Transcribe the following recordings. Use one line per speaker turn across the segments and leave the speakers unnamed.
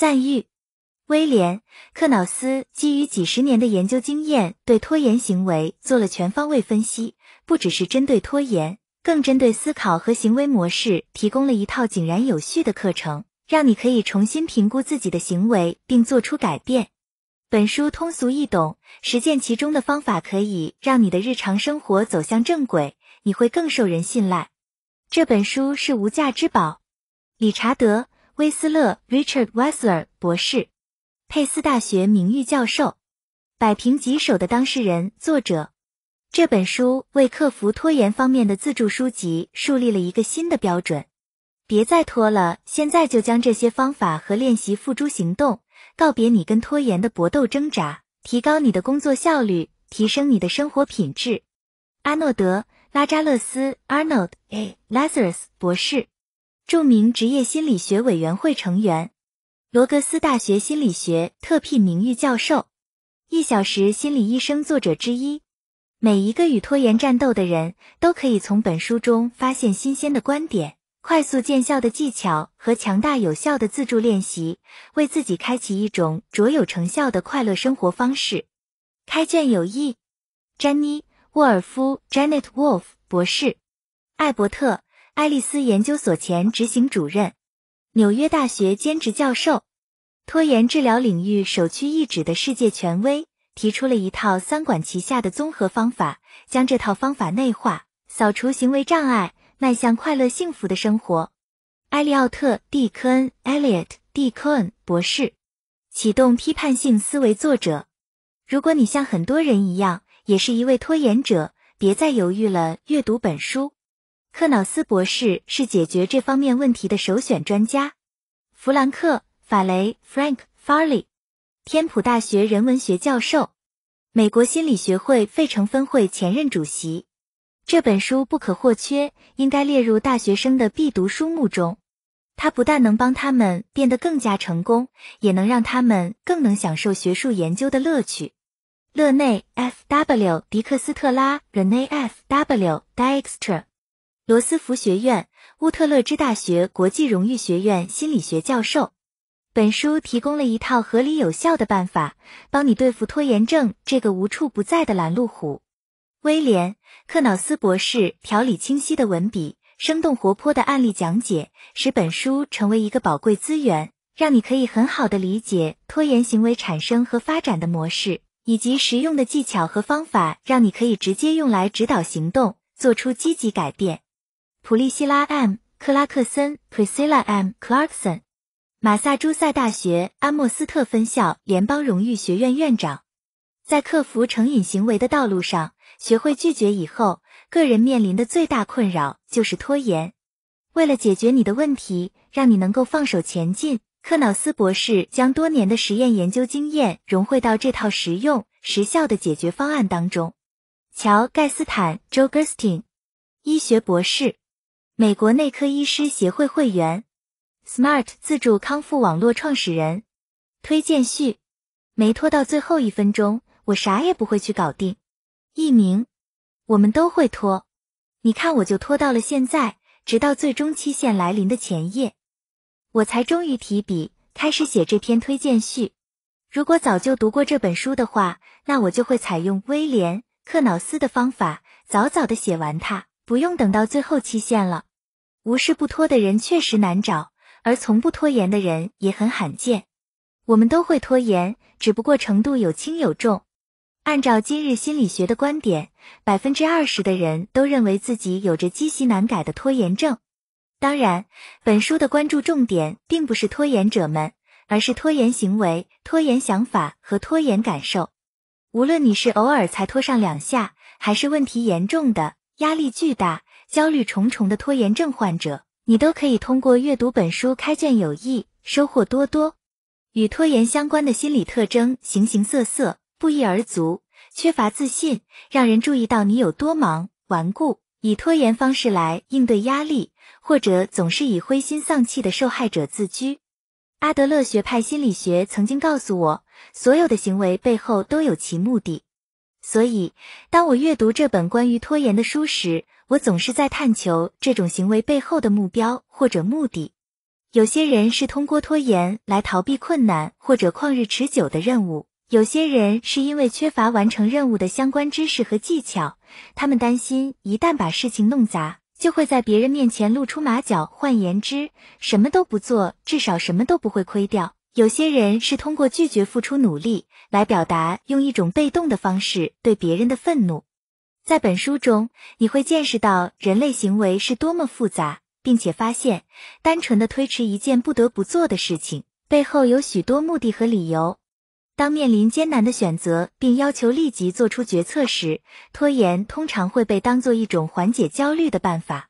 赞誉：威廉·克瑙斯基于几十年的研究经验，对拖延行为做了全方位分析，不只是针对拖延，更针对思考和行为模式提供了一套井然有序的课程，让你可以重新评估自己的行为并做出改变。本书通俗易懂，实践其中的方法可以让你的日常生活走向正轨，你会更受人信赖。这本书是无价之宝。理查德·威斯勒 （Richard Wesler） 博士，佩斯大学名誉教授，摆平棘手的当事人。作者。这本书为克服拖延方面的自助书籍树立了一个新的标准。别再拖了，现在就将这些方法和练习付诸行动。告别你跟拖延的搏斗挣扎，提高你的工作效率，提升你的生活品质。阿诺德·拉扎勒斯 （Arnold A. Lazarus） 博士，著名职业心理学委员会成员，罗格斯大学心理学特聘名誉教授，一小时心理医生作者之一。每一个与拖延战斗的人都可以从本书中发现新鲜的观点。快速见效的技巧和强大有效的自助练习，为自己开启一种卓有成效的快乐生活方式。开卷有益，詹妮·沃尔夫 （Janet Wolf） 博士，艾伯特·爱丽丝研究所前执行主任，纽约大学兼职教授，拖延治疗领域首屈一指的世界权威，提出了一套三管齐下的综合方法，将这套方法内化，扫除行为障碍。迈向快乐幸福的生活。埃利奥特·蒂科恩 （Elliot D. Cohen） 博士，启动批判性思维作者。如果你像很多人一样，也是一位拖延者，别再犹豫了，阅读本书。克瑙斯博士是解决这方面问题的首选专家。弗兰克·法雷 （Frank Farley），天普大学人文学教授，美国心理学会费城分会前任主席。这本书不可或缺，应该列入大学生的必读书目中。它不但能帮他们变得更加成功，也能让他们更能享受学术研究的乐趣。勒内 ·F.W. 迪克斯特拉 （Rene F.W. Dijkstra），罗斯福学院乌特勒支大学国际荣誉学院心理学教授。本书提供了一套合理有效的办法，帮你对付拖延症这个无处不在的拦路虎。威廉·克瑙斯博士条理清晰的文笔、生动活泼的案例讲解，使本书成为一个宝贵资源，让你可以很好的理解拖延行为产生和发展的模式，以及实用的技巧和方法，让你可以直接用来指导行动，做出积极改变。普利希拉 ·M· 克拉克森 （Priscilla M. Clarkson），马萨诸塞大学阿莫斯特分校联邦荣誉学院院长，在克服成瘾行为的道路上。学会拒绝以后，个人面临的最大困扰就是拖延。为了解决你的问题，让你能够放手前进，克瑙斯博士将多年的实验研究经验融汇到这套实用、实效的解决方案当中。乔·盖斯坦 （Joe g e r s t i n 医学博士，美国内科医师协会会员，Smart 自助康复网络创始人。推荐序：没拖到最后一分钟，我啥也不会去搞定。艺名，我们都会拖。你看，我就拖到了现在，直到最终期限来临的前夜，我才终于提笔开始写这篇推荐序。如果早就读过这本书的话，那我就会采用威廉·克瑙斯的方法，早早的写完它，不用等到最后期限了。无事不拖的人确实难找，而从不拖延的人也很罕见。我们都会拖延，只不过程度有轻有重。按照今日心理学的观点，百分之二十的人都认为自己有着积习难改的拖延症。当然，本书的关注重点并不是拖延者们，而是拖延行为、拖延想法和拖延感受。无论你是偶尔才拖上两下，还是问题严重的、压力巨大、焦虑重重的拖延症患者，你都可以通过阅读本书开卷有益，收获多多。与拖延相关的心理特征形形色色。不一而足，缺乏自信，让人注意到你有多忙、顽固，以拖延方式来应对压力，或者总是以灰心丧气的受害者自居。阿德勒学派心理学曾经告诉我，所有的行为背后都有其目的。所以，当我阅读这本关于拖延的书时，我总是在探求这种行为背后的目标或者目的。有些人是通过拖延来逃避困难或者旷日持久的任务，有些人是因为缺乏完成任务的相关知识和技巧，他们担心一旦把事情弄砸，就会在别人面前露出马脚。换言之，什么都不做，至少什么都不会亏掉。有些人是通过拒绝付出努力来表达用一种被动的方式对别人的愤怒。在本书中，你会见识到人类行为是多么复杂。并且发现，单纯的推迟一件不得不做的事情，背后有许多目的和理由。当面临艰难的选择，并要求立即做出决策时，拖延通常会被当做一种缓解焦虑的办法。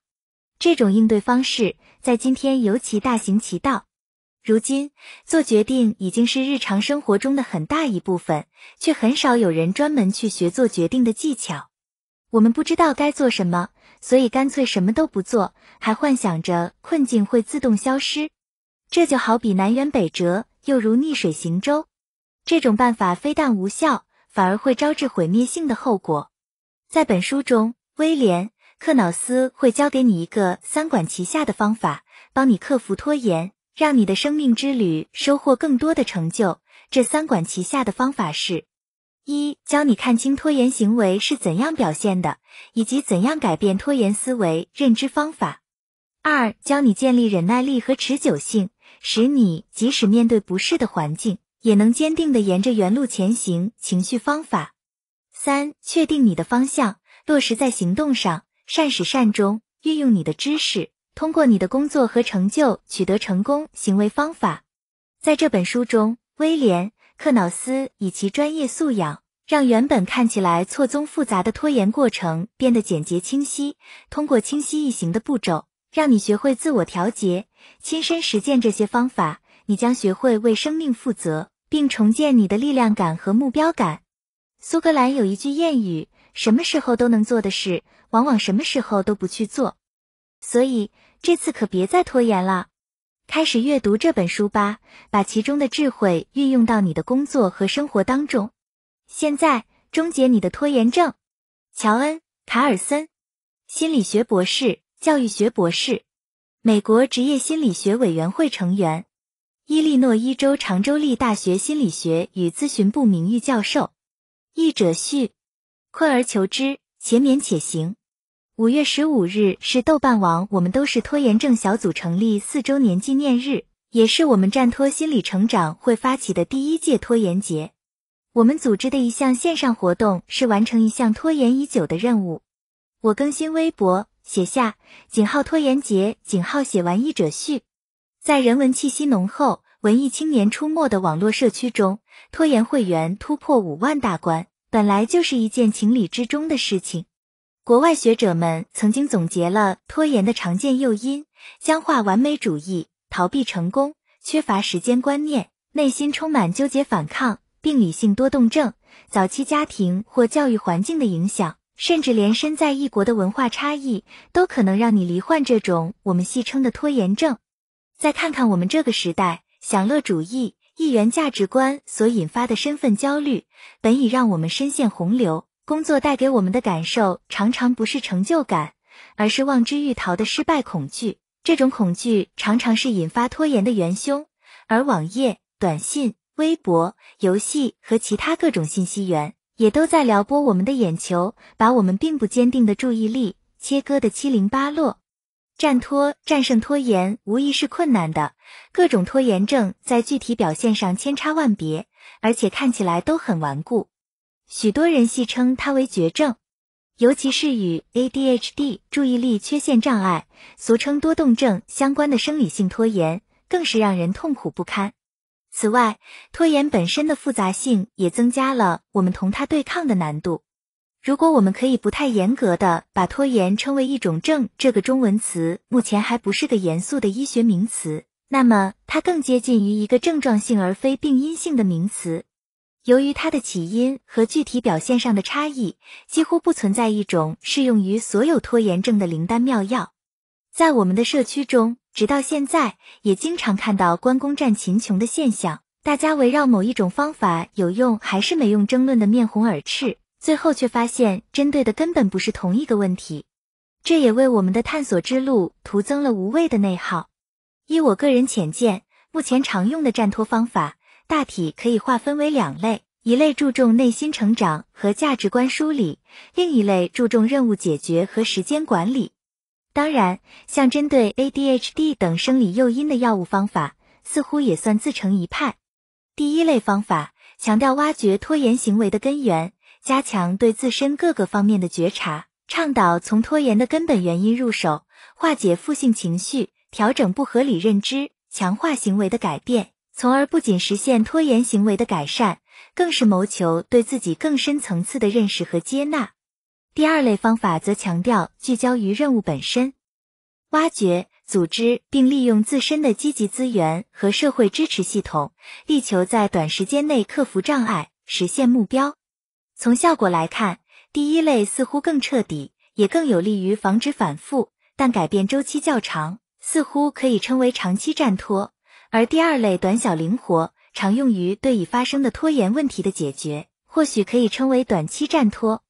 这种应对方式在今天尤其大行其道。如今，做决定已经是日常生活中的很大一部分，却很少有人专门去学做决定的技巧。我们不知道该做什么。所以干脆什么都不做，还幻想着困境会自动消失，这就好比南辕北辙，又如逆水行舟。这种办法非但无效，反而会招致毁灭性的后果。在本书中，威廉·克瑙斯会教给你一个三管齐下的方法，帮你克服拖延，让你的生命之旅收获更多的成就。这三管齐下的方法是。一教你看清拖延行为是怎样表现的，以及怎样改变拖延思维认知方法。二教你建立忍耐力和持久性，使你即使面对不适的环境，也能坚定的沿着原路前行。情绪方法。三确定你的方向，落实在行动上，善始善终。运用你的知识，通过你的工作和成就取得成功。行为方法。在这本书中，威廉。克瑙斯以其专业素养，让原本看起来错综复杂的拖延过程变得简洁清晰。通过清晰易行的步骤，让你学会自我调节。亲身实践这些方法，你将学会为生命负责，并重建你的力量感和目标感。苏格兰有一句谚语：“什么时候都能做的事，往往什么时候都不去做。”所以这次可别再拖延了。开始阅读这本书吧，把其中的智慧运用到你的工作和生活当中。现在，终结你的拖延症。乔恩·卡尔森，心理学博士、教育学博士，美国职业心理学委员会成员，伊利诺伊州长州立大学心理学与咨询部名誉教授。译者序：困而求之，且勉且行。五月十五日是豆瓣网“我们都是拖延症”小组成立四周年纪念日，也是我们战拖心理成长会发起的第一届拖延节。我们组织的一项线上活动是完成一项拖延已久的任务。我更新微博，写下“井号拖延节”，井号写完译者序。在人文气息浓厚、文艺青年出没的网络社区中，拖延会员突破五万大关，本来就是一件情理之中的事情。国外学者们曾经总结了拖延的常见诱因：僵化完美主义、逃避成功、缺乏时间观念、内心充满纠结反抗、病理性多动症、早期家庭或教育环境的影响，甚至连身在异国的文化差异，都可能让你罹患这种我们戏称的拖延症。再看看我们这个时代，享乐主义、一元价值观所引发的身份焦虑，本已让我们深陷洪流。工作带给我们的感受常常不是成就感，而是望之欲逃的失败恐惧。这种恐惧常常是引发拖延的元凶。而网页、短信、微博、游戏和其他各种信息源，也都在撩拨我们的眼球，把我们并不坚定的注意力切割的七零八落。战拖战胜拖延无疑是困难的，各种拖延症在具体表现上千差万别，而且看起来都很顽固。许多人戏称它为绝症，尤其是与 ADHD 注意力缺陷障碍，俗称多动症相关的生理性拖延，更是让人痛苦不堪。此外，拖延本身的复杂性也增加了我们同它对抗的难度。如果我们可以不太严格的把拖延称为一种症，这个中文词目前还不是个严肃的医学名词，那么它更接近于一个症状性而非病因性的名词。由于它的起因和具体表现上的差异，几乎不存在一种适用于所有拖延症的灵丹妙药。在我们的社区中，直到现在也经常看到关公战秦琼的现象，大家围绕某一种方法有用还是没用争论的面红耳赤，最后却发现针对的根本不是同一个问题。这也为我们的探索之路徒增了无谓的内耗。依我个人浅见，目前常用的战脱方法大体可以划分为两类：一类注重内心成长和价值观梳理，另一类注重任务解决和时间管理。当然，像针对 ADHD 等生理诱因的药物方法，似乎也算自成一派。第一类方法强调挖掘拖延行为的根源，加强对自身各个方面的觉察，倡导从拖延的根本原因入手，化解负性情绪，调整不合理认知，强化行为的改变，从而不仅实现拖延行为的改善，更是谋求对自己更深层次的认识和接纳。第二类方法则强调聚焦于任务本身，挖掘、组织并利用自身的积极资源和社会支持系统，力求在短时间内克服障碍，实现目标。从效果来看，第一类似乎更彻底，也更有利于防止反复，但改变周期较长，似乎可以称为长期战拖；而第二类短小灵活，常用于对已发生的拖延问题的解决，或许可以称为短期战拖。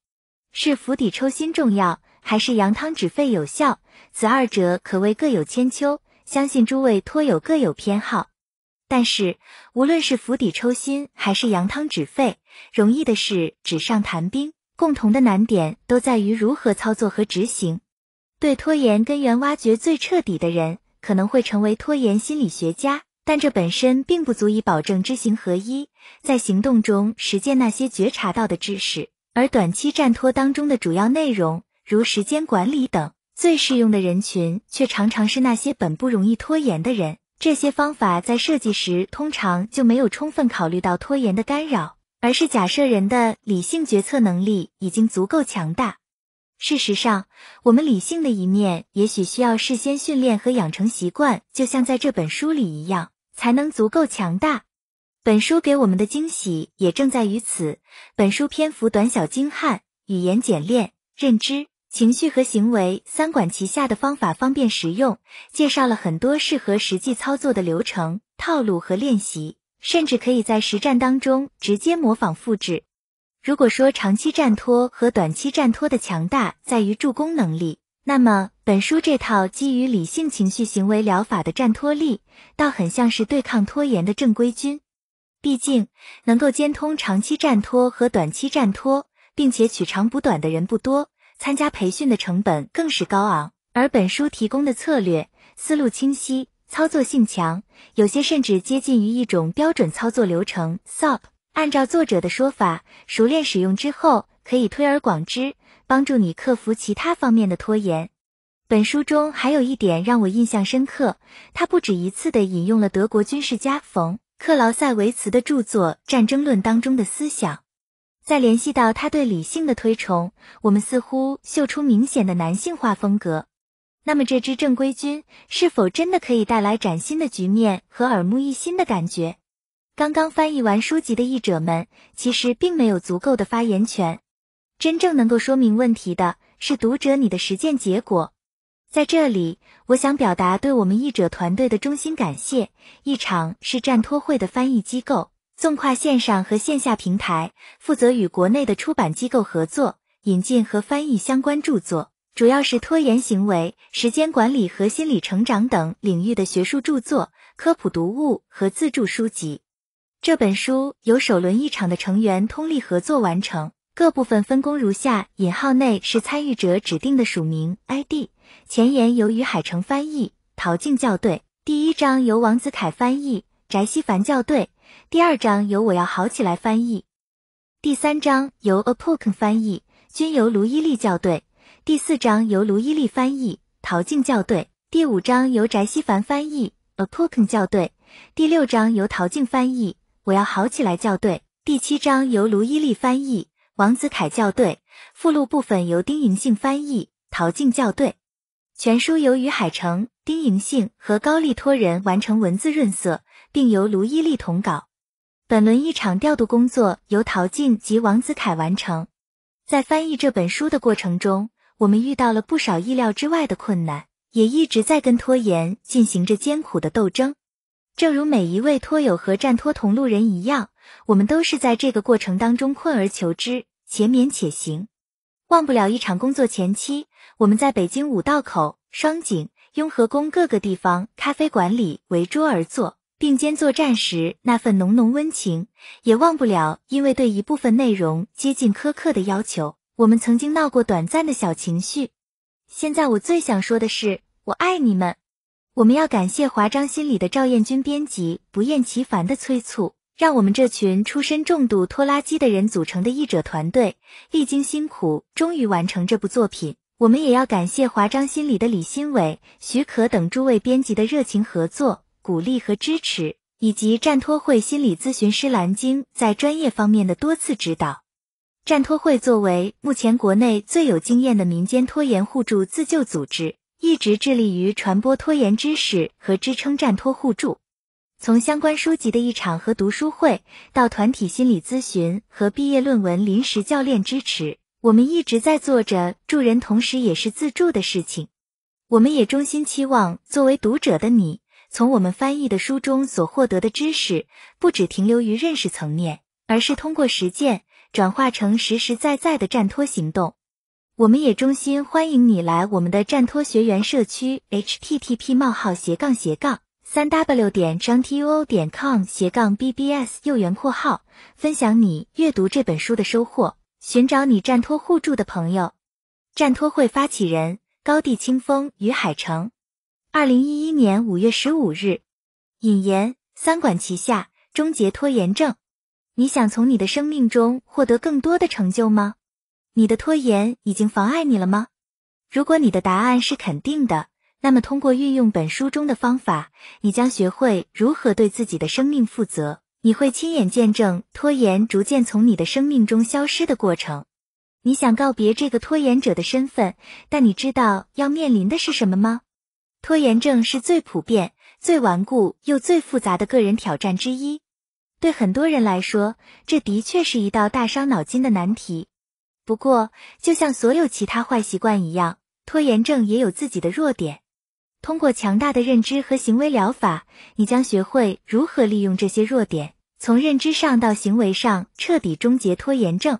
是釜底抽薪重要，还是扬汤止沸有效？此二者可谓各有千秋，相信诸位托友各有偏好。但是，无论是釜底抽薪还是扬汤止沸，容易的是纸上谈兵，共同的难点都在于如何操作和执行。对拖延根源挖掘最彻底的人，可能会成为拖延心理学家，但这本身并不足以保证知行合一，在行动中实践那些觉察到的知识。而短期战拖当中的主要内容，如时间管理等，最适用的人群却常常是那些本不容易拖延的人。这些方法在设计时通常就没有充分考虑到拖延的干扰，而是假设人的理性决策能力已经足够强大。事实上，我们理性的一面也许需要事先训练和养成习惯，就像在这本书里一样，才能足够强大。本书给我们的惊喜也正在于此。本书篇幅短小精悍，语言简练，认知、情绪和行为三管齐下的方法方便实用，介绍了很多适合实际操作的流程、套路和练习，甚至可以在实战当中直接模仿复制。如果说长期战拖和短期战拖的强大在于助攻能力，那么本书这套基于理性情绪行为疗法的战拖力，倒很像是对抗拖延的正规军。毕竟，能够兼通长期战拖和短期战拖，并且取长补短的人不多，参加培训的成本更是高昂。而本书提供的策略思路清晰，操作性强，有些甚至接近于一种标准操作流程 SOP。按照作者的说法，熟练使用之后，可以推而广之，帮助你克服其他方面的拖延。本书中还有一点让我印象深刻，他不止一次的引用了德国军事家冯。克劳塞维茨的著作《战争论》当中的思想，再联系到他对理性的推崇，我们似乎嗅出明显的男性化风格。那么，这支正规军是否真的可以带来崭新的局面和耳目一新的感觉？刚刚翻译完书籍的译者们其实并没有足够的发言权，真正能够说明问题的是读者你的实践结果。在这里，我想表达对我们译者团队的衷心感谢。一场是战托会的翻译机构，纵跨线上和线下平台，负责与国内的出版机构合作，引进和翻译相关著作，主要是拖延行为、时间管理和心理成长等领域的学术著作、科普读物和自助书籍。这本书由首轮一场的成员通力合作完成，各部分分工如下：引号内是参与者指定的署名 ID。前言由于海城翻译，陶静校对；第一章由王子凯翻译，翟希凡校对；第二章由我要好起来翻译；第三章由 a p o k 翻译，均由卢伊丽校对；第四章由卢伊丽翻译，陶静校对；第五章由翟希凡翻译，a p o k 校对；第六章由陶静翻译，我要好起来校对；第七章由卢伊丽翻译，王子凯校对；附录部分由丁莹杏翻译，陶静校对。全书由于海城、丁莹杏和高丽托人完成文字润色，并由卢伊丽统稿。本轮一场调度工作由陶静及王子凯完成。在翻译这本书的过程中，我们遇到了不少意料之外的困难，也一直在跟拖延进行着艰苦的斗争。正如每一位托友和战托同路人一样，我们都是在这个过程当中困而求之，且勉且行。忘不了一场工作前期，我们在北京五道口、双井雍和宫各个地方咖啡馆里围桌而坐，并肩作战时那份浓浓温情，也忘不了因为对一部分内容接近苛刻的要求，我们曾经闹过短暂的小情绪。现在我最想说的是，我爱你们。我们要感谢华章心理的赵彦军编辑不厌其烦的催促，让我们这群出身重度拖拉机的人组成的译者团队，历经辛苦，终于完成这部作品。我们也要感谢华章心理的李新伟、许可等诸位编辑的热情合作、鼓励和支持，以及战托会心理咨询师蓝晶在专业方面的多次指导。战托会作为目前国内最有经验的民间拖延互助自救组织。一直致力于传播拖延知识和支撑战拖互助，从相关书籍的一场和读书会，到团体心理咨询和毕业论文临时教练支持，我们一直在做着助人，同时也是自助的事情。我们也衷心期望，作为读者的你，从我们翻译的书中所获得的知识，不只停留于认识层面，而是通过实践转化成实实在在的战拖行动。我们也衷心欢迎你来我们的战托学员社区：http: 冒号斜杠斜杠三 w 点 jtuo 点 com 斜杠 bbs 右圆括号，分享你阅读这本书的收获，寻找你战托互助的朋友。战托会发起人：高地清风于海城。二零一一年五月十五日，引言：三管齐下，终结拖延症。你想从你的生命中获得更多的成就吗？你的拖延已经妨碍你了吗？如果你的答案是肯定的，那么通过运用本书中的方法，你将学会如何对自己的生命负责。你会亲眼见证拖延逐渐从你的生命中消失的过程。你想告别这个拖延者的身份，但你知道要面临的是什么吗？拖延症是最普遍、最顽固又最复杂的个人挑战之一。对很多人来说，这的确是一道大伤脑筋的难题。不过，就像所有其他坏习惯一样，拖延症也有自己的弱点。通过强大的认知和行为疗法，你将学会如何利用这些弱点，从认知上到行为上彻底终结拖延症。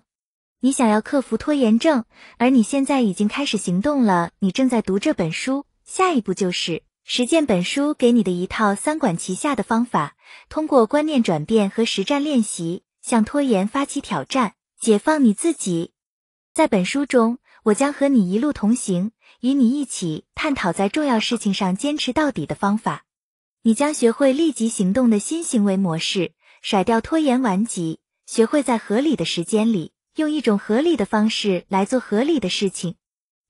你想要克服拖延症，而你现在已经开始行动了。你正在读这本书，下一步就是实践本书给你的一套三管齐下的方法。通过观念转变和实战练习，向拖延发起挑战，解放你自己。在本书中，我将和你一路同行，与你一起探讨在重要事情上坚持到底的方法。你将学会立即行动的新行为模式，甩掉拖延顽疾，学会在合理的时间里用一种合理的方式来做合理的事情。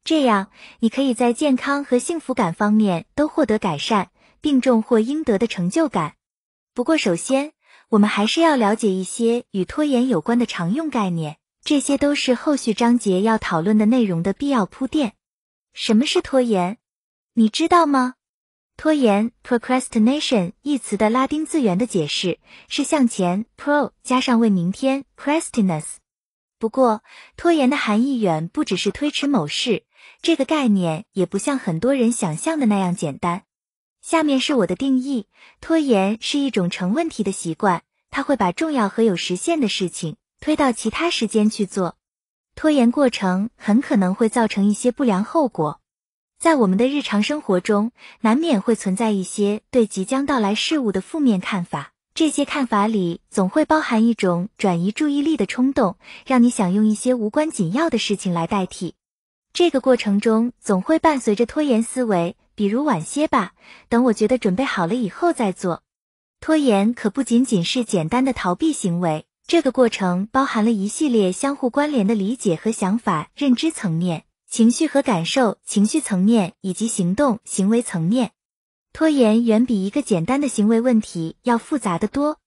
这样，你可以在健康和幸福感方面都获得改善，并重获应得的成就感。不过，首先，我们还是要了解一些与拖延有关的常用概念。这些都是后续章节要讨论的内容的必要铺垫。什么是拖延？你知道吗？拖延 （procrastination） 一词的拉丁字源的解释是向前 （pro） 加上为明天 （crestinus）。不过，拖延的含义远不只是推迟某事，这个概念也不像很多人想象的那样简单。下面是我的定义：拖延是一种成问题的习惯，它会把重要和有实现的事情。推到其他时间去做，拖延过程很可能会造成一些不良后果。在我们的日常生活中，难免会存在一些对即将到来事物的负面看法。这些看法里总会包含一种转移注意力的冲动，让你想用一些无关紧要的事情来代替。这个过程中总会伴随着拖延思维，比如晚些吧，等我觉得准备好了以后再做。拖延可不仅仅是简单的逃避行为。这个过程包含了一系列相互关联的理解和想法、认知层面、情绪和感受、情绪层面以及行动、行为层面。拖延远比一个简单的行为问题要复杂的多。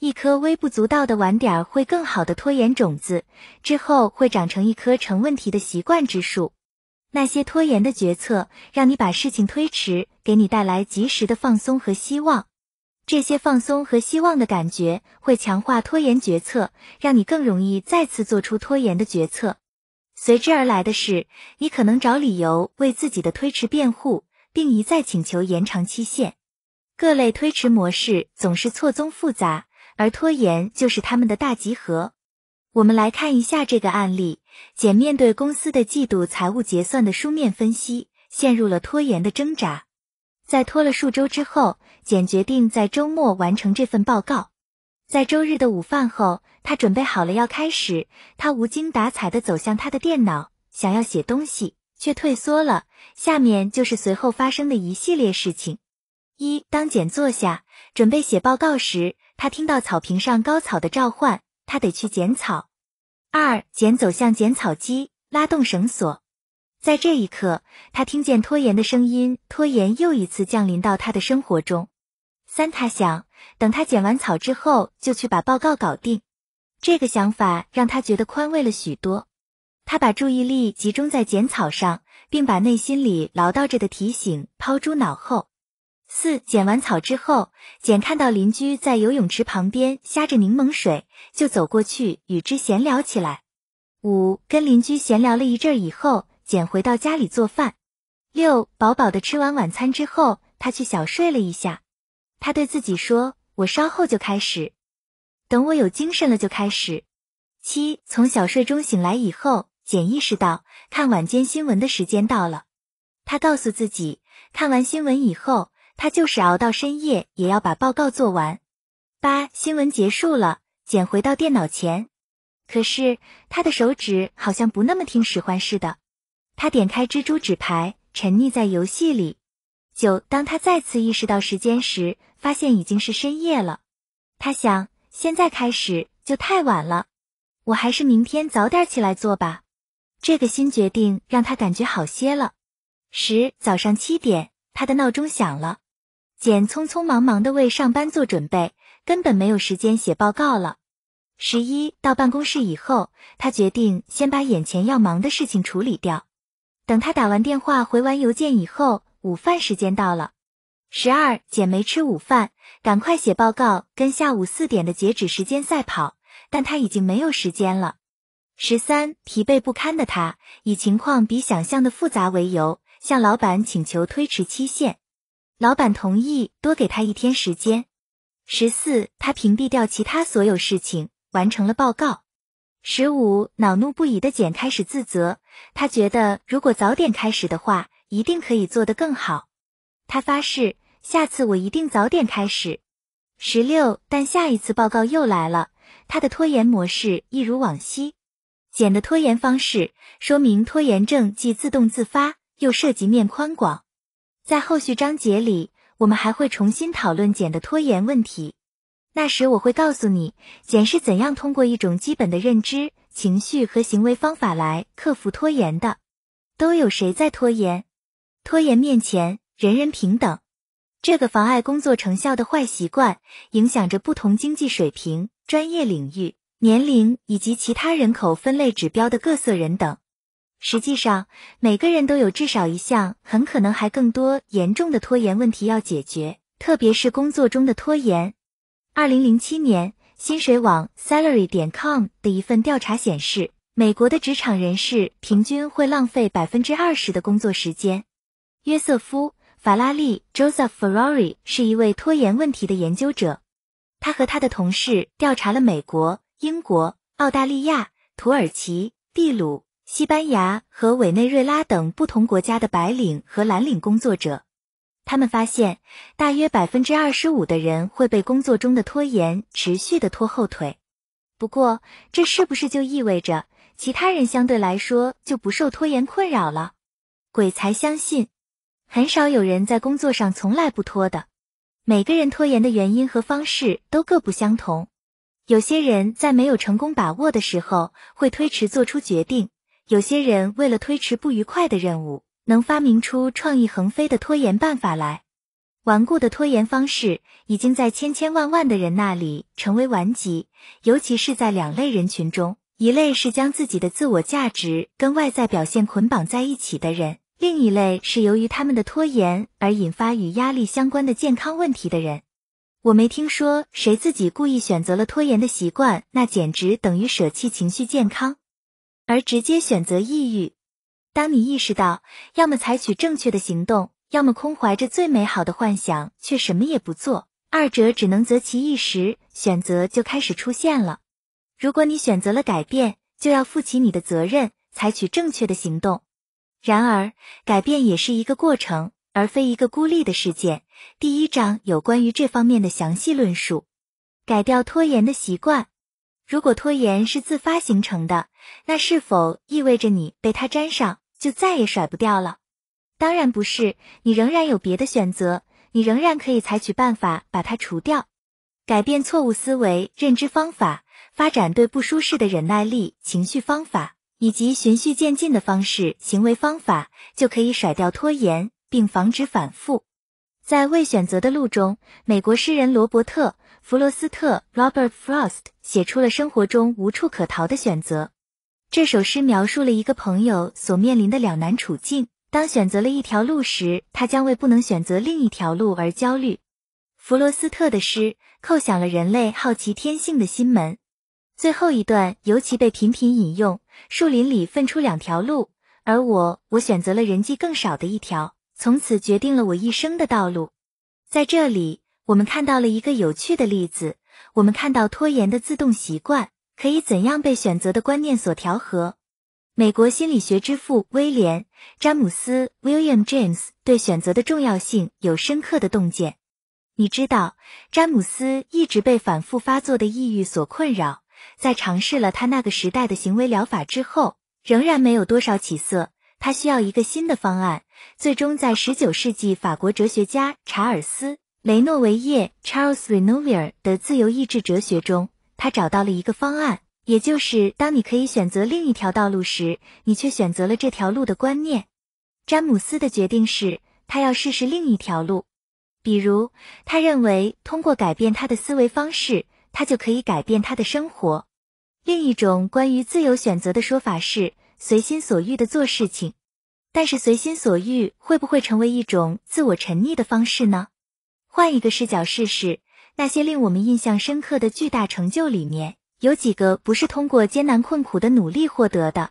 一颗微不足道的晚点儿会更好的拖延种子，之后会长成一棵成问题的习惯之树。那些拖延的决策，让你把事情推迟，给你带来及时的放松和希望。这些放松和希望的感觉会强化拖延决策，让你更容易再次做出拖延的决策。随之而来的是，你可能找理由为自己的推迟辩护，并一再请求延长期限。各类推迟模式总是错综复杂，而拖延就是他们的大集合。我们来看一下这个案例：简面对公司的季度财务结算的书面分析，陷入了拖延的挣扎。在拖了数周之后，简决定在周末完成这份报告。在周日的午饭后，他准备好了要开始。他无精打采地走向他的电脑，想要写东西，却退缩了。下面就是随后发生的一系列事情：一，当简坐下准备写报告时，他听到草坪上高草的召唤，他得去剪草。二，简走向剪草机，拉动绳索。在这一刻，他听见拖延的声音，拖延又一次降临到他的生活中。三，他想等他剪完草之后，就去把报告搞定。这个想法让他觉得宽慰了许多。他把注意力集中在剪草上，并把内心里唠叨着的提醒抛诸脑后。四，剪完草之后，简看到邻居在游泳池旁边瞎着柠檬水，就走过去与之闲聊起来。五，跟邻居闲聊了一阵以后。简回到家里做饭。六，饱饱的吃完晚餐之后，他去小睡了一下。他对自己说：“我稍后就开始，等我有精神了就开始。”七，从小睡中醒来以后，简意识到看晚间新闻的时间到了。他告诉自己，看完新闻以后，他就是熬到深夜也要把报告做完。八，新闻结束了，简回到电脑前，可是他的手指好像不那么听使唤似的。他点开蜘蛛纸牌，沉溺在游戏里。九，当他再次意识到时间时，发现已经是深夜了。他想，现在开始就太晚了，我还是明天早点起来做吧。这个新决定让他感觉好些了。十，早上七点，他的闹钟响了。简匆匆忙忙的为上班做准备，根本没有时间写报告了。十一，到办公室以后，他决定先把眼前要忙的事情处理掉。等他打完电话、回完邮件以后，午饭时间到了。十二，简没吃午饭，赶快写报告，跟下午四点的截止时间赛跑。但他已经没有时间了。十三，疲惫不堪的他以情况比想象的复杂为由，向老板请求推迟期限。老板同意多给他一天时间。十四，他屏蔽掉其他所有事情，完成了报告。十五，恼怒不已的简开始自责，他觉得如果早点开始的话，一定可以做得更好。他发誓，下次我一定早点开始。十六，但下一次报告又来了，他的拖延模式一如往昔。简的拖延方式说明拖延症既自动自发，又涉及面宽广。在后续章节里，我们还会重新讨论简的拖延问题。那时我会告诉你，简是怎样通过一种基本的认知、情绪和行为方法来克服拖延的。都有谁在拖延？拖延面前，人人平等。这个妨碍工作成效的坏习惯，影响着不同经济水平、专业领域、年龄以及其他人口分类指标的各色人等。实际上，每个人都有至少一项，很可能还更多严重的拖延问题要解决，特别是工作中的拖延。二零零七年，薪水网 Salary 点 com 的一份调查显示，美国的职场人士平均会浪费百分之二十的工作时间。约瑟夫·法拉利 （Joseph Ferrari） 是一位拖延问题的研究者。他和他的同事调查了美国、英国、澳大利亚、土耳其、秘鲁、西班牙和委内瑞拉等不同国家的白领和蓝领工作者。他们发现，大约百分之二十五的人会被工作中的拖延持续的拖后腿。不过，这是不是就意味着其他人相对来说就不受拖延困扰了？鬼才相信，很少有人在工作上从来不拖的。每个人拖延的原因和方式都各不相同。有些人在没有成功把握的时候会推迟做出决定，有些人为了推迟不愉快的任务。能发明出创意横飞的拖延办法来，顽固的拖延方式已经在千千万万的人那里成为顽疾，尤其是在两类人群中：一类是将自己的自我价值跟外在表现捆绑在一起的人，另一类是由于他们的拖延而引发与压力相关的健康问题的人。我没听说谁自己故意选择了拖延的习惯，那简直等于舍弃情绪健康，而直接选择抑郁。当你意识到，要么采取正确的行动，要么空怀着最美好的幻想却什么也不做，二者只能择其一时，选择就开始出现了。如果你选择了改变，就要负起你的责任，采取正确的行动。然而，改变也是一个过程，而非一个孤立的事件。第一章有关于这方面的详细论述。改掉拖延的习惯。如果拖延是自发形成的，那是否意味着你被它粘上就再也甩不掉了？当然不是，你仍然有别的选择，你仍然可以采取办法把它除掉。改变错误思维、认知方法，发展对不舒适的忍耐力、情绪方法，以及循序渐进的方式、行为方法，就可以甩掉拖延，并防止反复。在未选择的路中，美国诗人罗伯特·弗罗斯特 （Robert Frost） 写出了生活中无处可逃的选择。这首诗描述了一个朋友所面临的两难处境：当选择了一条路时，他将为不能选择另一条路而焦虑。弗罗斯特的诗叩响了人类好奇天性的心门。最后一段尤其被频频引用：树林里分出两条路，而我，我选择了人迹更少的一条，从此决定了我一生的道路。在这里，我们看到了一个有趣的例子。我们看到拖延的自动习惯可以怎样被选择的观念所调和。美国心理学之父威廉·詹姆斯 （William James） 对选择的重要性有深刻的洞见。你知道，詹姆斯一直被反复发作的抑郁所困扰，在尝试了他那个时代的行为疗法之后，仍然没有多少起色。他需要一个新的方案。最终，在十九世纪法国哲学家查尔斯·雷诺维耶 （Charles Renouvier） 的自由意志哲学中，他找到了一个方案，也就是当你可以选择另一条道路时，你却选择了这条路的观念。詹姆斯的决定是他要试试另一条路。比如，他认为通过改变他的思维方式，他就可以改变他的生活。另一种关于自由选择的说法是随心所欲的做事情。但是，随心所欲会不会成为一种自我沉溺的方式呢？换一个视角试试，那些令我们印象深刻的巨大成就里面，有几个不是通过艰难困苦的努力获得的？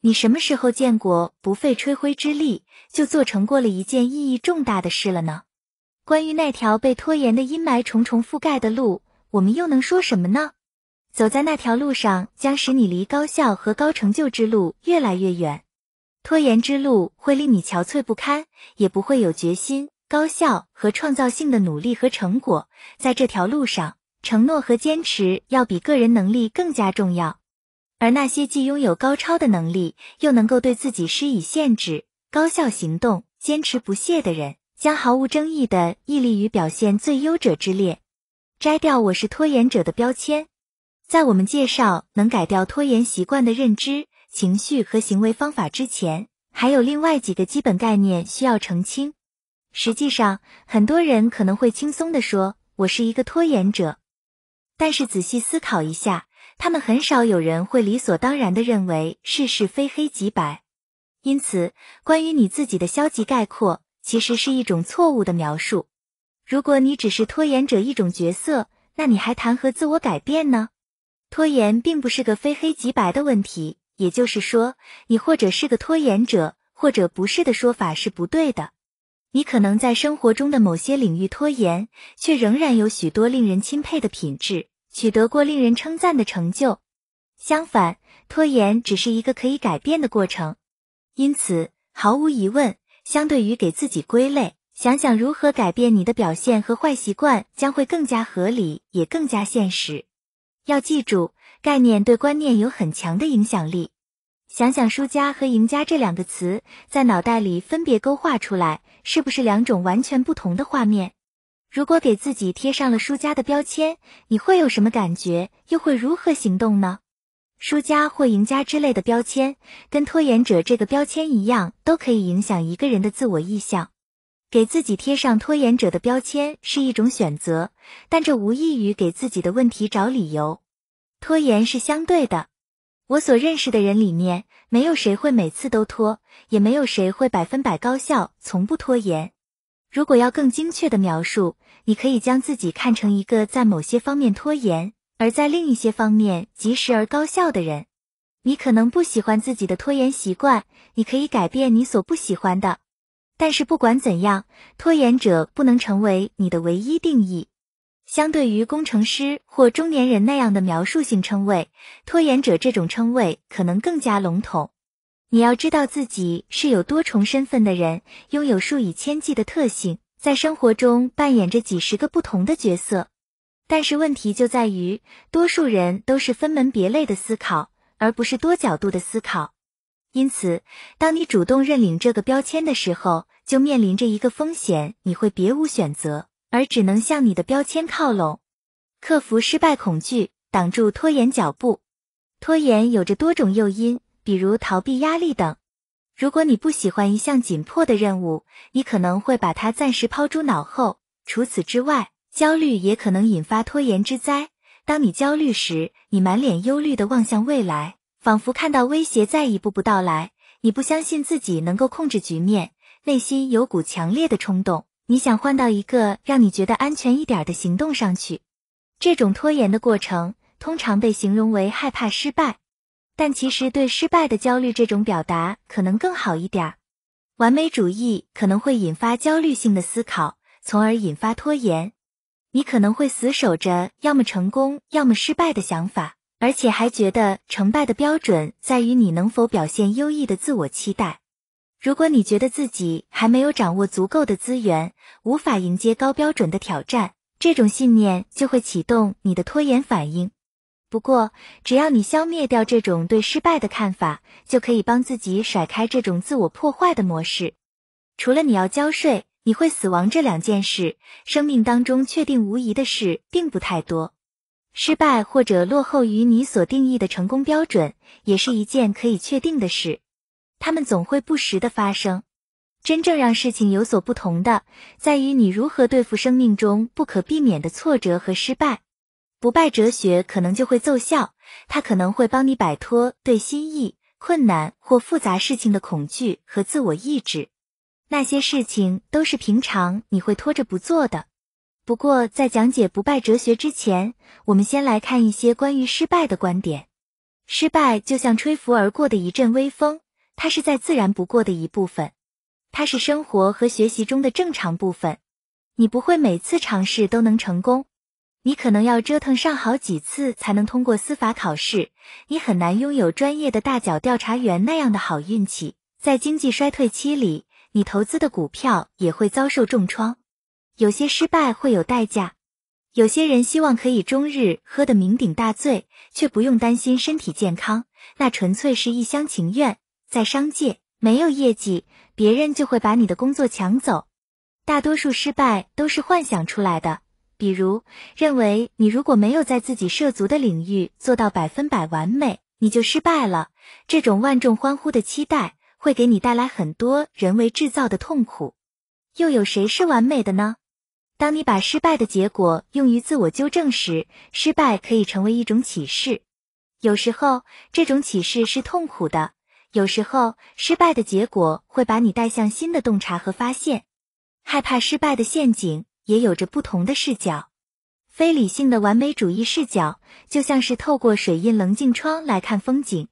你什么时候见过不费吹灰之力就做成过了一件意义重大的事了呢？关于那条被拖延的阴霾重重覆盖的路，我们又能说什么呢？走在那条路上，将使你离高效和高成就之路越来越远。拖延之路会令你憔悴不堪，也不会有决心、高效和创造性的努力和成果。在这条路上，承诺和坚持要比个人能力更加重要。而那些既拥有高超的能力，又能够对自己施以限制、高效行动、坚持不懈的人。将毫无争议的屹立于表现最优者之列，摘掉我是拖延者的标签。在我们介绍能改掉拖延习惯的认知、情绪和行为方法之前，还有另外几个基本概念需要澄清。实际上，很多人可能会轻松地说我是一个拖延者，但是仔细思考一下，他们很少有人会理所当然地认为事事非黑即白。因此，关于你自己的消极概括。其实是一种错误的描述。如果你只是拖延者一种角色，那你还谈何自我改变呢？拖延并不是个非黑即白的问题，也就是说，你或者是个拖延者，或者不是的说法是不对的。你可能在生活中的某些领域拖延，却仍然有许多令人钦佩的品质，取得过令人称赞的成就。相反，拖延只是一个可以改变的过程。因此，毫无疑问。相对于给自己归类，想想如何改变你的表现和坏习惯，将会更加合理，也更加现实。要记住，概念对观念有很强的影响力。想想“输家”和“赢家”这两个词，在脑袋里分别勾画出来，是不是两种完全不同的画面？如果给自己贴上了输家的标签，你会有什么感觉？又会如何行动呢？输家或赢家之类的标签，跟拖延者这个标签一样，都可以影响一个人的自我意向。给自己贴上拖延者的标签是一种选择，但这无异于给自己的问题找理由。拖延是相对的。我所认识的人里面，没有谁会每次都拖，也没有谁会百分百高效，从不拖延。如果要更精确的描述，你可以将自己看成一个在某些方面拖延。而在另一些方面及时而高效的人，你可能不喜欢自己的拖延习惯，你可以改变你所不喜欢的。但是不管怎样，拖延者不能成为你的唯一定义。相对于工程师或中年人那样的描述性称谓，拖延者这种称谓可能更加笼统。你要知道自己是有多重身份的人，拥有数以千计的特性，在生活中扮演着几十个不同的角色。但是问题就在于，多数人都是分门别类的思考，而不是多角度的思考。因此，当你主动认领这个标签的时候，就面临着一个风险：你会别无选择，而只能向你的标签靠拢。克服失败恐惧，挡住拖延脚步。拖延有着多种诱因。比如逃避压力等。如果你不喜欢一项紧迫的任务，你可能会把它暂时抛诸脑后。除此之外，焦虑也可能引发拖延之灾。当你焦虑时，你满脸忧虑的望向未来，仿佛看到威胁在一步步到来。你不相信自己能够控制局面，内心有股强烈的冲动，你想换到一个让你觉得安全一点的行动上去。这种拖延的过程通常被形容为害怕失败。但其实对失败的焦虑这种表达可能更好一点。完美主义可能会引发焦虑性的思考，从而引发拖延。你可能会死守着要么成功，要么失败的想法，而且还觉得成败的标准在于你能否表现优异的自我期待。如果你觉得自己还没有掌握足够的资源，无法迎接高标准的挑战，这种信念就会启动你的拖延反应。不过，只要你消灭掉这种对失败的看法，就可以帮自己甩开这种自我破坏的模式。除了你要交税、你会死亡这两件事，生命当中确定无疑的事并不太多。失败或者落后于你所定义的成功标准，也是一件可以确定的事。他们总会不时的发生。真正让事情有所不同的，在于你如何对付生命中不可避免的挫折和失败。不败哲学可能就会奏效，它可能会帮你摆脱对新意、困难或复杂事情的恐惧和自我意志。那些事情都是平常你会拖着不做的。不过，在讲解不败哲学之前，我们先来看一些关于失败的观点。失败就像吹拂而过的一阵微风，它是再自然不过的一部分，它是生活和学习中的正常部分。你不会每次尝试都能成功。你可能要折腾上好几次才能通过司法考试，你很难拥有专业的大脚调查员那样的好运气。在经济衰退期里，你投资的股票也会遭受重创。有些失败会有代价。有些人希望可以终日喝得酩酊大醉，却不用担心身体健康，那纯粹是一厢情愿。在商界，没有业绩，别人就会把你的工作抢走。大多数失败都是幻想出来的。比如，认为你如果没有在自己涉足的领域做到百分百完美，你就失败了。这种万众欢呼的期待会给你带来很多人为制造的痛苦。又有谁是完美的呢？当你把失败的结果用于自我纠正时，失败可以成为一种启示。有时候，这种启示是痛苦的；有时候，失败的结果会把你带向新的洞察和发现。害怕失败的陷阱。也有着不同的视角，非理性的完美主义视角就像是透过水印棱镜窗来看风景，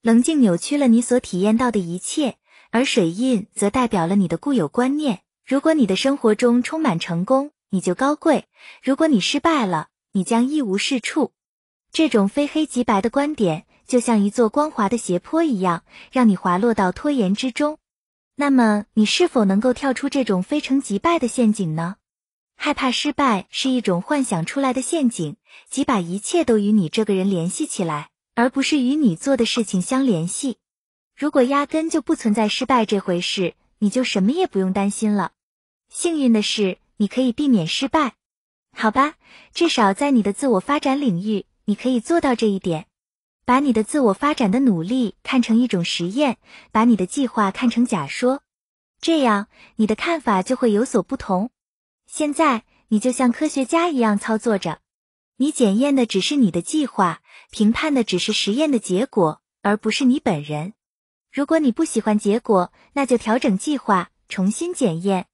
棱镜扭曲了你所体验到的一切，而水印则代表了你的固有观念。如果你的生活中充满成功，你就高贵；如果你失败了，你将一无是处。这种非黑即白的观点，就像一座光滑的斜坡一样，让你滑落到拖延之中。那么，你是否能够跳出这种非成即败的陷阱呢？害怕失败是一种幻想出来的陷阱，即把一切都与你这个人联系起来，而不是与你做的事情相联系。如果压根就不存在失败这回事，你就什么也不用担心了。幸运的是，你可以避免失败，好吧？至少在你的自我发展领域，你可以做到这一点。把你的自我发展的努力看成一种实验，把你的计划看成假说，这样你的看法就会有所不同。现在你就像科学家一样操作着，你检验的只是你的计划，评判的只是实验的结果，而不是你本人。如果你不喜欢结果，那就调整计划，重新检验。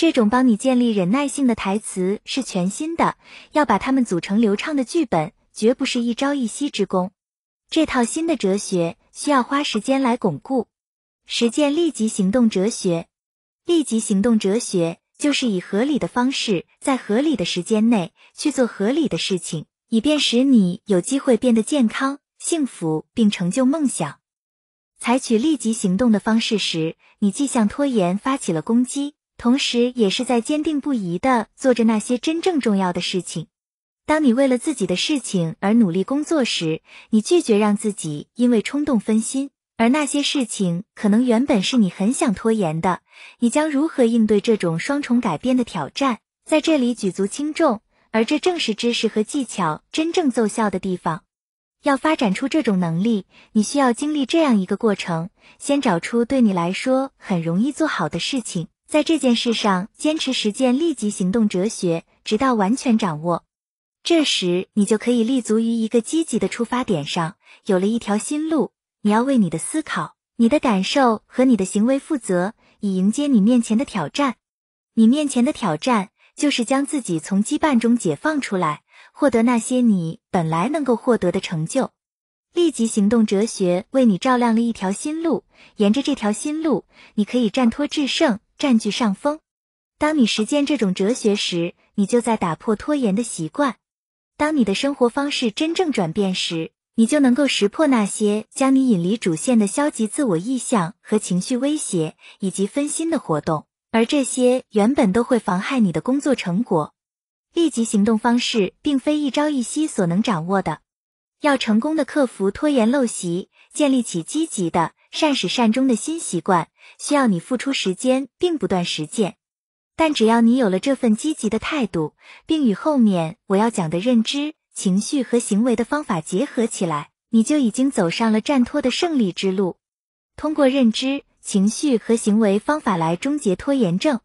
这种帮你建立忍耐性的台词是全新的，要把它们组成流畅的剧本，绝不是一朝一夕之功。这套新的哲学需要花时间来巩固。实践立即行动哲学，立即行动哲学。就是以合理的方式，在合理的时间内去做合理的事情，以便使你有机会变得健康、幸福并成就梦想。采取立即行动的方式时，你既向拖延发起了攻击，同时也是在坚定不移地做着那些真正重要的事情。当你为了自己的事情而努力工作时，你拒绝让自己因为冲动分心，而那些事情可能原本是你很想拖延的。你将如何应对这种双重改变的挑战？在这里举足轻重，而这正是知识和技巧真正奏效的地方。要发展出这种能力，你需要经历这样一个过程：先找出对你来说很容易做好的事情，在这件事上坚持实践立即行动哲学，直到完全掌握。这时，你就可以立足于一个积极的出发点上，有了一条新路。你要为你的思考、你的感受和你的行为负责，以迎接你面前的挑战。你面前的挑战就是将自己从羁绊中解放出来。获得那些你本来能够获得的成就，立即行动哲学为你照亮了一条新路。沿着这条新路，你可以战脱制胜，占据上风。当你实践这种哲学时，你就在打破拖延的习惯。当你的生活方式真正转变时，你就能够识破那些将你引离主线的消极自我意向和情绪威胁以及分心的活动，而这些原本都会妨害你的工作成果。立即行动方式并非一朝一夕所能掌握的，要成功的克服拖延陋习，建立起积极的善始善终的新习惯，需要你付出时间并不断实践。但只要你有了这份积极的态度，并与后面我要讲的认知、情绪和行为的方法结合起来，你就已经走上了战拖的胜利之路。通过认知、情绪和行为方法来终结拖延症，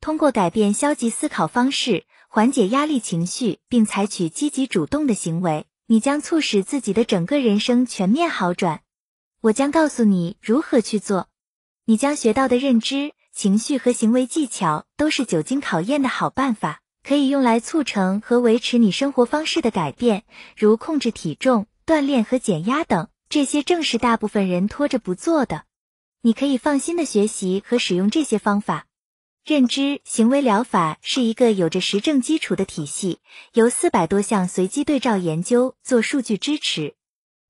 通过改变消极思考方式。缓解压力情绪，并采取积极主动的行为，你将促使自己的整个人生全面好转。我将告诉你如何去做。你将学到的认知、情绪和行为技巧都是久经考验的好办法，可以用来促成和维持你生活方式的改变，如控制体重、锻炼和减压等。这些正是大部分人拖着不做的。你可以放心的学习和使用这些方法。认知行为疗法是一个有着实证基础的体系，由四百多项随机对照研究做数据支持。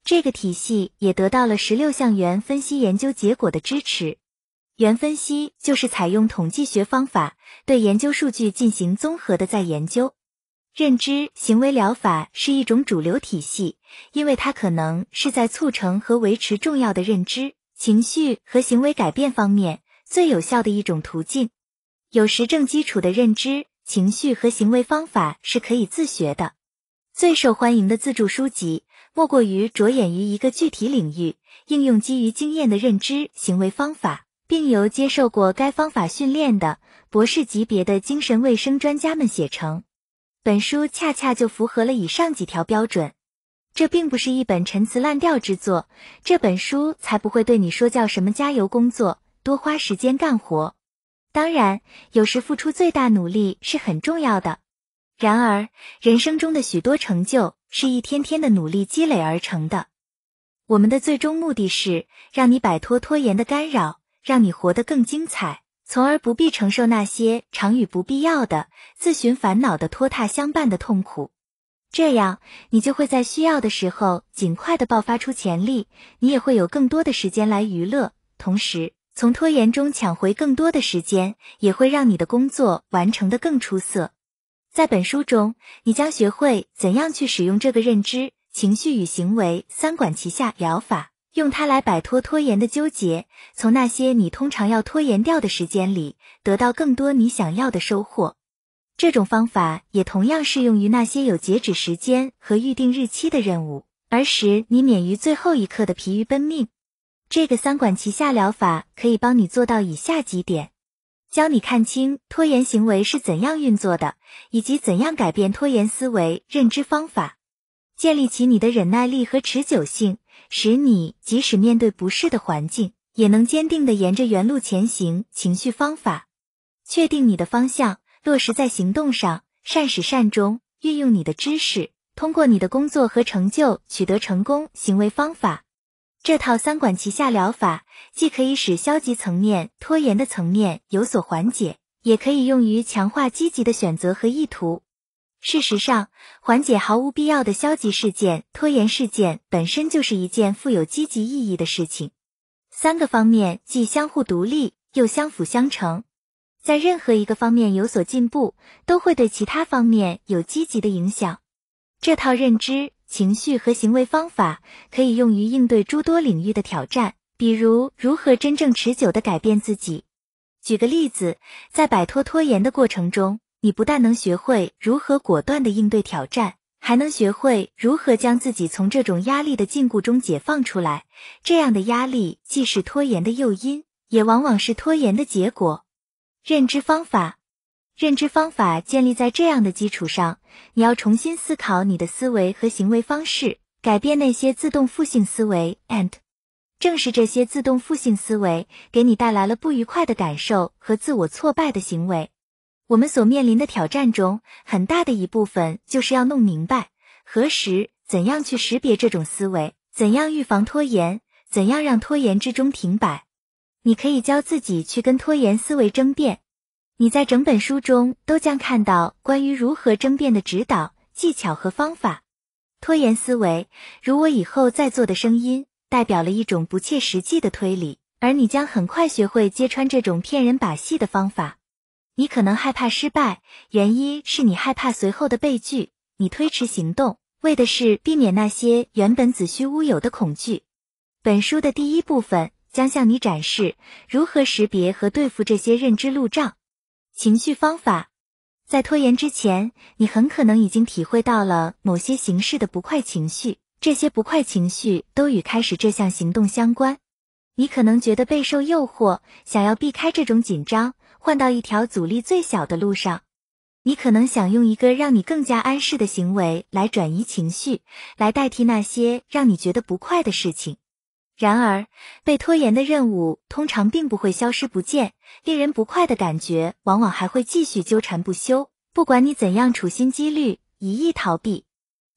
这个体系也得到了十六项元分析研究结果的支持。元分析就是采用统计学方法对研究数据进行综合的再研究。认知行为疗法是一种主流体系，因为它可能是在促成和维持重要的认知、情绪和行为改变方面最有效的一种途径。有实证基础的认知、情绪和行为方法是可以自学的。最受欢迎的自助书籍，莫过于着眼于一个具体领域，应用基于经验的认知行为方法，并由接受过该方法训练的博士级别的精神卫生专家们写成。本书恰恰就符合了以上几条标准。这并不是一本陈词滥调之作，这本书才不会对你说叫什么加油工作，多花时间干活。当然，有时付出最大努力是很重要的。然而，人生中的许多成就是一天天的努力积累而成的。我们的最终目的是让你摆脱拖延的干扰，让你活得更精彩，从而不必承受那些常与不必要的自寻烦恼的拖沓相伴的痛苦。这样，你就会在需要的时候尽快的爆发出潜力，你也会有更多的时间来娱乐，同时。从拖延中抢回更多的时间，也会让你的工作完成的更出色。在本书中，你将学会怎样去使用这个认知、情绪与行为三管齐下疗法，用它来摆脱拖延的纠结，从那些你通常要拖延掉的时间里，得到更多你想要的收获。这种方法也同样适用于那些有截止时间和预定日期的任务，而使你免于最后一刻的疲于奔命。这个三管齐下疗法可以帮你做到以下几点：教你看清拖延行为是怎样运作的，以及怎样改变拖延思维认知方法；建立起你的忍耐力和持久性，使你即使面对不适的环境，也能坚定的沿着原路前行；情绪方法，确定你的方向，落实在行动上，善始善终，运用你的知识，通过你的工作和成就取得成功；行为方法。这套三管齐下疗法，既可以使消极层面拖延的层面有所缓解，也可以用于强化积极的选择和意图。事实上，缓解毫无必要的消极事件、拖延事件本身就是一件富有积极意义的事情。三个方面既相互独立，又相辅相成。在任何一个方面有所进步，都会对其他方面有积极的影响。这套认知、情绪和行为方法可以用于应对诸多领域的挑战，比如如何真正持久的改变自己。举个例子，在摆脱拖延的过程中，你不但能学会如何果断的应对挑战，还能学会如何将自己从这种压力的禁锢中解放出来。这样的压力既是拖延的诱因，也往往是拖延的结果。认知方法，认知方法建立在这样的基础上：你要重新思考你的思维和行为方式，改变那些自动负性思维。And，正是这些自动负性思维给你带来了不愉快的感受和自我挫败的行为。我们所面临的挑战中，很大的一部分就是要弄明白何时、怎样去识别这种思维，怎样预防拖延，怎样让拖延之中停摆。你可以教自己去跟拖延思维争辩。你在整本书中都将看到关于如何争辩的指导技巧和方法。拖延思维，如我以后再做的声音，代表了一种不切实际的推理，而你将很快学会揭穿这种骗人把戏的方法。你可能害怕失败，原因是你害怕随后的悲剧。你推迟行动，为的是避免那些原本子虚乌有的恐惧。本书的第一部分。将向你展示如何识别和对付这些认知路障。情绪方法，在拖延之前，你很可能已经体会到了某些形式的不快情绪，这些不快情绪都与开始这项行动相关。你可能觉得备受诱惑，想要避开这种紧张，换到一条阻力最小的路上。你可能想用一个让你更加安适的行为来转移情绪，来代替那些让你觉得不快的事情。然而，被拖延的任务通常并不会消失不见，令人不快的感觉往往还会继续纠缠不休。不管你怎样处心积虑，一意逃避，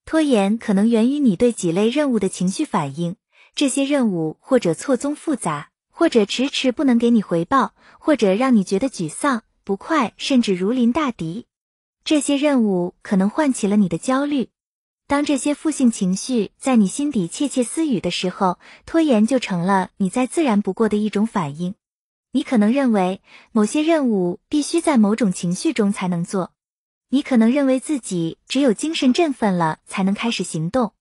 拖延可能源于你对几类任务的情绪反应。这些任务或者错综复杂，或者迟迟不能给你回报，或者让你觉得沮丧、不快，甚至如临大敌。这些任务可能唤起了你的焦虑。当这些负性情绪在你心底窃窃私语的时候，拖延就成了你再自然不过的一种反应。你可能认为某些任务必须在某种情绪中才能做，你可能认为自己只有精神振奋了才能开始行动。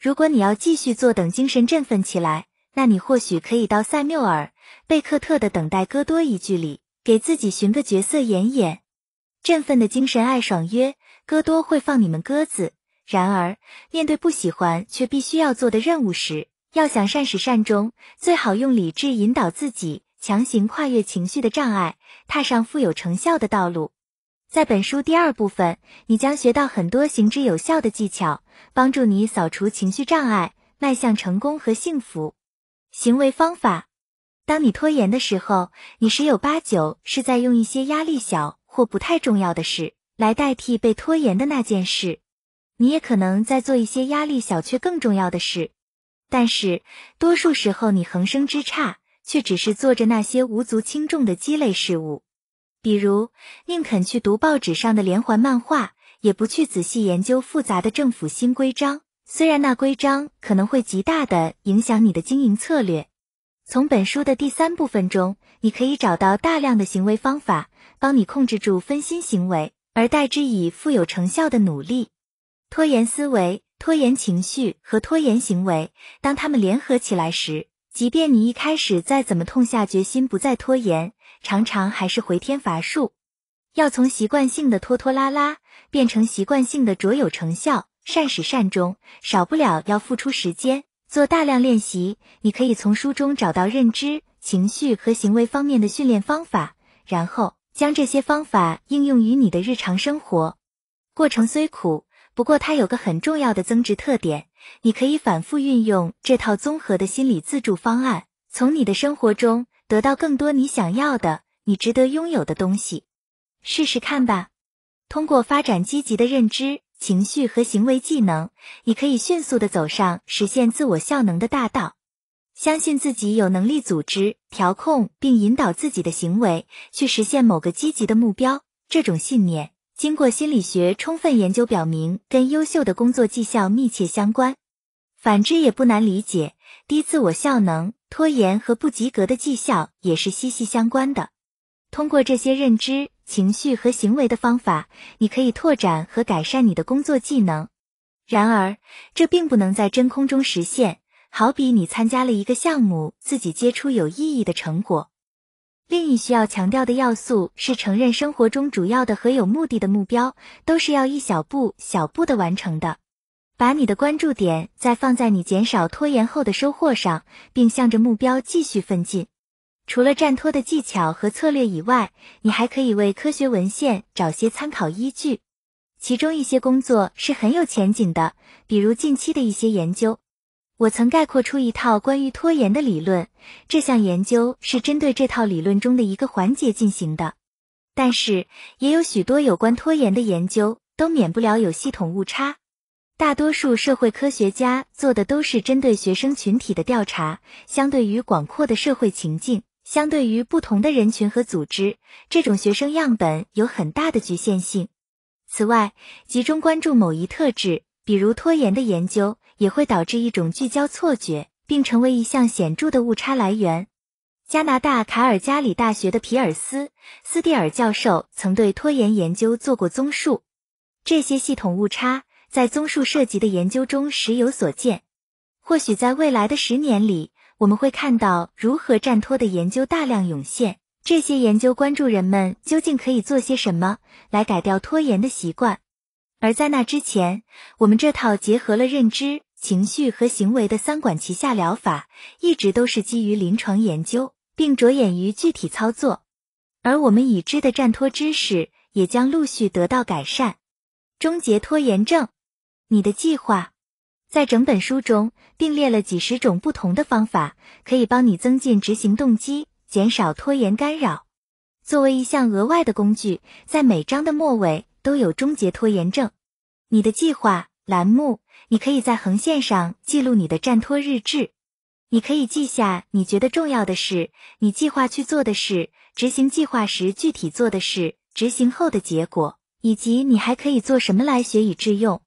如果你要继续坐等精神振奋起来，那你或许可以到塞缪尔·贝克特的《等待戈多》一句里，给自己寻个角色演演。振奋的精神爱爽约：“戈多会放你们鸽子。”然而，面对不喜欢却必须要做的任务时，要想善始善终，最好用理智引导自己，强行跨越情绪的障碍，踏上富有成效的道路。在本书第二部分，你将学到很多行之有效的技巧，帮助你扫除情绪障碍，迈向成功和幸福。行为方法：当你拖延的时候，你十有八九是在用一些压力小或不太重要的事来代替被拖延的那件事。你也可能在做一些压力小却更重要的事，但是多数时候你横生枝杈，却只是做着那些无足轻重的鸡肋事物。比如，宁肯去读报纸上的连环漫画，也不去仔细研究复杂的政府新规章，虽然那规章可能会极大的影响你的经营策略。从本书的第三部分中，你可以找到大量的行为方法，帮你控制住分心行为，而代之以富有成效的努力。拖延思维、拖延情绪和拖延行为，当他们联合起来时，即便你一开始再怎么痛下决心不再拖延，常常还是回天乏术。要从习惯性的拖拖拉拉变成习惯性的卓有成效、善始善终，少不了要付出时间，做大量练习。你可以从书中找到认知、情绪和行为方面的训练方法，然后将这些方法应用于你的日常生活。过程虽苦。不过，它有个很重要的增值特点，你可以反复运用这套综合的心理自助方案，从你的生活中得到更多你想要的、你值得拥有的东西。试试看吧。通过发展积极的认知、情绪和行为技能，你可以迅速的走上实现自我效能的大道。相信自己有能力组织、调控并引导自己的行为，去实现某个积极的目标。这种信念。经过心理学充分研究，表明跟优秀的工作绩效密切相关。反之也不难理解，低自我效能拖延和不及格的绩效也是息息相关的。通过这些认知、情绪和行为的方法，你可以拓展和改善你的工作技能。然而，这并不能在真空中实现。好比你参加了一个项目，自己结出有意义的成果。另一需要强调的要素是承认生活中主要的和有目的的目标都是要一小步小步的完成的。把你的关注点再放在你减少拖延后的收获上，并向着目标继续奋进。除了战拖的技巧和策略以外，你还可以为科学文献找些参考依据。其中一些工作是很有前景的，比如近期的一些研究。我曾概括出一套关于拖延的理论，这项研究是针对这套理论中的一个环节进行的。但是，也有许多有关拖延的研究都免不了有系统误差。大多数社会科学家做的都是针对学生群体的调查，相对于广阔的社会情境，相对于不同的人群和组织，这种学生样本有很大的局限性。此外，集中关注某一特质，比如拖延的研究。也会导致一种聚焦错觉，并成为一项显著的误差来源。加拿大卡尔加里大学的皮尔斯·斯蒂尔教授曾对拖延研究做过综述。这些系统误差在综述涉及的研究中时有所见。或许在未来的十年里，我们会看到如何战拖的研究大量涌现。这些研究关注人们究竟可以做些什么来改掉拖延的习惯。而在那之前，我们这套结合了认知。情绪和行为的三管齐下疗法一直都是基于临床研究，并着眼于具体操作，而我们已知的战拖知识也将陆续得到改善。终结拖延症，你的计划在整本书中并列了几十种不同的方法，可以帮你增进执行动机，减少拖延干扰。作为一项额外的工具，在每章的末尾都有终结拖延症你的计划栏目。你可以在横线上记录你的战托日志，你可以记下你觉得重要的事，你计划去做的事，执行计划时具体做的事，执行后的结果，以及你还可以做什么来学以致用。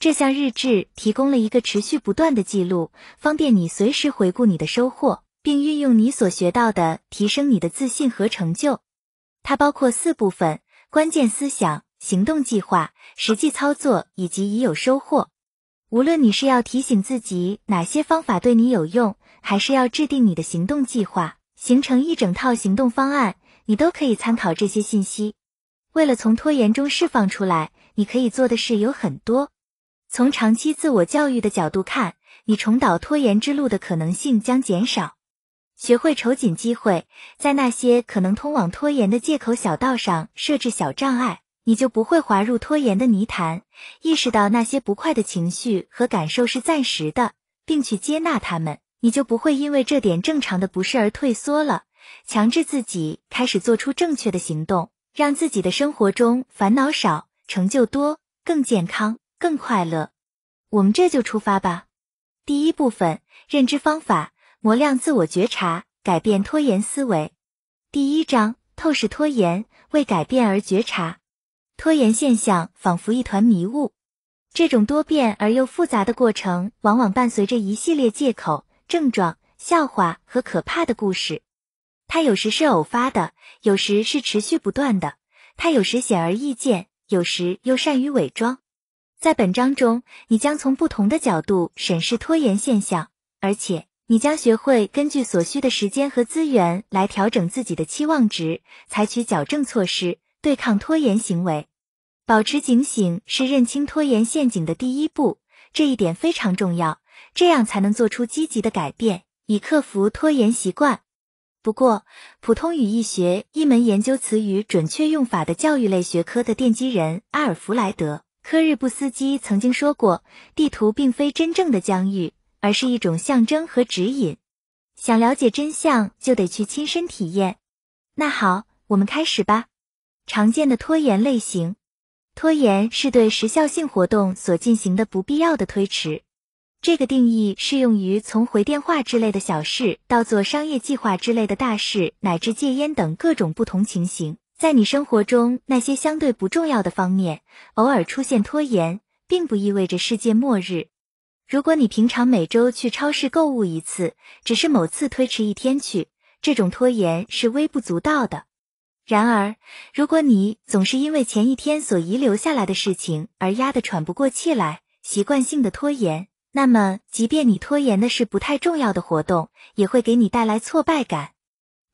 这项日志提供了一个持续不断的记录，方便你随时回顾你的收获，并运用你所学到的提升你的自信和成就。它包括四部分：关键思想、行动计划、实际操作以及已有收获。无论你是要提醒自己哪些方法对你有用，还是要制定你的行动计划，形成一整套行动方案，你都可以参考这些信息。为了从拖延中释放出来，你可以做的事有很多。从长期自我教育的角度看，你重蹈拖延之路的可能性将减少。学会瞅紧机会，在那些可能通往拖延的借口小道上设置小障碍。你就不会滑入拖延的泥潭，意识到那些不快的情绪和感受是暂时的，并去接纳他们，你就不会因为这点正常的不适而退缩了。强制自己开始做出正确的行动，让自己的生活中烦恼少、成就多、更健康、更快乐。我们这就出发吧。第一部分：认知方法，磨亮自我觉察，改变拖延思维。第一章：透视拖延，为改变而觉察。拖延现象仿佛一团迷雾，这种多变而又复杂的过程，往往伴随着一系列借口、症状、笑话和可怕的故事。它有时是偶发的，有时是持续不断的；它有时显而易见，有时又善于伪装。在本章中，你将从不同的角度审视拖延现象，而且你将学会根据所需的时间和资源来调整自己的期望值，采取矫正措施。对抗拖延行为，保持警醒是认清拖延陷阱的第一步，这一点非常重要，这样才能做出积极的改变，以克服拖延习惯。不过，普通语义学一门研究词语准确用法的教育类学科的奠基人阿尔弗莱德·科日布斯基曾经说过：“地图并非真正的疆域，而是一种象征和指引。想了解真相，就得去亲身体验。”那好，我们开始吧。常见的拖延类型，拖延是对时效性活动所进行的不必要的推迟。这个定义适用于从回电话之类的小事，到做商业计划之类的大事，乃至戒烟等各种不同情形。在你生活中那些相对不重要的方面，偶尔出现拖延，并不意味着世界末日。如果你平常每周去超市购物一次，只是某次推迟一天去，这种拖延是微不足道的。然而，如果你总是因为前一天所遗留下来的事情而压得喘不过气来，习惯性的拖延，那么即便你拖延的是不太重要的活动，也会给你带来挫败感。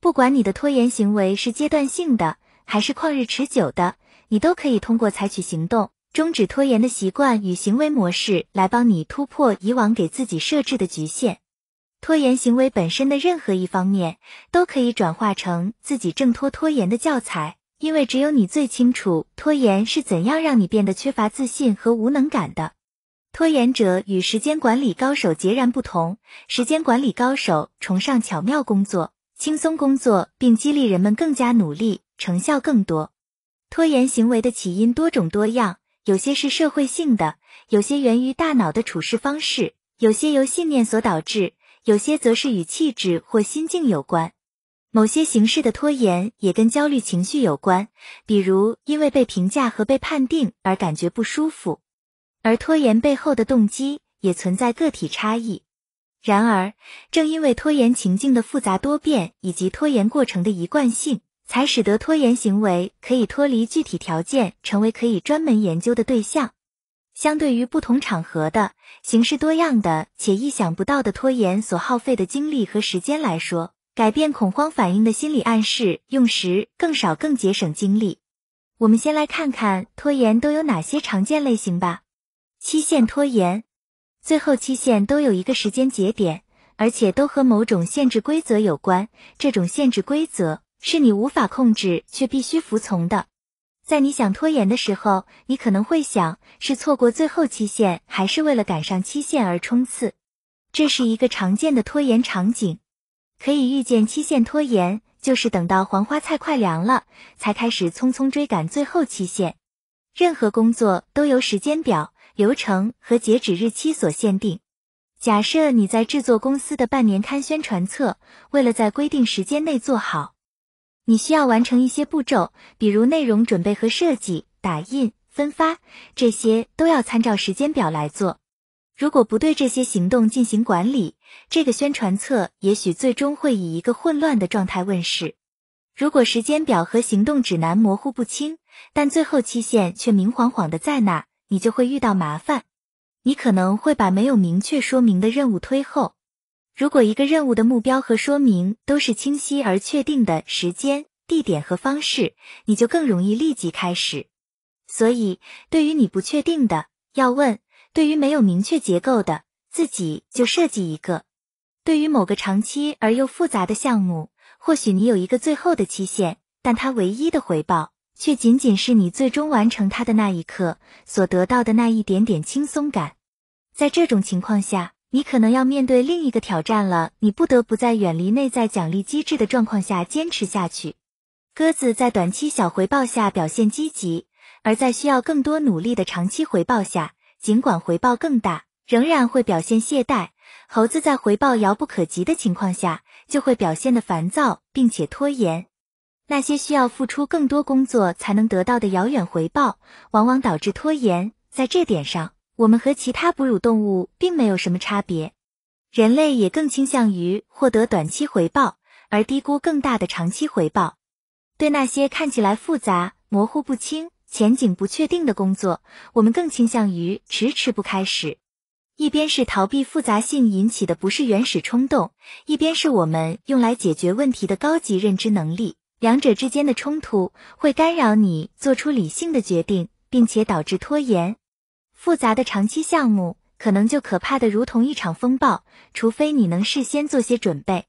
不管你的拖延行为是阶段性的还是旷日持久的，你都可以通过采取行动，终止拖延的习惯与行为模式，来帮你突破以往给自己设置的局限。拖延行为本身的任何一方面，都可以转化成自己挣脱拖延的教材，因为只有你最清楚拖延是怎样让你变得缺乏自信和无能感的。拖延者与时间管理高手截然不同，时间管理高手崇尚巧妙工作、轻松工作，并激励人们更加努力，成效更多。拖延行为的起因多种多样，有些是社会性的，有些源于大脑的处事方式，有些由信念所导致。有些则是与气质或心境有关，某些形式的拖延也跟焦虑情绪有关，比如因为被评价和被判定而感觉不舒服。而拖延背后的动机也存在个体差异。然而，正因为拖延情境的复杂多变以及拖延过程的一贯性，才使得拖延行为可以脱离具体条件，成为可以专门研究的对象。相对于不同场合的形式多样的且意想不到的拖延所耗费的精力和时间来说，改变恐慌反应的心理暗示用时更少，更节省精力。我们先来看看拖延都有哪些常见类型吧。期限拖延，最后期限都有一个时间节点，而且都和某种限制规则有关。这种限制规则是你无法控制却必须服从的。在你想拖延的时候，你可能会想是错过最后期限，还是为了赶上期限而冲刺。这是一个常见的拖延场景。可以预见，期限拖延就是等到黄花菜快凉了，才开始匆匆追赶最后期限。任何工作都由时间表、流程和截止日期所限定。假设你在制作公司的半年刊宣传册，为了在规定时间内做好。你需要完成一些步骤，比如内容准备和设计、打印、分发，这些都要参照时间表来做。如果不对这些行动进行管理，这个宣传册也许最终会以一个混乱的状态问世。如果时间表和行动指南模糊不清，但最后期限却明晃晃的在那，你就会遇到麻烦。你可能会把没有明确说明的任务推后。如果一个任务的目标和说明都是清晰而确定的时间、地点和方式，你就更容易立即开始。所以，对于你不确定的，要问；对于没有明确结构的，自己就设计一个。对于某个长期而又复杂的项目，或许你有一个最后的期限，但它唯一的回报，却仅仅是你最终完成它的那一刻所得到的那一点点轻松感。在这种情况下，你可能要面对另一个挑战了，你不得不在远离内在奖励机制的状况下坚持下去。鸽子在短期小回报下表现积极，而在需要更多努力的长期回报下，尽管回报更大，仍然会表现懈怠。猴子在回报遥不可及的情况下，就会表现的烦躁，并且拖延。那些需要付出更多工作才能得到的遥远回报，往往导致拖延。在这点上。我们和其他哺乳动物并没有什么差别，人类也更倾向于获得短期回报，而低估更大的长期回报。对那些看起来复杂、模糊不清、前景不确定的工作，我们更倾向于迟迟不开始。一边是逃避复杂性引起的不是原始冲动，一边是我们用来解决问题的高级认知能力，两者之间的冲突会干扰你做出理性的决定，并且导致拖延。复杂的长期项目可能就可怕的如同一场风暴，除非你能事先做些准备。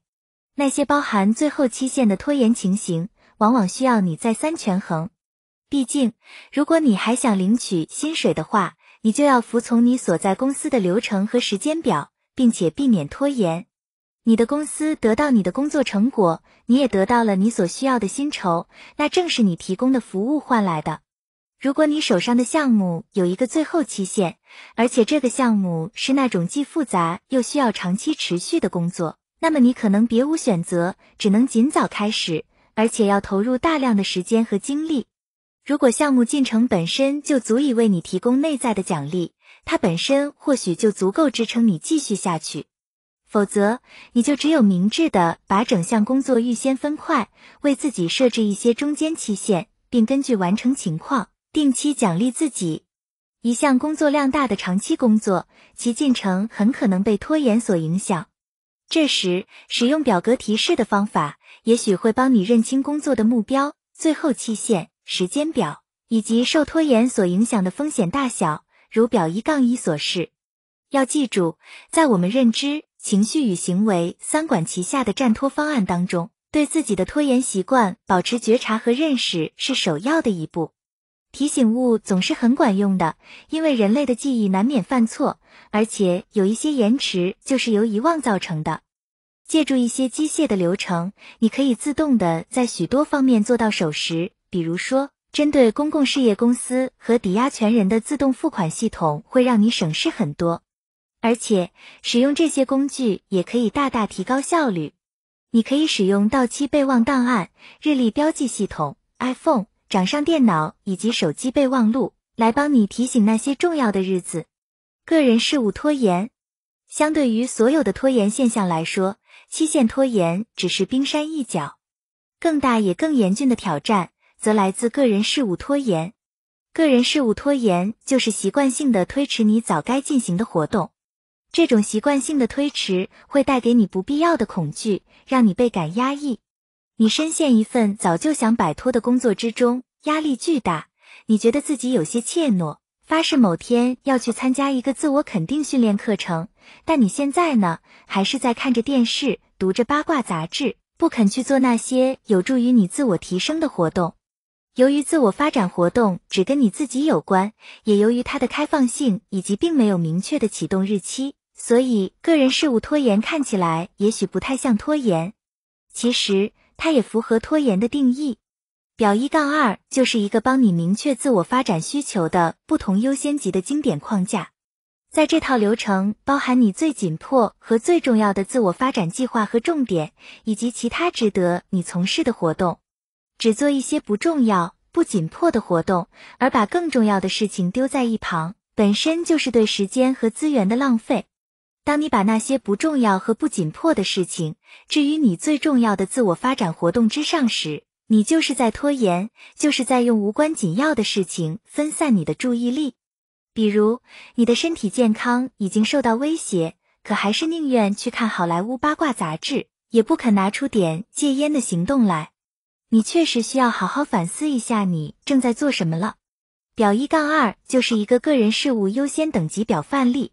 那些包含最后期限的拖延情形，往往需要你再三权衡。毕竟，如果你还想领取薪水的话，你就要服从你所在公司的流程和时间表，并且避免拖延。你的公司得到你的工作成果，你也得到了你所需要的薪酬，那正是你提供的服务换来的。如果你手上的项目有一个最后期限，而且这个项目是那种既复杂又需要长期持续的工作，那么你可能别无选择，只能尽早开始，而且要投入大量的时间和精力。如果项目进程本身就足以为你提供内在的奖励，它本身或许就足够支撑你继续下去。否则，你就只有明智的把整项工作预先分块，为自己设置一些中间期限，并根据完成情况定期奖励自己。一项工作量大的长期工作，其进程很可能被拖延所影响。这时，使用表格提示的方法，也许会帮你认清工作的目标、最后期限、时间表以及受拖延所影响的风险大小，如表一杠一所示。要记住，在我们认知。情绪与行为三管齐下的战拖方案当中，对自己的拖延习惯保持觉察和认识是首要的一步。提醒物总是很管用的，因为人类的记忆难免犯错，而且有一些延迟就是由遗忘造成的。借助一些机械的流程，你可以自动的在许多方面做到守时。比如说，针对公共事业公司和抵押权人的自动付款系统，会让你省事很多。而且使用这些工具也可以大大提高效率。你可以使用到期备忘档案、日历标记系统、iPhone、掌上电脑以及手机备忘录来帮你提醒那些重要的日子。个人事务拖延，相对于所有的拖延现象来说，期限拖延只是冰山一角。更大也更严峻的挑战则来自个人事务拖延。个人事务拖延就是习惯性的推迟你早该进行的活动。这种习惯性的推迟会带给你不必要的恐惧，让你倍感压抑。你深陷一份早就想摆脱的工作之中，压力巨大。你觉得自己有些怯懦，发誓某天要去参加一个自我肯定训练课程，但你现在呢，还是在看着电视，读着八卦杂志，不肯去做那些有助于你自我提升的活动。由于自我发展活动只跟你自己有关，也由于它的开放性以及并没有明确的启动日期。所以，个人事务拖延看起来也许不太像拖延，其实它也符合拖延的定义。表一杠二就是一个帮你明确自我发展需求的不同优先级的经典框架。在这套流程包含你最紧迫和最重要的自我发展计划和重点，以及其他值得你从事的活动。只做一些不重要、不紧迫的活动，而把更重要的事情丢在一旁，本身就是对时间和资源的浪费。当你把那些不重要和不紧迫的事情置于你最重要的自我发展活动之上时，你就是在拖延，就是在用无关紧要的事情分散你的注意力。比如，你的身体健康已经受到威胁，可还是宁愿去看好莱坞八卦杂志，也不肯拿出点戒烟的行动来。你确实需要好好反思一下，你正在做什么了。表一杠二就是一个个人事务优先等级表范例。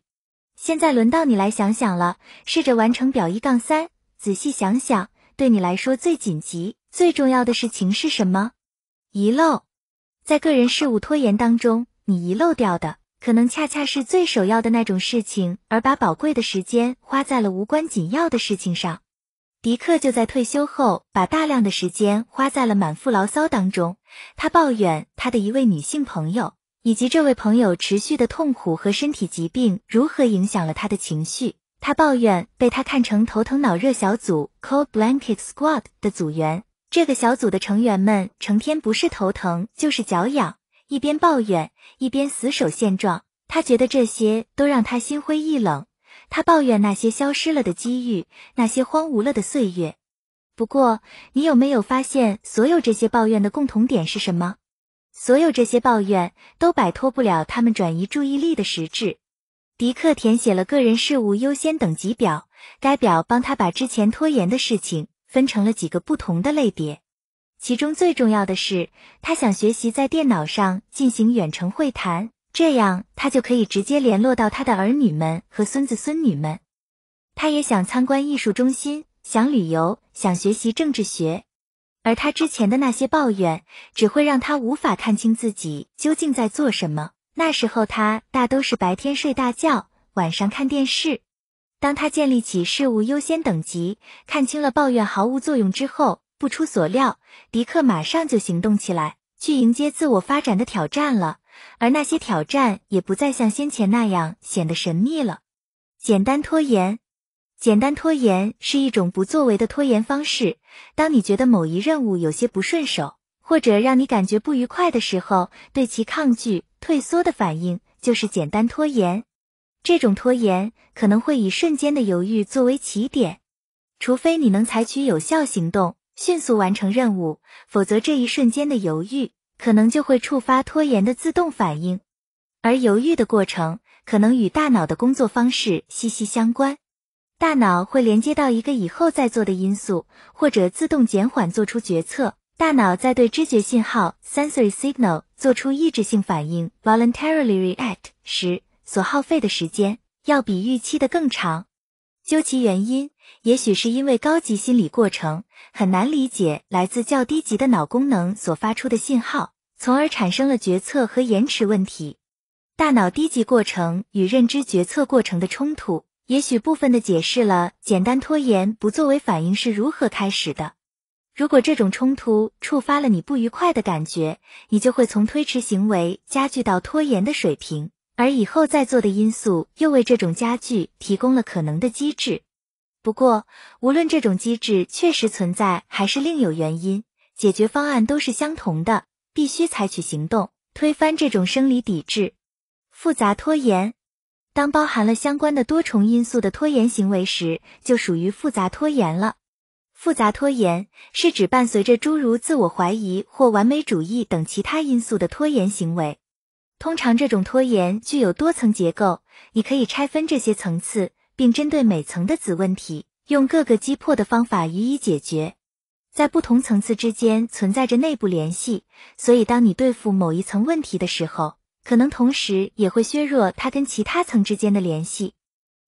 现在轮到你来想想了，试着完成表一杠三。仔细想想，对你来说最紧急、最重要的事情是什么？遗漏，在个人事务拖延当中，你遗漏掉的可能恰恰是最首要的那种事情，而把宝贵的时间花在了无关紧要的事情上。迪克就在退休后，把大量的时间花在了满腹牢骚当中。他抱怨他的一位女性朋友。以及这位朋友持续的痛苦和身体疾病如何影响了他的情绪？他抱怨被他看成头疼脑热小组 （Cold Blanket Squad） 的组员。这个小组的成员们成天不是头疼就是脚痒，一边抱怨一边死守现状。他觉得这些都让他心灰意冷。他抱怨那些消失了的机遇，那些荒芜了的岁月。不过，你有没有发现，所有这些抱怨的共同点是什么？所有这些抱怨都摆脱不了他们转移注意力的实质。迪克填写了个人事务优先等级表，该表帮他把之前拖延的事情分成了几个不同的类别。其中最重要的是，他想学习在电脑上进行远程会谈，这样他就可以直接联络到他的儿女们和孙子孙女们。他也想参观艺术中心，想旅游，想学习政治学。而他之前的那些抱怨，只会让他无法看清自己究竟在做什么。那时候他大都是白天睡大觉，晚上看电视。当他建立起事物优先等级，看清了抱怨毫无作用之后，不出所料，迪克马上就行动起来，去迎接自我发展的挑战了。而那些挑战也不再像先前那样显得神秘了。简单拖延。简单拖延是一种不作为的拖延方式。当你觉得某一任务有些不顺手，或者让你感觉不愉快的时候，对其抗拒、退缩的反应就是简单拖延。这种拖延可能会以瞬间的犹豫作为起点，除非你能采取有效行动，迅速完成任务，否则这一瞬间的犹豫可能就会触发拖延的自动反应。而犹豫的过程可能与大脑的工作方式息息相关，大脑会连接到一个以后再做的因素，或者自动减缓做出决策。大脑在对知觉信号 （sensory signal） 做出抑制性反应 （voluntarily react） 时。所耗费的时间要比预期的更长。究其原因，也许是因为高级心理过程很难理解来自较低级的脑功能所发出的信号，从而产生了决策和延迟问题。大脑低级过程与认知决策过程的冲突，也许部分的解释了简单拖延不作为反应是如何开始的。如果这种冲突触发了你不愉快的感觉，你就会从推迟行为加剧到拖延的水平。而以后再做的因素又为这种加剧提供了可能的机制。不过，无论这种机制确实存在还是另有原因，解决方案都是相同的：必须采取行动，推翻这种生理抵制。复杂拖延，当包含了相关的多重因素的拖延行为时，就属于复杂拖延了。复杂拖延是指伴随着诸如自我怀疑或完美主义等其他因素的拖延行为。通常这种拖延具有多层结构，你可以拆分这些层次，并针对每层的子问题，用各个击破的方法予以解决。在不同层次之间存在着内部联系，所以当你对付某一层问题的时候，可能同时也会削弱它跟其他层之间的联系。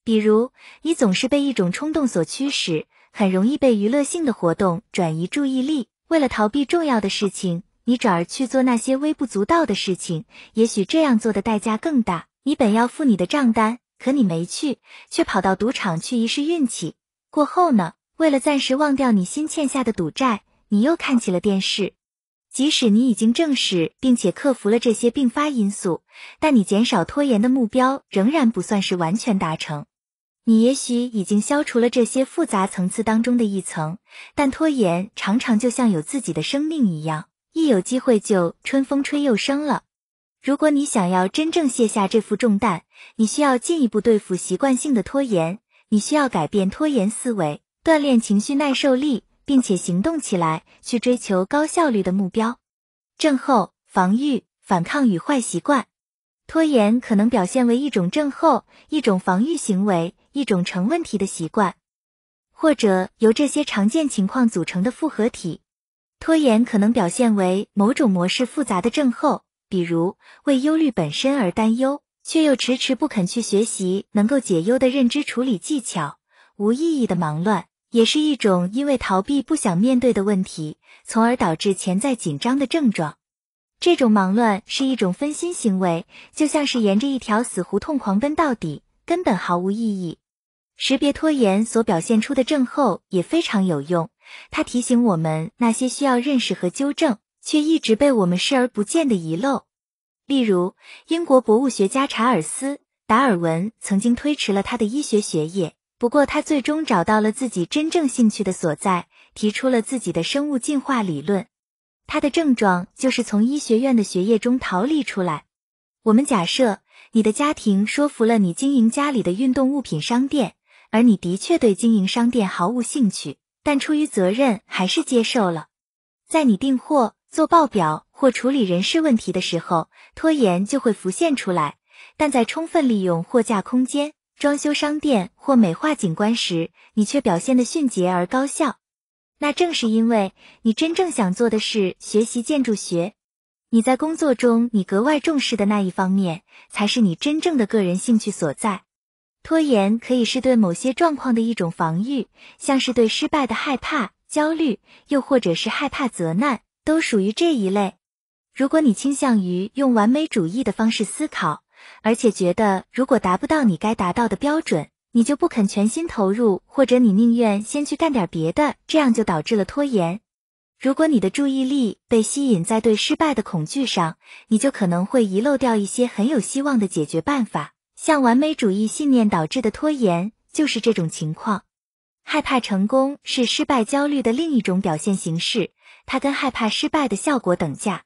比如，你总是被一种冲动所驱使，很容易被娱乐性的活动转移注意力，为了逃避重要的事情。你转而去做那些微不足道的事情，也许这样做的代价更大。你本要付你的账单，可你没去，却跑到赌场去一试运气。过后呢，为了暂时忘掉你新欠下的赌债，你又看起了电视。即使你已经正视并且克服了这些并发因素，但你减少拖延的目标仍然不算是完全达成。你也许已经消除了这些复杂层次当中的一层，但拖延常常就像有自己的生命一样。一有机会就春风吹又生了。如果你想要真正卸下这副重担，你需要进一步对付习惯性的拖延。你需要改变拖延思维，锻炼情绪耐受力，并且行动起来，去追求高效率的目标。症候、防御、反抗与坏习惯。拖延可能表现为一种症候、一种防御行为、一种成问题的习惯，或者由这些常见情况组成的复合体。拖延可能表现为某种模式复杂的症候，比如为忧虑本身而担忧，却又迟迟不肯去学习能够解忧的认知处理技巧；无意义的忙乱也是一种因为逃避不想面对的问题，从而导致潜在紧张的症状。这种忙乱是一种分心行为，就像是沿着一条死胡同狂奔到底，根本毫无意义。识别拖延所表现出的症候也非常有用。它提醒我们那些需要认识和纠正，却一直被我们视而不见的遗漏。例如，英国博物学家查尔斯·达尔文曾经推迟了他的医学学业，不过他最终找到了自己真正兴趣的所在，提出了自己的生物进化理论。他的症状就是从医学院的学业中逃离出来。我们假设你的家庭说服了你经营家里的运动物品商店，而你的确对经营商店毫无兴趣。但出于责任，还是接受了。在你订货、做报表或处理人事问题的时候，拖延就会浮现出来；但在充分利用货架空间、装修商店或美化景观时，你却表现得迅捷而高效。那正是因为你真正想做的是学习建筑学，你在工作中你格外重视的那一方面，才是你真正的个人兴趣所在。拖延可以是对某些状况的一种防御，像是对失败的害怕、焦虑，又或者是害怕责难，都属于这一类。如果你倾向于用完美主义的方式思考，而且觉得如果达不到你该达到的标准，你就不肯全心投入，或者你宁愿先去干点别的，这样就导致了拖延。如果你的注意力被吸引在对失败的恐惧上，你就可能会遗漏掉一些很有希望的解决办法。像完美主义信念导致的拖延就是这种情况。害怕成功是失败焦虑的另一种表现形式，它跟害怕失败的效果等价。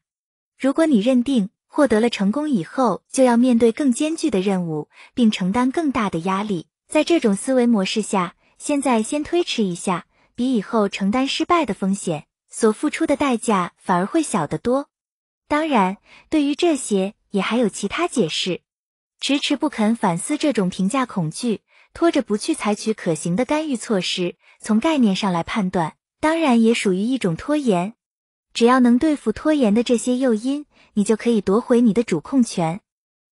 如果你认定获得了成功以后，就要面对更艰巨的任务，并承担更大的压力。在这种思维模式下，现在先推迟一下，比以后承担失败的风险所付出的代价反而会小得多。当然，对于这些也还有其他解释。迟迟不肯反思这种评价恐惧，拖着不去采取可行的干预措施，从概念上来判断，当然也属于一种拖延。只要能对付拖延的这些诱因，你就可以夺回你的主控权。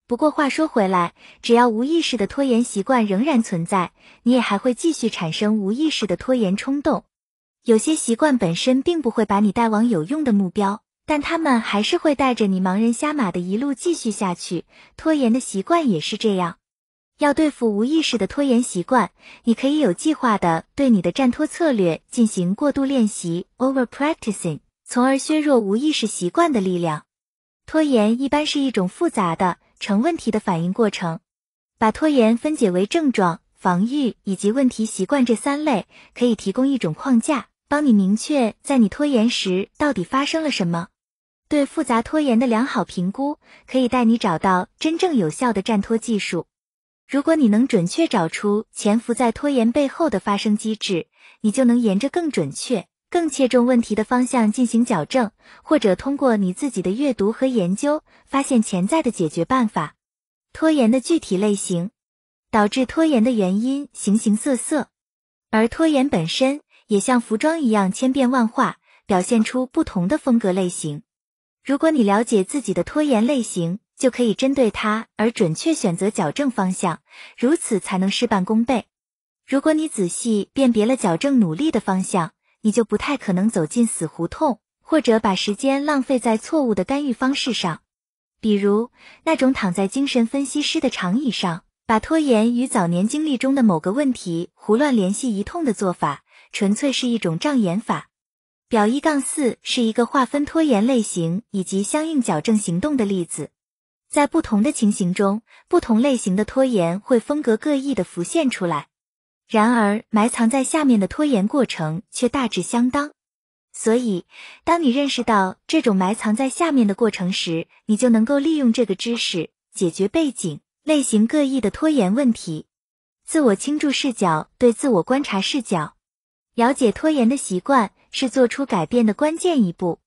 不过话说回来，只要无意识的拖延习惯仍然存在，你也还会继续产生无意识的拖延冲动。有些习惯本身并不会把你带往有用的目标。但他们还是会带着你盲人瞎马的一路继续下去。拖延的习惯也是这样。要对付无意识的拖延习惯，你可以有计划的对你的战拖策略进行过度练习 （over practicing），从而削弱无意识习惯的力量。拖延一般是一种复杂的成问题的反应过程。把拖延分解为症状、防御以及问题习惯这三类，可以提供一种框架，帮你明确在你拖延时到底发生了什么。对复杂拖延的良好评估，可以带你找到真正有效的战拖技术。如果你能准确找出潜伏在拖延背后的发生机制，你就能沿着更准确、更切中问题的方向进行矫正，或者通过你自己的阅读和研究，发现潜在的解决办法。拖延的具体类型，导致拖延的原因形形色色，而拖延本身也像服装一样千变万化，表现出不同的风格类型。如果你了解自己的拖延类型，就可以针对它而准确选择矫正方向，如此才能事半功倍。如果你仔细辨别了矫正努力的方向，你就不太可能走进死胡同，或者把时间浪费在错误的干预方式上。比如那种躺在精神分析师的长椅上，把拖延与早年经历中的某个问题胡乱联系一通的做法，纯粹是一种障眼法。表一杠四是一个划分拖延类型以及相应矫正行动的例子。在不同的情形中，不同类型的拖延会风格各异的浮现出来。然而，埋藏在下面的拖延过程却大致相当。所以，当你认识到这种埋藏在下面的过程时，你就能够利用这个知识解决背景类型各异的拖延问题。自我倾注视角对自我观察视角，了解拖延的习惯。是做出改变的关键一步。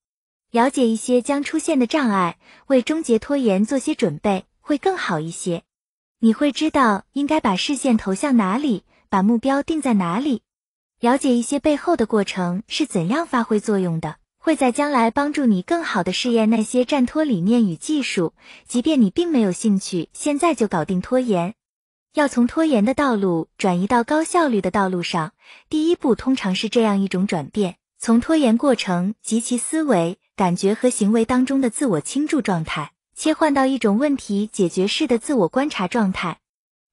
了解一些将出现的障碍，为终结拖延做些准备，会更好一些。你会知道应该把视线投向哪里，把目标定在哪里。了解一些背后的过程是怎样发挥作用的，会在将来帮助你更好的试验那些战拖理念与技术。即便你并没有兴趣现在就搞定拖延，要从拖延的道路转移到高效率的道路上，第一步通常是这样一种转变。从拖延过程及其思维、感觉和行为当中的自我倾注状态，切换到一种问题解决式的自我观察状态。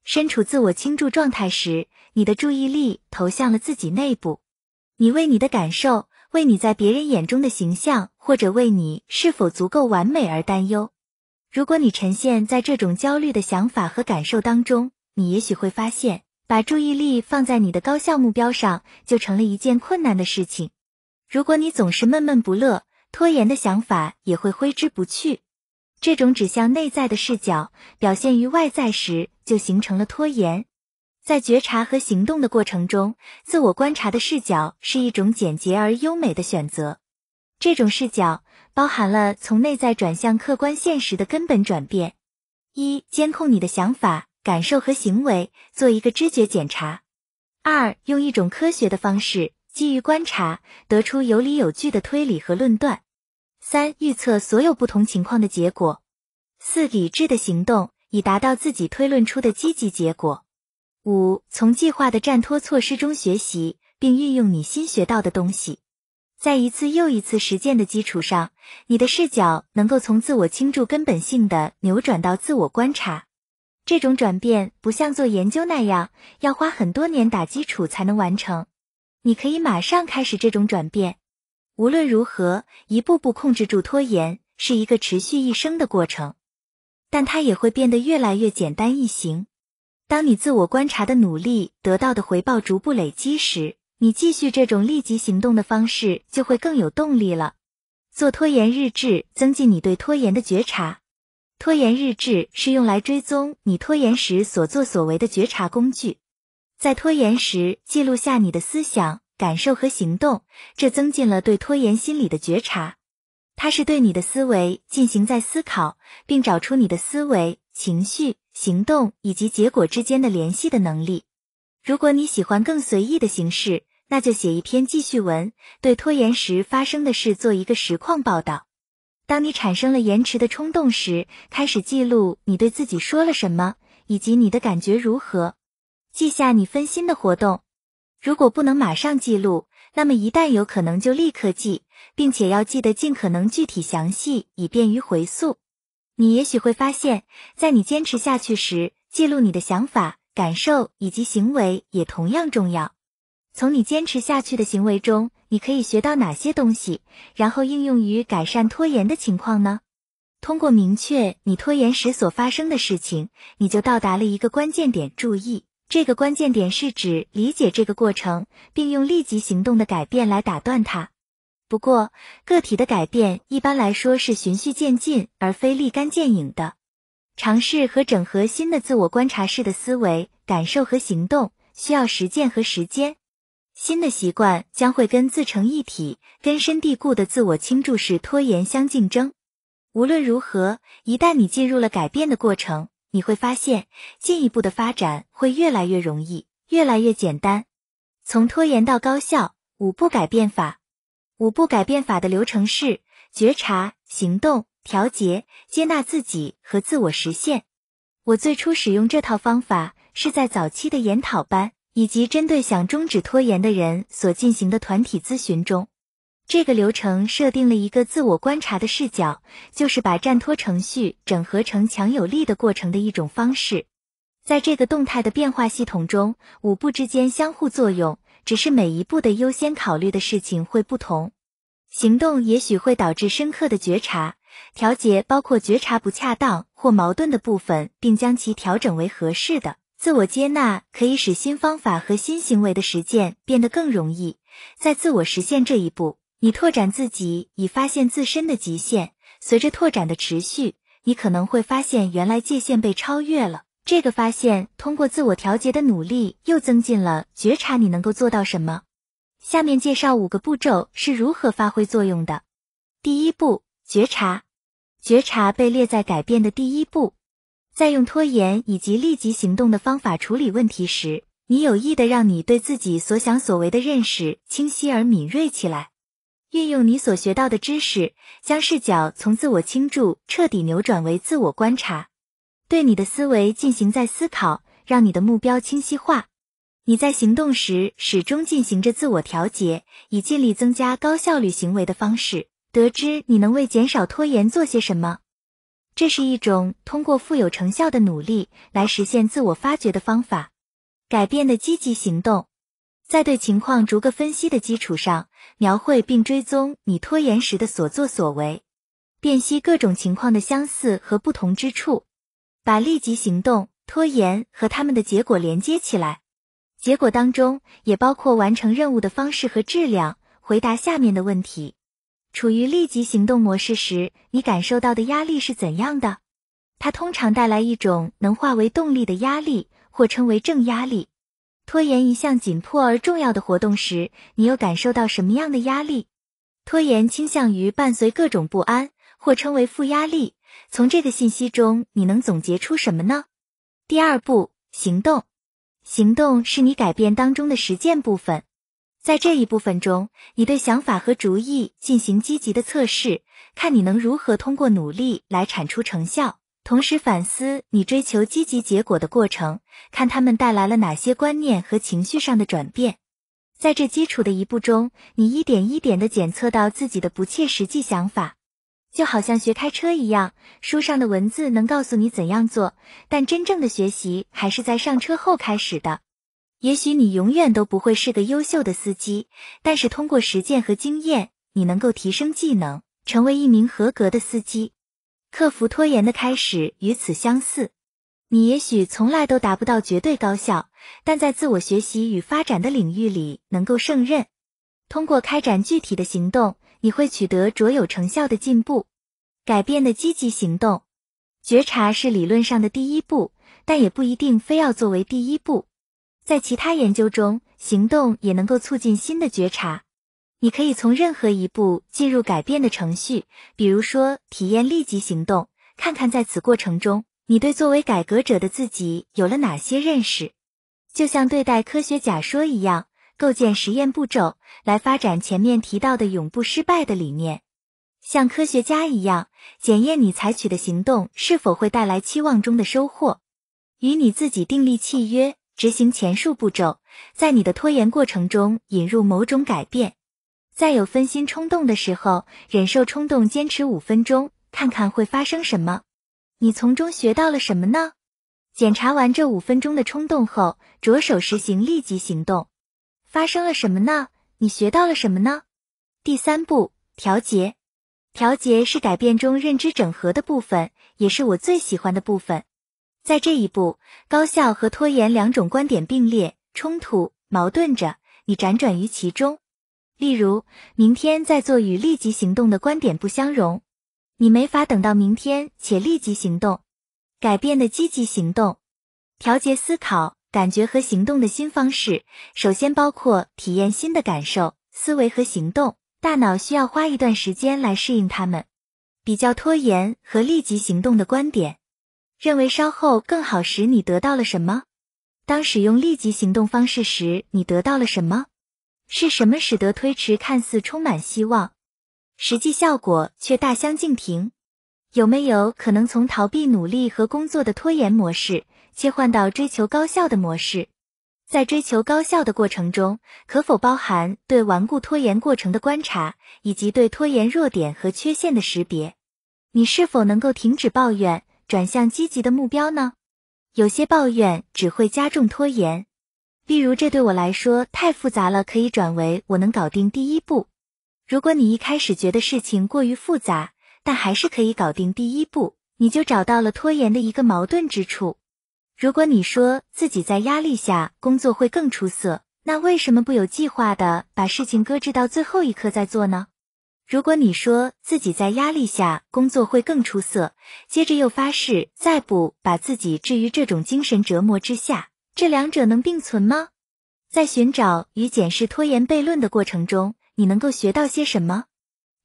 身处自我倾注状态时，你的注意力投向了自己内部。你为你的感受、为你在别人眼中的形象，或者为你是否足够完美而担忧。如果你沉陷在这种焦虑的想法和感受当中，你也许会发现，把注意力放在你的高效目标上，就成了一件困难的事情。如果你总是闷闷不乐，拖延的想法也会挥之不去。这种指向内在的视角表现于外在时，就形成了拖延。在觉察和行动的过程中，自我观察的视角是一种简洁而优美的选择。这种视角包含了从内在转向客观现实的根本转变：一、监控你的想法、感受和行为，做一个知觉检查；二、用一种科学的方式。基于观察得出有理有据的推理和论断。三、预测所有不同情况的结果。四、理智的行动以达到自己推论出的积极结果。五、从计划的战托措施中学习，并运用你新学到的东西。在一次又一次实践的基础上，你的视角能够从自我倾注根本性的扭转到自我观察。这种转变不像做研究那样要花很多年打基础才能完成。你可以马上开始这种转变。无论如何，一步步控制住拖延是一个持续一生的过程，但它也会变得越来越简单易行。当你自我观察的努力得到的回报逐步累积时，你继续这种立即行动的方式就会更有动力了。做拖延日志，增进你对拖延的觉察。拖延日志是用来追踪你拖延时所作所为的觉察工具，在拖延时记录下你的思想、感受和行动，这增进了对拖延心理的觉察。它是对你的思维进行在思考，并找出你的思维、情绪、行动以及结果之间的联系的能力。如果你喜欢更随意的形式，那就写一篇记叙文，对拖延时发生的事做一个实况报道。当你产生了延迟的冲动时，开始记录你对自己说了什么，以及你的感觉如何。记下你分心的活动。如果不能马上记录，那么一旦有可能就立刻记，并且要记得尽可能具体详细，以便于回溯。你也许会发现，在你坚持下去时，记录你的想法、感受以及行为也同样重要。从你坚持下去的行为中，你可以学到哪些东西，然后应用于改善拖延的情况呢？通过明确你拖延时所发生的事情，你就到达了一个关键点。注意，这个关键点是指理解这个过程，并用立即行动的改变来打断它。不过，个体的改变一般来说是循序渐进，而非立竿见影的。尝试和整合新的自我观察式的思维、感受和行动，需要实践和时间。新的习惯将会跟自成一体、根深蒂固的自我倾注式拖延相竞争。无论如何，一旦你进入了改变的过程，你会发现进一步的发展会越来越容易，越来越简单。从拖延到高效，五步改变法。五步改变法的流程是：觉察、行动、调节、接纳自己和自我实现。我最初使用这套方法是在早期的研讨班。以及针对想终止拖延的人所进行的团体咨询中，这个流程设定了一个自我观察的视角，就是把暂拖程序整合成强有力的过程的一种方式。在这个动态的变化系统中，五步之间相互作用，只是每一步的优先考虑的事情会不同。行动也许会导致深刻的觉察，调节包括觉察不恰当或矛盾的部分，并将其调整为合适的。自我接纳可以使新方法和新行为的实践变得更容易。在自我实现这一步，你拓展自己，以发现自身的极限。随着拓展的持续，你可能会发现原来界限被超越了。这个发现通过自我调节的努力，又增进了觉察。你能够做到什么？下面介绍五个步骤是如何发挥作用的。第一步，觉察。觉察被列在改变的第一步。在用拖延以及立即行动的方法处理问题时，你有意的让你对自己所想所为的认识清晰而敏锐起来。运用你所学到的知识，将视角从自我倾注彻底扭转为自我观察。对你的思维进行再思考，让你的目标清晰化。你在行动时始终进行着自我调节，以尽力增加高效率行为的方式，得知你能为减少拖延做些什么。这是一种通过富有成效的努力来实现自我发掘的方法。改变的积极行动，在对情况逐个分析的基础上，描绘并追踪你拖延时的所作所为，辨析各种情况的相似和不同之处，把立即行动、拖延和他们的结果连接起来。结果当中也包括完成任务的方式和质量。回答下面的问题。处于立即行动模式时，你感受到的压力是怎样的？它通常带来一种能化为动力的压力，或称为正压力。拖延一项紧迫而重要的活动时，你又感受到什么样的压力？拖延倾向于伴随各种不安，或称为负压力。从这个信息中，你能总结出什么呢？第二步，行动。行动是你改变当中的实践部分。在这一部分中，你对想法和主意进行积极的测试，看你能如何通过努力来产出成效，同时反思你追求积极结果的过程，看他们带来了哪些观念和情绪上的转变。在这基础的一步中，你一点一点地检测到自己的不切实际想法，就好像学开车一样，书上的文字能告诉你怎样做，但真正的学习还是在上车后开始的。也许你永远都不会是个优秀的司机，但是通过实践和经验，你能够提升技能，成为一名合格的司机。克服拖延的开始与此相似。你也许从来都达不到绝对高效，但在自我学习与发展的领域里能够胜任。通过开展具体的行动，你会取得卓有成效的进步。改变的积极行动。觉察是理论上的第一步，但也不一定非要作为第一步。在其他研究中，行动也能够促进新的觉察。你可以从任何一步进入改变的程序，比如说体验立即行动，看看在此过程中，你对作为改革者的自己有了哪些认识。就像对待科学假说一样，构建实验步骤来发展前面提到的永不失败的理念。像科学家一样，检验你采取的行动是否会带来期望中的收获。与你自己订立契约。执行前述步骤，在你的拖延过程中引入某种改变。在有分心冲动的时候，忍受冲动，坚持五分钟，看看会发生什么。你从中学到了什么呢？检查完这五分钟的冲动后，着手实行立即行动，发生了什么呢？你学到了什么呢？第三步，调节。调节是改变中认知整合的部分，也是我最喜欢的部分。在这一步，高效和拖延两种观点并列、冲突、矛盾着，你辗转于其中。例如，明天再做与立即行动的观点不相容，你没法等到明天且立即行动。改变的积极行动，调节思考、感觉和行动的新方式，首先包括体验新的感受、思维和行动。大脑需要花一段时间来适应它们。比较拖延和立即行动的观点。认为稍后更好时，你得到了什么？当使用立即行动方式时，你得到了什么？是什么使得推迟看似充满希望，实际效果却大相径庭？有没有可能从逃避努力和工作的拖延模式切换到追求高效的模式？在追求高效的过程中，可否包含对顽固拖延过程的观察，以及对拖延弱点和缺陷的识别？你是否能够停止抱怨？转向积极的目标呢？有些抱怨只会加重拖延，例如这对我来说太复杂了，可以转为我能搞定第一步。如果你一开始觉得事情过于复杂，但还是可以搞定第一步，你就找到了拖延的一个矛盾之处。如果你说自己在压力下工作会更出色，那为什么不有计划的把事情搁置到最后一刻再做呢？如果你说自己在压力下工作会更出色，接着又发誓再不把自己置于这种精神折磨之下，这两者能并存吗？在寻找与检视拖延悖论的过程中，你能够学到些什么？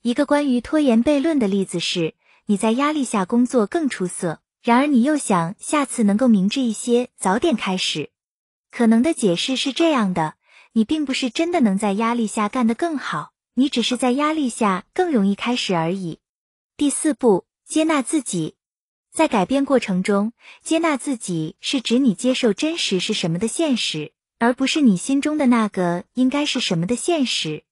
一个关于拖延悖论的例子是：你在压力下工作更出色，然而你又想下次能够明智一些，早点开始。可能的解释是这样的：你并不是真的能在压力下干得更好。你只是在压力下更容易开始而已。第四步，接纳自己。在改变过程中，接纳自己是指你接受真实是什么的现实，而不是你心中的那个应该是什么的现实。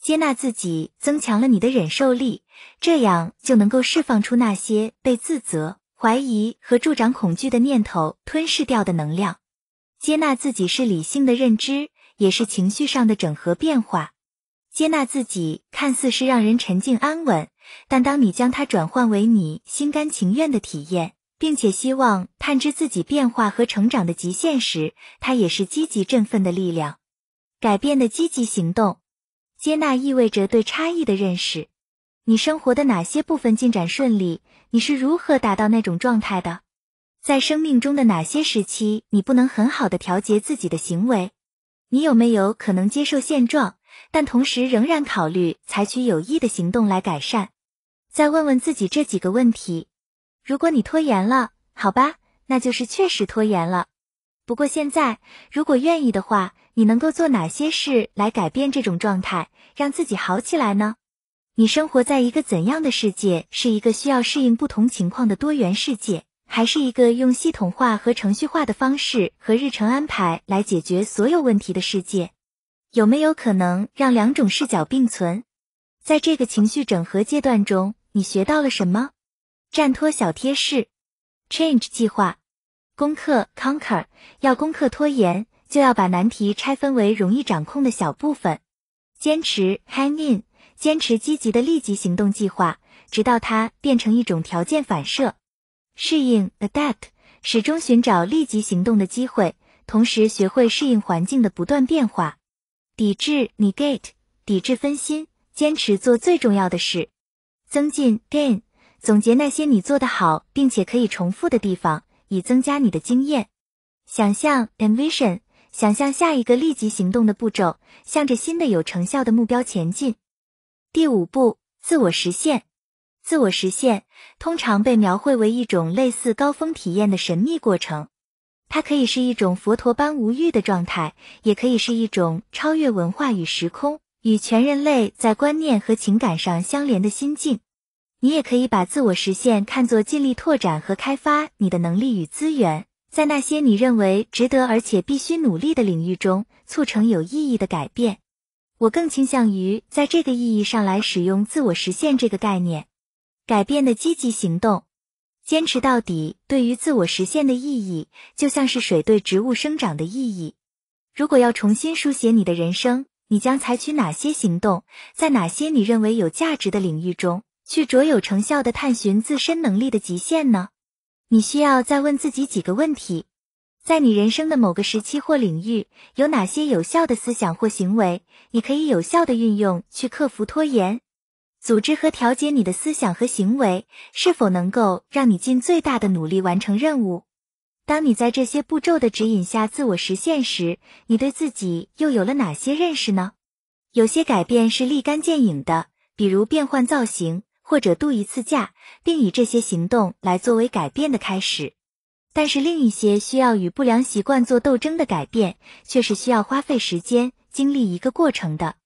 接纳自己增强了你的忍受力，这样就能够释放出那些被自责、怀疑和助长恐惧的念头吞噬掉的能量。接纳自己是理性的认知，也是情绪上的整合变化。接纳自己看似是让人沉静安稳，但当你将它转换为你心甘情愿的体验，并且希望探知自己变化和成长的极限时，它也是积极振奋的力量。改变的积极行动，接纳意味着对差异的认识。你生活的哪些部分进展顺利？你是如何达到那种状态的？在生命中的哪些时期，你不能很好的调节自己的行为？你有没有可能接受现状？但同时仍然考虑采取有益的行动来改善。再问问自己这几个问题：如果你拖延了，好吧，那就是确实拖延了。不过现在，如果愿意的话，你能够做哪些事来改变这种状态，让自己好起来呢？你生活在一个怎样的世界？是一个需要适应不同情况的多元世界，还是一个用系统化和程序化的方式和日程安排来解决所有问题的世界？有没有可能让两种视角并存？在这个情绪整合阶段中，你学到了什么？战拖小贴士：Change 计划攻克 Conquer。要攻克拖延，就要把难题拆分为容易掌控的小部分。坚持 Hang in，坚持积极的立即行动计划，直到它变成一种条件反射。适应 Adapt，始终寻找立即行动的机会，同时学会适应环境的不断变化。抵制 negate，抵制分心，坚持做最重要的事，增进 gain，总结那些你做得好并且可以重复的地方，以增加你的经验。想象 （envision），想象下一个立即行动的步骤，向着新的有成效的目标前进。第五步，自我实现。自我实现通常被描绘为一种类似高峰体验的神秘过程，它可以是一种佛陀般无欲的状态，也可以是一种超越文化与时空。与全人类在观念和情感上相连的心境，你也可以把自我实现看作尽力拓展和开发你的能力与资源，在那些你认为值得而且必须努力的领域中，促成有意义的改变。我更倾向于在这个意义上来使用“自我实现”这个概念。改变的积极行动，坚持到底。对于自我实现的意义，就像是水对植物生长的意义。如果要重新书写你的人生，你将采取哪些行动，在哪些你认为有价值的领域中，去卓有成效的探寻自身能力的极限呢？你需要再问自己几个问题：在你人生的某个时期或领域，有哪些有效的思想或行为，你可以有效的运用去克服拖延？组织和调节你的思想和行为，是否能够让你尽最大的努力完成任务？当你在这些步骤的指引下自我实现时，你对自己又有了哪些认识呢？有些改变是立竿见影的，比如变换造型或者度一次假，并以这些行动来作为改变的开始。但是另一些需要与不良习惯做斗争的改变，却是需要花费时间、经历一个过程的。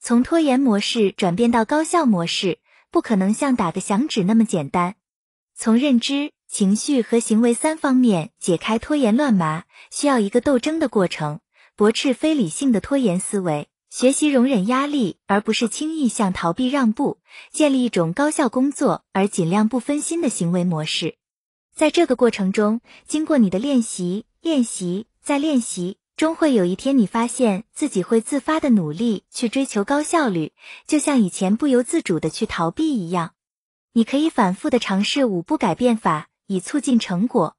从拖延模式转变到高效模式，不可能像打个响指那么简单。从认知。情绪和行为三方面解开拖延乱麻，需要一个斗争的过程，驳斥非理性的拖延思维，学习容忍压力，而不是轻易向逃避让步，建立一种高效工作而尽量不分心的行为模式。在这个过程中，经过你的练习、练习再练习，终会有一天你发现自己会自发的努力去追求高效率，就像以前不由自主的去逃避一样。你可以反复的尝试五步改变法。以促进成果。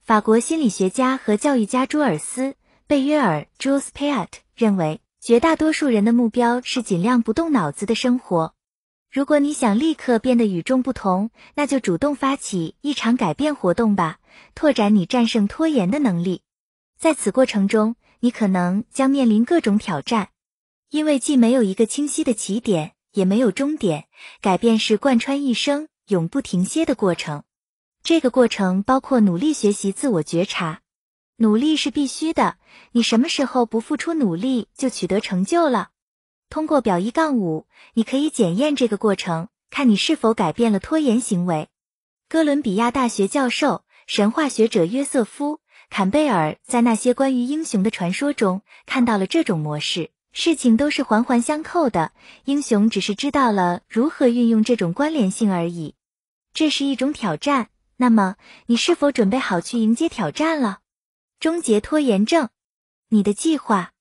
法国心理学家和教育家朱尔斯·贝约尔 （Jules Piaget） 认为，绝大多数人的目标是尽量不动脑子的生活。如果你想立刻变得与众不同，那就主动发起一场改变活动吧，拓展你战胜拖延的能力。在此过程中，你可能将面临各种挑战，因为既没有一个清晰的起点，也没有终点。改变是贯穿一生、永不停歇的过程。这个过程包括努力学习自我觉察，努力是必须的。你什么时候不付出努力就取得成就了？通过表一杠五，你可以检验这个过程，看你是否改变了拖延行为。哥伦比亚大学教授、神话学者约瑟夫·坎贝尔在那些关于英雄的传说中看到了这种模式。事情都是环环相扣的，英雄只是知道了如何运用这种关联性而已。这是一种挑战。那么，你是否准备好去迎接挑战了？终结拖延症，你的计划，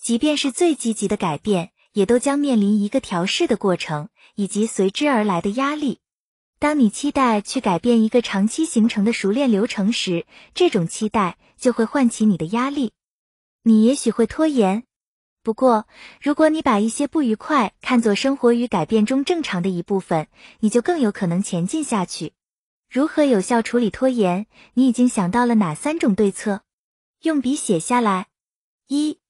即便是最积极的改变，也都将面临一个调试的过程，以及随之而来的压力。当你期待去改变一个长期形成的熟练流程时，这种期待就会唤起你的压力。你也许会拖延，不过，如果你把一些不愉快看作生活与改变中正常的一部分，你就更有可能前进下去。如何有效处理拖延？你已经想到了哪三种对策？用笔写下来。一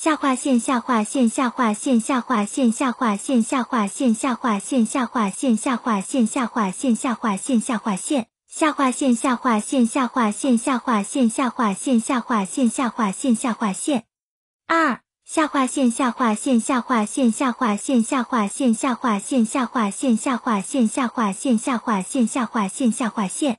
下划线下划线下划线下划线下划线下划线下划线下划线下划线下划线下划线下划线。下划线下划线下划线下划线下划线下划线下划线下划线。二下划线下划线下划线下划线下划线下划线下划线下划线下划线下划线下划线下划线。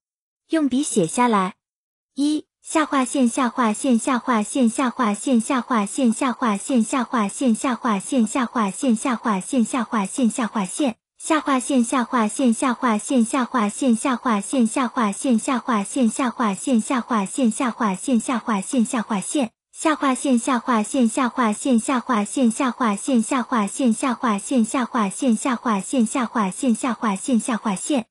用笔写下来。一下划线下划线下划线下划线下划线下划线下划线下划线下划线下划线下划线下划线。下划线下划线下划线下划线下划线下划线下划线下划线下划线下划线下划线下划线。下划线下划线下划线下划线下划线下划线下划线下划线下划线下划线下划线下划线。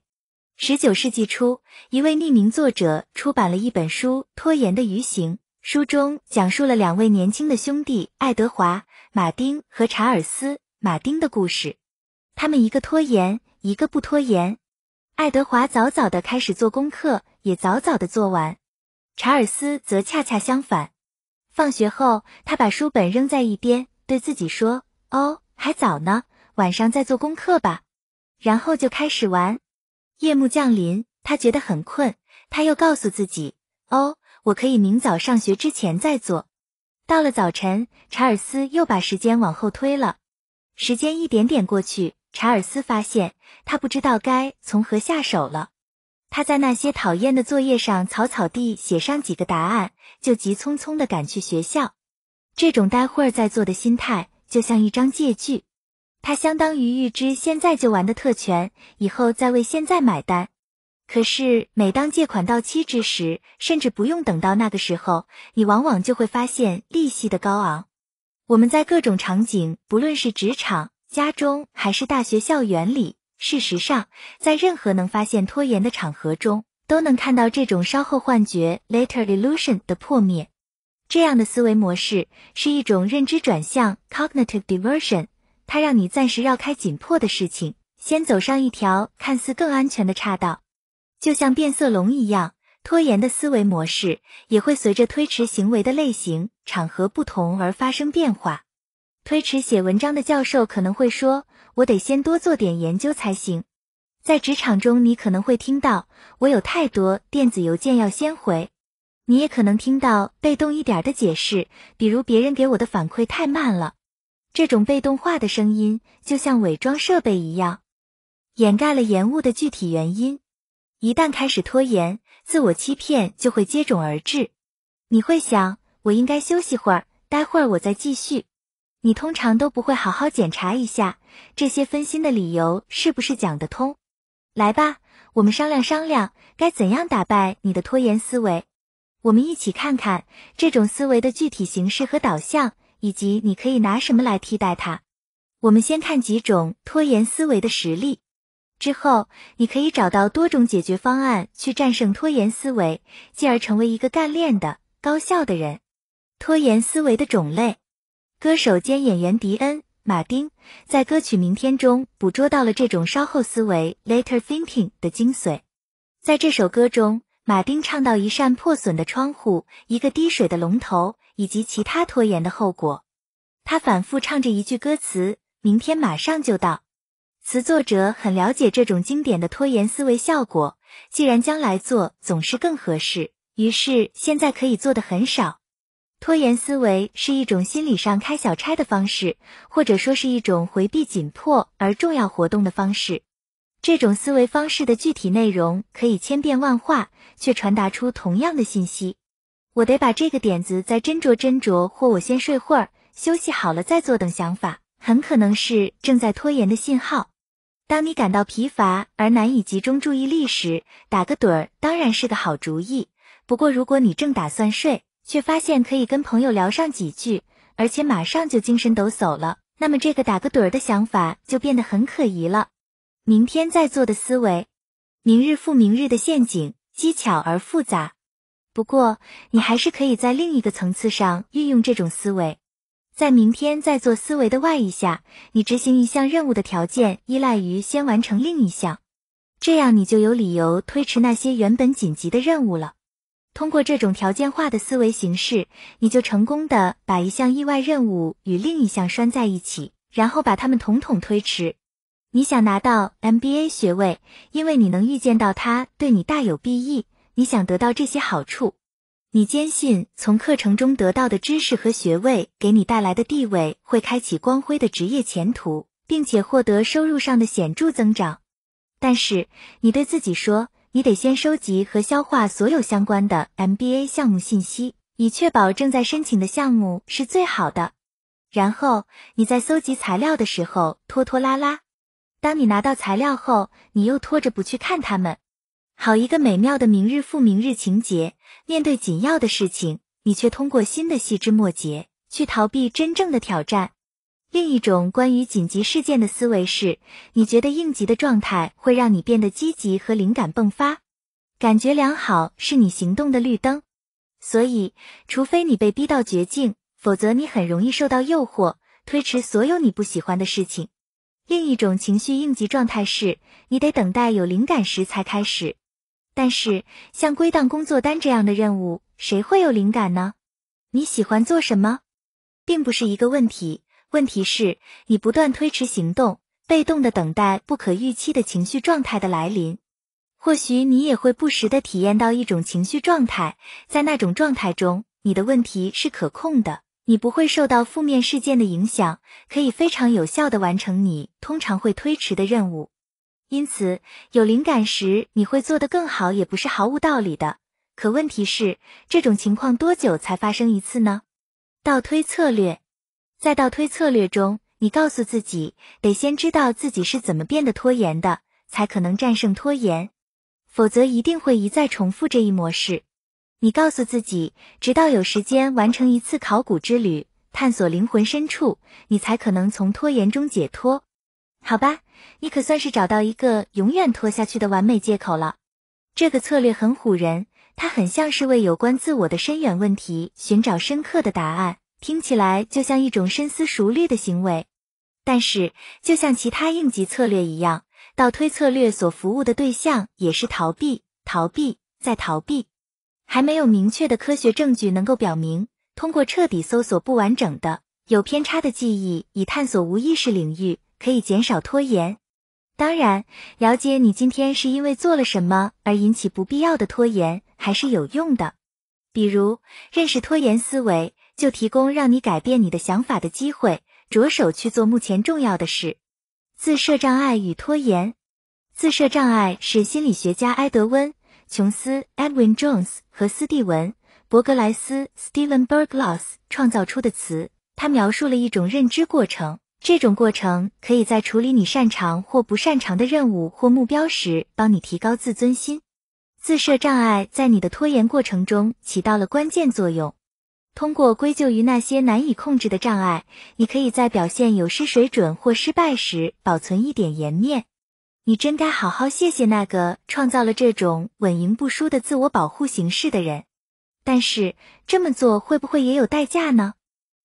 十九世纪初，一位匿名作者出版了一本书《拖延的余刑》，书中讲述了两位年轻的兄弟爱德华·马丁和查尔斯·马丁的故事。他们一个拖延，一个不拖延。爱德华早早的开始做功课，也早早的做完；查尔斯则恰恰相反。放学后，他把书本扔在一边，对自己说：“哦，还早呢，晚上再做功课吧。”然后就开始玩。夜幕降临，他觉得很困。他又告诉自己：“哦，我可以明早上学之前再做。”到了早晨，查尔斯又把时间往后推了。时间一点点过去，查尔斯发现他不知道该从何下手了。他在那些讨厌的作业上草草地写上几个答案，就急匆匆地赶去学校。这种待会儿再做的心态，就像一张借据。它相当于预支现在就玩的特权，以后再为现在买单。可是每当借款到期之时，甚至不用等到那个时候，你往往就会发现利息的高昂。我们在各种场景，不论是职场、家中还是大学校园里，事实上，在任何能发现拖延的场合中，都能看到这种稍后幻觉 （later illusion） 的破灭。这样的思维模式是一种认知转向 （cognitive diversion）。它让你暂时绕开紧迫的事情，先走上一条看似更安全的岔道，就像变色龙一样。拖延的思维模式也会随着推迟行为的类型、场合不同而发生变化。推迟写文章的教授可能会说：“我得先多做点研究才行。”在职场中，你可能会听到：“我有太多电子邮件要先回。”你也可能听到被动一点的解释，比如别人给我的反馈太慢了。这种被动化的声音就像伪装设备一样，掩盖了延误的具体原因。一旦开始拖延，自我欺骗就会接踵而至。你会想，我应该休息会儿，待会儿我再继续。你通常都不会好好检查一下这些分心的理由是不是讲得通。来吧，我们商量商量该怎样打败你的拖延思维。我们一起看看这种思维的具体形式和导向。以及你可以拿什么来替代它？我们先看几种拖延思维的实例。之后，你可以找到多种解决方案去战胜拖延思维，进而成为一个干练的、高效的人。拖延思维的种类，歌手兼演员迪恩·马丁在歌曲《明天》中捕捉到了这种稍后思维 （later thinking） 的精髓。在这首歌中，马丁唱到一扇破损的窗户、一个滴水的龙头以及其他拖延的后果。他反复唱着一句歌词：“明天马上就到。”词作者很了解这种经典的拖延思维效果。既然将来做总是更合适，于是现在可以做的很少。拖延思维是一种心理上开小差的方式，或者说是一种回避紧迫而重要活动的方式。这种思维方式的具体内容可以千变万化，却传达出同样的信息：我得把这个点子再斟酌斟酌，或我先睡会儿，休息好了再做等想法，很可能是正在拖延的信号。当你感到疲乏而难以集中注意力时，打个盹儿当然是个好主意。不过，如果你正打算睡，却发现可以跟朋友聊上几句，而且马上就精神抖擞了，那么这个打个盹儿的想法就变得很可疑了。明天再做的思维，明日复明日的陷阱，机巧而复杂。不过，你还是可以在另一个层次上运用这种思维。在明天再做思维的外衣下，你执行一项任务的条件依赖于先完成另一项，这样你就有理由推迟那些原本紧急的任务了。通过这种条件化的思维形式，你就成功的把一项意外任务与另一项拴在一起，然后把它们统统推迟。你想拿到 MBA 学位，因为你能预见到它对你大有裨益，你想得到这些好处。你坚信从课程中得到的知识和学位给你带来的地位会开启光辉的职业前途，并且获得收入上的显著增长。但是你对自己说，你得先收集和消化所有相关的 MBA 项目信息，以确保正在申请的项目是最好的。然后你在搜集材料的时候拖拖拉拉，当你拿到材料后，你又拖着不去看它们。好一个美妙的明日复明日情节！面对紧要的事情，你却通过新的细枝末节去逃避真正的挑战。另一种关于紧急事件的思维是，你觉得应急的状态会让你变得积极和灵感迸发，感觉良好是你行动的绿灯。所以，除非你被逼到绝境，否则你很容易受到诱惑，推迟所有你不喜欢的事情。另一种情绪应急状态是，你得等待有灵感时才开始。但是，像归档工作单这样的任务，谁会有灵感呢？你喜欢做什么，并不是一个问题。问题是，你不断推迟行动，被动的等待不可预期的情绪状态的来临。或许你也会不时的体验到一种情绪状态，在那种状态中，你的问题是可控的，你不会受到负面事件的影响，可以非常有效的完成你通常会推迟的任务。因此，有灵感时你会做得更好，也不是毫无道理的。可问题是，这种情况多久才发生一次呢？倒推策略，在倒推策略中，你告诉自己得先知道自己是怎么变得拖延的，才可能战胜拖延，否则一定会一再重复这一模式。你告诉自己，直到有时间完成一次考古之旅，探索灵魂深处，你才可能从拖延中解脱。好吧，你可算是找到一个永远拖下去的完美借口了。这个策略很唬人，它很像是为有关自我的深远问题寻找深刻的答案，听起来就像一种深思熟虑的行为。但是，就像其他应急策略一样，倒推策略所服务的对象也是逃避、逃避再逃避。还没有明确的科学证据能够表明，通过彻底搜索不完整的、有偏差的记忆，以探索无意识领域。可以减少拖延。当然，了解你今天是因为做了什么而引起不必要的拖延还是有用的。比如，认识拖延思维，就提供让你改变你的想法的机会，着手去做目前重要的事。自设障碍与拖延。自设障碍是心理学家埃德温·琼斯 （Edwin Jones） 和斯蒂文·伯格莱斯 （Steven Berglas） 创造出的词。它描述了一种认知过程。这种过程可以在处理你擅长或不擅长的任务或目标时，帮你提高自尊心。自设障碍在你的拖延过程中起到了关键作用。通过归咎于那些难以控制的障碍，你可以在表现有失水准或失败时保存一点颜面。你真该好好谢谢那个创造了这种稳赢不输的自我保护形式的人。但是这么做会不会也有代价呢？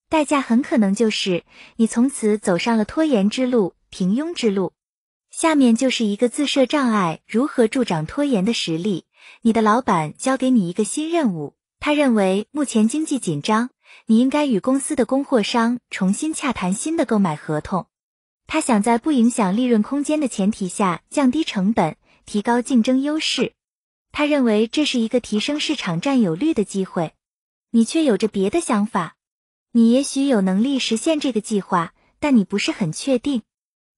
代价很可能就是你从此走上了拖延之路、平庸之路。下面就是一个自设障碍如何助长拖延的实例。你的老板交给你一个新任务，他认为目前经济紧张，你应该与公司的供货商重新洽谈新的购买合同。他想在不影响利润空间的前提下降低成本，提高竞争优势。他认为这是一个提升市场占有率的机会，你却有着别的想法。你也许有能力实现这个计划，但你不是很确定。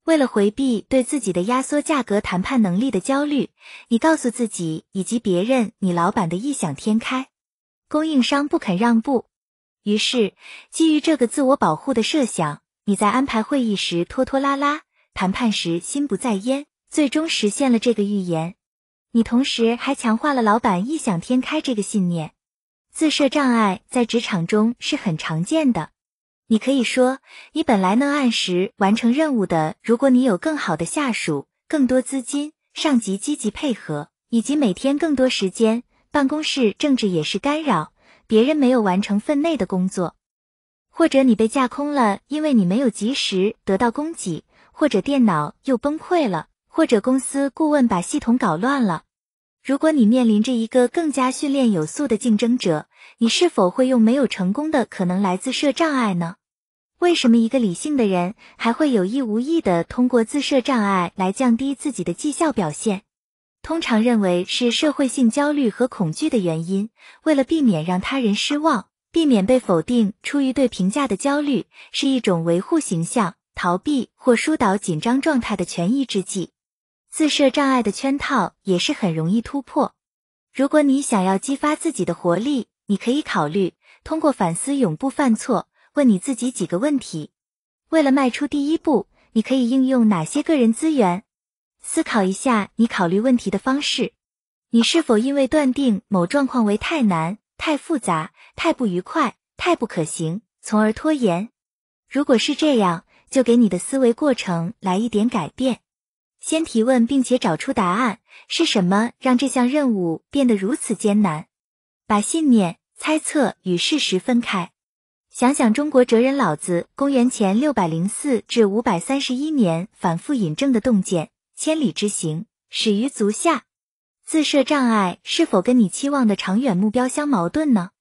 为了回避对自己的压缩价格谈判能力的焦虑，你告诉自己以及别人你老板的异想天开。供应商不肯让步，于是基于这个自我保护的设想，你在安排会议时拖拖拉拉，谈判时心不在焉，最终实现了这个预言。你同时还强化了老板异想天开这个信念。自设障碍在职场中是很常见的。你可以说，你本来能按时完成任务的，如果你有更好的下属、更多资金、上级积极配合，以及每天更多时间，办公室政治也是干扰，别人没有完成分内的工作，或者你被架空了，因为你没有及时得到供给，或者电脑又崩溃了，或者公司顾问把系统搞乱了。如果你面临着一个更加训练有素的竞争者，你是否会用没有成功的可能来自设障碍呢？为什么一个理性的人还会有意无意的通过自设障碍来降低自己的绩效表现？通常认为是社会性焦虑和恐惧的原因。为了避免让他人失望，避免被否定，出于对评价的焦虑，是一种维护形象、逃避或疏导紧张状态的权宜之计。自设障碍的圈套也是很容易突破。如果你想要激发自己的活力，你可以考虑通过反思永不犯错，问你自己几个问题。为了迈出第一步，你可以应用哪些个人资源？思考一下你考虑问题的方式。你是否因为断定某状况为太难、太复杂、太不愉快、太不可行，从而拖延？如果是这样，就给你的思维过程来一点改变。先提问，并且找出答案是什么让这项任务变得如此艰难。把信念、猜测与事实分开。想想中国哲人老子公元前六百零四至五百三十一年反复引证的洞见：“千里之行，始于足下。”自设障碍是否跟你期望的长远目标相矛盾呢？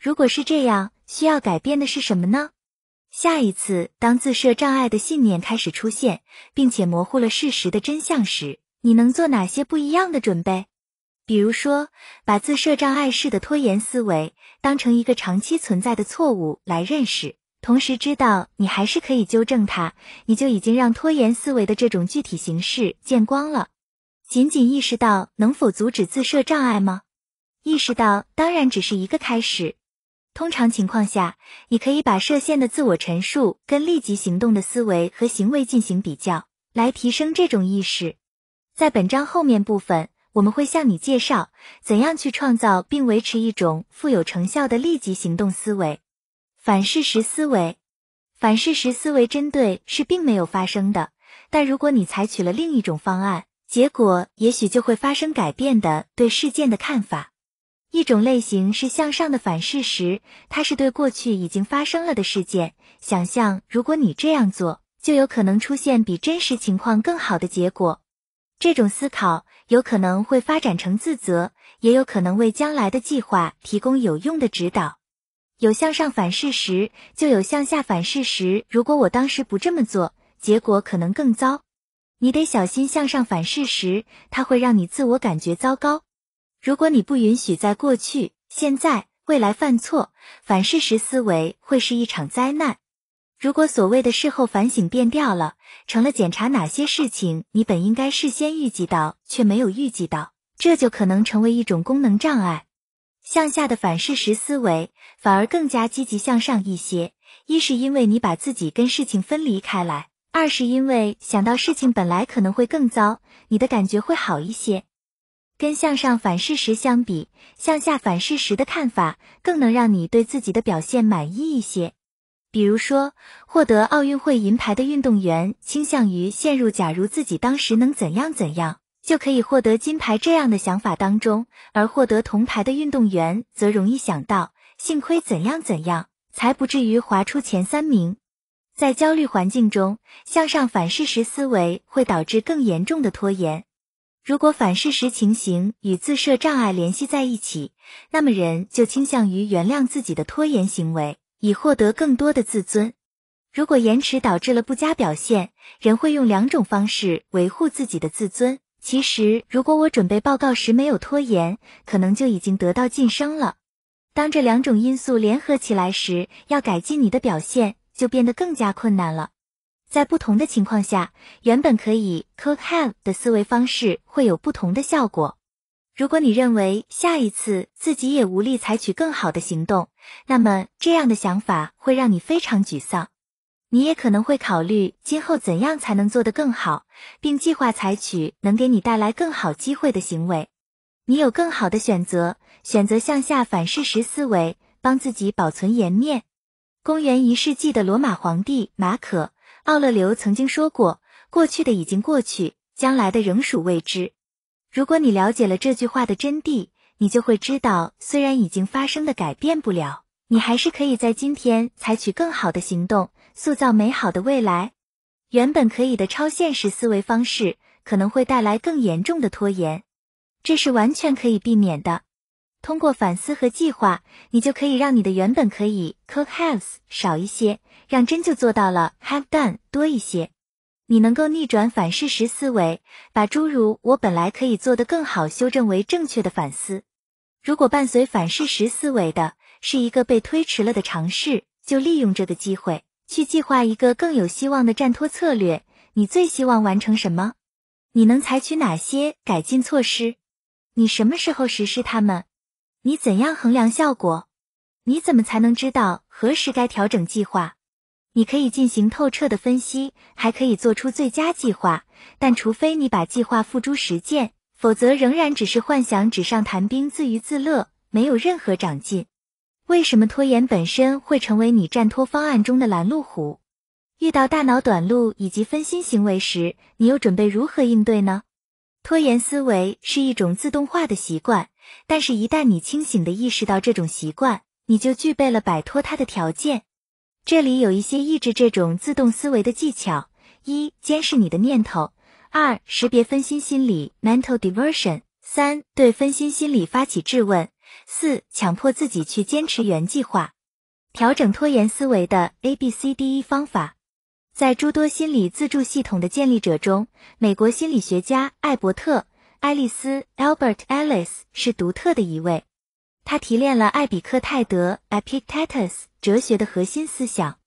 如果是这样，需要改变的是什么呢？下一次，当自设障碍的信念开始出现，并且模糊了事实的真相时，你能做哪些不一样的准备？比如说，把自设障碍式的拖延思维当成一个长期存在的错误来认识，同时知道你还是可以纠正它，你就已经让拖延思维的这种具体形式见光了。仅仅意识到能否阻止自设障碍吗？意识到当然只是一个开始。通常情况下，你可以把设限的自我陈述跟立即行动的思维和行为进行比较，来提升这种意识。在本章后面部分，我们会向你介绍怎样去创造并维持一种富有成效的立即行动思维。反事实思维，反事实思维针对是并没有发生的，但如果你采取了另一种方案，结果也许就会发生改变的对事件的看法。一种类型是向上的反事实，它是对过去已经发生了的事件想象，如果你这样做，就有可能出现比真实情况更好的结果。这种思考有可能会发展成自责，也有可能为将来的计划提供有用的指导。有向上反事实，就有向下反事实。如果我当时不这么做，结果可能更糟。你得小心向上反事实，它会让你自我感觉糟糕。如果你不允许在过去、现在、未来犯错，反事实思维会是一场灾难。如果所谓的事后反省变掉了，成了检查哪些事情你本应该事先预计到却没有预计到，这就可能成为一种功能障碍。向下的反事实思维反而更加积极向上一些，一是因为你把自己跟事情分离开来，二是因为想到事情本来可能会更糟，你的感觉会好一些。跟向上反事实相比，向下反事实的看法更能让你对自己的表现满意一些。比如说，获得奥运会银牌的运动员倾向于陷入“假如自己当时能怎样怎样，就可以获得金牌”这样的想法当中，而获得铜牌的运动员则容易想到“幸亏怎样怎样，才不至于滑出前三名”。在焦虑环境中，向上反事实思维会导致更严重的拖延。如果反事实情形与自设障碍联系在一起，那么人就倾向于原谅自己的拖延行为，以获得更多的自尊。如果延迟导致了不佳表现，人会用两种方式维护自己的自尊。其实，如果我准备报告时没有拖延，可能就已经得到晋升了。当这两种因素联合起来时，要改进你的表现。就变得更加困难了。在不同的情况下，原本可以 could have 的思维方式会有不同的效果。如果你认为下一次自己也无力采取更好的行动，那么这样的想法会让你非常沮丧。你也可能会考虑今后怎样才能做得更好，并计划采取能给你带来更好机会的行为。你有更好的选择，选择向下反事实思维，帮自己保存颜面。公元一世纪的罗马皇帝马可·奥勒留曾经说过：“过去的已经过去，将来的仍属未知。”如果你了解了这句话的真谛，你就会知道，虽然已经发生的改变不了，你还是可以在今天采取更好的行动，塑造美好的未来。原本可以的超现实思维方式可能会带来更严重的拖延，这是完全可以避免的。通过反思和计划，你就可以让你的原本可以 could have 少一些，让真就做到了 have done 多一些。你能够逆转反事实思维，把诸如我本来可以做得更好修正为正确的反思。如果伴随反事实思维的是一个被推迟了的尝试，就利用这个机会去计划一个更有希望的战脱策略。你最希望完成什么？你能采取哪些改进措施？你什么时候实施它们？你怎样衡量效果？你怎么才能知道何时该调整计划？你可以进行透彻的分析，还可以做出最佳计划。但除非你把计划付诸实践，否则仍然只是幻想纸上谈兵，自娱自乐，没有任何长进。为什么拖延本身会成为你战脱方案中的拦路虎？遇到大脑短路以及分心行为时，你又准备如何应对呢？拖延思维是一种自动化的习惯。但是，一旦你清醒的意识到这种习惯，你就具备了摆脱它的条件。这里有一些抑制这种自动思维的技巧：一、监视你的念头；二、识别分心心理 （mental diversion）；三、对分心心理发起质问；四、强迫自己去坚持原计划。调整拖延思维的 A B C D E 方法，在诸多心理自助系统的建立者中，美国心理学家艾伯特。爱丽丝 （Albert Ellis） 是独特的一位，他提炼了艾比克泰德 （Epictetus） 哲学的核心思想，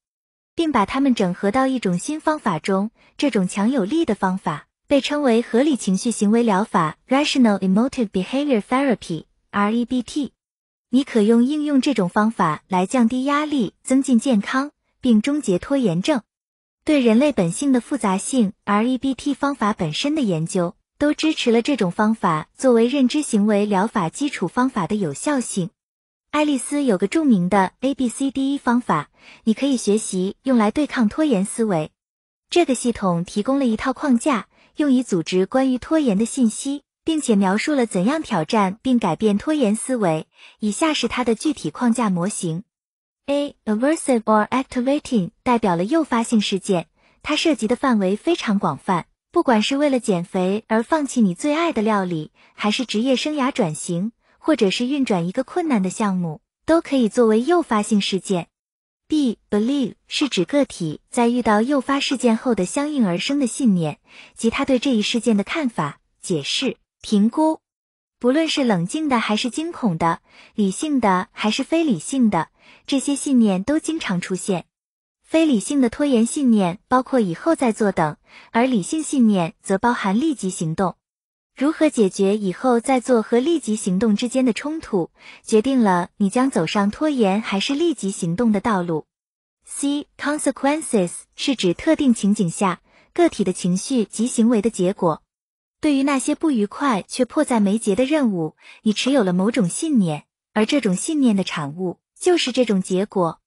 并把它们整合到一种新方法中。这种强有力的方法被称为合理情绪行为疗法 （Rational Emotive Behavior Therapy，REBT）。你可用应用这种方法来降低压力、增进健康，并终结拖延症。对人类本性的复杂性，REBT 方法本身的研究。都支持了这种方法作为认知行为疗法基础方法的有效性。爱丽丝有个著名的 A B C D E 方法，你可以学习用来对抗拖延思维。这个系统提供了一套框架，用以组织关于拖延的信息，并且描述了怎样挑战并改变拖延思维。以下是它的具体框架模型：A aversive or activating 代表了诱发性事件，它涉及的范围非常广泛。不管是为了减肥而放弃你最爱的料理，还是职业生涯转型，或者是运转一个困难的项目，都可以作为诱发性事件。B believe 是指个体在遇到诱发事件后的相应而生的信念及他对这一事件的看法、解释、评估，不论是冷静的还是惊恐的，理性的还是非理性的，这些信念都经常出现。非理性的拖延信念包括以后再做等，而理性信念则包含立即行动。如何解决以后再做和立即行动之间的冲突，决定了你将走上拖延还是立即行动的道路。C consequences 是指特定情景下个体的情绪及行为的结果。对于那些不愉快却迫在眉睫的任务，你持有了某种信念，而这种信念的产物就是这种结果。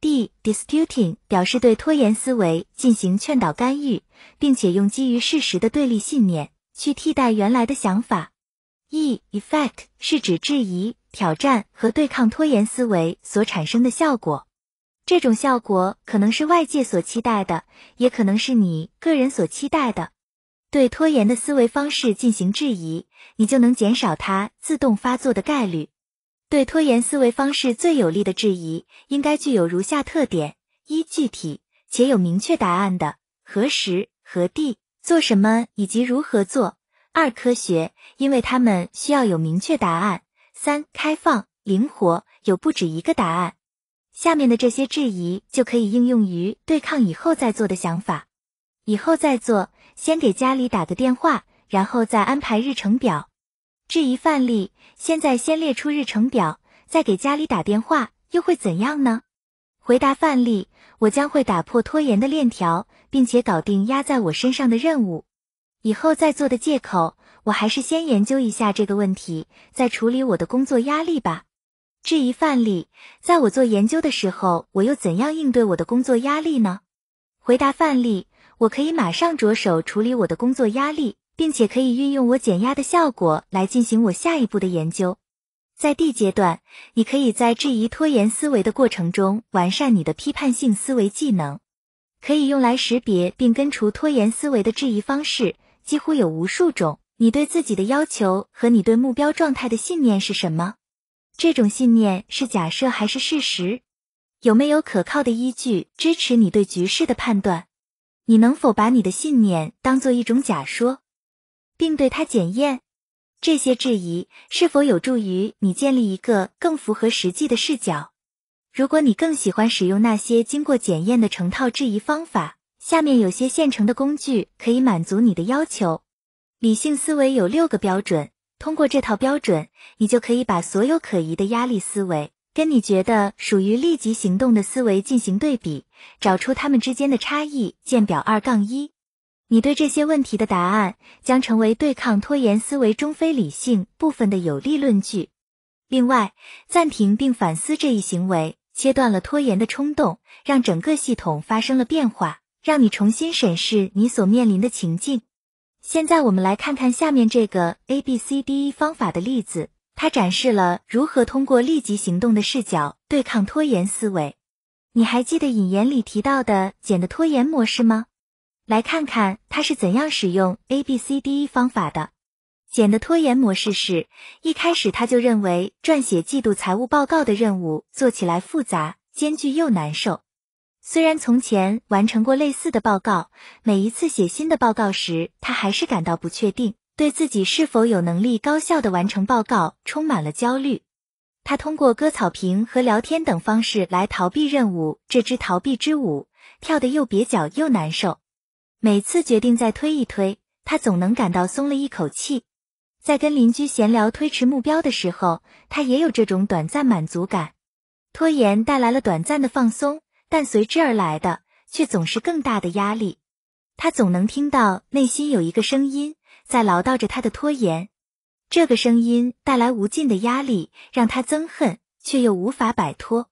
D disputing 表示对拖延思维进行劝导干预，并且用基于事实的对立信念去替代原来的想法。E effect 是指质疑、挑战和对抗拖延思维所产生的效果。这种效果可能是外界所期待的，也可能是你个人所期待的。对拖延的思维方式进行质疑，你就能减少它自动发作的概率。对拖延思维方式最有力的质疑，应该具有如下特点：一、具体且有明确答案的，何时、何地、做什么以及如何做；二、科学，因为他们需要有明确答案；三、开放、灵活，有不止一个答案。下面的这些质疑就可以应用于对抗以后再做的想法。以后再做，先给家里打个电话，然后再安排日程表。质疑范例：现在先列出日程表，再给家里打电话，又会怎样呢？回答范例：我将会打破拖延的链条，并且搞定压在我身上的任务。以后再做的借口：我还是先研究一下这个问题，再处理我的工作压力吧。质疑范例：在我做研究的时候，我又怎样应对我的工作压力呢？回答范例：我可以马上着手处理我的工作压力。并且可以运用我减压的效果来进行我下一步的研究。在 D 阶段，你可以在质疑拖延思维的过程中完善你的批判性思维技能，可以用来识别并根除拖延思维的质疑方式，几乎有无数种。你对自己的要求和你对目标状态的信念是什么？这种信念是假设还是事实？有没有可靠的依据支持你对局势的判断？你能否把你的信念当做一种假说？并对它检验，这些质疑是否有助于你建立一个更符合实际的视角？如果你更喜欢使用那些经过检验的成套质疑方法，下面有些现成的工具可以满足你的要求。理性思维有六个标准，通过这套标准，你就可以把所有可疑的压力思维跟你觉得属于立即行动的思维进行对比，找出它们之间的差异。见表二杠一。你对这些问题的答案将成为对抗拖延思维中非理性部分的有力论据。另外，暂停并反思这一行为，切断了拖延的冲动，让整个系统发生了变化，让你重新审视你所面临的情境。现在，我们来看看下面这个 A B C D E 方法的例子，它展示了如何通过立即行动的视角对抗拖延思维。你还记得引言里提到的简的拖延模式吗？来看看他是怎样使用 A B C D E 方法的。简的拖延模式是一开始他就认为撰写季度财务报告的任务做起来复杂、艰巨又难受。虽然从前完成过类似的报告，每一次写新的报告时，他还是感到不确定，对自己是否有能力高效的完成报告充满了焦虑。他通过割草坪和聊天等方式来逃避任务，这支逃避之舞跳得又蹩脚又难受。每次决定再推一推，他总能感到松了一口气。在跟邻居闲聊推迟目标的时候，他也有这种短暂满足感。拖延带来了短暂的放松，但随之而来的却总是更大的压力。他总能听到内心有一个声音在唠叨着他的拖延，这个声音带来无尽的压力，让他憎恨却又无法摆脱。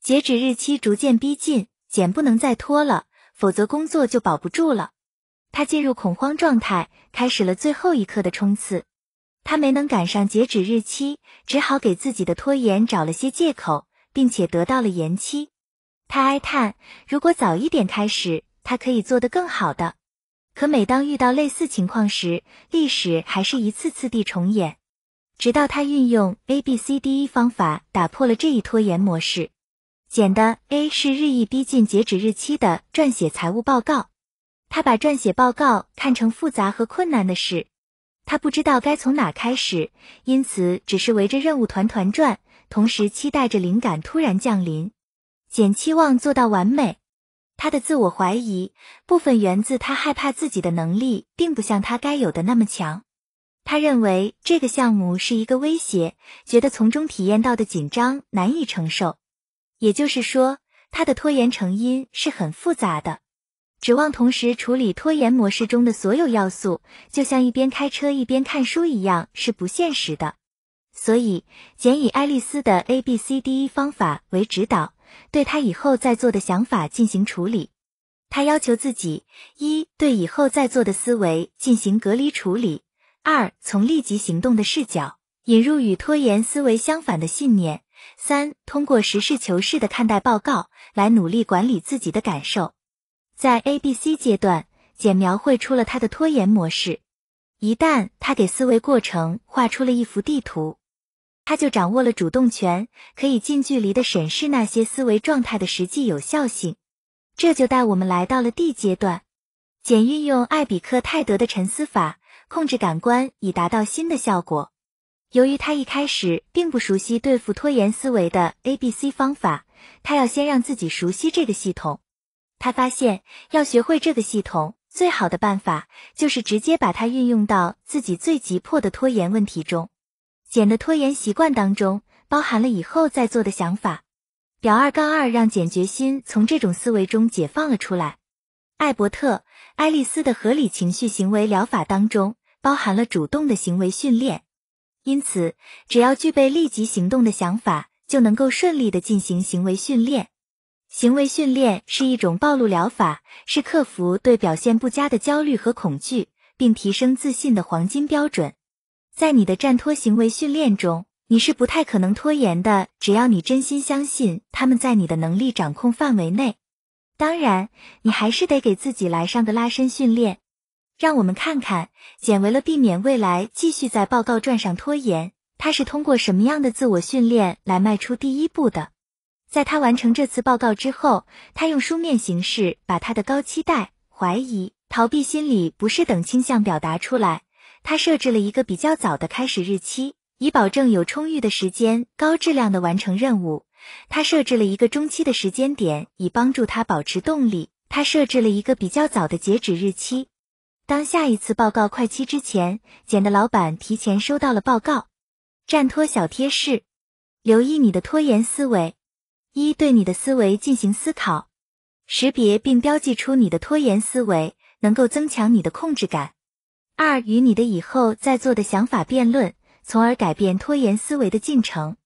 截止日期逐渐逼近，简不能再拖了。否则工作就保不住了。他进入恐慌状态，开始了最后一刻的冲刺。他没能赶上截止日期，只好给自己的拖延找了些借口，并且得到了延期。他哀叹：如果早一点开始，他可以做得更好的。可每当遇到类似情况时，历史还是一次次地重演。直到他运用 A B C D E 方法打破了这一拖延模式。简的 A 是日益逼近截止日期的撰写财务报告，他把撰写报告看成复杂和困难的事，他不知道该从哪开始，因此只是围着任务团团转，同时期待着灵感突然降临。简期望做到完美，他的自我怀疑部分源自他害怕自己的能力并不像他该有的那么强，他认为这个项目是一个威胁，觉得从中体验到的紧张难以承受。也就是说，他的拖延成因是很复杂的，指望同时处理拖延模式中的所有要素，就像一边开车一边看书一样，是不现实的。所以，简以爱丽丝的 A B C D E 方法为指导，对他以后再做的想法进行处理。他要求自己：一、对以后再做的思维进行隔离处理；二、从立即行动的视角引入与拖延思维相反的信念；三、通过实事求是的看待报告来努力管理自己的感受。在 A、B、C 阶段，简描绘出了他的拖延模式。一旦他给思维过程画出了一幅地图，他就掌握了主动权，可以近距离的审视那些思维状态的实际有效性。这就带我们来到了 D 阶段，简运用艾比克泰德的沉思法控制感官，以达到新的效果。由于他一开始并不熟悉对付拖延思维的 A、B、C 方法，他要先让自己熟悉这个系统。他发现，要学会这个系统，最好的办法就是直接把它运用到自己最急迫的拖延问题中。简的拖延习惯当中包含了以后再做的想法。表二杠二让简决心从这种思维中解放了出来。艾伯特·爱丽丝的合理情绪行为疗法当中包含了主动的行为训练，因此只要具备立即行动的想法，就能够顺利的进行行为训练。行为训练是一种暴露疗法，是克服对表现不佳的焦虑和恐惧，并提升自信的黄金标准。在你的战拖行为训练中。你是不太可能拖延的，只要你真心相信他们在你的能力掌控范围内。当然，你还是得给自己来上个拉伸训练。让我们看看简为了避免未来继续在报告传上拖延，他是通过什么样的自我训练来迈出第一步的。在他完成这次报告之后，他用书面形式把他的高期待、怀疑、逃避心理不适等倾向表达出来。他设置了一个比较早的开始日期。以保证有充裕的时间，高质量的完成任务。他设置了一个中期的时间点，以帮助他保持动力。他设置了一个比较早的截止日期。当下一次报告快期之前，简的老板提前收到了报告。站拖小贴士：留意你的拖延思维。一、对你的思维进行思考，识别并标记出你的拖延思维，能够增强你的控制感。二、与你的以后再做的想法辩论。从而改变拖延思维的进程。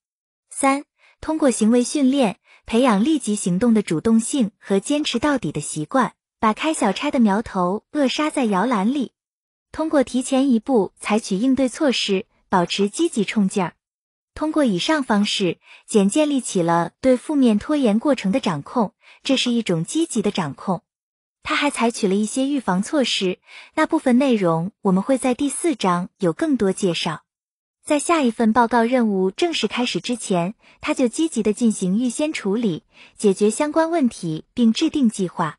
三、通过行为训练，培养立即行动的主动性和坚持到底的习惯，把开小差的苗头扼杀在摇篮里。通过提前一步采取应对措施，保持积极冲劲儿。通过以上方式，简建立起了对负面拖延过程的掌控，这是一种积极的掌控。他还采取了一些预防措施，那部分内容我们会在第四章有更多介绍。在下一份报告任务正式开始之前，他就积极的进行预先处理，解决相关问题，并制定计划。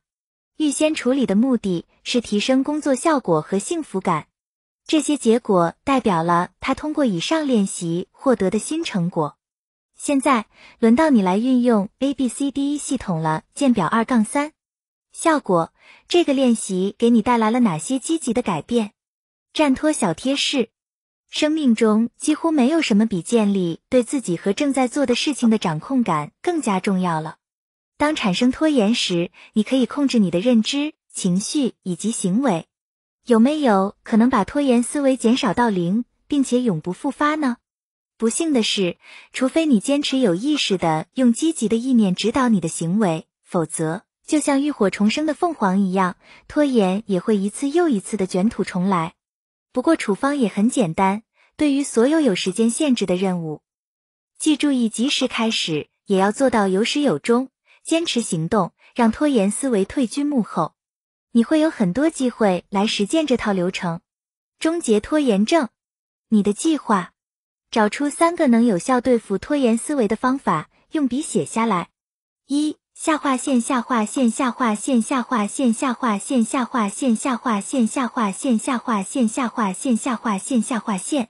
预先处理的目的是提升工作效果和幸福感。这些结果代表了他通过以上练习获得的新成果。现在轮到你来运用 A B C D E 系统了。见表二杠三。效果：这个练习给你带来了哪些积极的改变？战托小贴士。生命中几乎没有什么比建立对自己和正在做的事情的掌控感更加重要了。当产生拖延时，你可以控制你的认知、情绪以及行为。有没有可能把拖延思维减少到零，并且永不复发呢？不幸的是，除非你坚持有意识的用积极的意念指导你的行为，否则就像浴火重生的凤凰一样，拖延也会一次又一次的卷土重来。不过处方也很简单，对于所有有时间限制的任务，既注意及时开始，也要做到有始有终，坚持行动，让拖延思维退居幕后。你会有很多机会来实践这套流程，终结拖延症。你的计划，找出三个能有效对付拖延思维的方法，用笔写下来。一下划线下划线下划线下划线下划线下划线下划线下划线下划线下划线下划线下划线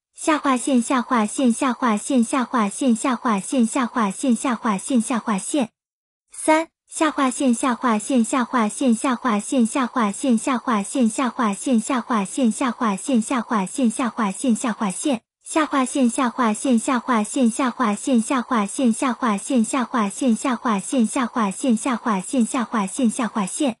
下划线下划线下划线下划线下划线下划线下划线下划线。三下划线下划线下划线下划线下划线下划线下划线下划线下划线下划线下划线下划线。下划线下划线下划线下划线下划线下划线下划线下划线下划线下划线下划线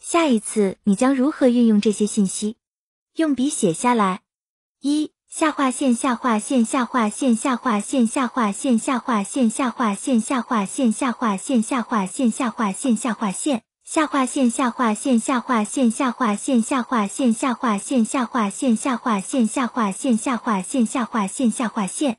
下一次你将如何运用这些信息？用笔写下来。一下划线下划线下划线下划线下划线下划线下划线下划线下划线下划线下划线下划线。下划线下划线下划线下划线下划线下划线下划线下划线下划线下划线下划线下划线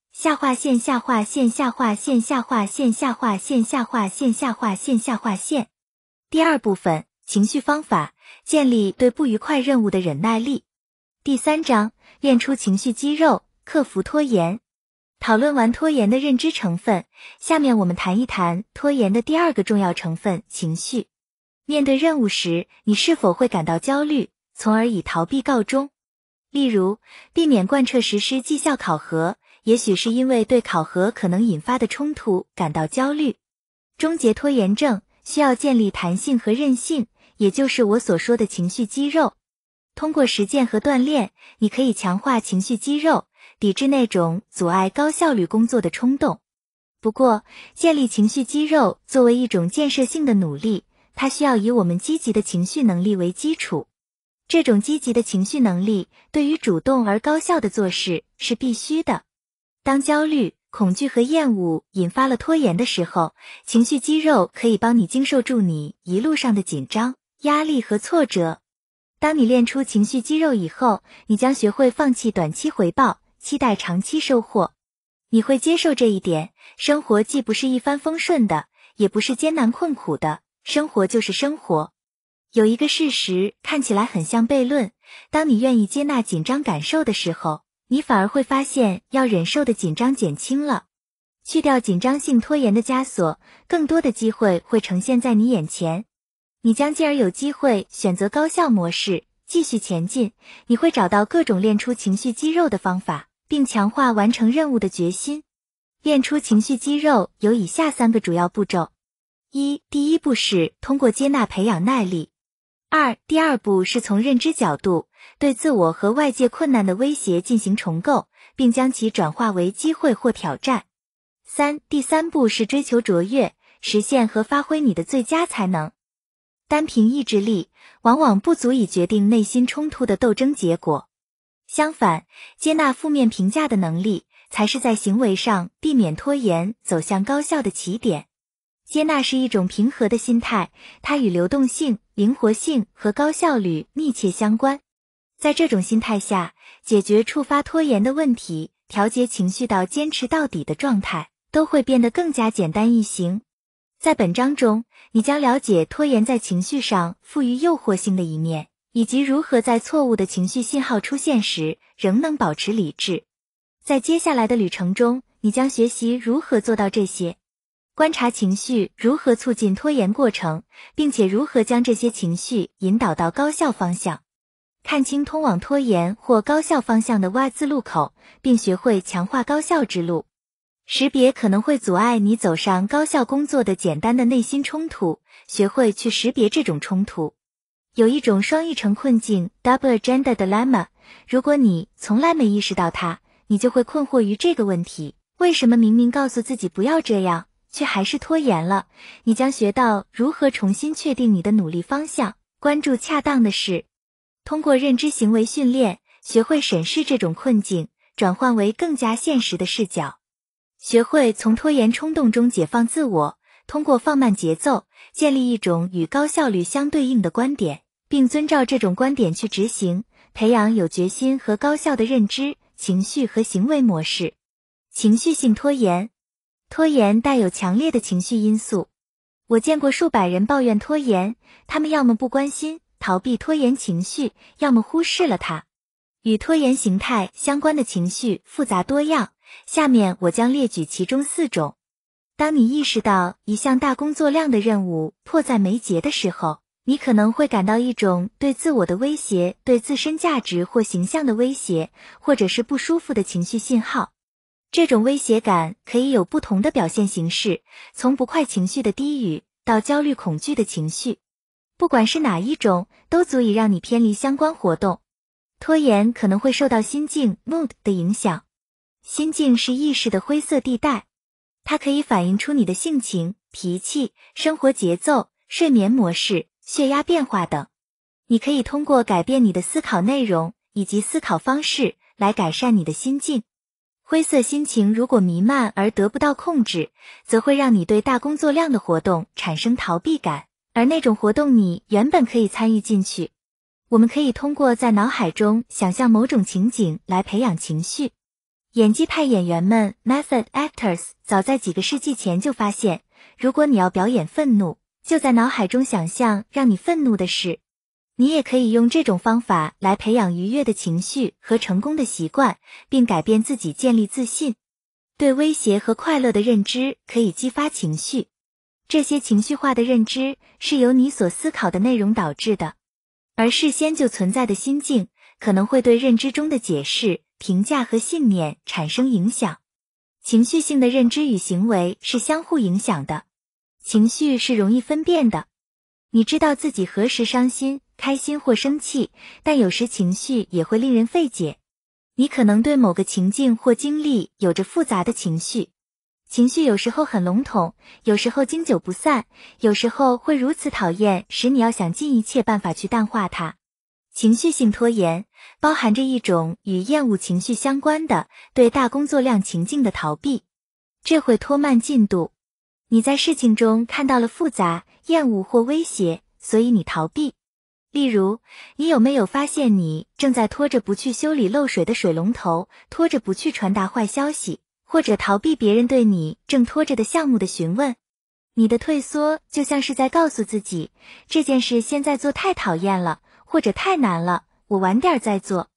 下划线下划线下划线下划线下划线下划线下划线下划线。第二部分情绪方法，建立对不愉快任务的忍耐力。第三章练出情绪肌肉，克服拖延。讨论完拖延的认知成分，下面我们谈一谈拖延的第二个重要成分——情绪。面对任务时，你是否会感到焦虑，从而以逃避告终？例如，避免贯彻实施绩效考核，也许是因为对考核可能引发的冲突感到焦虑。终结拖延症需要建立弹性和韧性，也就是我所说的情绪肌肉。通过实践和锻炼，你可以强化情绪肌肉，抵制那种阻碍高效率工作的冲动。不过，建立情绪肌肉作为一种建设性的努力。它需要以我们积极的情绪能力为基础，这种积极的情绪能力对于主动而高效的做事是必须的。当焦虑、恐惧和厌恶引发了拖延的时候，情绪肌肉可以帮你经受住你一路上的紧张、压力和挫折。当你练出情绪肌肉以后，你将学会放弃短期回报，期待长期收获。你会接受这一点：生活既不是一帆风顺的，也不是艰难困苦的。生活就是生活，有一个事实看起来很像悖论。当你愿意接纳紧张感受的时候，你反而会发现要忍受的紧张减轻了。去掉紧张性拖延的枷锁，更多的机会会呈现在你眼前。你将进而有机会选择高效模式，继续前进。你会找到各种练出情绪肌肉的方法，并强化完成任务的决心。练出情绪肌肉有以下三个主要步骤。一，第一步是通过接纳培养耐力；二，第二步是从认知角度对自我和外界困难的威胁进行重构，并将其转化为机会或挑战；三，第三步是追求卓越，实现和发挥你的最佳才能。单凭意志力，往往不足以决定内心冲突的斗争结果。相反，接纳负面评价的能力，才是在行为上避免拖延、走向高效的起点。接纳是一种平和的心态，它与流动性、灵活性和高效率密切相关。在这种心态下，解决触发拖延的问题，调节情绪到坚持到底的状态，都会变得更加简单易行。在本章中，你将了解拖延在情绪上赋予诱惑性的一面。以及如何在错误的情绪信号出现时仍能保持理智。在接下来的旅程中，你将学习如何做到这些，观察情绪如何促进拖延过程，并且如何将这些情绪引导到高效方向。看清通往拖延或高效方向的 Y 字路口，并学会强化高效之路。识别可能会阻碍你走上高效工作的简单的内心冲突，学会去识别这种冲突。有一种双议程困境 （double agenda dilemma）。如果你从来没意识到它，你就会困惑于这个问题：为什么明明告诉自己不要这样，却还是拖延了？你将学到如何重新确定你的努力方向，关注恰当的事。通过认知行为训练，学会审视这种困境，转换为更加现实的视角，学会从拖延冲动中解放自我。通过放慢节奏，建立一种与高效率相对应的观点，并遵照这种观点去执行，培养有决心和高效的认知、情绪和行为模式。情绪性拖延，拖延带有强烈的情绪因素。我见过数百人抱怨拖延，他们要么不关心、逃避拖延情绪，要么忽视了它。与拖延形态相关的情绪复杂多样，下面我将列举其中四种。当你意识到一项大工作量的任务迫在眉睫的时候，你可能会感到一种对自我的威胁、对自身价值或形象的威胁，或者是不舒服的情绪信号。这种威胁感可以有不同的表现形式，从不快情绪的低语到焦虑、恐惧的情绪，不管是哪一种，都足以让你偏离相关活动。拖延可能会受到心境 （mood） 的影响，心境是意识的灰色地带。它可以反映出你的性情、脾气、生活节奏、睡眠模式、血压变化等。你可以通过改变你的思考内容以及思考方式来改善你的心境。灰色心情如果弥漫而得不到控制，则会让你对大工作量的活动产生逃避感，而那种活动你原本可以参与进去。我们可以通过在脑海中想象某种情景来培养情绪。演技派演员们 （method actors） 早在几个世纪前就发现，如果你要表演愤怒，就在脑海中想象让你愤怒的事。你也可以用这种方法来培养愉悦的情绪和成功的习惯，并改变自己，建立自信。对威胁和快乐的认知可以激发情绪。这些情绪化的认知是由你所思考的内容导致的，而事先就存在的心境可能会对认知中的解释。评价和信念产生影响，情绪性的认知与行为是相互影响的。情绪是容易分辨的，你知道自己何时伤心、开心或生气，但有时情绪也会令人费解。你可能对某个情境或经历有着复杂的情绪，情绪有时候很笼统，有时候经久不散，有时候会如此讨厌，使你要想尽一切办法去淡化它。情绪性拖延包含着一种与厌恶情绪相关的对大工作量情境的逃避，这会拖慢进度。你在事情中看到了复杂、厌恶或威胁，所以你逃避。例如，你有没有发现你正在拖着不去修理漏水的水龙头，拖着不去传达坏消息，或者逃避别人对你正拖着的项目的询问？你的退缩就像是在告诉自己，这件事现在做太讨厌了。或者太难了，我晚点再做。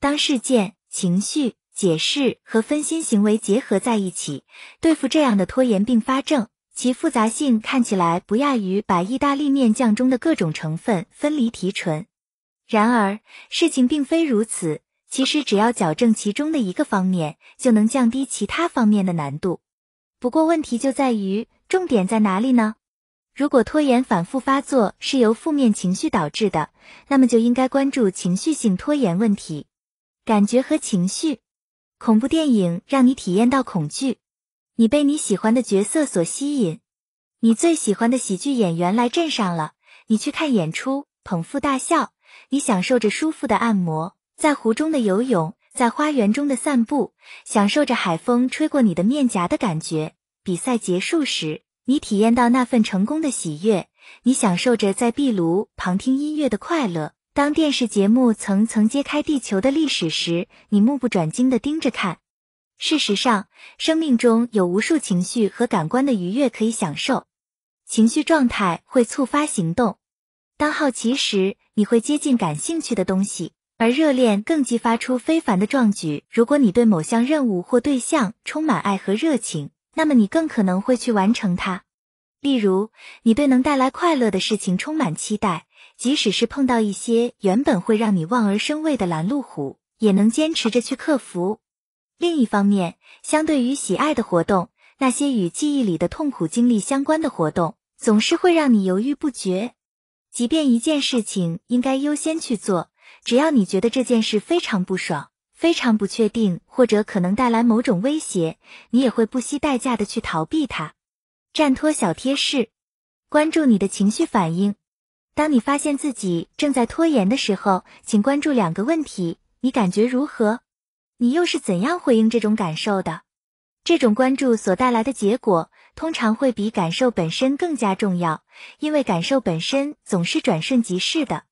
当事件、情绪、解释和分心行为结合在一起，对付这样的拖延并发症，其复杂性看起来不亚于把意大利面酱中的各种成分分离提纯。然而，事情并非如此。其实，只要矫正其中的一个方面，就能降低其他方面的难度。不过，问题就在于重点在哪里呢？如果拖延反复发作是由负面情绪导致的，那么就应该关注情绪性拖延问题。感觉和情绪，恐怖电影让你体验到恐惧，你被你喜欢的角色所吸引，你最喜欢的喜剧演员来镇上了，你去看演出，捧腹大笑，你享受着舒服的按摩，在湖中的游泳，在花园中的散步，享受着海风吹过你的面颊的感觉。比赛结束时，你体验到那份成功的喜悦，你享受着在壁炉旁听音乐的快乐。当电视节目层层揭开地球的历史时，你目不转睛地盯着看。事实上，生命中有无数情绪和感官的愉悦可以享受。情绪状态会触发行动。当好奇时，你会接近感兴趣的东西；而热恋更激发出非凡的壮举。如果你对某项任务或对象充满爱和热情，那么你更可能会去完成它。例如，你对能带来快乐的事情充满期待。即使是碰到一些原本会让你望而生畏的拦路虎，也能坚持着去克服。另一方面，相对于喜爱的活动，那些与记忆里的痛苦经历相关的活动，总是会让你犹豫不决。即便一件事情应该优先去做，只要你觉得这件事非常不爽、非常不确定，或者可能带来某种威胁，你也会不惜代价的去逃避它。战拖小贴士：关注你的情绪反应。当你发现自己正在拖延的时候，请关注两个问题：你感觉如何？你又是怎样回应这种感受的？这种关注所带来的结果，通常会比感受本身更加重要，因为感受本身总是转瞬即逝的。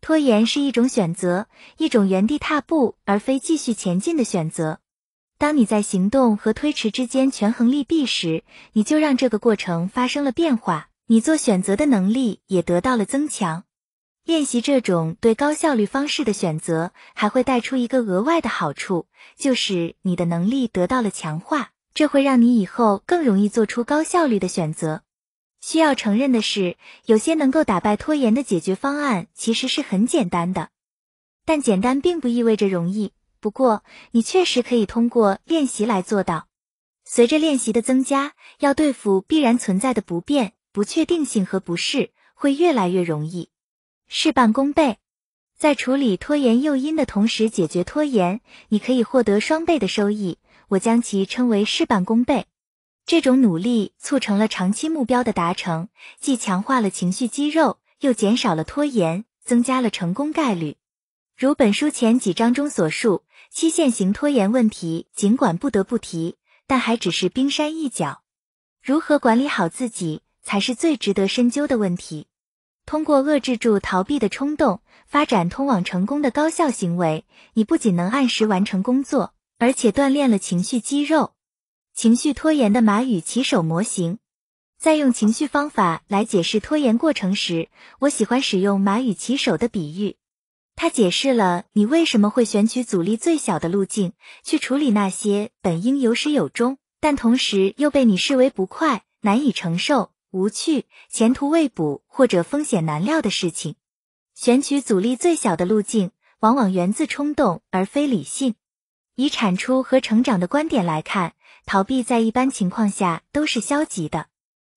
拖延是一种选择，一种原地踏步而非继续前进的选择。当你在行动和推迟之间权衡利弊时，你就让这个过程发生了变化。你做选择的能力也得到了增强。练习这种对高效率方式的选择，还会带出一个额外的好处，就是你的能力得到了强化。这会让你以后更容易做出高效率的选择。需要承认的是，有些能够打败拖延的解决方案其实是很简单的，但简单并不意味着容易。不过，你确实可以通过练习来做到。随着练习的增加，要对付必然存在的不便。不确定性和不适会越来越容易，事半功倍。在处理拖延诱因的同时解决拖延，你可以获得双倍的收益。我将其称为事半功倍。这种努力促成了长期目标的达成，既强化了情绪肌肉，又减少了拖延，增加了成功概率。如本书前几章中所述，期限型拖延问题尽管不得不提，但还只是冰山一角。如何管理好自己？才是最值得深究的问题。通过遏制住逃避的冲动，发展通往成功的高效行为，你不仅能按时完成工作，而且锻炼了情绪肌肉。情绪拖延的马与骑手模型，在用情绪方法来解释拖延过程时，我喜欢使用马与骑手的比喻。它解释了你为什么会选取阻力最小的路径去处理那些本应有始有终，但同时又被你视为不快、难以承受。无趣、前途未卜或者风险难料的事情，选取阻力最小的路径，往往源自冲动而非理性。以产出和成长的观点来看，逃避在一般情况下都是消极的。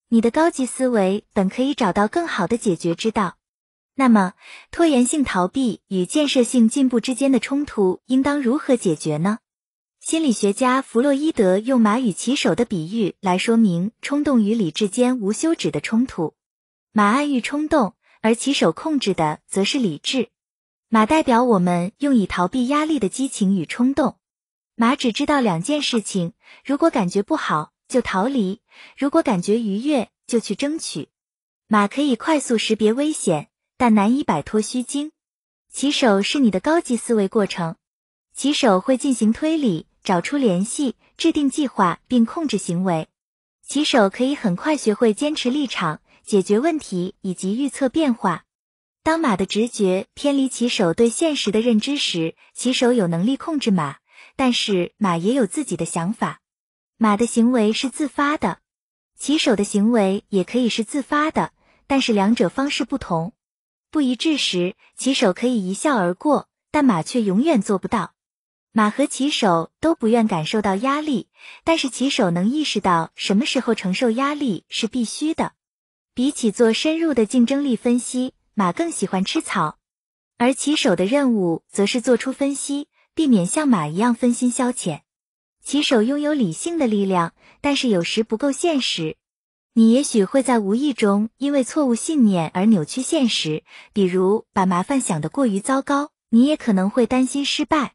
你的高级思维本可以找到更好的解决之道。那么，拖延性逃避与建设性进步之间的冲突应当如何解决呢？心理学家弗洛伊德用马与骑手的比喻来说明冲动与理智间无休止的冲突。马爱欲冲动，而骑手控制的则是理智。马代表我们用以逃避压力的激情与冲动。马只知道两件事情：如果感觉不好，就逃离；如果感觉愉悦，就去争取。马可以快速识别危险，但难以摆脱虚惊。骑手是你的高级思维过程，骑手会进行推理。找出联系，制定计划，并控制行为。骑手可以很快学会坚持立场、解决问题以及预测变化。当马的直觉偏离骑手对现实的认知时，骑手有能力控制马，但是马也有自己的想法。马的行为是自发的，骑手的行为也可以是自发的，但是两者方式不同。不一致时，骑手可以一笑而过，但马却永远做不到。马和骑手都不愿感受到压力，但是骑手能意识到什么时候承受压力是必须的。比起做深入的竞争力分析，马更喜欢吃草，而骑手的任务则是做出分析，避免像马一样分心消遣。骑手拥有理性的力量，但是有时不够现实。你也许会在无意中因为错误信念而扭曲现实，比如把麻烦想得过于糟糕。你也可能会担心失败。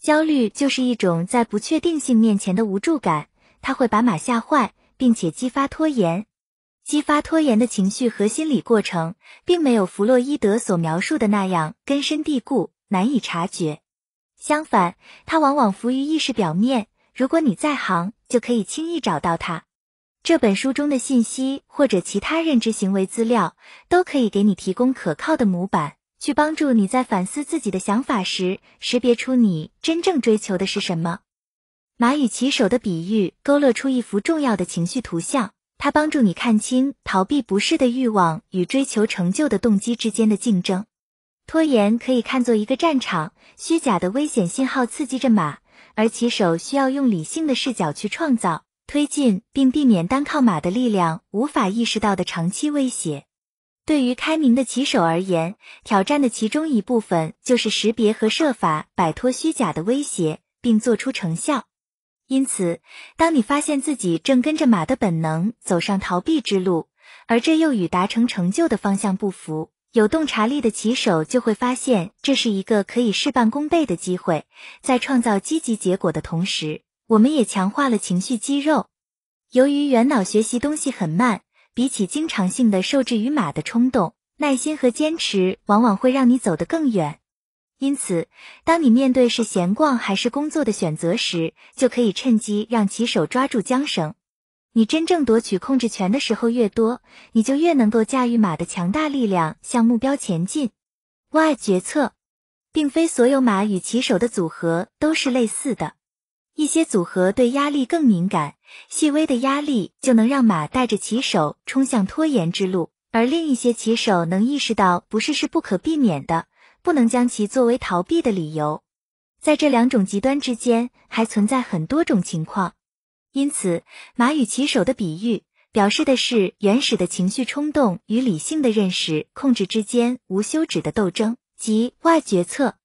焦虑就是一种在不确定性面前的无助感，它会把马吓坏，并且激发拖延。激发拖延的情绪和心理过程，并没有弗洛伊德所描述的那样根深蒂固、难以察觉。相反，它往往浮于意识表面。如果你在行，就可以轻易找到它。这本书中的信息或者其他认知行为资料，都可以给你提供可靠的模板，去帮助你在反思自己的想法时，识别出你真正追求的是什么。马与骑手的比喻勾勒出一幅重要的情绪图像。它帮助你看清逃避不适的欲望与追求成就的动机之间的竞争。拖延可以看作一个战场，虚假的危险信号刺激着马，而骑手需要用理性的视角去创造、推进，并避免单靠马的力量无法意识到的长期威胁。对于开明的骑手而言，挑战的其中一部分就是识别和设法摆脱虚假的威胁，并做出成效。因此，当你发现自己正跟着马的本能走上逃避之路，而这又与达成成就的方向不符，有洞察力的骑手就会发现这是一个可以事半功倍的机会。在创造积极结果的同时，我们也强化了情绪肌肉。由于猿脑学习东西很慢，比起经常性的受制于马的冲动，耐心和坚持往往会让你走得更远。因此，当你面对是闲逛还是工作的选择时，就可以趁机让骑手抓住缰绳。你真正夺取控制权的时候越多，你就越能够驾驭马的强大力量向目标前进。Y 决策，并非所有马与骑手的组合都是类似的。一些组合对压力更敏感，细微的压力就能让马带着骑手冲向拖延之路；而另一些骑手能意识到不是是不可避免的。不能将其作为逃避的理由，在这两种极端之间还存在很多种情况。因此，马与骑手的比喻表示的是原始的情绪冲动与理性的认识控制之间无休止的斗争即 Y 决策。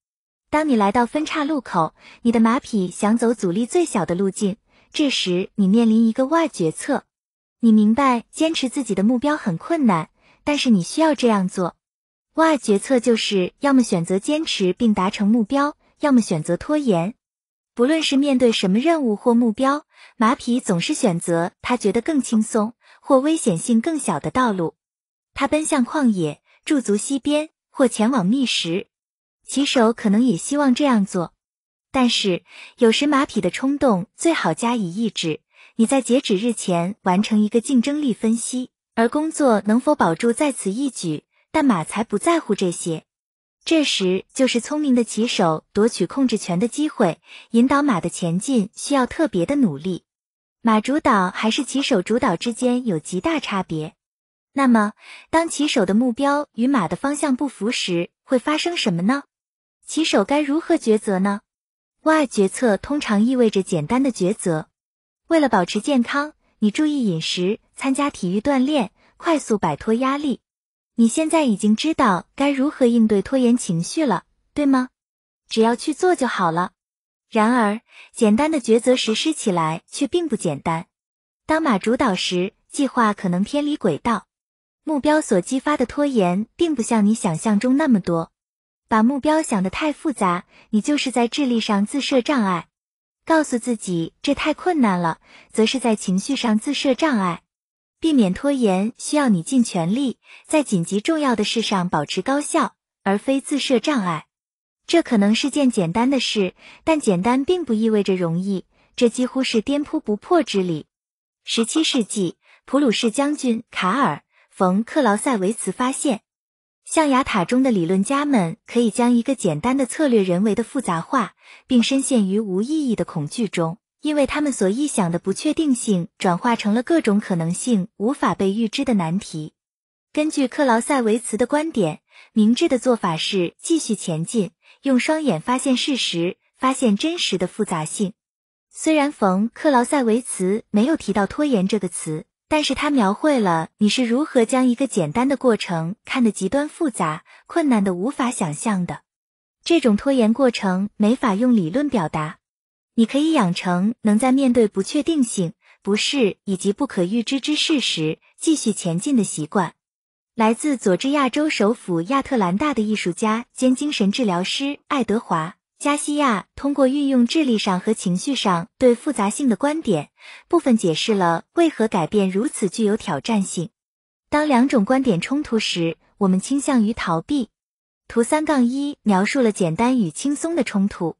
当你来到分岔路口，你的马匹想走阻力最小的路径，这时你面临一个 Y 决策。你明白坚持自己的目标很困难，但是你需要这样做。Y 决策就是要么选择坚持并达成目标，要么选择拖延。不论是面对什么任务或目标，马匹总是选择他觉得更轻松或危险性更小的道路。他奔向旷野，驻足溪边，或前往觅食。骑手可能也希望这样做，但是有时马匹的冲动最好加以抑制。你在截止日前完成一个竞争力分析，而工作能否保住在此一举。但马才不在乎这些，这时就是聪明的骑手夺取控制权的机会。引导马的前进需要特别的努力，马主导还是骑手主导之间有极大差别。那么，当骑手的目标与马的方向不符时，会发生什么呢？骑手该如何抉择呢？Y 决策通常意味着简单的抉择。为了保持健康，你注意饮食，参加体育锻炼，快速摆脱压力。你现在已经知道该如何应对拖延情绪了，对吗？只要去做就好了。然而，简单的抉择实施起来却并不简单。当马主导时，计划可能偏离轨道。目标所激发的拖延，并不像你想象中那么多。把目标想得太复杂，你就是在智力上自设障碍；告诉自己这太困难了，则是在情绪上自设障碍。避免拖延需要你尽全力在紧急重要的事上保持高效，而非自设障碍。这可能是件简单的事，但简单并不意味着容易。这几乎是颠扑不破之理。十七世纪，普鲁士将军卡尔·冯·克劳塞维茨发现，象牙塔中的理论家们可以将一个简单的策略人为的复杂化，并深陷于无意义的恐惧中。因为他们所臆想的不确定性转化成了各种可能性无法被预知的难题。根据克劳塞维茨的观点，明智的做法是继续前进，用双眼发现事实，发现真实的复杂性。虽然冯克劳塞维茨没有提到拖延这个词，但是他描绘了你是如何将一个简单的过程看得极端复杂、困难的无法想象的。这种拖延过程没法用理论表达。你可以养成能在面对不确定性、不适以及不可预知之事时，继续前进的习惯。来自佐治亚州首府亚特兰大的艺术家兼精神治疗师爱德华·加西亚，通过运用智力上和情绪上对复杂性的观点，部分解释了为何改变如此具有挑战性。当两种观点冲突时，我们倾向于逃避。图三杠一描述了简单与轻松的冲突。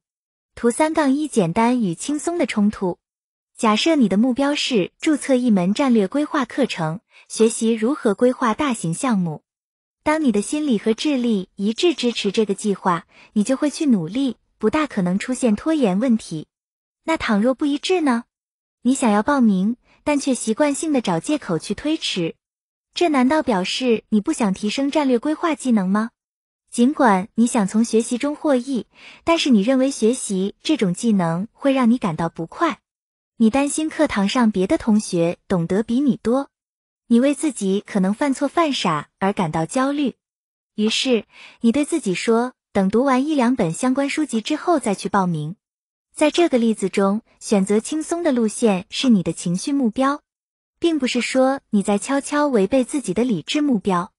图三杠一简单与轻松的冲突。假设你的目标是注册一门战略规划课程，学习如何规划大型项目。当你的心理和智力一致支持这个计划，你就会去努力，不大可能出现拖延问题。那倘若不一致呢？你想要报名，但却习惯性的找借口去推迟，这难道表示你不想提升战略规划技能吗？尽管你想从学习中获益，但是你认为学习这种技能会让你感到不快。你担心课堂上别的同学懂得比你多，你为自己可能犯错犯傻而感到焦虑，于是你对自己说，等读完一两本相关书籍之后再去报名。在这个例子中，选择轻松的路线是你的情绪目标，并不是说你在悄悄违背自己的理智目标。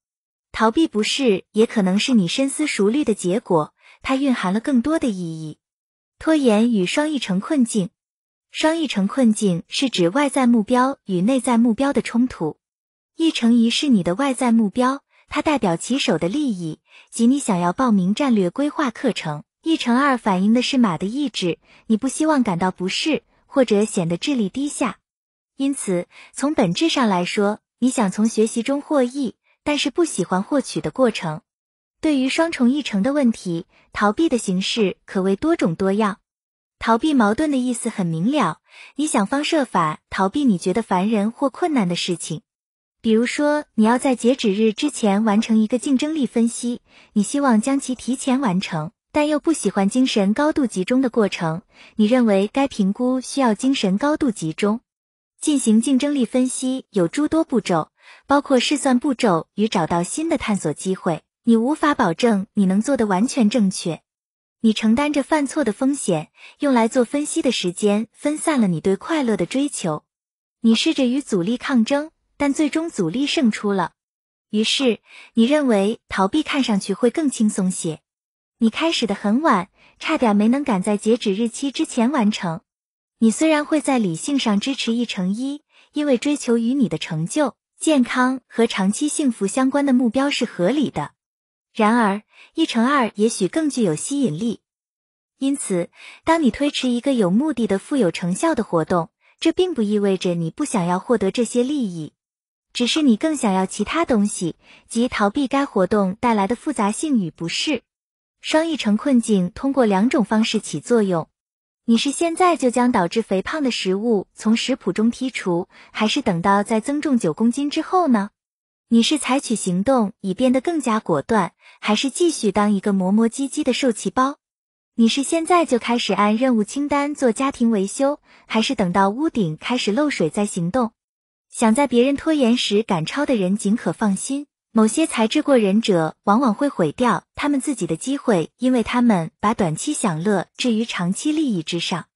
逃避不是，也可能是你深思熟虑的结果，它蕴含了更多的意义。拖延与双议程困境。双议程困境是指外在目标与内在目标的冲突。一乘一是你的外在目标，它代表骑手的利益，即你想要报名战略规划课程。一乘二反映的是马的意志，你不希望感到不适或者显得智力低下。因此，从本质上来说，你想从学习中获益，但是不喜欢获取的过程。对于双重议程的问题，逃避的形式可谓多种多样。逃避矛盾的意思很明了，你想方设法逃避你觉得烦人或困难的事情。比如说，你要在截止日之前完成一个竞争力分析，你希望将其提前完成，但又不喜欢精神高度集中的过程。你认为该评估需要精神高度集中。进行竞争力分析有诸多步骤，包括试算步骤与找到新的探索机会。你无法保证你能做的完全正确。你承担着犯错的风险，用来做分析的时间分散了你对快乐的追求。你试着与阻力抗争，但最终阻力胜出了。于是你认为逃避看上去会更轻松些。你开始的很晚，差点没能赶在截止日期之前完成。你虽然会在理性上支持一乘一，因为追求与你的成就、健康和长期幸福相关的目标是合理的。然而，一乘二也许更具有吸引力。因此，当你推迟一个有目的的、富有成效的活动，这并不意味着你不想要获得这些利益，只是你更想要其他东西，即逃避该活动带来的复杂性与不适。双议程困境通过两种方式起作用：你是现在就将导致肥胖的食物从食谱中剔除，还是等到在增重九公斤之后呢？你是采取行动以变得更加果断，还是继续当一个磨磨唧唧的受气包？你是现在就开始按任务清单做家庭维修，还是等到屋顶开始漏水再行动？想在别人拖延时赶超的人尽可放心，某些才智过人者往往会毁掉他们自己的机会，因为他们把短期享乐置于长期利益之上。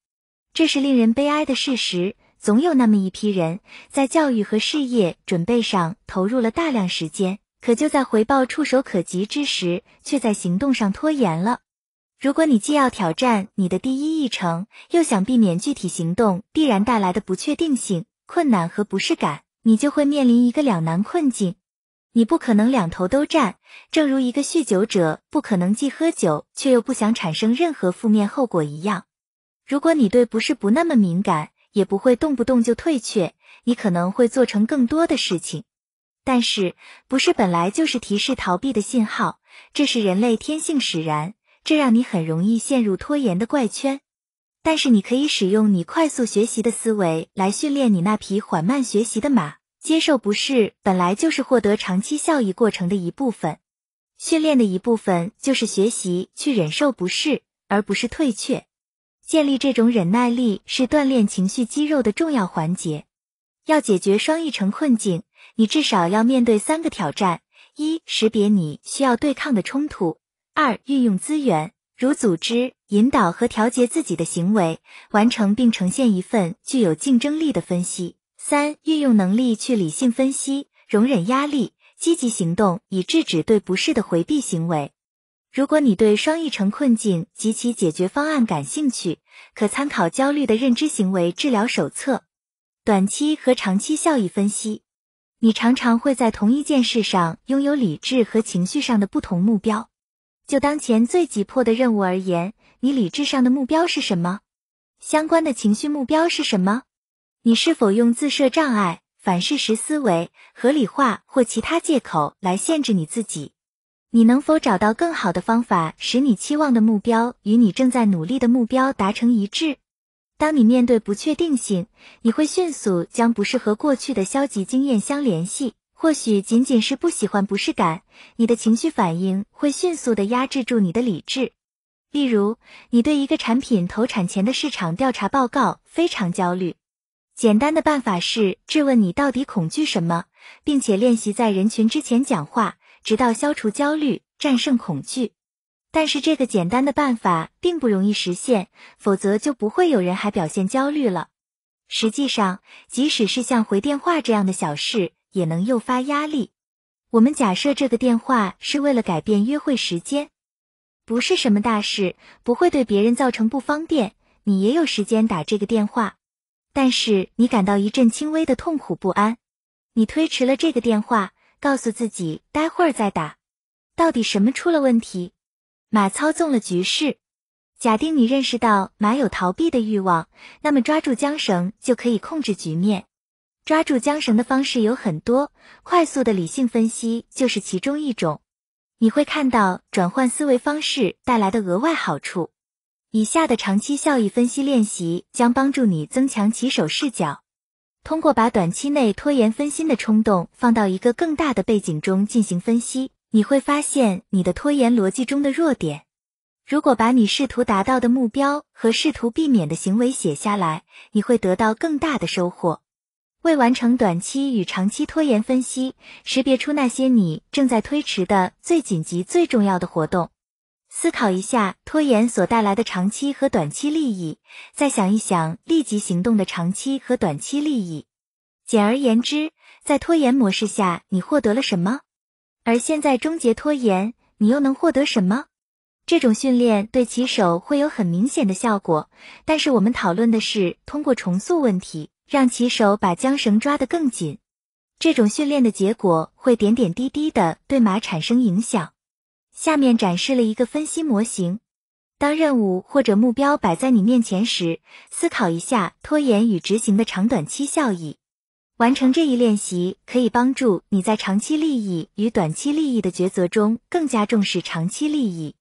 这是令人悲哀的事实。总有那么一批人在教育和事业准备上投入了大量时间，可就在回报触手可及之时，却在行动上拖延了。如果你既要挑战你的第一议程，又想避免具体行动必然带来的不确定性、困难和不适感，你就会面临一个两难困境。你不可能两头都占，正如一个酗酒者不可能既喝酒却又不想产生任何负面后果一样。如果你对不适不那么敏感，也不会动不动就退却，你可能会做成更多的事情。但是，不是本来就是提示逃避的信号，这是人类天性使然，这让你很容易陷入拖延的怪圈。但是，你可以使用你快速学习的思维来训练你那匹缓慢学习的马。接受不适本来就是获得长期效益过程的一部分，训练的一部分就是学习去忍受不适，而不是退却。建立这种忍耐力是锻炼情绪肌肉的重要环节。要解决双翼成困境，你至少要面对三个挑战：一、识别你需要对抗的冲突；二、运用资源，如组织、引导和调节自己的行为，完成并呈现一份具有竞争力的分析；三、运用能力去理性分析，容忍压力，积极行动以制止对不适的回避行为。如果你对双议程困境及其解决方案感兴趣，可参考《焦虑的认知行为治疗手册》。短期和长期效益分析。你常常会在同一件事上拥有理智和情绪上的不同目标。就当前最急迫的任务而言，你理智上的目标是什么？相关的情绪目标是什么？你是否用自设障碍、反事实思维、合理化或其他借口来限制你自己？你能否找到更好的方法，使你期望的目标与你正在努力的目标达成一致？当你面对不确定性，你会迅速将不适和过去的消极经验相联系。或许仅仅是不喜欢不适感，你的情绪反应会迅速的压制住你的理智。例如，你对一个产品投产前的市场调查报告非常焦虑。简单的办法是质问你到底恐惧什么，并且练习在人群之前讲话，直到消除焦虑，战胜恐惧。但是这个简单的办法并不容易实现，否则就不会有人还表现焦虑了。实际上，即使是像回电话这样的小事，也能诱发压力。我们假设这个电话是为了改变约会时间，不是什么大事，不会对别人造成不方便，你也有时间打这个电话。但是你感到一阵轻微的痛苦不安，你推迟了这个电话，告诉自己待会儿再打。到底什么出了问题？马操纵了局势。假定你认识到马有逃避的欲望，那么抓住缰绳就可以控制局面。抓住缰绳的方式有很多，快速的理性分析就是其中一种。你会看到转换思维方式带来的额外好处。以下的长期效益分析练习将帮助你增强起手视角。通过把短期内拖延分心的冲动放到一个更大的背景中进行分析。你会发现你的拖延逻辑中的弱点。如果把你试图达到的目标和试图避免的行为写下来，你会得到更大的收获。未完成短期与长期拖延分析，识别出那些你正在推迟的最紧急、最重要的活动。思考一下拖延所带来的长期和短期利益，再想一想立即行动的长期和短期利益。简而言之，在拖延模式下，你获得了什么？而现在终结拖延，你又能获得什么？这种训练对骑手会有很明显的效果，但是我们讨论的是通过重塑问题，让骑手把缰绳抓得更紧。这种训练的结果会点点滴滴的对马产生影响。下面展示了一个分析模型：当任务或者目标摆在你面前时，思考一下拖延与执行的长短期效益。完成这一练习可以帮助你在长期利益与短期利益的抉择中更加重视长期利益。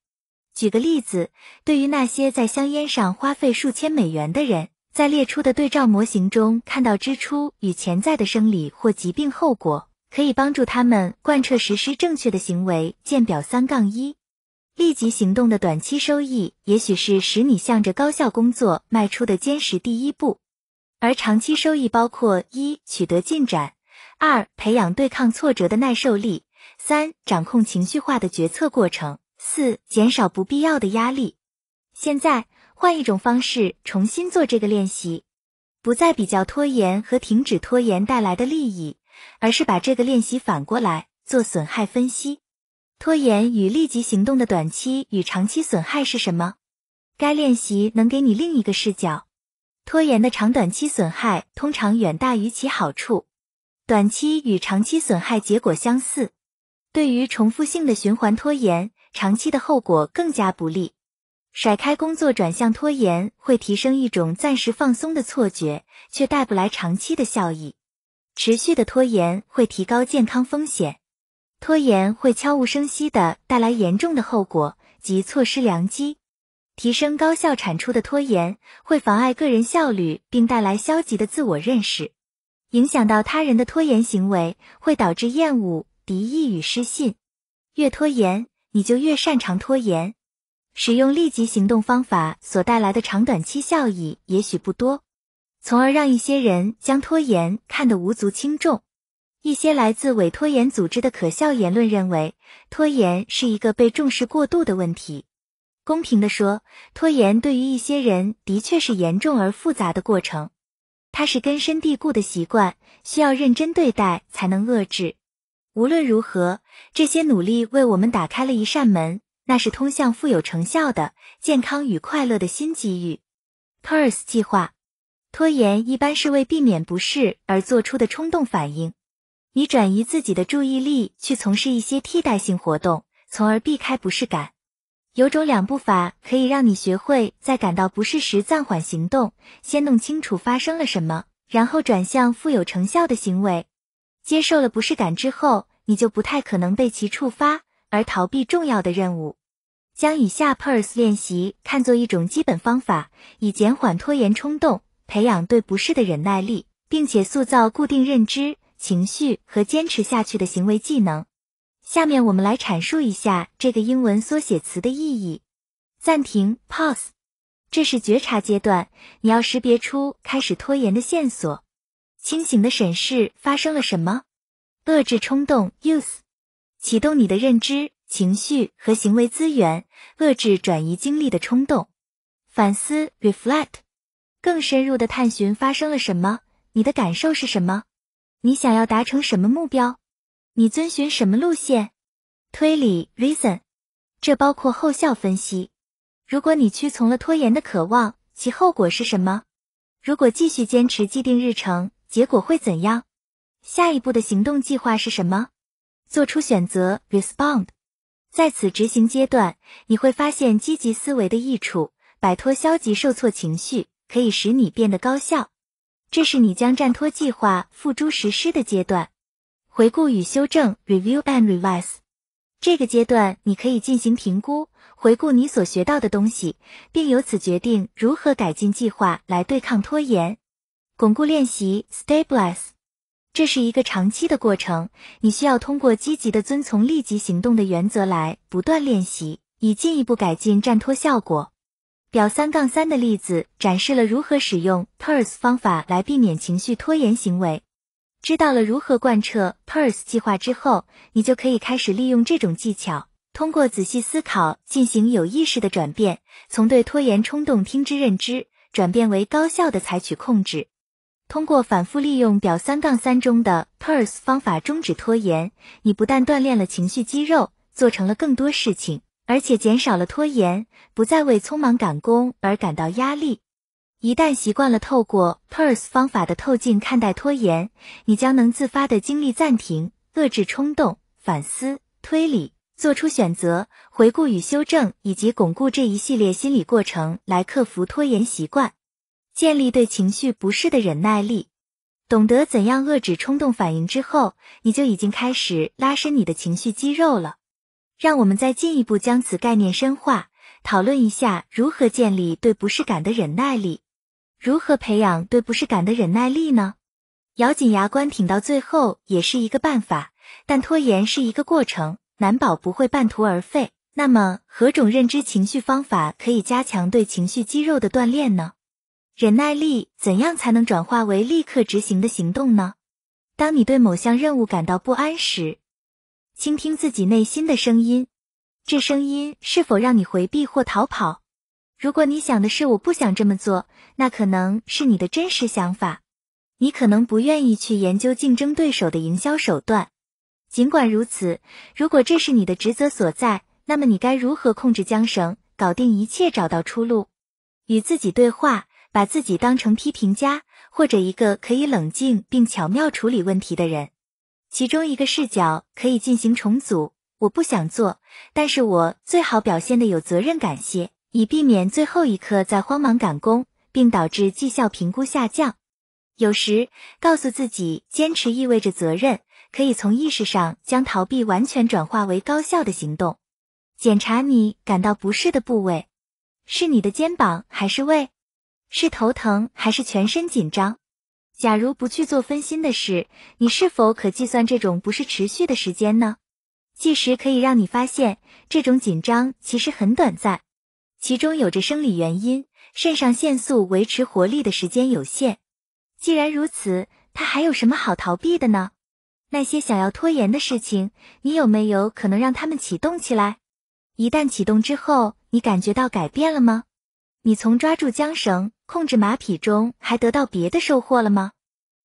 举个例子，对于那些在香烟上花费数千美元的人，在列出的对照模型中看到支出与潜在的生理或疾病后果，可以帮助他们贯彻实施正确的行为。见表三杠一。立即行动的短期收益，也许是使你向着高效工作迈出的坚实第一步。而长期收益包括一取得进展，二培养对抗挫折的耐受力，三掌控情绪化的决策过程，四减少不必要的压力。现在换一种方式重新做这个练习，不再比较拖延和停止拖延带来的利益，而是把这个练习反过来做损害分析。拖延与立即行动的短期与长期损害是什么？该练习能给你另一个视角。拖延的长短期损害通常远大于其好处，短期与长期损害结果相似。对于重复性的循环拖延，长期的后果更加不利。甩开工作转向拖延，会提升一种暂时放松的错觉，却带不来长期的效益。持续的拖延会提高健康风险，拖延会悄无声息的带来严重的后果，及错失良机。提升高效产出的拖延会妨碍个人效率，并带来消极的自我认识，影响到他人的拖延行为会导致厌恶、敌意与失信。越拖延，你就越擅长拖延。使用立即行动方法所带来的长短期效益也许不多，从而让一些人将拖延看得无足轻重。一些来自伪拖延组织的可笑言论认为，拖延是一个被重视过度的问题。公平地说，拖延对于一些人的确是严重而复杂的过程，它是根深蒂固的习惯，需要认真对待才能遏制。无论如何，这些努力为我们打开了一扇门，那是通向富有成效的、健康与快乐的新机遇。PERS 计划。拖延一般是为避免不适而做出的冲动反应。你转移自己的注意力去从事一些替代性活动，从而避开不适感。有种两步法可以让你学会在感到不适时暂缓行动，先弄清楚发生了什么，然后转向富有成效的行为。接受了不适感之后，你就不太可能被其触发而逃避重要的任务。将以下 PERS 练习看作一种基本方法，以减缓拖延冲动。培养对不适的忍耐力，并且塑造固定认知、情绪和坚持下去的行为技能。下面我们来阐述一下这个英文缩写词的意义。暂停，这是觉察阶段，你要识别出开始拖延的线索，清醒的审视发生了什么。遏制冲动 （use），启动你的认知、情绪和行为资源，遏制转移精力的冲动。反思 （reflect）。更深入的探寻发生了什么？你的感受是什么？你想要达成什么目标？你遵循什么路线？推理 reason，这包括后效分析。如果你屈从了拖延的渴望，其后果是什么？如果继续坚持既定日程，结果会怎样？下一步的行动计划是什么？做出选择 respond，在此执行阶段，你会发现积极思维的益处，摆脱消极受挫情绪。可以使你变得高效，这是你将战拖计划付诸实施的阶段。回顾与修正 （Review and Revise） 这个阶段，你可以进行评估，回顾你所学到的东西，并由此决定如何改进计划来对抗拖延。巩固练习 （Stabilize） 这是一个长期的过程，你需要通过积极的遵从立即行动的原则来不断练习，以进一步改进战拖效果。表三杠三的例子展示了如何使用 PERS 方法来避免情绪拖延行为。知道了如何贯彻 PERS 计划之后，你就可以开始利用这种技巧，通过仔细思考进行有意识的转变，从对拖延冲动听之任之，转变为高效的采取控制。通过反复利用表三杠三中的 PERS 方法终止拖延，你不但锻炼了情绪肌肉，做成了更多事情。而且减少了拖延，不再为匆忙赶工而感到压力。一旦习惯了透过 PERS 方法的透镜看待拖延，你将能自发的经历暂停、遏制冲动、反思、推理、做出选择、回顾与修正，以及巩固这一系列心理过程来克服拖延习惯，建立对情绪不适的忍耐力。懂得怎样遏制冲动反应之后，你就已经开始拉伸你的情绪肌肉了。让我们再进一步将此概念深化，讨论一下如何建立对不适感的忍耐力。如何培养对不适感的忍耐力呢？咬紧牙关挺到最后也是一个办法，但拖延是一个过程，难保不会半途而废。那么，何种认知情绪方法可以加强对情绪肌肉的锻炼呢？忍耐力怎样才能转化为立刻执行的行动呢？当你对某项任务感到不安时。倾听自己内心的声音，这声音是否让你回避或逃跑？如果你想的是我不想这么做，那可能是你的真实想法。你可能不愿意去研究竞争对手的营销手段。尽管如此，如果这是你的职责所在，那么你该如何控制缰绳，搞定一切，找到出路？与自己对话，把自己当成批评家，或者一个可以冷静并巧妙处理问题的人。其中一个视角可以进行重组。我不想做，但是我最好表现的有责任感些，以避免最后一刻再慌忙赶工，并导致绩效评估下降。有时告诉自己坚持意味着责任，可以从意识上将逃避完全转化为高效的行动。检查你感到不适的部位，是你的肩膀还是胃？是头疼还是全身紧张？假如不去做分心的事，你是否可计算这种不是持续的时间呢？计时可以让你发现，这种紧张其实很短暂，其中有着生理原因。肾上腺素维持活力的时间有限。既然如此，它还有什么好逃避的呢？那些想要拖延的事情，你有没有可能让他们启动起来？一旦启动之后，你感觉到改变了吗？你从抓住缰绳、控制马匹中还得到别的收获了吗？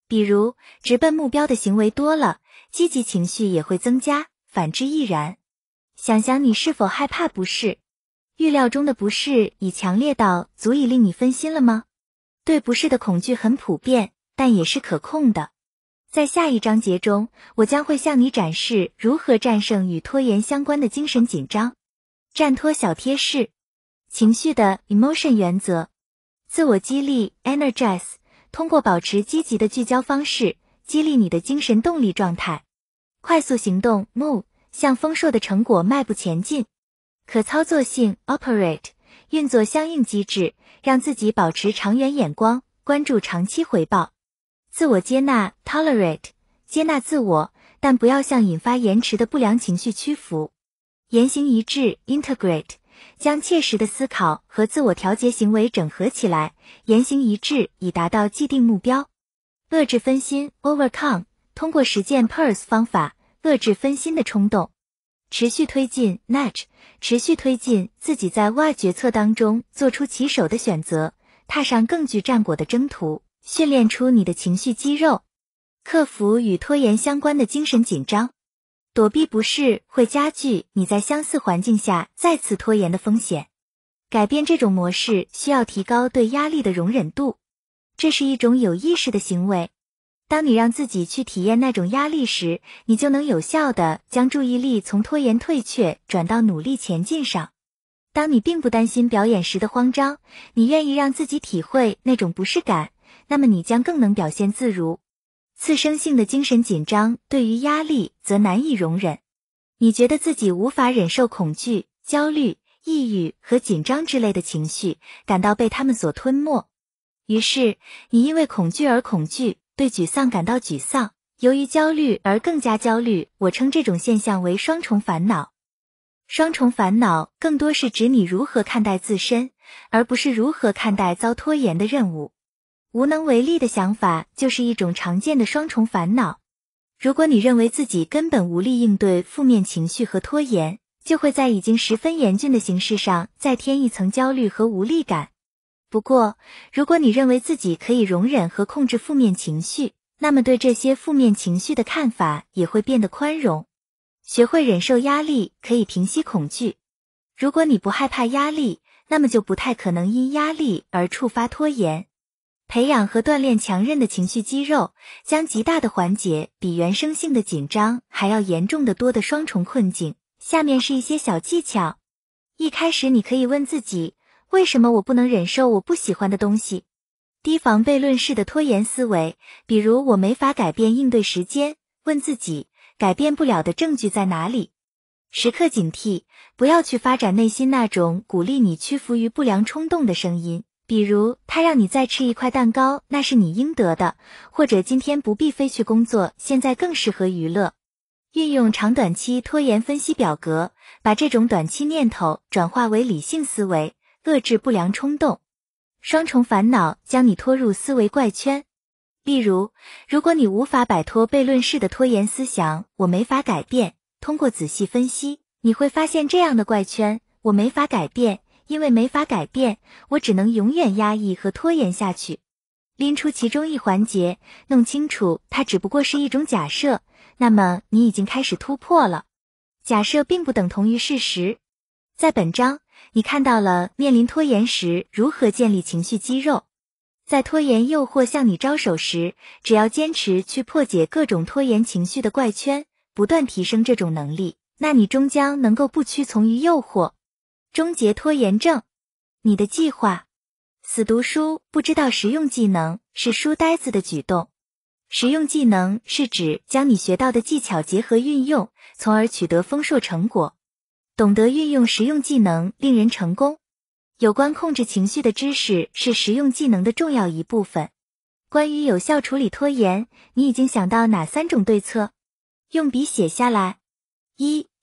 比如直奔目标的行为多了，积极情绪也会增加，反之亦然。想想你是否害怕不适？预料中的不适已强烈到足以令你分心了吗？对不适的恐惧很普遍，但也是可控的。在下一章节中，我将会向你展示如何战胜与拖延相关的精神紧张。战拖小贴士：情绪的 emotion 原则，自我激励 energize，通过保持积极的聚焦方式，激励你的精神动力状态。快速行动 move，向丰硕的成果迈步前进。可操作性 operate，运作相应机制，让自己保持长远眼光，关注长期回报。自我接纳 tolerate，接纳自我，但不要向引发延迟的不良情绪屈服。言行一致 integrate，将切实的思考和自我调节行为整合起来，言行一致以达到既定目标。遏制分心 overcome，通过实践 PERS 方法，遏制分心的冲动。持续推进 nudge，持续推进自己在 Y 决策当中做出起手的选择，踏上更具战果的征途，训练出你的情绪肌肉，克服与拖延相关的精神紧张，躲避不适会加剧你在相似环境下再次拖延的风险。改变这种模式需要提高对压力的容忍度，这是一种有意识的行为。当你让自己去体验那种压力时，你就能有效的将注意力从拖延退却转到努力前进上。当你并不担心表演时的慌张，你愿意让自己体会那种不适感，那么你将更能表现自如。次生性的精神紧张对于压力则难以容忍。你觉得自己无法忍受恐惧、焦虑、抑郁和紧张之类的情绪，感到被他们所吞没，于是你因为恐惧而恐惧。对沮丧感到沮丧，由于焦虑而更加焦虑。我称这种现象为双重烦恼。双重烦恼更多是指你如何看待自身，而不是如何看待遭拖延的任务。无能为力的想法就是一种常见的双重烦恼。如果你认为自己根本无力应对负面情绪和拖延，就会在已经十分严峻的形势上再添一层焦虑和无力感。不过，如果你认为自己可以容忍和控制负面情绪，那么对这些负面情绪的看法也会变得宽容。学会忍受压力可以平息恐惧。如果你不害怕压力，那么就不太可能因压力而触发拖延。培养和锻炼强韧的情绪肌肉，将极大的缓解比原生性的紧张还要严重的多的双重困境。下面是一些小技巧。一开始，你可以问自己。为什么我不能忍受我不喜欢的东西？提防悖论式的拖延思维，比如我没法改变应对时间，问自己改变不了的证据在哪里？时刻警惕，不要去发展内心那种鼓励你屈服于不良冲动的声音，比如他让你再吃一块蛋糕，那是你应得的，或者今天不必飞去工作，现在更适合娱乐。运用长短期拖延分析表格，把这种短期念头转化为理性思维。遏制不良冲动，双重烦恼将你拖入思维怪圈。例如，如果你无法摆脱悖论式的拖延思想，我没法改变。通过仔细分析，你会发现这样的怪圈：我没法改变，因为没法改变，我只能永远压抑和拖延下去。拎出其中一环节，弄清楚它只不过是一种假设，那么你已经开始突破了。假设并不等同于事实。在本章。你看到了面临拖延时如何建立情绪肌肉，在拖延诱惑向你招手时，只要坚持去破解各种拖延情绪的怪圈，不断提升这种能力，那你终将能够不屈从于诱惑，终结拖延症。你的计划，死读书不知道实用技能是书呆子的举动，实用技能是指将你学到的技巧结合运用，从而取得丰硕成果。懂得运用实用技能，令人成功。有关控制情绪的知识是实用技能的重要一部分。关于有效处理拖延，你已经想到哪三种对策？用笔写下来。一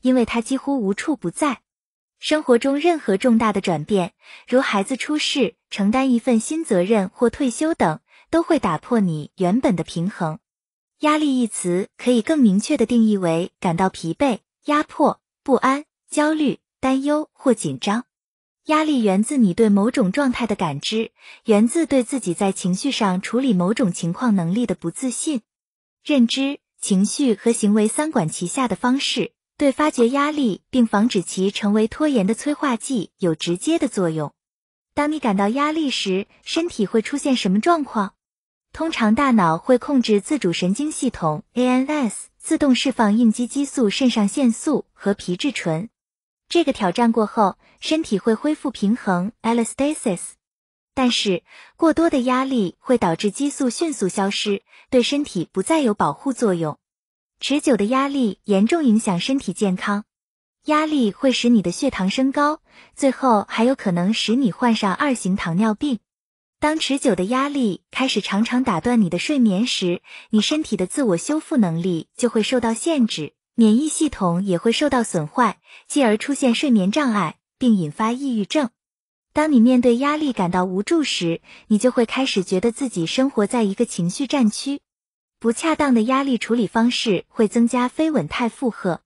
因为它几乎无处不在。生活中任何重大的转变，如孩子出世、承担一份新责任或退休等。都会打破你原本的平衡。压力一词可以更明确的定义为感到疲惫、压迫、不安、焦虑、担忧或紧张。压力源自你对某种状态的感知，源自对自己在情绪上处理某种情况能力的不自信。认知、情绪和行为三管齐下的方式，对发掘压力并防止其成为拖延的催化剂有直接的作用。当你感到压力时，身体会出现什么状况？通常，大脑会控制自主神经系统 （ANS） 自动释放应激激素肾上腺素和皮质醇。这个挑战过后，身体会恢复平衡 （allostasis）。但是，过多的压力会导致激素迅速消失，对身体不再有保护作用。持久的压力严重影响身体健康。压力会使你的血糖升高，最后还有可能使你患上二型糖尿病。当持久的压力开始常常打断你的睡眠时，你身体的自我修复能力就会受到限制，免疫系统也会受到损坏，继而出现睡眠障碍，并引发抑郁症。当你面对压力感到无助时，你就会开始觉得自己生活在一个情绪战区。不恰当的压力处理方式会增加非稳态负荷，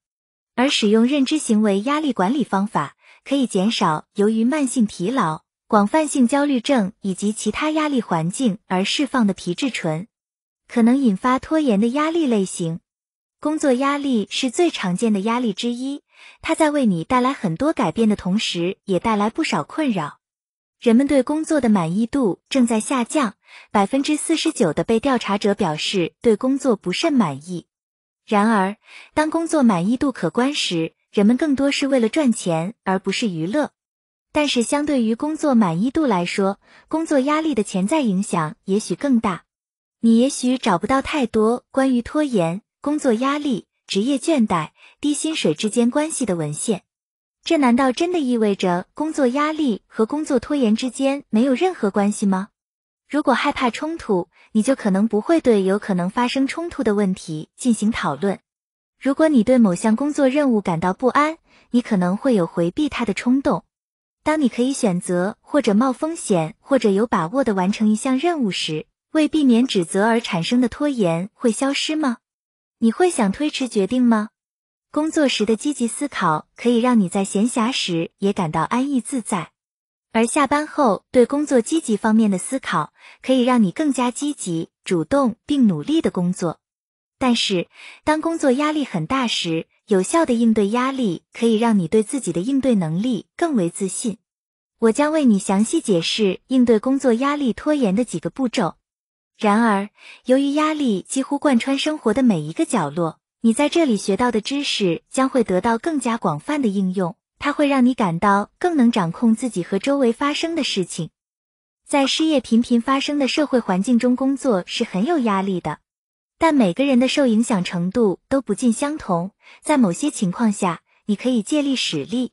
而使用认知行为压力管理方法可以减少由于慢性疲劳。广泛性焦虑症以及其他压力环境而释放的皮质醇，可能引发拖延的压力类型。工作压力是最常见的压力之一，它在为你带来很多改变的同时，也带来不少困扰。人们对工作的满意度正在下降，百分之四十九的被调查者表示对工作不甚满意。然而，当工作满意度可观时，人们更多是为了赚钱，而不是娱乐。但是，相对于工作满意度来说，工作压力的潜在影响也许更大。你也许找不到太多关于拖延、工作压力、职业倦怠、低薪水之间关系的文献。这难道真的意味着工作压力和工作拖延之间没有任何关系吗？如果害怕冲突，你就可能不会对有可能发生冲突的问题进行讨论。如果你对某项工作任务感到不安，你可能会有回避它的冲动。当你可以选择或者冒风险或者有把握的完成一项任务时，为避免指责而产生的拖延会消失吗？你会想推迟决定吗？工作时的积极思考可以让你在闲暇时也感到安逸自在，而下班后对工作积极方面的思考可以让你更加积极、主动并努力的工作。但是，当工作压力很大时，有效的应对压力可以让你对自己的应对能力更为自信。我将为你详细解释应对工作压力拖延的几个步骤。然而，由于压力几乎贯穿生活的每一个角落，你在这里学到的知识将会得到更加广泛的应用。它会让你感到更能掌控自己和周围发生的事情。在失业频频发生的社会环境中工作是很有压力的。但每个人的受影响程度都不尽相同，在某些情况下，你可以借力使力。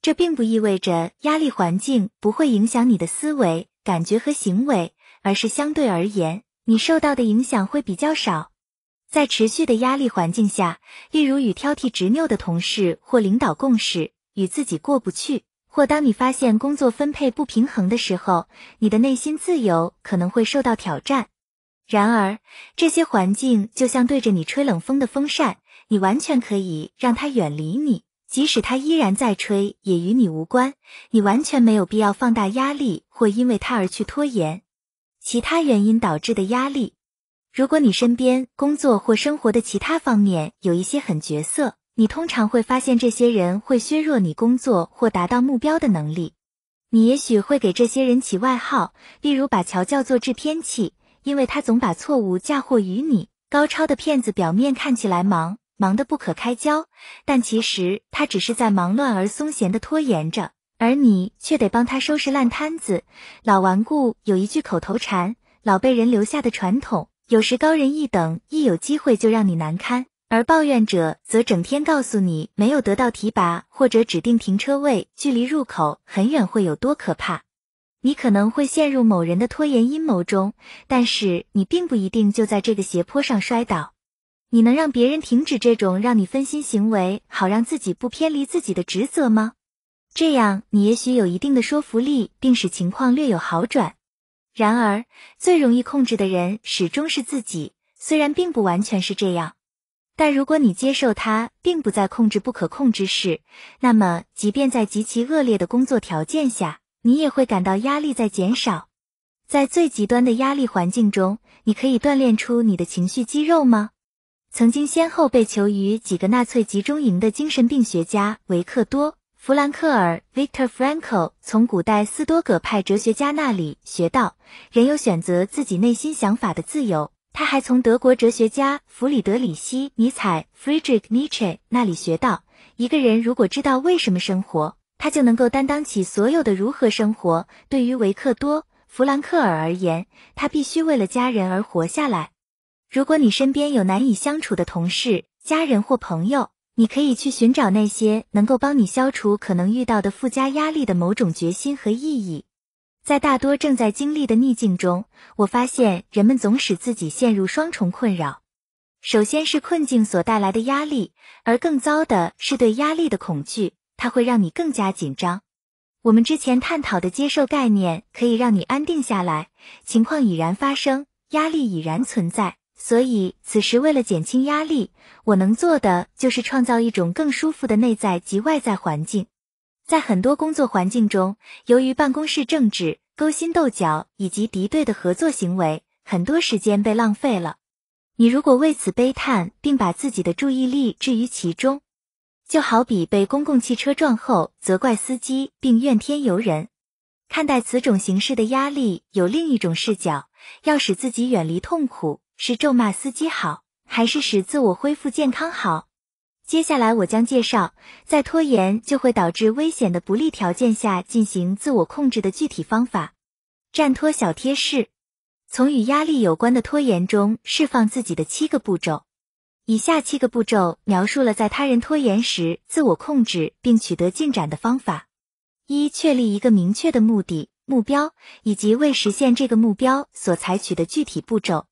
这并不意味着压力环境不会影响你的思维、感觉和行为，而是相对而言，你受到的影响会比较少。在持续的压力环境下，例如与挑剔执拗的同事或领导共事，与自己过不去，或当你发现工作分配不平衡的时候，你的内心自由可能会受到挑战。然而，这些环境就像对着你吹冷风的风扇，你完全可以让它远离你，即使它依然在吹，也与你无关。你完全没有必要放大压力，或因为它而去拖延。其他原因导致的压力，如果你身边工作或生活的其他方面有一些狠角色，你通常会发现这些人会削弱你工作或达到目标的能力。你也许会给这些人起外号，例如把乔叫做制片器。因为他总把错误嫁祸于你。高超的骗子表面看起来忙，忙得不可开交，但其实他只是在忙乱而松闲的拖延着，而你却得帮他收拾烂摊子。老顽固有一句口头禅，老被人留下的传统。有时高人一等，一有机会就让你难堪，而抱怨者则整天告诉你没有得到提拔或者指定停车位距离入口很远会有多可怕。你可能会陷入某人的拖延阴谋中，但是你并不一定就在这个斜坡上摔倒。你能让别人停止这种让你分心行为，好让自己不偏离自己的职责吗？这样你也许有一定的说服力，并使情况略有好转。然而，最容易控制的人始终是自己，虽然并不完全是这样。但如果你接受他并不在控制不可控之事，那么即便在极其恶劣的工作条件下，你也会感到压力在减少，在最极端的压力环境中，你可以锻炼出你的情绪肌肉吗？曾经先后被囚于几个纳粹集中营的精神病学家维克多·弗兰克尔 （Victor Frankl） 从古代斯多葛派哲学家那里学到，人有选择自己内心想法的自由。他还从德国哲学家弗里德里希·尼采 （Friedrich Nietzsche） 那里学到，一个人如果知道为什么生活。他就能够担当起所有的如何生活。对于维克多·弗兰克尔而言，他必须为了家人而活下来。如果你身边有难以相处的同事、家人或朋友，你可以去寻找那些能够帮你消除可能遇到的附加压力的某种决心和意义。在大多正在经历的逆境中，我发现人们总使自己陷入双重困扰：首先是困境所带来的压力，而更糟的是对压力的恐惧。它会让你更加紧张。我们之前探讨的接受概念可以让你安定下来。情况已然发生，压力已然存在，所以此时为了减轻压力，我能做的就是创造一种更舒服的内在及外在环境。在很多工作环境中，由于办公室政治、勾心斗角以及敌对的合作行为，很多时间被浪费了。你如果为此悲叹，并把自己的注意力置于其中，就好比被公共汽车撞后责怪司机并怨天尤人。看待此种形式的压力，有另一种视角：要使自己远离痛苦，是咒骂司机好，还是使自我恢复健康好？接下来我将介绍，在拖延就会导致危险的不利条件下进行自我控制的具体方法。战拖小贴士：从与压力有关的拖延中释放自己的七个步骤。以下七个步骤描述了在他人拖延时自我控制并取得进展的方法：一、确立一个明确的目的、目标以及为实现这个目标所采取的具体步骤；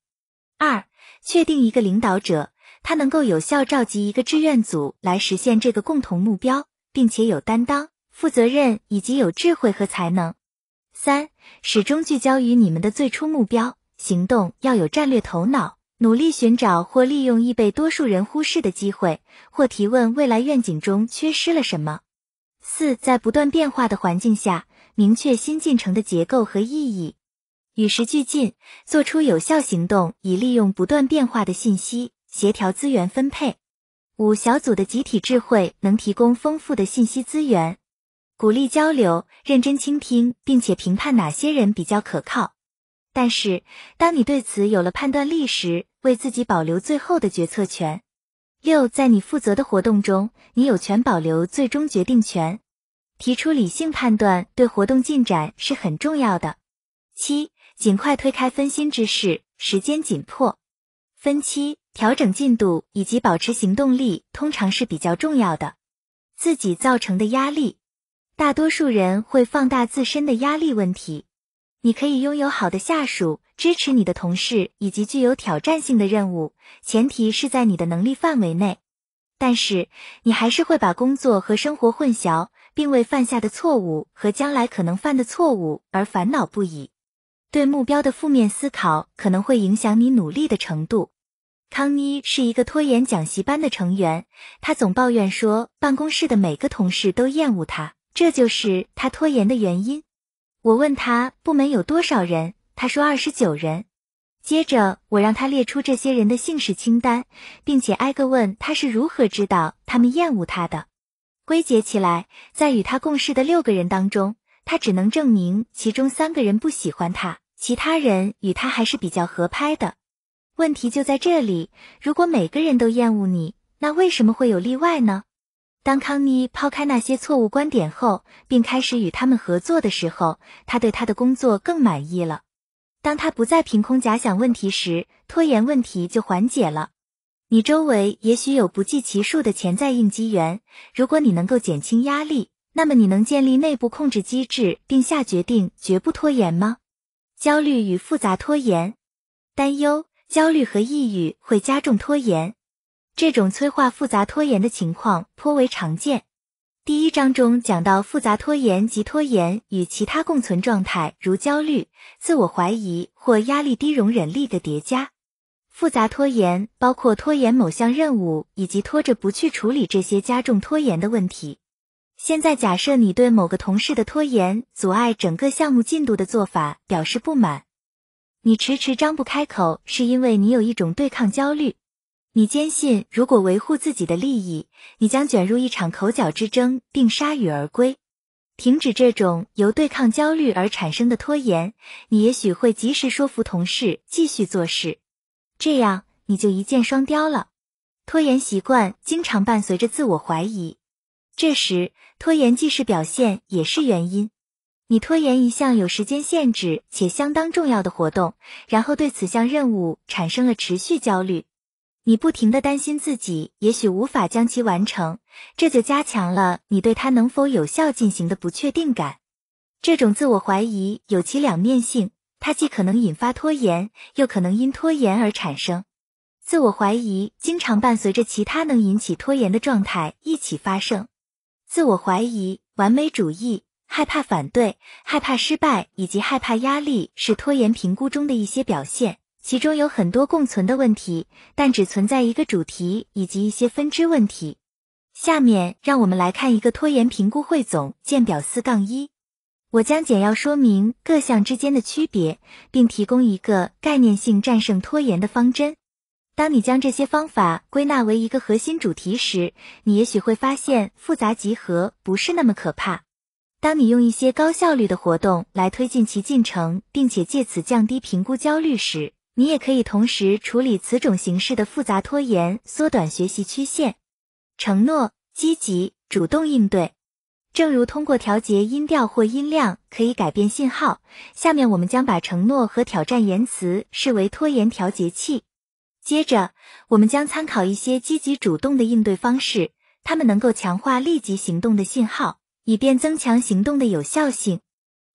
二、确定一个领导者。他能够有效召集一个志愿组来实现这个共同目标，并且有担当、负责任以及有智慧和才能。三、始终聚焦于你们的最初目标，行动要有战略头脑，努力寻找或利用易被多数人忽视的机会，或提问未来愿景中缺失了什么。四、在不断变化的环境下，明确新进程的结构和意义，与时俱进，做出有效行动，以利用不断变化的信息。协调资源分配。五小组的集体智慧能提供丰富的信息资源，鼓励交流，认真倾听，并且评判哪些人比较可靠。但是，当你对此有了判断力时，为自己保留最后的决策权。六，在你负责的活动中，你有权保留最终决定权，提出理性判断对活动进展是很重要的。七，尽快推开分心之事，时间紧迫。分期。调整进度以及保持行动力通常是比较重要的。自己造成的压力，大多数人会放大自身的压力问题。你可以拥有好的下属，支持你的同事以及具有挑战性的任务，前提是在你的能力范围内。但是你还是会把工作和生活混淆，并为犯下的错误和将来可能犯的错误而烦恼不已。对目标的负面思考可能会影响你努力的程度。康妮是一个拖延讲习班的成员，他总抱怨说办公室的每个同事都厌恶他，这就是他拖延的原因。我问他部门有多少人，他说二十九人。接着我让他列出这些人的姓氏清单，并且挨个问他是如何知道他们厌恶他的。归结起来，在与他共事的六个人当中，他只能证明其中三个人不喜欢他，其他人与他还是比较合拍的。问题就在这里，如果每个人都厌恶你，那为什么会有例外呢？当康妮抛开那些错误观点后，并开始与他们合作的时候，他对他的工作更满意了。当他不再凭空假想问题时，拖延问题就缓解了。你周围也许有不计其数的潜在应激源，如果你能够减轻压力，那么你能建立内部控制机制并下决定绝不拖延吗？焦虑与复杂拖延，担忧。焦虑和抑郁会加重拖延，这种催化复杂拖延的情况颇为常见。第一章中讲到复杂拖延及拖延与其他共存状态，如焦虑、自我怀疑或压力低容忍力的叠加。复杂拖延包括拖延某项任务以及拖着不去处理这些加重拖延的问题。现在假设你对某个同事的拖延阻碍整个项目进度的做法表示不满。你迟迟张不开口，是因为你有一种对抗焦虑。你坚信，如果维护自己的利益，你将卷入一场口角之争并铩羽而归。停止这种由对抗焦虑而产生的拖延，你也许会及时说服同事继续做事，这样你就一箭双雕了。拖延习惯经常伴随着自我怀疑，这时拖延既是表现，也是原因。你拖延一项有时间限制且相当重要的活动，然后对此项任务产生了持续焦虑。你不停的担心自己也许无法将其完成，这就加强了你对它能否有效进行的不确定感。这种自我怀疑有其两面性，它既可能引发拖延，又可能因拖延而产生。自我怀疑经常伴随着其他能引起拖延的状态一起发生。自我怀疑、完美主义。害怕反对、害怕失败以及害怕压力是拖延评估中的一些表现，其中有很多共存的问题，但只存在一个主题以及一些分支问题。下面让我们来看一个拖延评估汇总见表四杠一，我将简要说明各项之间的区别，并提供一个概念性战胜拖延的方针。当你将这些方法归纳为一个核心主题时，你也许会发现复杂集合不是那么可怕。当你用一些高效率的活动来推进其进程，并且借此降低评估焦虑时，你也可以同时处理此种形式的复杂拖延，缩短学习曲线。承诺、积极、主动应对。正如通过调节音调或音量可以改变信号，下面我们将把承诺和挑战言辞视为拖延调节器。接着，我们将参考一些积极主动的应对方式，它们能够强化立即行动的信号。以便增强行动的有效性，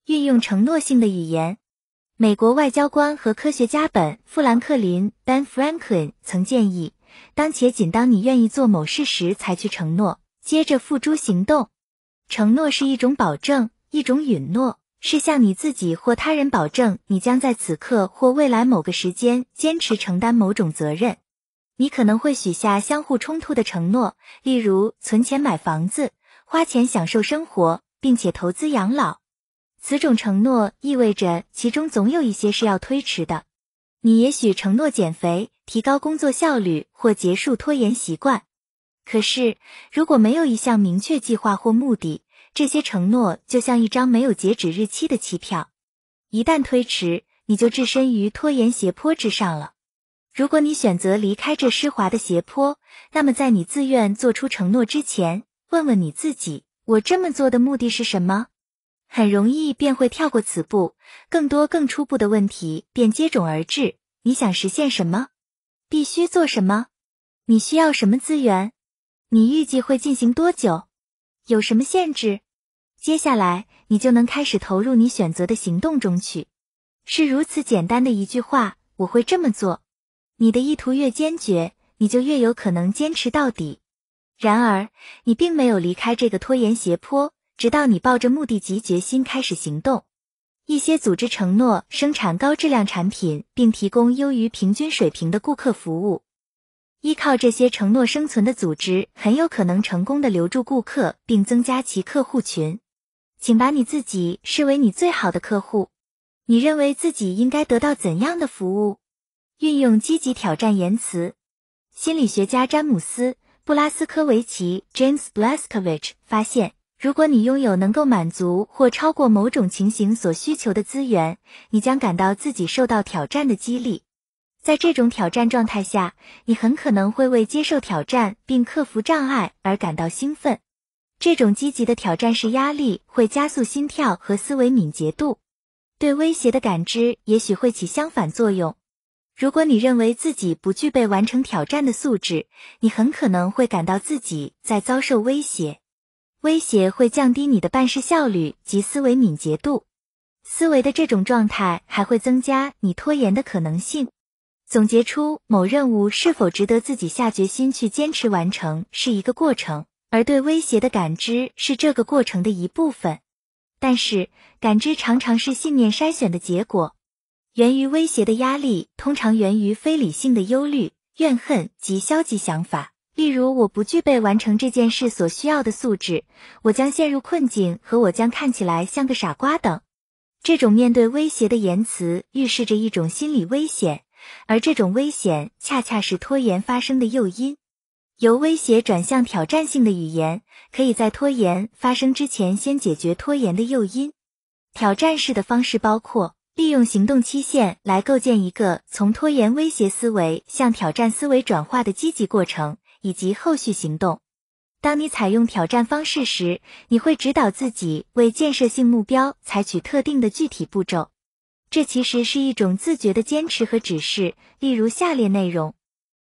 运用承诺性的语言。美国外交官和科学家本·富兰克林 （Ben Franklin） 曾建议，当且仅当你愿意做某事时才去承诺，接着付诸行动。承诺是一种保证，一种允诺，是向你自己或他人保证你将在此刻或未来某个时间坚持承担某种责任。你可能会许下相互冲突的承诺，例如存钱买房子。花钱享受生活，并且投资养老，此种承诺意味着其中总有一些是要推迟的。你也许承诺减肥、提高工作效率或结束拖延习惯，可是如果没有一项明确计划或目的，这些承诺就像一张没有截止日期的期票。一旦推迟，你就置身于拖延斜坡之上了。如果你选择离开这湿滑的斜坡，那么在你自愿做出承诺之前。问问你自己，我这么做的目的是什么？很容易便会跳过此步，更多更初步的问题便接踵而至。你想实现什么？必须做什么？你需要什么资源？你预计会进行多久？有什么限制？接下来你就能开始投入你选择的行动中去。是如此简单的一句话，我会这么做。你的意图越坚决，你就越有可能坚持到底。然而，你并没有离开这个拖延斜坡，直到你抱着目的及决心开始行动。一些组织承诺生产高质量产品，并提供优于平均水平的顾客服务。依靠这些承诺生存的组织，很有可能成功的留住顾客，并增加其客户群。请把你自己视为你最好的客户。你认为自己应该得到怎样的服务？运用积极挑战言辞。心理学家詹姆斯。布拉斯科维奇 （James Blaskovich） 发现，如果你拥有能够满足或超过某种情形所需求的资源，你将感到自己受到挑战的激励。在这种挑战状态下，你很可能会为接受挑战并克服障碍而感到兴奋。这种积极的挑战式压力会加速心跳和思维敏捷度，对威胁的感知也许会起相反作用。如果你认为自己不具备完成挑战的素质，你很可能会感到自己在遭受威胁。威胁会降低你的办事效率及思维敏捷度。思维的这种状态还会增加你拖延的可能性。总结出某任务是否值得自己下决心去坚持完成是一个过程，而对威胁的感知是这个过程的一部分。但是，感知常常是信念筛选的结果。源于威胁的压力，通常源于非理性的忧虑、怨恨及消极想法，例如我不具备完成这件事所需要的素质，我将陷入困境和我将看起来像个傻瓜等。这种面对威胁的言辞预示着一种心理危险，而这种危险恰恰是拖延发生的诱因。由威胁转向挑战性的语言，可以在拖延发生之前先解决拖延的诱因。挑战式的方式包括。利用行动期限来构建一个从拖延威胁思维向挑战思维转化的积极过程，以及后续行动。当你采用挑战方式时，你会指导自己为建设性目标采取特定的具体步骤。这其实是一种自觉的坚持和指示。例如下列内容：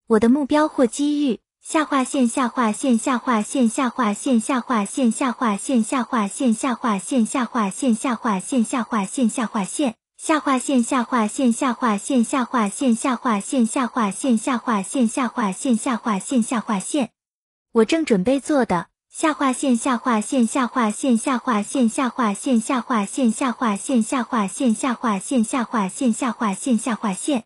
我的目标或机遇。下划线下划线下划线下划线下划线下划线下划线下划线下划线下划线下划线下划线。下划线下划线下划线下划线下划线下划线下划线下划线下划线下划线。我正准备做的下划线下划线下划线下划线下划线下划线下划线下划线下划线下划线下划线下划线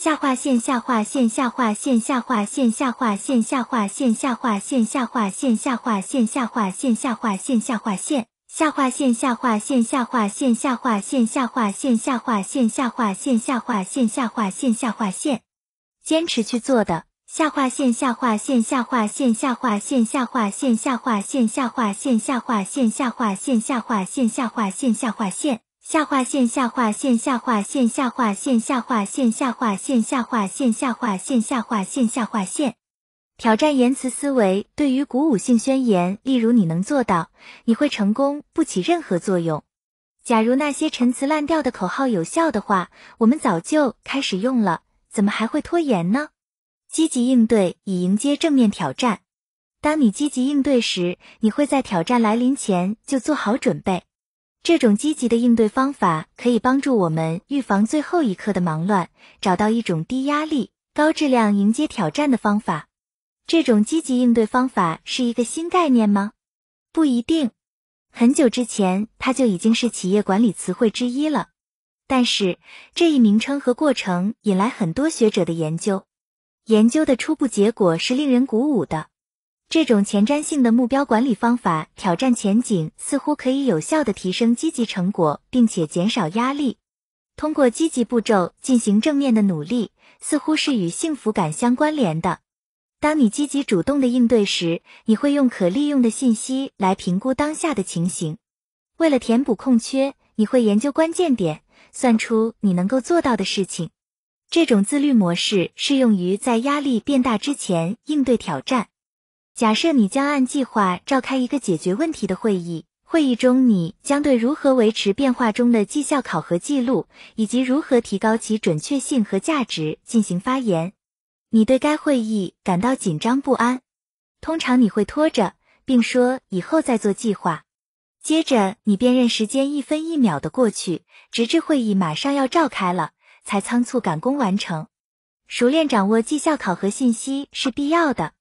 下划线下划线下划线下划线下划线下划线下划线下划线下划线下划线下划线下划线。下划线下划线下划线下划线下划线下划线下划线下划线下划线下划线，坚持去做的。下划线下划线下划线下划线下划线下划线下划线下划线下划线下划线下划线下划线下划线下划线下划线下划线下划线下划线下划线下划线下划线下划线。挑战言辞思维对于鼓舞性宣言，例如“你能做到”“你会成功”不起任何作用。假如那些陈词滥调的口号有效的话，我们早就开始用了，怎么还会拖延呢？积极应对以迎接正面挑战。当你积极应对时，你会在挑战来临前就做好准备。这种积极的应对方法可以帮助我们预防最后一刻的忙乱，找到一种低压力、高质量迎接挑战的方法。这种积极应对方法是一个新概念吗？不一定，很久之前它就已经是企业管理词汇之一了。但是这一名称和过程引来很多学者的研究，研究的初步结果是令人鼓舞的。这种前瞻性的目标管理方法挑战前景，似乎可以有效的提升积极成果，并且减少压力。通过积极步骤进行正面的努力，似乎是与幸福感相关联的。当你积极主动的应对时，你会用可利用的信息来评估当下的情形。为了填补空缺，你会研究关键点，算出你能够做到的事情。这种自律模式适用于在压力变大之前应对挑战。假设你将按计划召开一个解决问题的会议，会议中你将对如何维持变化中的绩效考核记录，以及如何提高其准确性和价值进行发言。你对该会议感到紧张不安，通常你会拖着，并说以后再做计划。接着你便任时间一分一秒的过去，直至会议马上要召开了，才仓促赶工完成。熟练掌握绩效考核信息是必要的。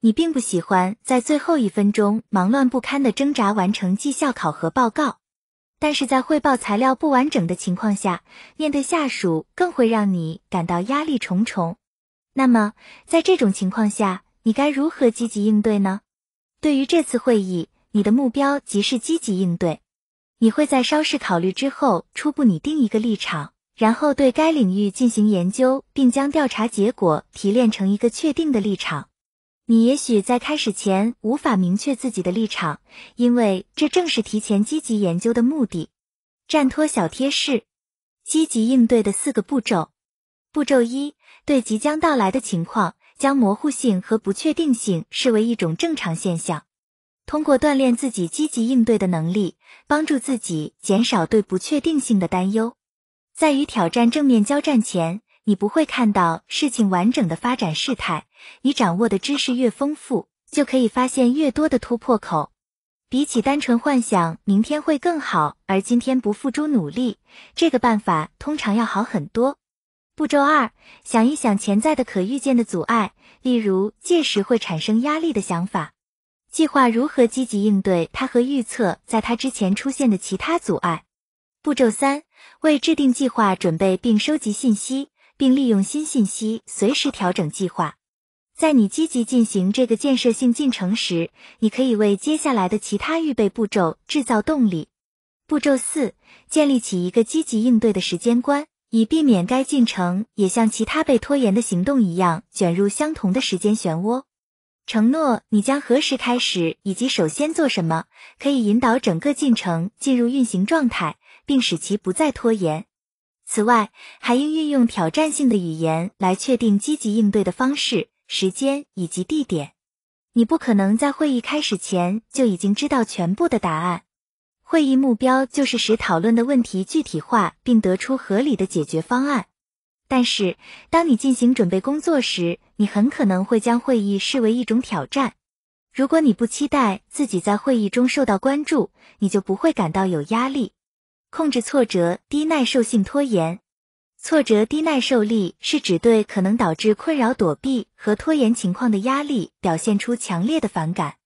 你并不喜欢在最后一分钟忙乱不堪的挣扎完成绩效考核报告，但是在汇报材料不完整的情况下，面对下属更会让你感到压力重重。那么，在这种情况下，你该如何积极应对呢？对于这次会议，你的目标即是积极应对。你会在稍事考虑之后，初步拟定一个立场，然后对该领域进行研究，并将调查结果提炼成一个确定的立场。你也许在开始前无法明确自己的立场，因为这正是提前积极研究的目的。战托小贴士：积极应对的四个步骤。步骤一。对即将到来的情况，将模糊性和不确定性视为一种正常现象。通过锻炼自己积极应对的能力，帮助自己减少对不确定性的担忧。在与挑战正面交战前，你不会看到事情完整的发展事态。你掌握的知识越丰富，就可以发现越多的突破口。比起单纯幻想明天会更好，而今天不付诸努力，这个办法通常要好很多。步骤二，想一想潜在的可预见的阻碍，例如届时会产生压力的想法，计划如何积极应对它和预测在它之前出现的其他阻碍。步骤三，为制定计划准备并收集信息，并利用新信息随时调整计划。在你积极进行这个建设性进程时，你可以为接下来的其他预备步骤制造动力。步骤四，建立起一个积极应对的时间观。以避免该进程也像其他被拖延的行动一样卷入相同的时间漩涡。承诺你将何时开始以及首先做什么，可以引导整个进程进入运行状态，并使其不再拖延。此外，还应运用挑战性的语言来确定积极应对的方式、时间以及地点。你不可能在会议开始前就已经知道全部的答案。会议目标就是使讨论的问题具体化，并得出合理的解决方案。但是，当你进行准备工作时，你很可能会将会议视为一种挑战。如果你不期待自己在会议中受到关注，你就不会感到有压力。控制挫折，低耐受性拖延。挫折低耐受力是指对可能导致困扰、躲避和拖延情况的压力表现出强烈的反感。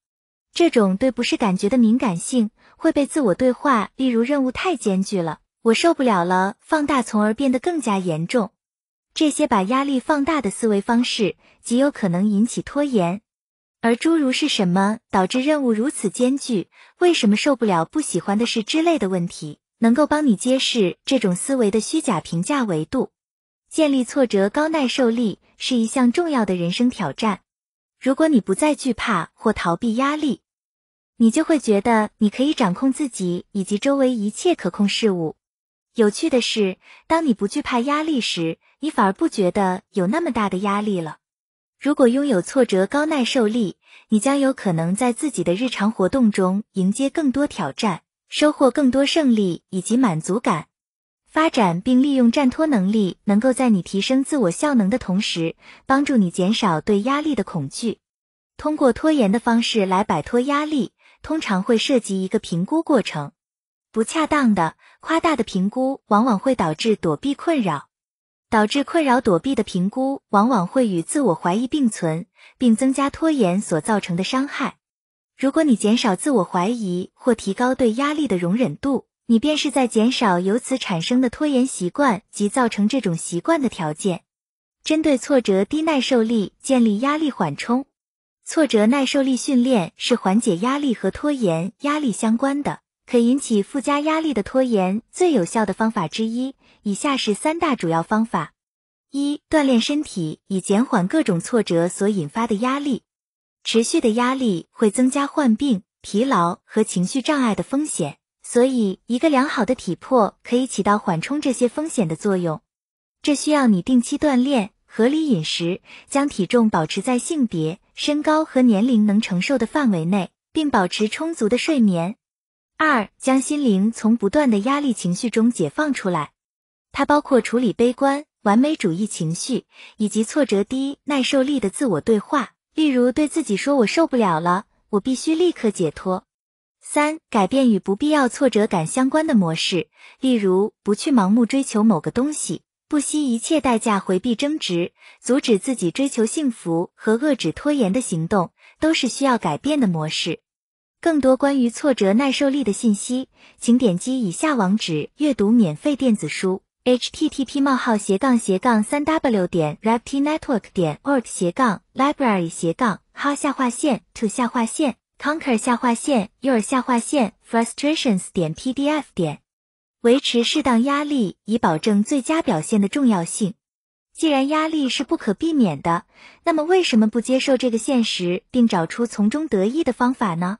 这种对不适感觉的敏感性会被自我对话，例如任务太艰巨了，我受不了了，放大，从而变得更加严重。这些把压力放大的思维方式极有可能引起拖延。而诸如是什么导致任务如此艰巨，为什么受不了不喜欢的事之类的问题。能够帮你揭示这种思维的虚假评价维度。建立挫折高耐受力是一项重要的人生挑战。如果你不再惧怕或逃避压力，你就会觉得你可以掌控自己以及周围一切可控事物。有趣的是，当你不惧怕压力时，你反而不觉得有那么大的压力了。如果拥有挫折高耐受力，你将有可能在自己的日常活动中迎接更多挑战。收获更多胜利以及满足感，发展并利用战拖能力，能够在你提升自我效能的同时，帮助你减少对压力的恐惧。通过拖延的方式来摆脱压力，通常会涉及一个评估过程。不恰当的、夸大的评估往往会导致躲避困扰，导致困扰躲避的评估往往会与自我怀疑并存，并增加拖延所造成的伤害。如果你减少自我怀疑或提高对压力的容忍度，你便是在减少由此产生的拖延习惯及造成这种习惯的条件。针对挫折低耐受力建立压力缓冲，挫折耐受力训练是缓解压力和拖延压力相关的，可引起附加压力的拖延最有效的方法之一。以下是三大主要方法：一、锻炼身体以减缓各种挫折所引发的压力。持续的压力会增加患病、疲劳和情绪障碍的风险，所以一个良好的体魄可以起到缓冲这些风险的作用。这需要你定期锻炼、合理饮食，将体重保持在性别、身高和年龄能承受的范围内，并保持充足的睡眠。二、将心灵从不断的压力情绪中解放出来，它包括处理悲观、完美主义情绪以及挫折低耐受力的自我对话。例如，对自己说：“我受不了了，我必须立刻解脱。”三、改变与不必要挫折感相关的模式，例如不去盲目追求某个东西，不惜一切代价回避争执，阻止自己追求幸福和遏制拖延的行动，都是需要改变的模式。更多关于挫折耐受力的信息，请点击以下网址阅读免费电子书。Http: 冒号斜杠斜杠三 w 点 reptnetwork 点 org 斜杠 library 斜杠 h 下划线 to 下划线 conquer 下划线 your 下划线 frustrations 点 pdf 点维持适当压力以保证最佳表现的重要性。既然压力是不可避免的，那么为什么不接受这个现实，并找出从中得益的方法呢？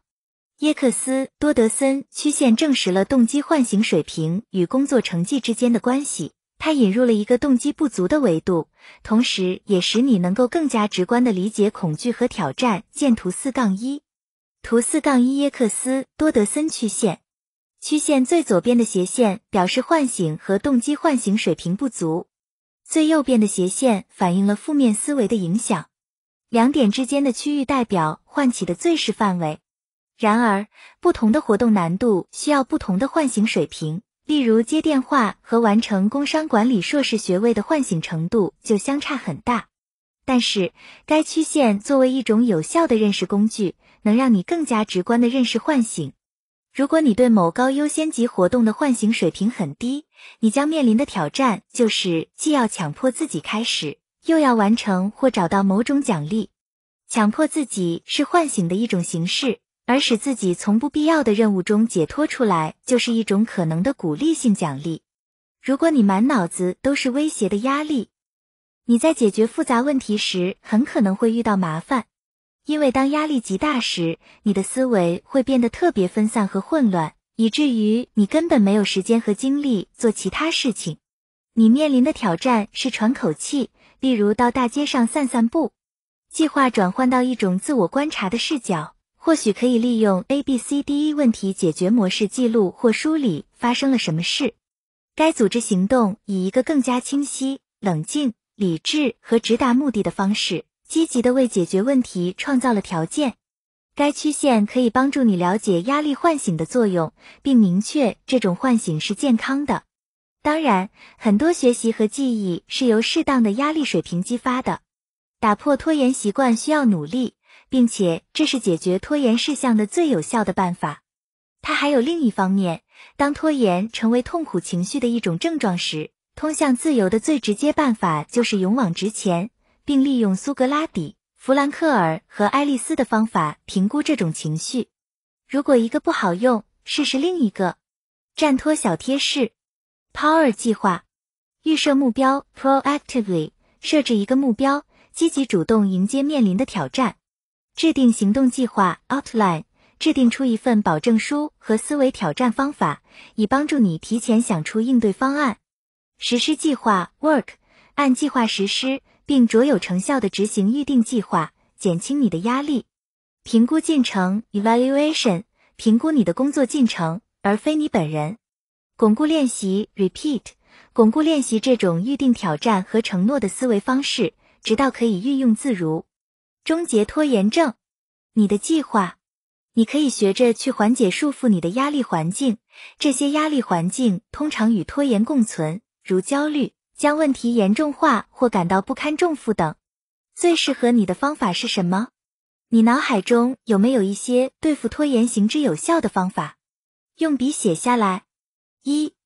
耶克斯多德森曲线证实了动机唤醒水平与工作成绩之间的关系。他引入了一个动机不足的维度，同时也使你能够更加直观地理解恐惧和挑战。见图四杠一，图四杠一耶克斯多德森曲线。曲线最左边的斜线表示唤醒和动机唤醒水平不足，最右边的斜线反映了负面思维的影响。两点之间的区域代表唤起的最适范围。然而，不同的活动难度需要不同的唤醒水平。例如，接电话和完成工商管理硕士学位的唤醒程度就相差很大。但是，该曲线作为一种有效的认识工具，能让你更加直观的认识唤醒。如果你对某高优先级活动的唤醒水平很低，你将面临的挑战就是既要强迫自己开始，又要完成或找到某种奖励。强迫自己是唤醒的一种形式。而使自己从不必要的任务中解脱出来，就是一种可能的鼓励性奖励。如果你满脑子都是威胁的压力，你在解决复杂问题时很可能会遇到麻烦，因为当压力极大时，你的思维会变得特别分散和混乱，以至于你根本没有时间和精力做其他事情。你面临的挑战是喘口气，例如到大街上散散步，计划转换到一种自我观察的视角。或许可以利用 A B C D E 问题解决模式记录或梳理发生了什么事。该组织行动以一个更加清晰、冷静、理智和直达目的的方式，积极的为解决问题创造了条件。该曲线可以帮助你了解压力唤醒的作用，并明确这种唤醒是健康的。当然，很多学习和记忆是由适当的压力水平激发的。打破拖延习惯需要努力，并且这是解决拖延事项的最有效的办法。它还有另一方面，当拖延成为痛苦情绪的一种症状时，通向自由的最直接办法就是勇往直前，并利用苏格拉底、弗兰克尔和爱丽丝的方法评估这种情绪。如果一个不好用，试试另一个。战拖小贴士。Power 计划，预设目标，proactively 设置一个目标，积极主动迎接面临的挑战。制定行动计划，outline 制定出一份保证书和思维挑战方法，以帮助你提前想出应对方案。实施计划，work 按计划实施，并卓有成效的执行预定计划，减轻你的压力。评估进程，evaluation 评估你的工作进程，而非你本人。巩固练习，repeat，巩固练习这种预定挑战和承诺的思维方式，直到可以运用自如。终结拖延症，你的计划，你可以学着去缓解束缚你的压力环境。这些压力环境通常与拖延共存，如焦虑、将问题严重化或感到不堪重负等。最适合你的方法是什么？你脑海中有没有一些对付拖延行之有效的方法？用笔写下来。一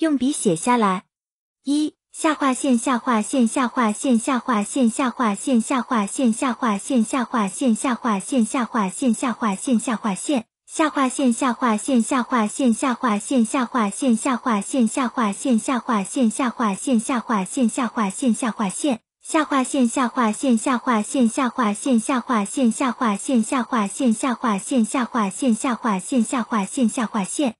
用笔写下来。一下划线下划线下划线下划线下划线下划线下划线下划线下划线下划线下划线下划线。下划线下划线下划线下划线下划线下划线下划线下划线下划线下划线下划线下划线。下划线下划线下划线下划线下划线下划线下划线下划线下划线下划线下划线下划线。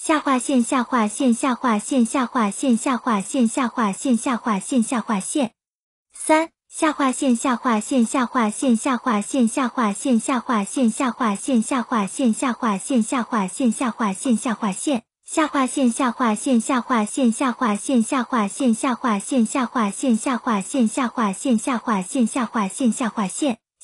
下划线下划线下划线下划线下划线下划线下划线下划线。三下划线下划线下划线下划线下划线下划线下划线下划线下划线下划线下划线下划线。下划线下划线下划线下划线下划线下划线下划线下划线下划线下划线下划线下划线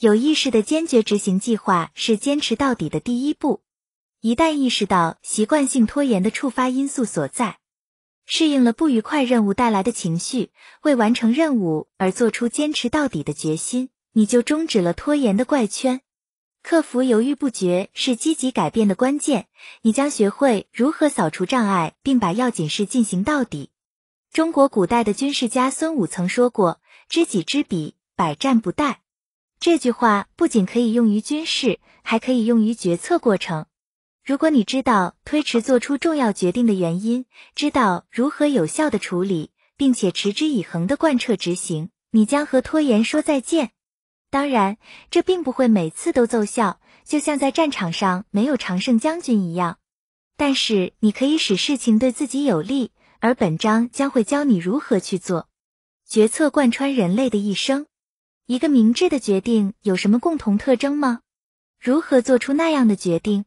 有意识的坚决执行计划是坚持到底的第一步。一旦意识到习惯性拖延的触发因素所在，适应了不愉快任务带来的情绪，为完成任务而做出坚持到底的决心，你就终止了拖延的怪圈。克服犹豫不决是积极改变的关键，你将学会如何扫除障碍，并把要紧事进行到底。中国古代的军事家孙武曾说过：“知己知彼，百战不殆。”这句话不仅可以用于军事，还可以用于决策过程。如果你知道推迟做出重要决定的原因，知道如何有效的处理，并且持之以恒的贯彻执行，你将和拖延说再见。当然，这并不会每次都奏效，就像在战场上没有常胜将军一样。但是你可以使事情对自己有利，而本章将会教你如何去做。决策贯穿人类的一生，一个明智的决定有什么共同特征吗？如何做出那样的决定？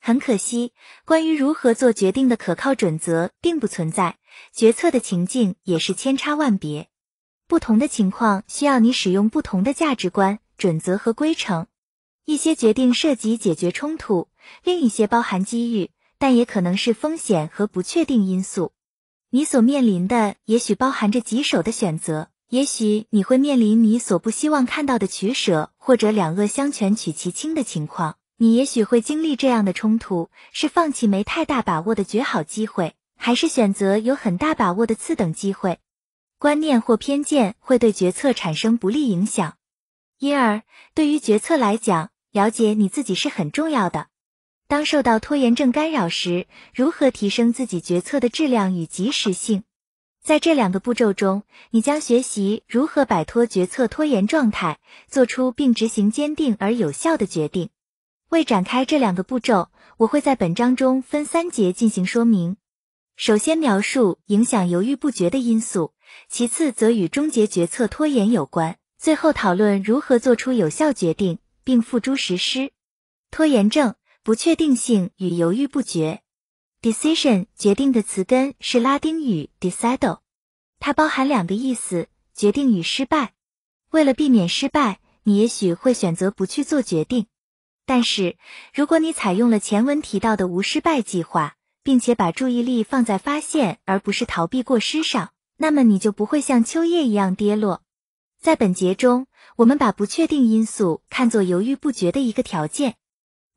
很可惜，关于如何做决定的可靠准则并不存在。决策的情境也是千差万别，不同的情况需要你使用不同的价值观、准则和规程。一些决定涉及解决冲突，另一些包含机遇，但也可能是风险和不确定因素。你所面临的也许包含着棘手的选择，也许你会面临你所不希望看到的取舍，或者两恶相权取其轻的情况。你也许会经历这样的冲突：是放弃没太大把握的绝好机会，还是选择有很大把握的次等机会？观念或偏见会对决策产生不利影响，因而对于决策来讲，了解你自己是很重要的。当受到拖延症干扰时，如何提升自己决策的质量与及时性？在这两个步骤中，你将学习如何摆脱决策拖延状态，做出并执行坚定而有效的决定。为展开这两个步骤，我会在本章中分三节进行说明。首先描述影响犹豫不决的因素，其次则与终结决策拖延有关，最后讨论如何做出有效决定并付诸实施。拖延症、不确定性与犹豫不决。Decision 决定的词根是拉丁语 decide，它包含两个意思：决定与失败。为了避免失败，你也许会选择不去做决定。但是，如果你采用了前文提到的无失败计划，并且把注意力放在发现而不是逃避过失上，那么你就不会像秋叶一样跌落。在本节中，我们把不确定因素看作犹豫不决的一个条件。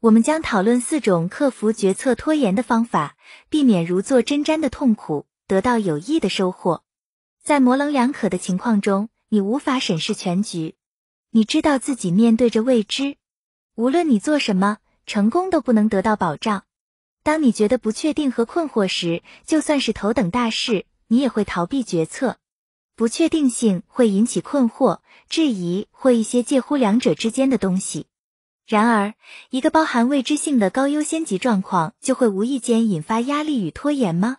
我们将讨论四种克服决策拖延的方法，避免如坐针毡的痛苦，得到有益的收获。在模棱两可的情况中，你无法审视全局。你知道自己面对着未知。无论你做什么，成功都不能得到保障。当你觉得不确定和困惑时，就算是头等大事，你也会逃避决策。不确定性会引起困惑、质疑或一些介乎两者之间的东西。然而，一个包含未知性的高优先级状况就会无意间引发压力与拖延吗？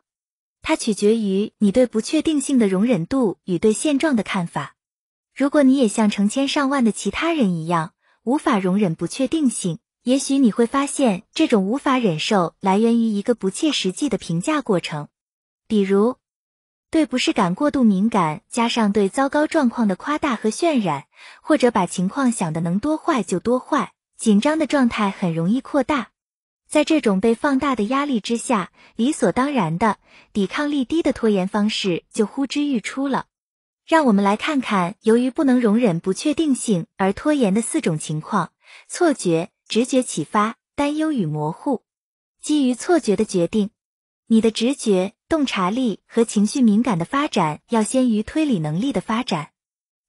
它取决于你对不确定性的容忍度与对现状的看法。如果你也像成千上万的其他人一样，无法容忍不确定性，也许你会发现这种无法忍受来源于一个不切实际的评价过程，比如对不适感过度敏感，加上对糟糕状况的夸大和渲染，或者把情况想的能多坏就多坏，紧张的状态很容易扩大。在这种被放大的压力之下，理所当然的抵抗力低的拖延方式就呼之欲出了。让我们来看看，由于不能容忍不确定性而拖延的四种情况：错觉、直觉启发、担忧与模糊。基于错觉的决定，你的直觉、洞察力和情绪敏感的发展要先于推理能力的发展。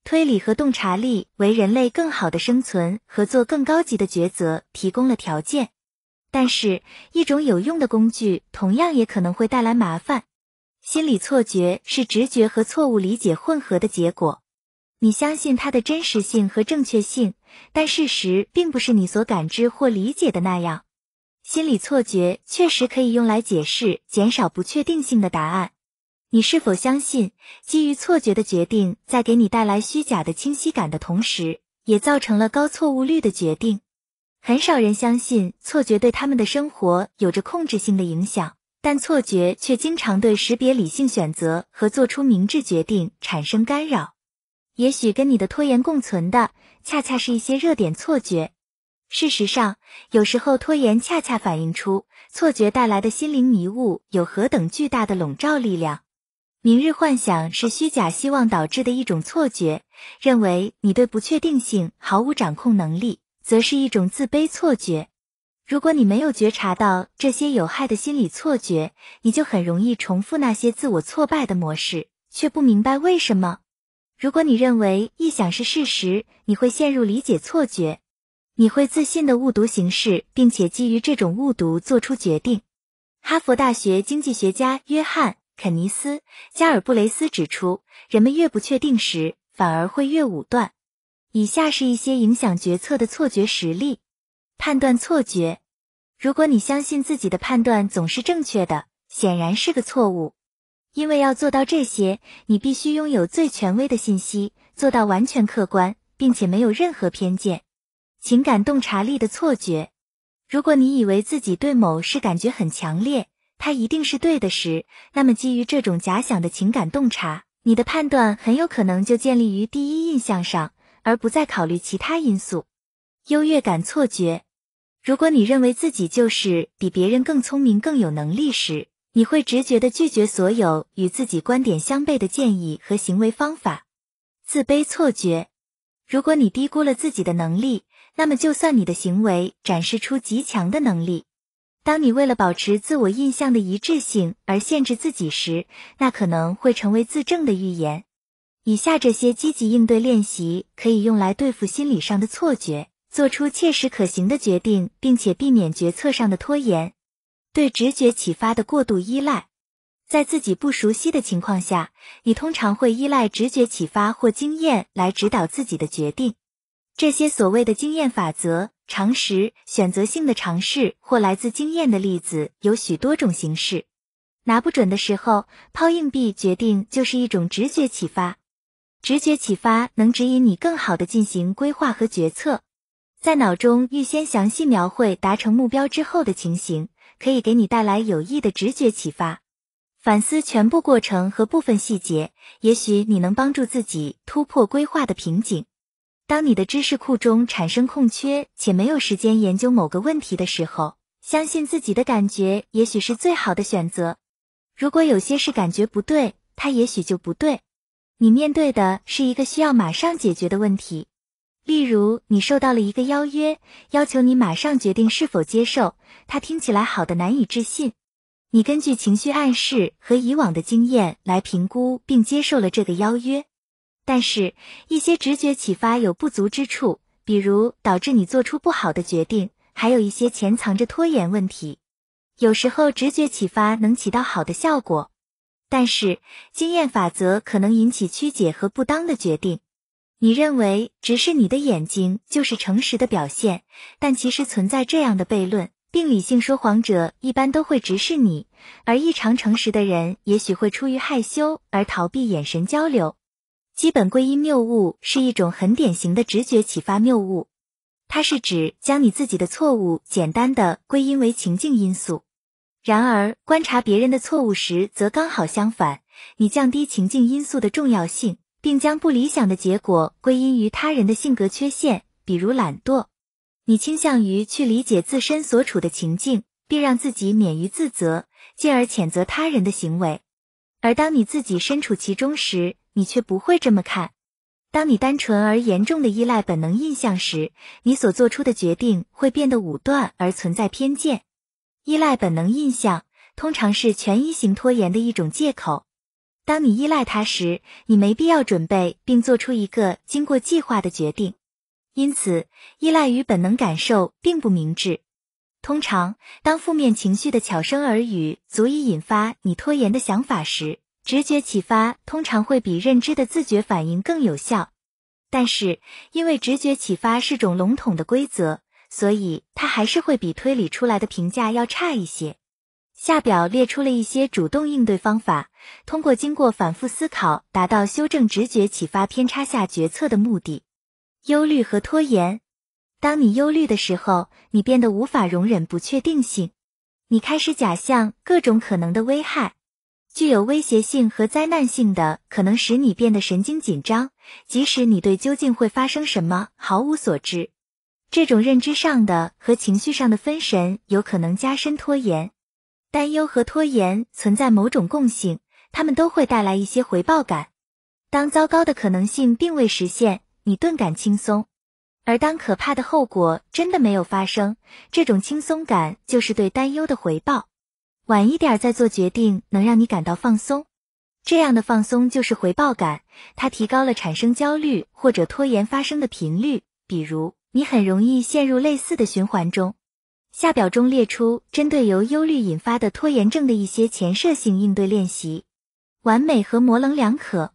推理和洞察力为人类更好的生存和做更高级的抉择提供了条件，但是，一种有用的工具同样也可能会带来麻烦。心理错觉是直觉和错误理解混合的结果。你相信它的真实性和正确性，但事实并不是你所感知或理解的那样。心理错觉确实可以用来解释减少不确定性的答案。你是否相信，基于错觉的决定在给你带来虚假的清晰感的同时，也造成了高错误率的决定？很少人相信错觉对他们的生活有着控制性的影响，但错觉却经常对识别理性选择和做出明智决定产生干扰。也许跟你的拖延共存的，恰恰是一些热点错觉。事实上，有时候拖延恰恰反映出错觉带来的心灵迷雾有何等巨大的笼罩力量。明日幻想是虚假希望导致的一种错觉，认为你对不确定性毫无掌控能力，则是一种自卑错觉。如果你没有觉察到这些有害的心理错觉，你就很容易重复那些自我挫败的模式，却不明白为什么。如果你认为臆想是事实，你会陷入理解错觉。你会自信的误读形势，并且基于这种误读做出决定。哈佛大学经济学家约翰·肯尼斯·加尔布雷斯指出，人们越不确定时，反而会越武断。以下是一些影响决策的错觉实例：判断错觉。如果你相信自己的判断总是正确的，显然是个错误。因为要做到这些，你必须拥有最权威的信息，做到完全客观，并且没有任何偏见。情感洞察力的错觉，如果你以为自己对某事感觉很强烈，它一定是对的时，那么基于这种假想的情感洞察，你的判断很有可能就建立于第一印象上，而不再考虑其他因素。优越感错觉，如果你认为自己就是比别人更聪明、更有能力时，你会直觉的拒绝所有与自己观点相悖的建议和行为方法。自卑错觉，如果你低估了自己的能力。那么，就算你的行为展示出极强的能力，当你为了保持自我印象的一致性而限制自己时，那可能会成为自证的预言。以下这些积极应对练习可以用来对付心理上的错觉，做出切实可行的决定，并且避免决策上的拖延。对直觉启发的过度依赖，在自己不熟悉的情况下，你通常会依赖直觉启发或经验来指导自己的决定。这些所谓的经验法则、常识、选择性的尝试或来自经验的例子有许多种形式。拿不准的时候，抛硬币决定就是一种直觉启发。直觉启发能指引你更好的进行规划和决策。在脑中预先详细描绘达成目标之后的情形，可以给你带来有益的直觉启发。反思全部过程和部分细节，也许你能帮助自己突破规划的瓶颈。当你的知识库中产生空缺且没有时间研究某个问题的时候，相信自己的感觉也许是最好的选择。如果有些事感觉不对，它也许就不对。你面对的是一个需要马上解决的问题，例如你受到了一个邀约，要求你马上决定是否接受。它听起来好的难以置信。你根据情绪暗示和以往的经验来评估并接受了这个邀约。但是，一些直觉启发有不足之处，比如导致你做出不好的决定，还有一些潜藏着拖延问题。有时候，直觉启发能起到好的效果，但是经验法则可能引起曲解和不当的决定。你认为直视你的眼睛就是诚实的表现，但其实存在这样的悖论：病理性说谎者一般都会直视你，而异常诚实的人也许会出于害羞而逃避眼神交流。基本归因谬误是一种很典型的直觉启发谬误，它是指将你自己的错误简单的归因为情境因素。然而，观察别人的错误时则刚好相反，你降低情境因素的重要性，并将不理想的结果归因于他人的性格缺陷，比如懒惰。你倾向于去理解自身所处的情境，并让自己免于自责，进而谴责他人的行为。而当你自己身处其中时，你却不会这么看。当你单纯而严重的依赖本能印象时，你所做出的决定会变得武断而存在偏见。依赖本能印象通常是权威型拖延的一种借口。当你依赖它时，你没必要准备并做出一个经过计划的决定。因此，依赖于本能感受并不明智。通常，当负面情绪的悄声耳语足以引发你拖延的想法时，直觉启发通常会比认知的自觉反应更有效，但是因为直觉启发是种笼统的规则，所以它还是会比推理出来的评价要差一些。下表列出了一些主动应对方法，通过经过反复思考，达到修正直觉启发偏差下决策的目的。忧虑和拖延。当你忧虑的时候，你变得无法容忍不确定性，你开始假象各种可能的危害，具有威胁性和灾难性的可能使你变得神经紧张，即使你对究竟会发生什么毫无所知。这种认知上的和情绪上的分神有可能加深拖延。担忧和拖延存在某种共性，它们都会带来一些回报感。当糟糕的可能性并未实现，你顿感轻松。而当可怕的后果真的没有发生，这种轻松感就是对担忧的回报。晚一点再做决定能让你感到放松，这样的放松就是回报感，它提高了产生焦虑或者拖延发生的频率。比如，你很容易陷入类似的循环中。下表中列出针对由忧虑引发的拖延症的一些前设性应对练习。完美和模棱两可，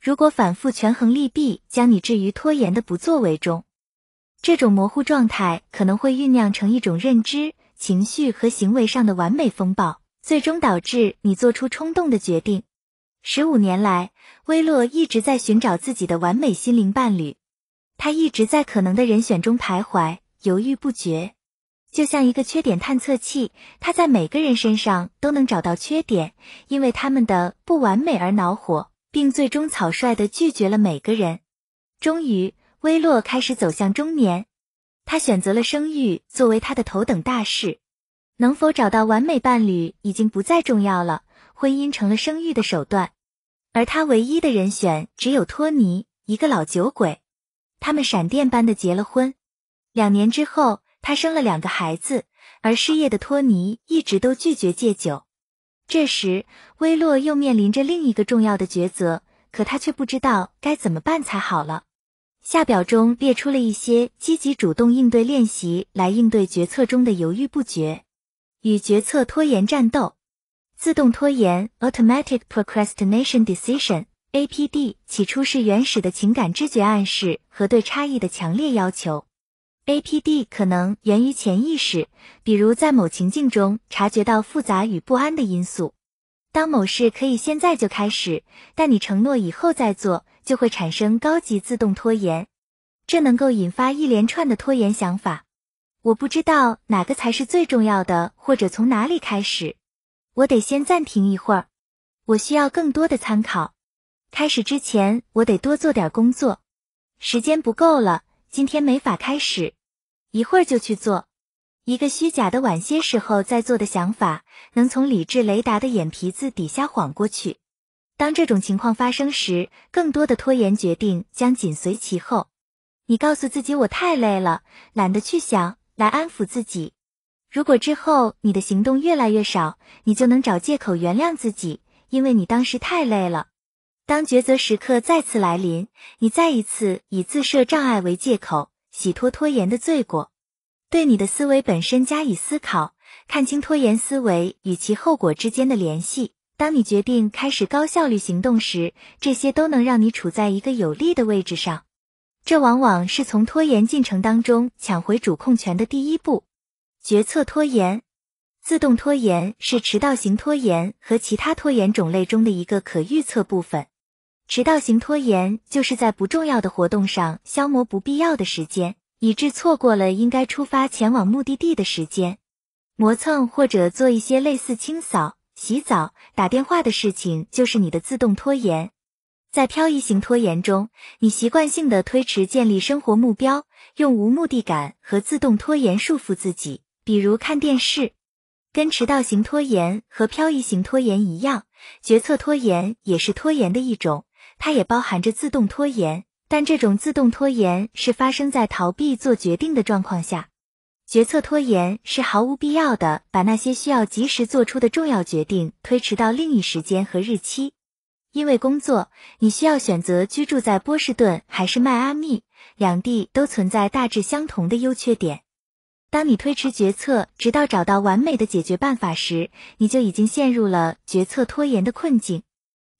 如果反复权衡利弊，将你置于拖延的不作为中。这种模糊状态可能会酝酿成一种认知、情绪和行为上的完美风暴，最终导致你做出冲动的决定。十五年来，威洛一直在寻找自己的完美心灵伴侣，他一直在可能的人选中徘徊，犹豫不决，就像一个缺点探测器。他在每个人身上都能找到缺点，因为他们的不完美而恼火，并最终草率地拒绝了每个人。终于。威洛开始走向中年，他选择了生育作为他的头等大事。能否找到完美伴侣已经不再重要了，婚姻成了生育的手段，而他唯一的人选只有托尼，一个老酒鬼。他们闪电般的结了婚。两年之后，他生了两个孩子，而失业的托尼一直都拒绝戒酒。这时，威洛又面临着另一个重要的抉择，可他却不知道该怎么办才好了。下表中列出了一些积极主动应对练习，来应对决策中的犹豫不决，与决策拖延战斗。自动拖延 （Automatic Procrastination Decision，APD） 起初是原始的情感知觉暗示和对差异的强烈要求。APD 可能源于潜意识，比如在某情境中察觉到复杂与不安的因素。当某事可以现在就开始，但你承诺以后再做。就会产生高级自动拖延，这能够引发一连串的拖延想法。我不知道哪个才是最重要的，或者从哪里开始。我得先暂停一会儿，我需要更多的参考。开始之前，我得多做点工作。时间不够了，今天没法开始。一会儿就去做。一个虚假的晚些时候再做的想法，能从理智雷达的眼皮子底下晃过去。当这种情况发生时，更多的拖延决定将紧随其后。你告诉自己我太累了，懒得去想，来安抚自己。如果之后你的行动越来越少，你就能找借口原谅自己，因为你当时太累了。当抉择时刻再次来临，你再一次以自设障碍为借口，洗脱拖延的罪过。对你的思维本身加以思考，看清拖延思维与其后果之间的联系。当你决定开始高效率行动时，这些都能让你处在一个有利的位置上。这往往是从拖延进程当中抢回主控权的第一步。决策拖延、自动拖延是迟到型拖延和其他拖延种类中的一个可预测部分。迟到型拖延就是在不重要的活动上消磨不必要的时间，以致错过了应该出发前往目的地的时间。磨蹭或者做一些类似清扫。洗澡、打电话的事情就是你的自动拖延。在漂移型拖延中，你习惯性的推迟建立生活目标，用无目的感和自动拖延束缚自己，比如看电视。跟迟到型拖延和漂移型拖延一样，决策拖延也是拖延的一种，它也包含着自动拖延，但这种自动拖延是发生在逃避做决定的状况下。决策拖延是毫无必要的，把那些需要及时做出的重要决定推迟到另一时间和日期。因为工作，你需要选择居住在波士顿还是迈阿密，两地都存在大致相同的优缺点。当你推迟决策直到找到完美的解决办法时，你就已经陷入了决策拖延的困境。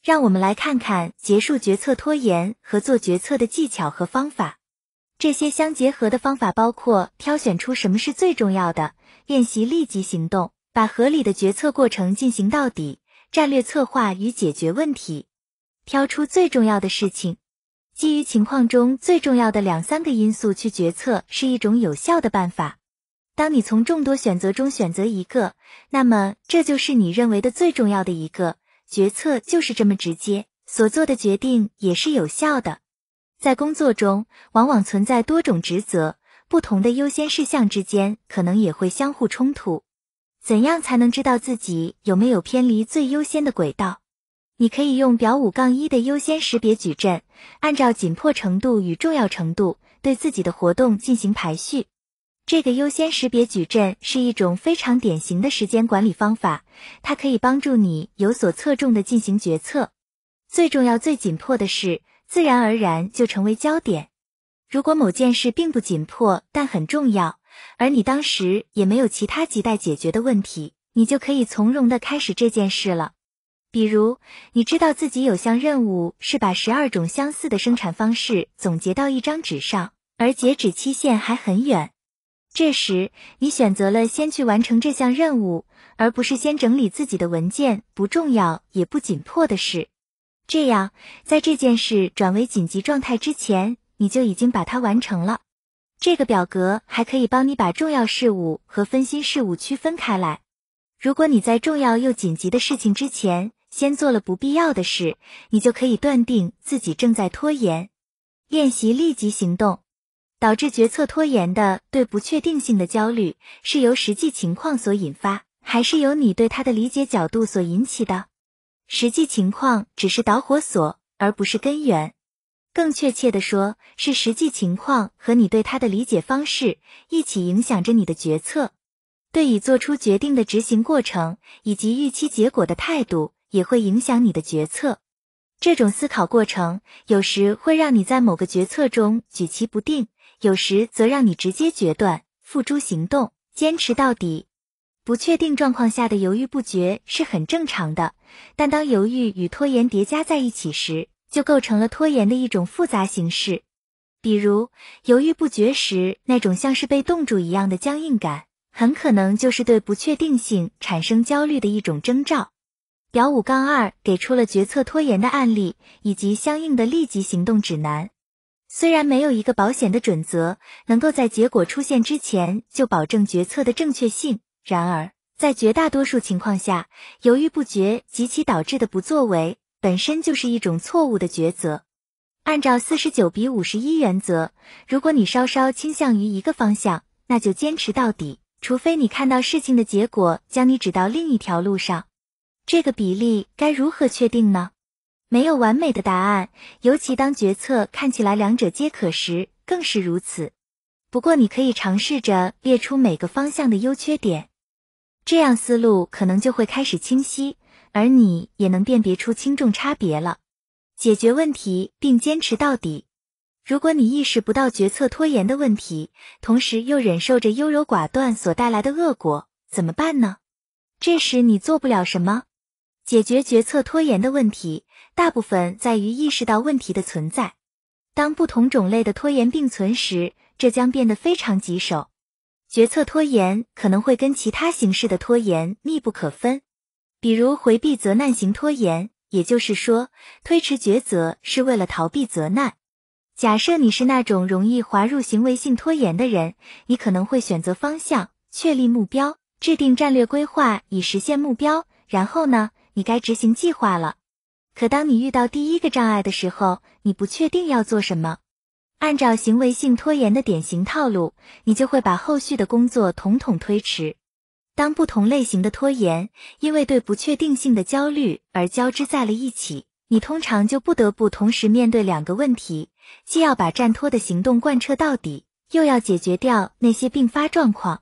让我们来看看结束决策拖延和做决策的技巧和方法。这些相结合的方法包括挑选出什么是最重要的，练习立即行动，把合理的决策过程进行到底，战略策划与解决问题，挑出最重要的事情，基于情况中最重要的两三个因素去决策是一种有效的办法。当你从众多选择中选择一个，那么这就是你认为的最重要的一个。决策就是这么直接，所做的决定也是有效的。在工作中，往往存在多种职责，不同的优先事项之间可能也会相互冲突。怎样才能知道自己有没有偏离最优先的轨道？你可以用表五杠一的优先识别矩阵，按照紧迫程度与重要程度，对自己的活动进行排序。这个优先识别矩阵是一种非常典型的时间管理方法，它可以帮助你有所侧重的进行决策。最重要、最紧迫的是，自然而然就成为焦点。如果某件事并不紧迫，但很重要，而你当时也没有其他亟待解决的问题，你就可以从容的开始这件事了。比如，你知道自己有项任务是把十二种相似的生产方式总结到一张纸上，而截止期限还很远。这时，你选择了先去完成这项任务，而不是先整理自己的文件，不重要也不紧迫的事。这样，在这件事转为紧急状态之前，你就已经把它完成了。这个表格还可以帮你把重要事物和分心事物区分开来。如果你在重要又紧急的事情之前，先做了不必要的事，你就可以断定自己正在拖延。练习立即行动，导致决策拖延的对不确定性的焦虑，是由实际情况所引发，还是由你对它的理解角度所引起的？实际情况只是导火索，而不是根源。更确切的说，是实际情况和你对它的理解方式一起影响着你的决策，对已做出决定的执行过程以及预期结果的态度。也会影响你的决策。这种思考过程有时会让你在某个决策中举棋不定，有时则让你直接决断、付诸行动、坚持到底。不确定状况下的犹豫不决是很正常的，但当犹豫与拖延叠加在一起时，就构成了拖延的一种复杂形式。比如，犹豫不决时那种像是被冻住一样的僵硬感，很可能就是对不确定性产生焦虑的一种征兆。表五杠二给出了决策拖延的案例以及相应的立即行动指南。虽然没有一个保险的准则能够在结果出现之前就保证决策的正确性，然而在绝大多数情况下，犹豫不决及其导致的不作为本身就是一种错误的抉择。按照四十九比五十一原则，如果你稍稍倾向于一个方向，那就坚持到底，除非你看到事情的结果将你指到另一条路上。这个比例该如何确定呢？没有完美的答案，尤其当决策看起来两者皆可时，更是如此。不过，你可以尝试着列出每个方向的优缺点，这样思路可能就会开始清晰，而你也能辨别出轻重差别了。解决问题并坚持到底。如果你意识不到决策拖延的问题，同时又忍受着优柔寡断所带来的恶果，怎么办呢？这时你做不了什么。解决决策拖延的问题，大部分在于意识到问题的存在。当不同种类的拖延并存时，这将变得非常棘手。决策拖延可能会跟其他形式的拖延密不可分，比如回避责难型拖延，也就是说，推迟抉择是为了逃避责难。假设你是那种容易滑入行为性拖延的人，你可能会选择方向，确立目标，制定战略规划以实现目标，然后呢？你该执行计划了，可当你遇到第一个障碍的时候，你不确定要做什么。按照行为性拖延的典型套路，你就会把后续的工作统统推迟。当不同类型的拖延因为对不确定性的焦虑而交织在了一起，你通常就不得不同时面对两个问题：既要把暂拖的行动贯彻到底，又要解决掉那些并发状况。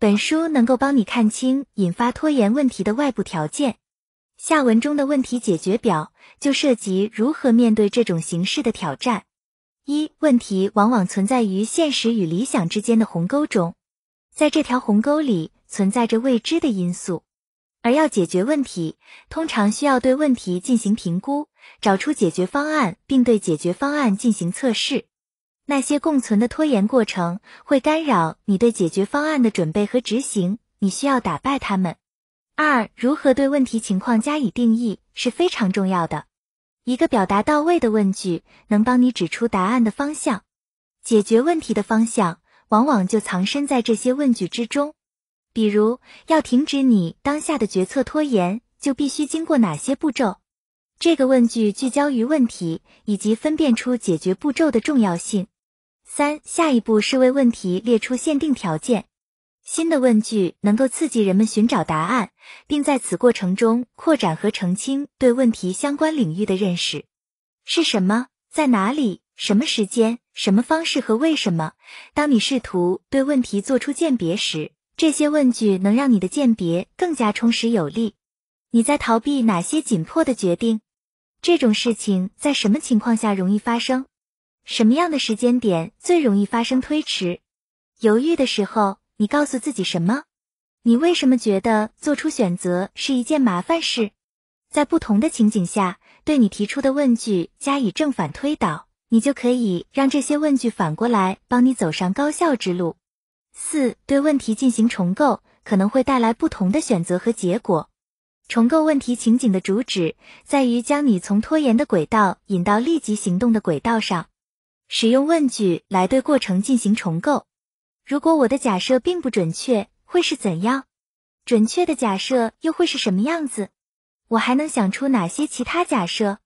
本书能够帮你看清引发拖延问题的外部条件。下文中的问题解决表就涉及如何面对这种形式的挑战。一、问题往往存在于现实与理想之间的鸿沟中，在这条鸿沟里存在着未知的因素，而要解决问题，通常需要对问题进行评估，找出解决方案，并对解决方案进行测试。那些共存的拖延过程会干扰你对解决方案的准备和执行，你需要打败他们。二、如何对问题情况加以定义是非常重要的。一个表达到位的问句能帮你指出答案的方向，解决问题的方向往往就藏身在这些问句之中。比如，要停止你当下的决策拖延，就必须经过哪些步骤？这个问句聚焦于问题以及分辨出解决步骤的重要性。三，下一步是为问题列出限定条件。新的问句能够刺激人们寻找答案，并在此过程中扩展和澄清对问题相关领域的认识。是什么？在哪里？什么时间？什么方式和为什么？当你试图对问题做出鉴别时，这些问句能让你的鉴别更加充实有力。你在逃避哪些紧迫的决定？这种事情在什么情况下容易发生？什么样的时间点最容易发生推迟？犹豫的时候，你告诉自己什么？你为什么觉得做出选择是一件麻烦事？在不同的情景下，对你提出的问句加以正反推导，你就可以让这些问句反过来帮你走上高效之路。四、对问题进行重构，可能会带来不同的选择和结果。重构问题情景的主旨在于将你从拖延的轨道引到立即行动的轨道上。使用问句来对过程进行重构。如果我的假设并不准确，会是怎样？准确的假设又会是什么样子？我还能想出哪些其他假设？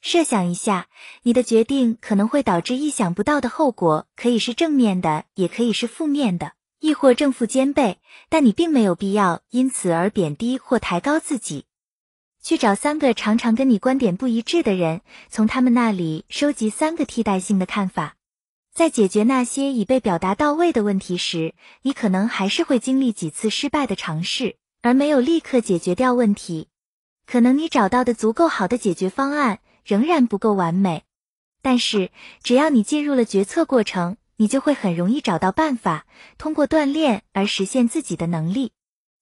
设想一下，你的决定可能会导致意想不到的后果，可以是正面的，也可以是负面的，亦或正负兼备。但你并没有必要因此而贬低或抬高自己。去找三个常常跟你观点不一致的人，从他们那里收集三个替代性的看法。在解决那些已被表达到位的问题时，你可能还是会经历几次失败的尝试，而没有立刻解决掉问题。可能你找到的足够好的解决方案仍然不够完美，但是只要你进入了决策过程，你就会很容易找到办法，通过锻炼而实现自己的能力。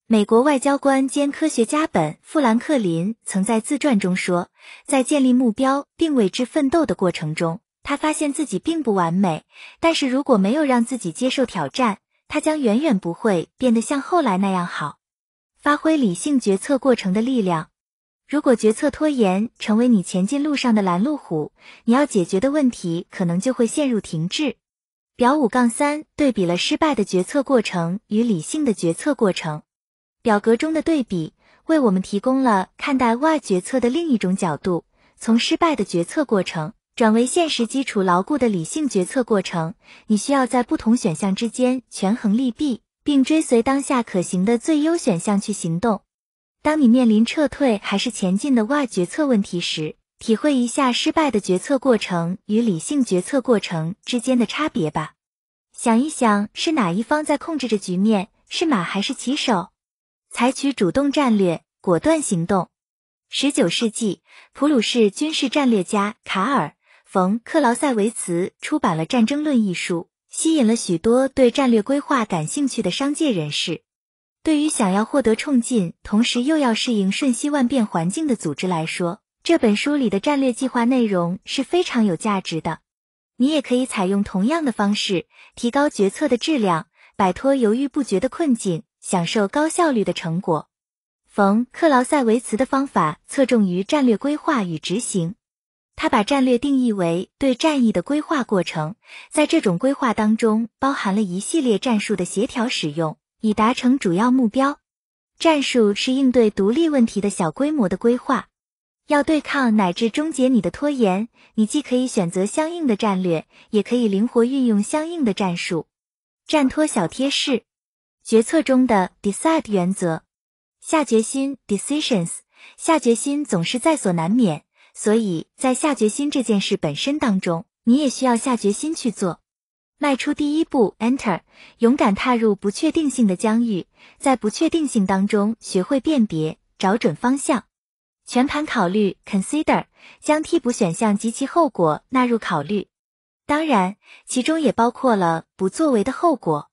美国外交官兼科学家本·富兰克林曾在自传中说，在建立目标并为之奋斗的过程中，他发现自己并不完美。但是如果没有让自己接受挑战，他将远远不会变得像后来那样好。发挥理性决策过程的力量。如果决策拖延成为你前进路上的拦路虎，你要解决的问题可能就会陷入停滞。表五杠三对比了失败的决策过程与理性的决策过程。表格中的对比为我们提供了看待 Y 决策的另一种角度，从失败的决策过程转为现实基础牢固的理性决策过程。你需要在不同选项之间权衡利弊，并追随当下可行的最优选项去行动。当你面临撤退还是前进的 Y 决策问题时，体会一下失败的决策过程与理性决策过程之间的差别吧。想一想，是哪一方在控制着局面？是马还是骑手？采取主动战略，果断行动。十九世纪，普鲁士军事战略家卡尔·冯·克劳塞维茨出版了《战争论》一书，吸引了许多对战略规划感兴趣的商界人士。对于想要获得冲劲，同时又要适应瞬息万变环境的组织来说，这本书里的战略计划内容是非常有价值的。你也可以采用同样的方式，提高决策的质量，摆脱犹豫不决的困境。享受高效率的成果。冯·克劳塞维茨的方法侧重于战略规划与执行。他把战略定义为对战役的规划过程，在这种规划当中包含了一系列战术的协调使用，以达成主要目标。战术是应对独立问题的小规模的规划。要对抗乃至终结你的拖延，你既可以选择相应的战略，也可以灵活运用相应的战术。战拖小贴士。决策中的 decide 原则，下决心 decisions，下决心总是在所难免，所以在下决心这件事本身当中，你也需要下决心去做，迈出第一步 enter，勇敢踏入不确定性的疆域，在不确定性当中学会辨别，找准方向，全盘考虑 consider，将替补选项及其后果纳入考虑，当然其中也包括了不作为的后果。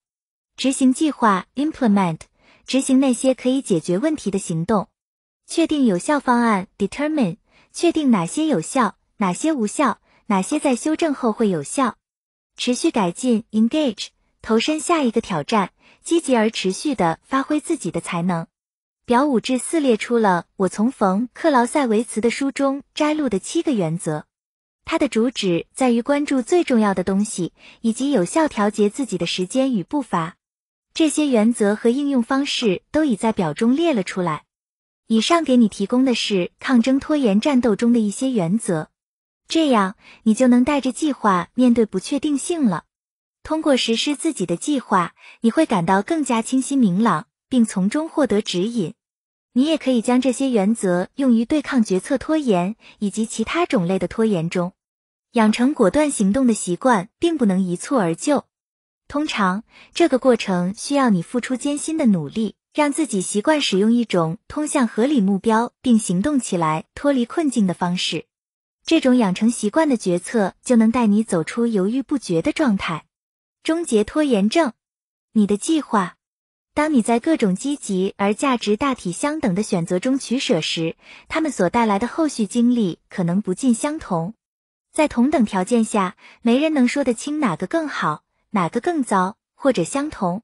执行计划，implement，执行那些可以解决问题的行动；确定有效方案，determine，确定哪些有效，哪些无效，哪些在修正后会有效；持续改进，engage，投身下一个挑战，积极而持续的发挥自己的才能。表五至四列出了我从冯克劳塞维茨的书中摘录的七个原则。它的主旨在于关注最重要的东西，以及有效调节自己的时间与步伐。这些原则和应用方式都已在表中列了出来。以上给你提供的是抗争拖延战斗中的一些原则，这样你就能带着计划面对不确定性了。通过实施自己的计划，你会感到更加清晰明朗，并从中获得指引。你也可以将这些原则用于对抗决策拖延以及其他种类的拖延中。养成果断行动的习惯并不能一蹴而就，通常这个过程需要你付出艰辛的努力，让自己习惯使用一种通向合理目标并行动起来、脱离困境的方式。这种养成习惯的决策就能带你走出犹豫不决的状态。终结拖延症，你的计划。当你在各种积极而价值大体相等的选择中取舍时，他们所带来的后续经历可能不尽相同。在同等条件下，没人能说得清哪个更好，哪个更糟，或者相同。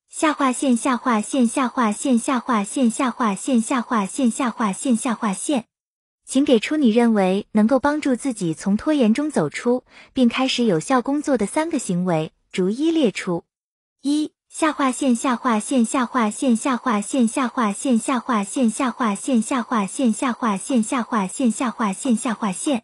下划线下划线下划线下划线下划线下划线下划线下划线，请给出你认为能够帮助自己从拖延中走出，并开始有效工作的三个行为。逐一列出：一、下划线下划线下划线下划线下划线下划线下划线下划线下划线下划线下划线下划线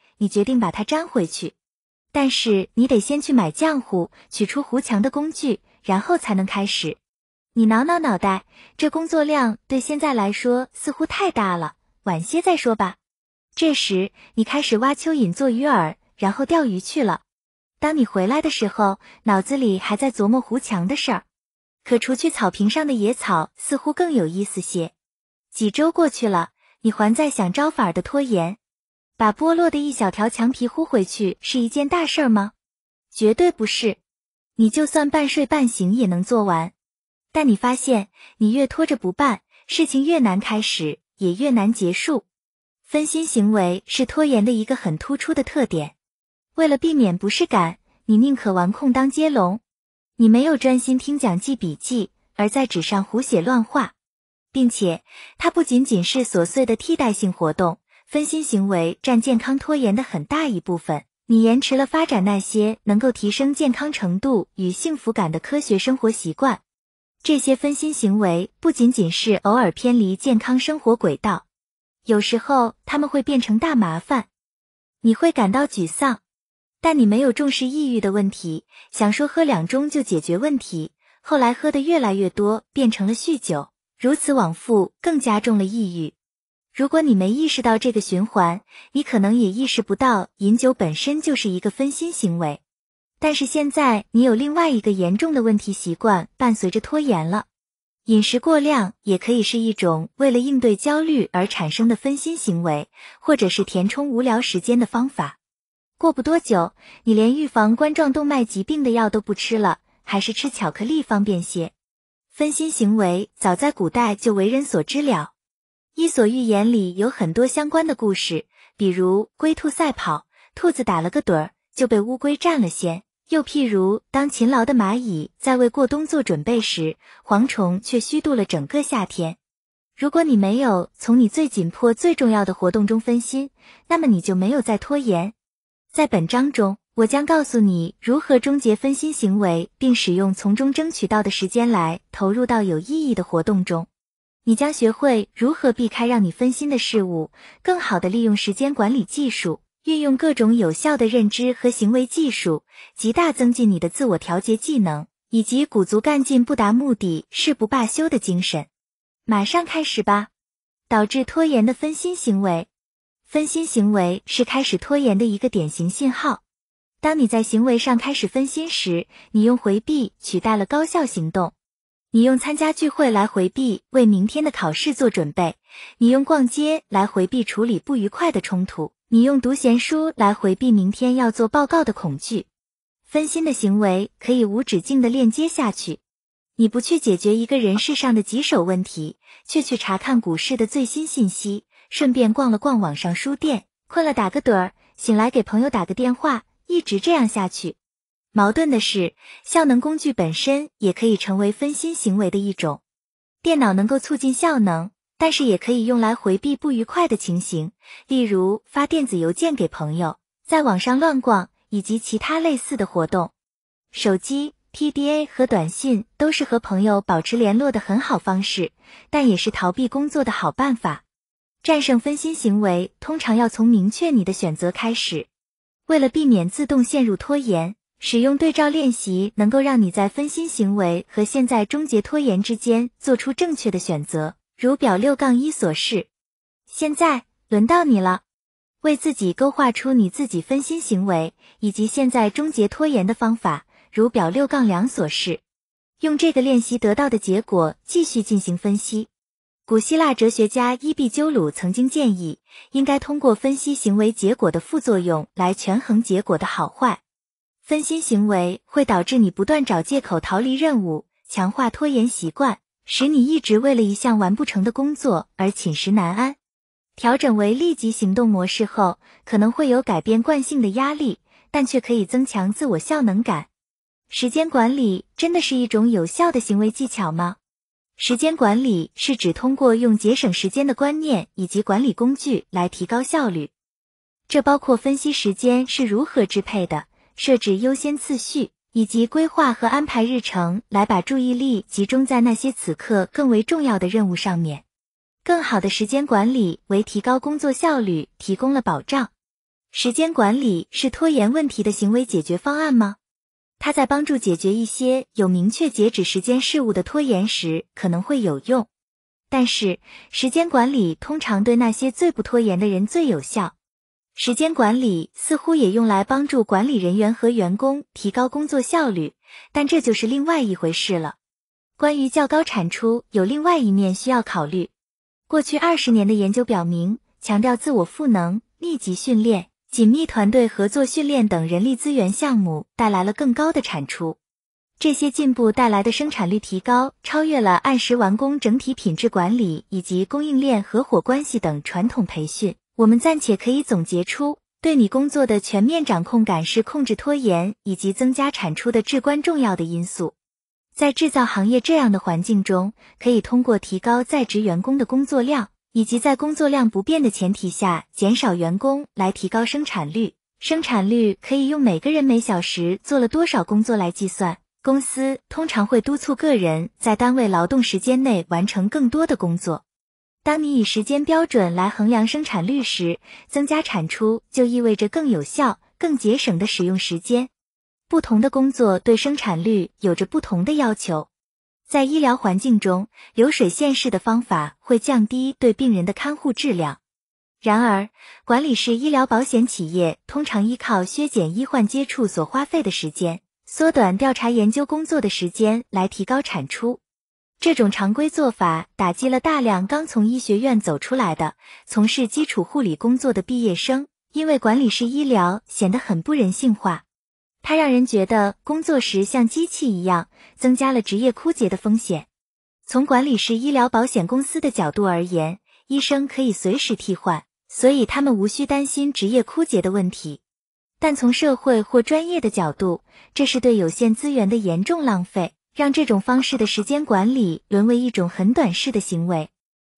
你决定把它粘回去。但是你得先去买浆糊，取出糊墙的工具，然后才能开始。你挠挠脑袋，这工作量对现在来说似乎太大了，晚些再说吧。这时，你开始挖蚯蚓做鱼饵，然后钓鱼去了。当你回来的时候，脑子里还在琢磨糊墙的事儿。可除去草坪上的野草，似乎更有意思些。几周过去了，你还在想招法的拖延。把剥落的一小条墙皮糊回去是一件大事儿吗？绝对不是。你就算半睡半醒也能做完。但你发现，你越拖着不办，事情越难开始，也越难结束。分心行为是拖延的一个很突出的特点。为了避免不适感，你宁可玩空当接龙。你没有专心听讲记笔记，而在纸上胡写乱画，并且它不仅仅是琐碎的替代性活动。分心行为占健康拖延的很大一部分。你延迟了发展那些能够提升健康程度与幸福感的科学生活习惯。这些分心行为不仅仅是偶尔偏离健康生活轨道。有时候他们会变成大麻烦，你会感到沮丧，但你没有重视抑郁的问题，想说喝两盅就解决问题，后来喝的越来越多，变成了酗酒，如此往复，更加重了抑郁。如果你没意识到这个循环，你可能也意识不到饮酒本身就是一个分心行为。但是现在你有另外一个严重的问题习惯伴随着拖延了。饮食过量也可以是一种为了应对焦虑而产生的分心行为，或者是填充无聊时间的方法。过不多久，你连预防冠状动脉疾病的药都不吃了，还是吃巧克力方便些。分心行为早在古代就为人所知了，《伊索寓言》里有很多相关的故事，比如龟兔赛跑，兔子打了个盹儿就被乌龟占了先。又譬如，当勤劳的蚂蚁在为过冬做准备时，蝗虫却虚度了整个夏天。如果你没有从你最紧迫、最重要的活动中分心，那么你就没有在拖延。在本章中，我将告诉你如何终结分心行为，并使用从中争取到的时间来投入到有意义的活动中。你将学会如何避开让你分心的事物，更好地利用时间管理技术。运用各种有效的认知和行为技术，极大增进你的自我调节技能，以及鼓足干劲不达目的誓不罢休的精神。马上开始吧！导致拖延的分心行为，分心行为是开始拖延的一个典型信号。当你在行为上开始分心时，你用回避取代了高效行动。你用参加聚会来回避为明天的考试做准备，你用逛街来回避处理不愉快的冲突。你用读闲书来回避明天要做报告的恐惧，分心的行为可以无止境的链接下去。你不去解决一个人事上的棘手问题，却去查看股市的最新信息，顺便逛了逛网上书店，困了打个盹儿，醒来给朋友打个电话，一直这样下去。矛盾的是，效能工具本身也可以成为分心行为的一种。电脑能够促进效能。但是也可以用来回避不愉快的情形，例如发电子邮件给朋友、在网上乱逛以及其他类似的活动。手机、PDA 和短信都是和朋友保持联络的很好方式，但也是逃避工作的好办法。战胜分心行为，通常要从明确你的选择开始。为了避免自动陷入拖延，使用对照练习能够让你在分心行为和现在终结拖延之间做出正确的选择。如表六杠一所示，现在轮到你了，为自己勾画出你自己分心行为以及现在终结拖延的方法。如表六杠两所示，用这个练习得到的结果继续进行分析。古希腊哲学家伊壁鸠鲁曾经建议，应该通过分析行为结果的副作用来权衡结果的好坏。分心行为会导致你不断找借口逃离任务，强化拖延习惯。使你一直为了一项完不成的工作而寝食难安。调整为立即行动模式后，可能会有改变惯性的压力，但却可以增强自我效能感。时间管理真的是一种有效的行为技巧吗？时间管理是指通过用节省时间的观念以及管理工具来提高效率，这包括分析时间是如何支配的，设置优先次序。以及规划和安排日程，来把注意力集中在那些此刻更为重要的任务上面。更好的时间管理为提高工作效率提供了保障。时间管理是拖延问题的行为解决方案吗？它在帮助解决一些有明确截止时间事务的拖延时可能会有用，但是时间管理通常对那些最不拖延的人最有效。时间管理似乎也用来帮助管理人员和员工提高工作效率，但这就是另外一回事了。关于较高产出，有另外一面需要考虑。过去二十年的研究表明，强调自我赋能、密集训练。紧密团队合作训练等人力资源项目带来了更高的产出，这些进步带来的生产率提高超越了按时完工、整体品质管理以及供应链合伙关系等传统培训。我们暂且可以总结出，对你工作的全面掌控感是控制拖延以及增加产出的至关重要的因素。在制造行业这样的环境中，可以通过提高在职员工的工作量。以及在工作量不变的前提下减少员工来提高生产率。生产率可以用每个人每小时做了多少工作来计算。公司通常会督促个人在单位劳动时间内完成更多的工作。当你以时间标准来衡量生产率时，增加产出就意味着更有效、更节省的使用时间。不同的工作对生产率有着不同的要求。在医疗环境中，流水线式的方法会降低对病人的看护质量。然而，管理式医疗保险企业通常依靠削减医患接触所花费的时间，缩短调查研究工作的时间来提高产出。这种常规做法打击了大量刚从医学院走出来的、从事基础护理工作的毕业生，因为管理式医疗显得很不人性化。它让人觉得工作时像机器一样，增加了职业枯竭的风险。从管理式医疗保险公司的角度而言，医生可以随时替换，所以他们无需担心职业枯竭的问题。但从社会或专业的角度，这是对有限资源的严重浪费，让这种方式的时间管理沦为一种很短视的行为。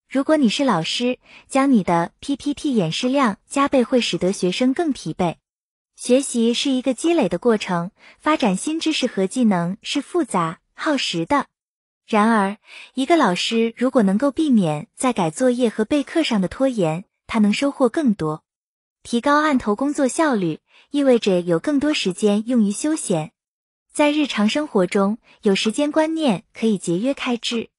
如果你是老师，将你的 PPT 演示量加倍会使得学生更疲惫。学习是一个积累的过程，发展新知识和技能是复杂耗时的。然而，一个老师如果能够避免在改作业和备课上的拖延，他能收获更多。提高案头工作效率意味着有更多时间用于休闲。在日常生活中，有时间观念可以节约开支。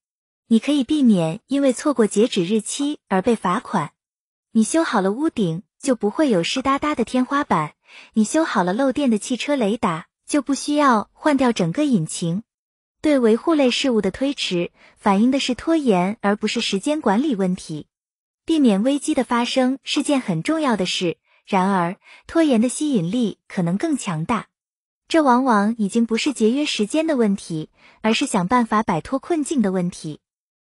你可以避免因为错过截止日期而被罚款。你修好了屋顶，就不会有湿哒哒的天花板。你修好了漏电的汽车雷达，就不需要换掉整个引擎。对维护类事务的推迟，反映的是拖延，而不是时间管理问题。避免危机的发生是件很重要的事，然而拖延的吸引力可能更强大。这往往已经不是节约时间的问题，而是想办法摆脱困境的问题。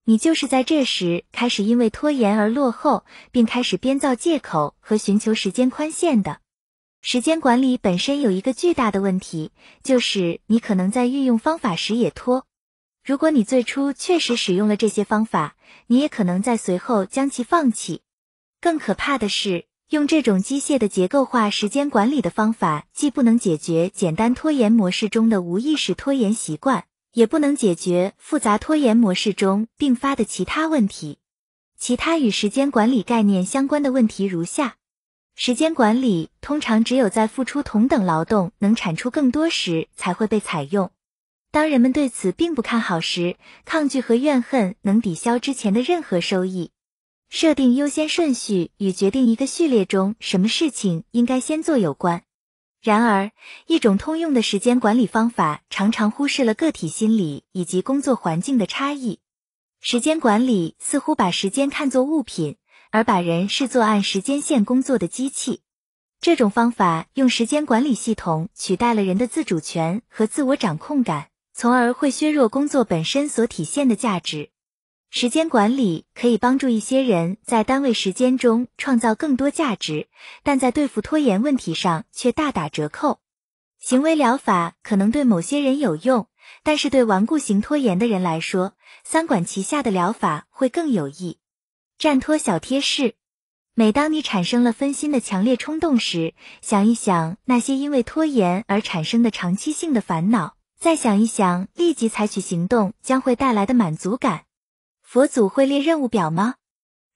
你就是在这时开始因为拖延而落后，并开始编造借口和寻求时间宽限的。时间管理本身有一个巨大的问题，就是你可能在运用方法时也拖。如果你最初确实使用了这些方法，你也可能在随后将其放弃。更可怕的是，用这种机械的结构化时间管理的方法，既不能解决简单拖延模式中的无意识拖延习惯，也不能解决复杂拖延模式中并发的其他问题。其他与时间管理概念相关的问题如下。时间管理通常只有在付出同等劳动能产出更多时才会被采用。当人们对此并不看好时，抗拒和怨恨能抵消之前的任何收益。设定优先顺序与决定一个序列中什么事情应该先做有关。然而，一种通用的时间管理方法常常忽视了个体心理以及工作环境的差异。时间管理似乎把时间看作物品。而把人视作按时间线工作的机器，这种方法用时间管理系统取代了人的自主权和自我掌控感，从而会削弱工作本身所体现的价值。时间管理可以帮助一些人在单位时间中创造更多价值，但在对付拖延问题上却大打折扣。行为疗法可能对某些人有用，但是对顽固型拖延的人来说，三管齐下的疗法会更有益。战拖小贴士：每当你产生了分心的强烈冲动时，想一想那些因为拖延而产生的长期性的烦恼，再想一想立即采取行动将会带来的满足感。佛祖会列任务表吗？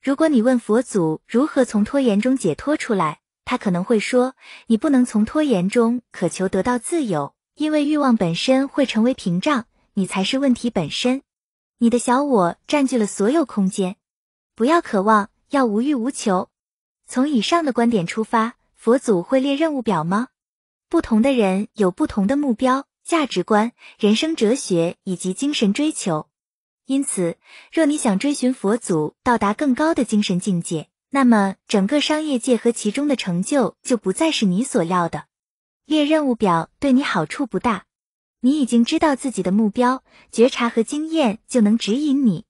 如果你问佛祖如何从拖延中解脱出来，他可能会说，你不能从拖延中渴求得到自由，因为欲望本身会成为屏障，你才是问题本身。你的小我占据了所有空间。不要渴望，要无欲无求。从以上的观点出发，佛祖会列任务表吗？不同的人有不同的目标、价值观、人生哲学以及精神追求。因此，若你想追寻佛祖，到达更高的精神境界。那么，整个商业界和其中的成就就不再是你所要的。列任务表对你好处不大，你已经知道自己的目标，觉察和经验就能指引你。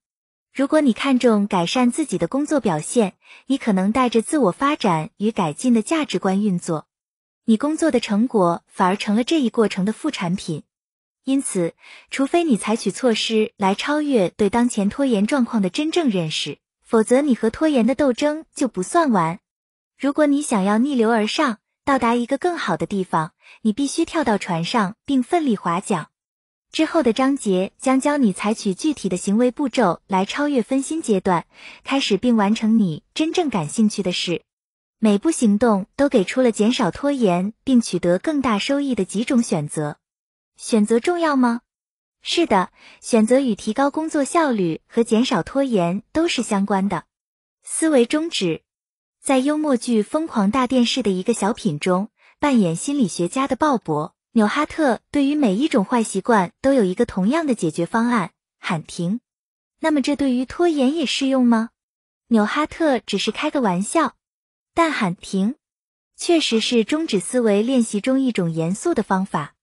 如果你看重改善自己的工作表现，你可能带着自我发展与改进的价值观运作，你工作的成果反而成了这一过程的副产品。因此，除非你采取措施来超越对当前拖延状况的真正认识。否则，你和拖延的斗争就不算完。如果你想要逆流而上，到达一个更好的地方，你必须跳到船上并奋力划桨。之后的章节将教你采取具体的行为步骤来超越分心阶段，开始并完成你真正感兴趣的事。每步行动都给出了减少拖延并取得更大收益的几种选择。选择重要吗？是的，选择与提高工作效率和减少拖延都是相关的。思维终止，在幽默剧《疯狂大电视》的一个小品中，扮演心理学家的鲍勃·纽哈特对于每一种坏习惯都有一个同样的解决方案：喊停。那么，这对于拖延也适用吗？纽哈特只是开个玩笑，但喊停确实是终止思维练习中一种严肃的方法。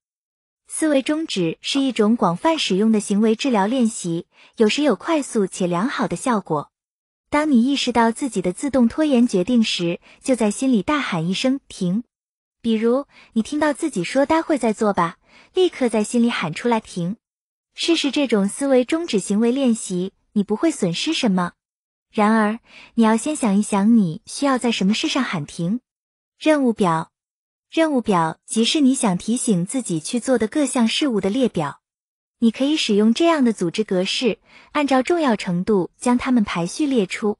思维终止是一种广泛使用的行为治疗练习，有时有快速且良好的效果。当你意识到自己的自动拖延决定时，就在心里大喊一声“停”。比如，你听到自己说“待会再做吧”，立刻在心里喊出来“停”。试试这种思维终止行为练习，你不会损失什么。然而，你要先想一想，你需要在什么事上喊停。任务表。任务表即是你想提醒自己去做的各项事务的列表。你可以使用这样的组织格式，按照重要程度将它们排序列出。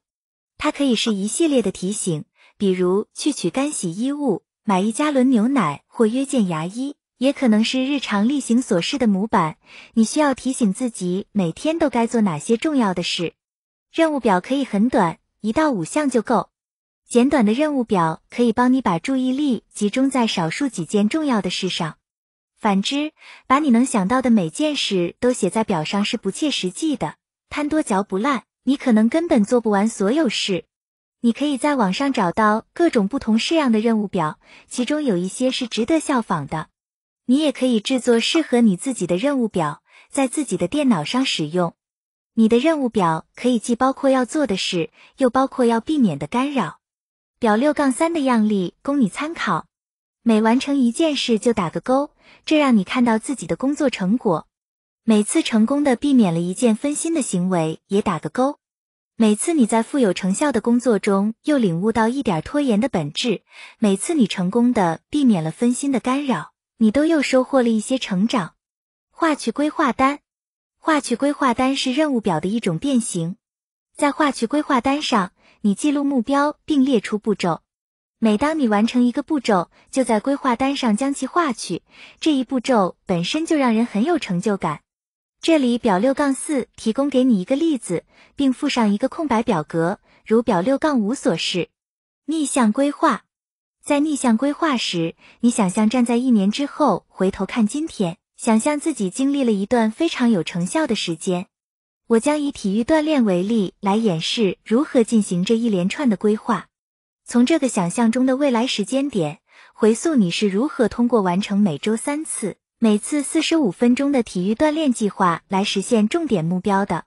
它可以是一系列的提醒，比如去取干洗衣物、买一加仑牛奶或约见牙医；也可能是日常例行琐事的模板，你需要提醒自己每天都该做哪些重要的事。任务表可以很短，一到五项就够。简短的任务表可以帮你把注意力集中在少数几件重要的事上。反之，把你能想到的每件事都写在表上是不切实际的，贪多嚼不烂，你可能根本做不完所有事。你可以在网上找到各种不同式样的任务表，其中有一些是值得效仿的。你也可以制作适合你自己的任务表，在自己的电脑上使用。你的任务表可以既包括要做的事，又包括要避免的干扰。表六杠三的样例供你参考，每完成一件事就打个勾，这让你看到自己的工作成果。每次成功的避免了一件分心的行为也打个勾。每次你在富有成效的工作中又领悟到一点拖延的本质，每次你成功的避免了分心的干扰，你都又收获了一些成长。画去规划单，画去规划单是任务表的一种变形，在画去规划单上。你记录目标并列出步骤，每当你完成一个步骤，就在规划单上将其划去。这一步骤本身就让人很有成就感。这里表六杠四提供给你一个例子，并附上一个空白表格，如表六杠五所示。逆向规划，在逆向规划时，你想象站在一年之后回头看今天，想象自己经历了一段非常有成效的时间。我将以体育锻炼为例来演示如何进行这一连串的规划。从这个想象中的未来时间点回溯，你是如何通过完成每周三次、每次四十五分钟的体育锻炼计划来实现重点目标的？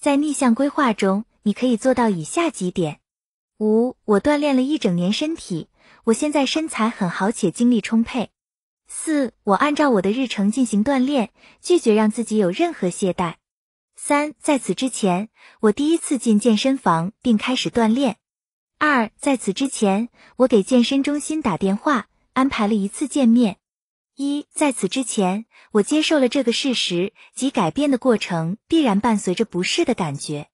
在逆向规划中，你可以做到以下几点：五、我锻炼了一整年身体，我现在身材很好且精力充沛。四、我按照我的日程进行锻炼，拒绝让自己有任何懈怠。三，在此之前，我第一次进健身房并开始锻炼。二，在此之前，我给健身中心打电话，安排了一次见面。一，在此之前，我接受了这个事实，即改变的过程必然伴随着不适的感觉。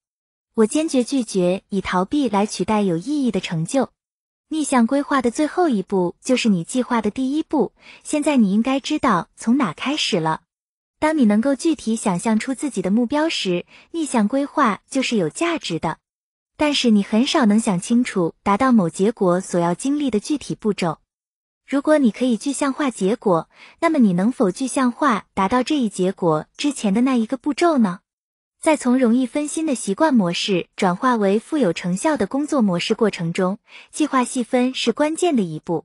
我坚决拒绝以逃避来取代有意义的成就。逆向规划的最后一步就是你计划的第一步。现在你应该知道从哪开始了。当你能够具体想象出自己的目标时，逆向规划就是有价值的。但是你很少能想清楚达到某结果所要经历的具体步骤。如果你可以具象化结果，那么你能否具象化达到这一结果之前的那一个步骤呢？在从容易分心的习惯模式转化为富有成效的工作模式过程中，计划细分是关键的一步。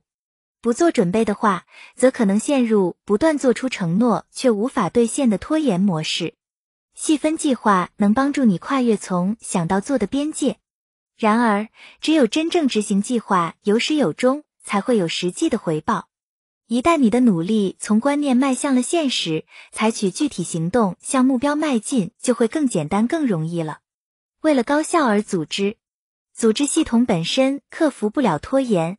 不做准备的话，则可能陷入不断做出承诺却无法兑现的拖延模式。细分计划能帮助你跨越从想到做的边界。然而，只有真正执行计划，有始有终，才会有实际的回报。一旦你的努力从观念迈向了现实，采取具体行动向目标迈进，就会更简单、更容易了。为了高效而组织，组织系统本身克服不了拖延，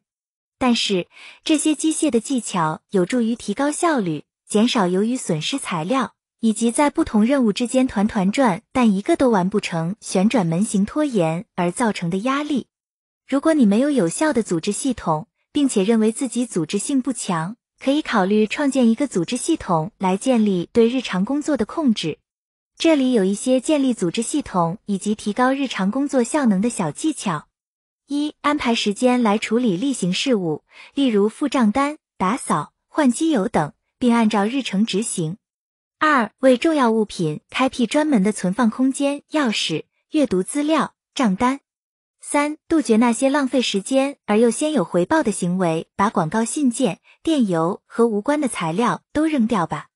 但是这些机械的技巧有助于提高效率，减少由于损失材料。以及在不同任务之间团团转，但一个都完不成，旋转门型拖延而造成的压力。如果你没有有效的组织系统，并且认为自己组织性不强，可以考虑创建一个组织系统来建立对日常工作的控制。这里有一些建立组织系统以及提高日常工作效能的小技巧：一、安排时间来处理例行事务，例如付账单、打扫、换机油等，并按照日程执行。二、为重要物品开辟专门的存放空间，钥匙、阅读资料、账单。三、杜绝那些浪费时间而又先有回报的行为，把广告信件、电邮和无关的材料都扔掉吧。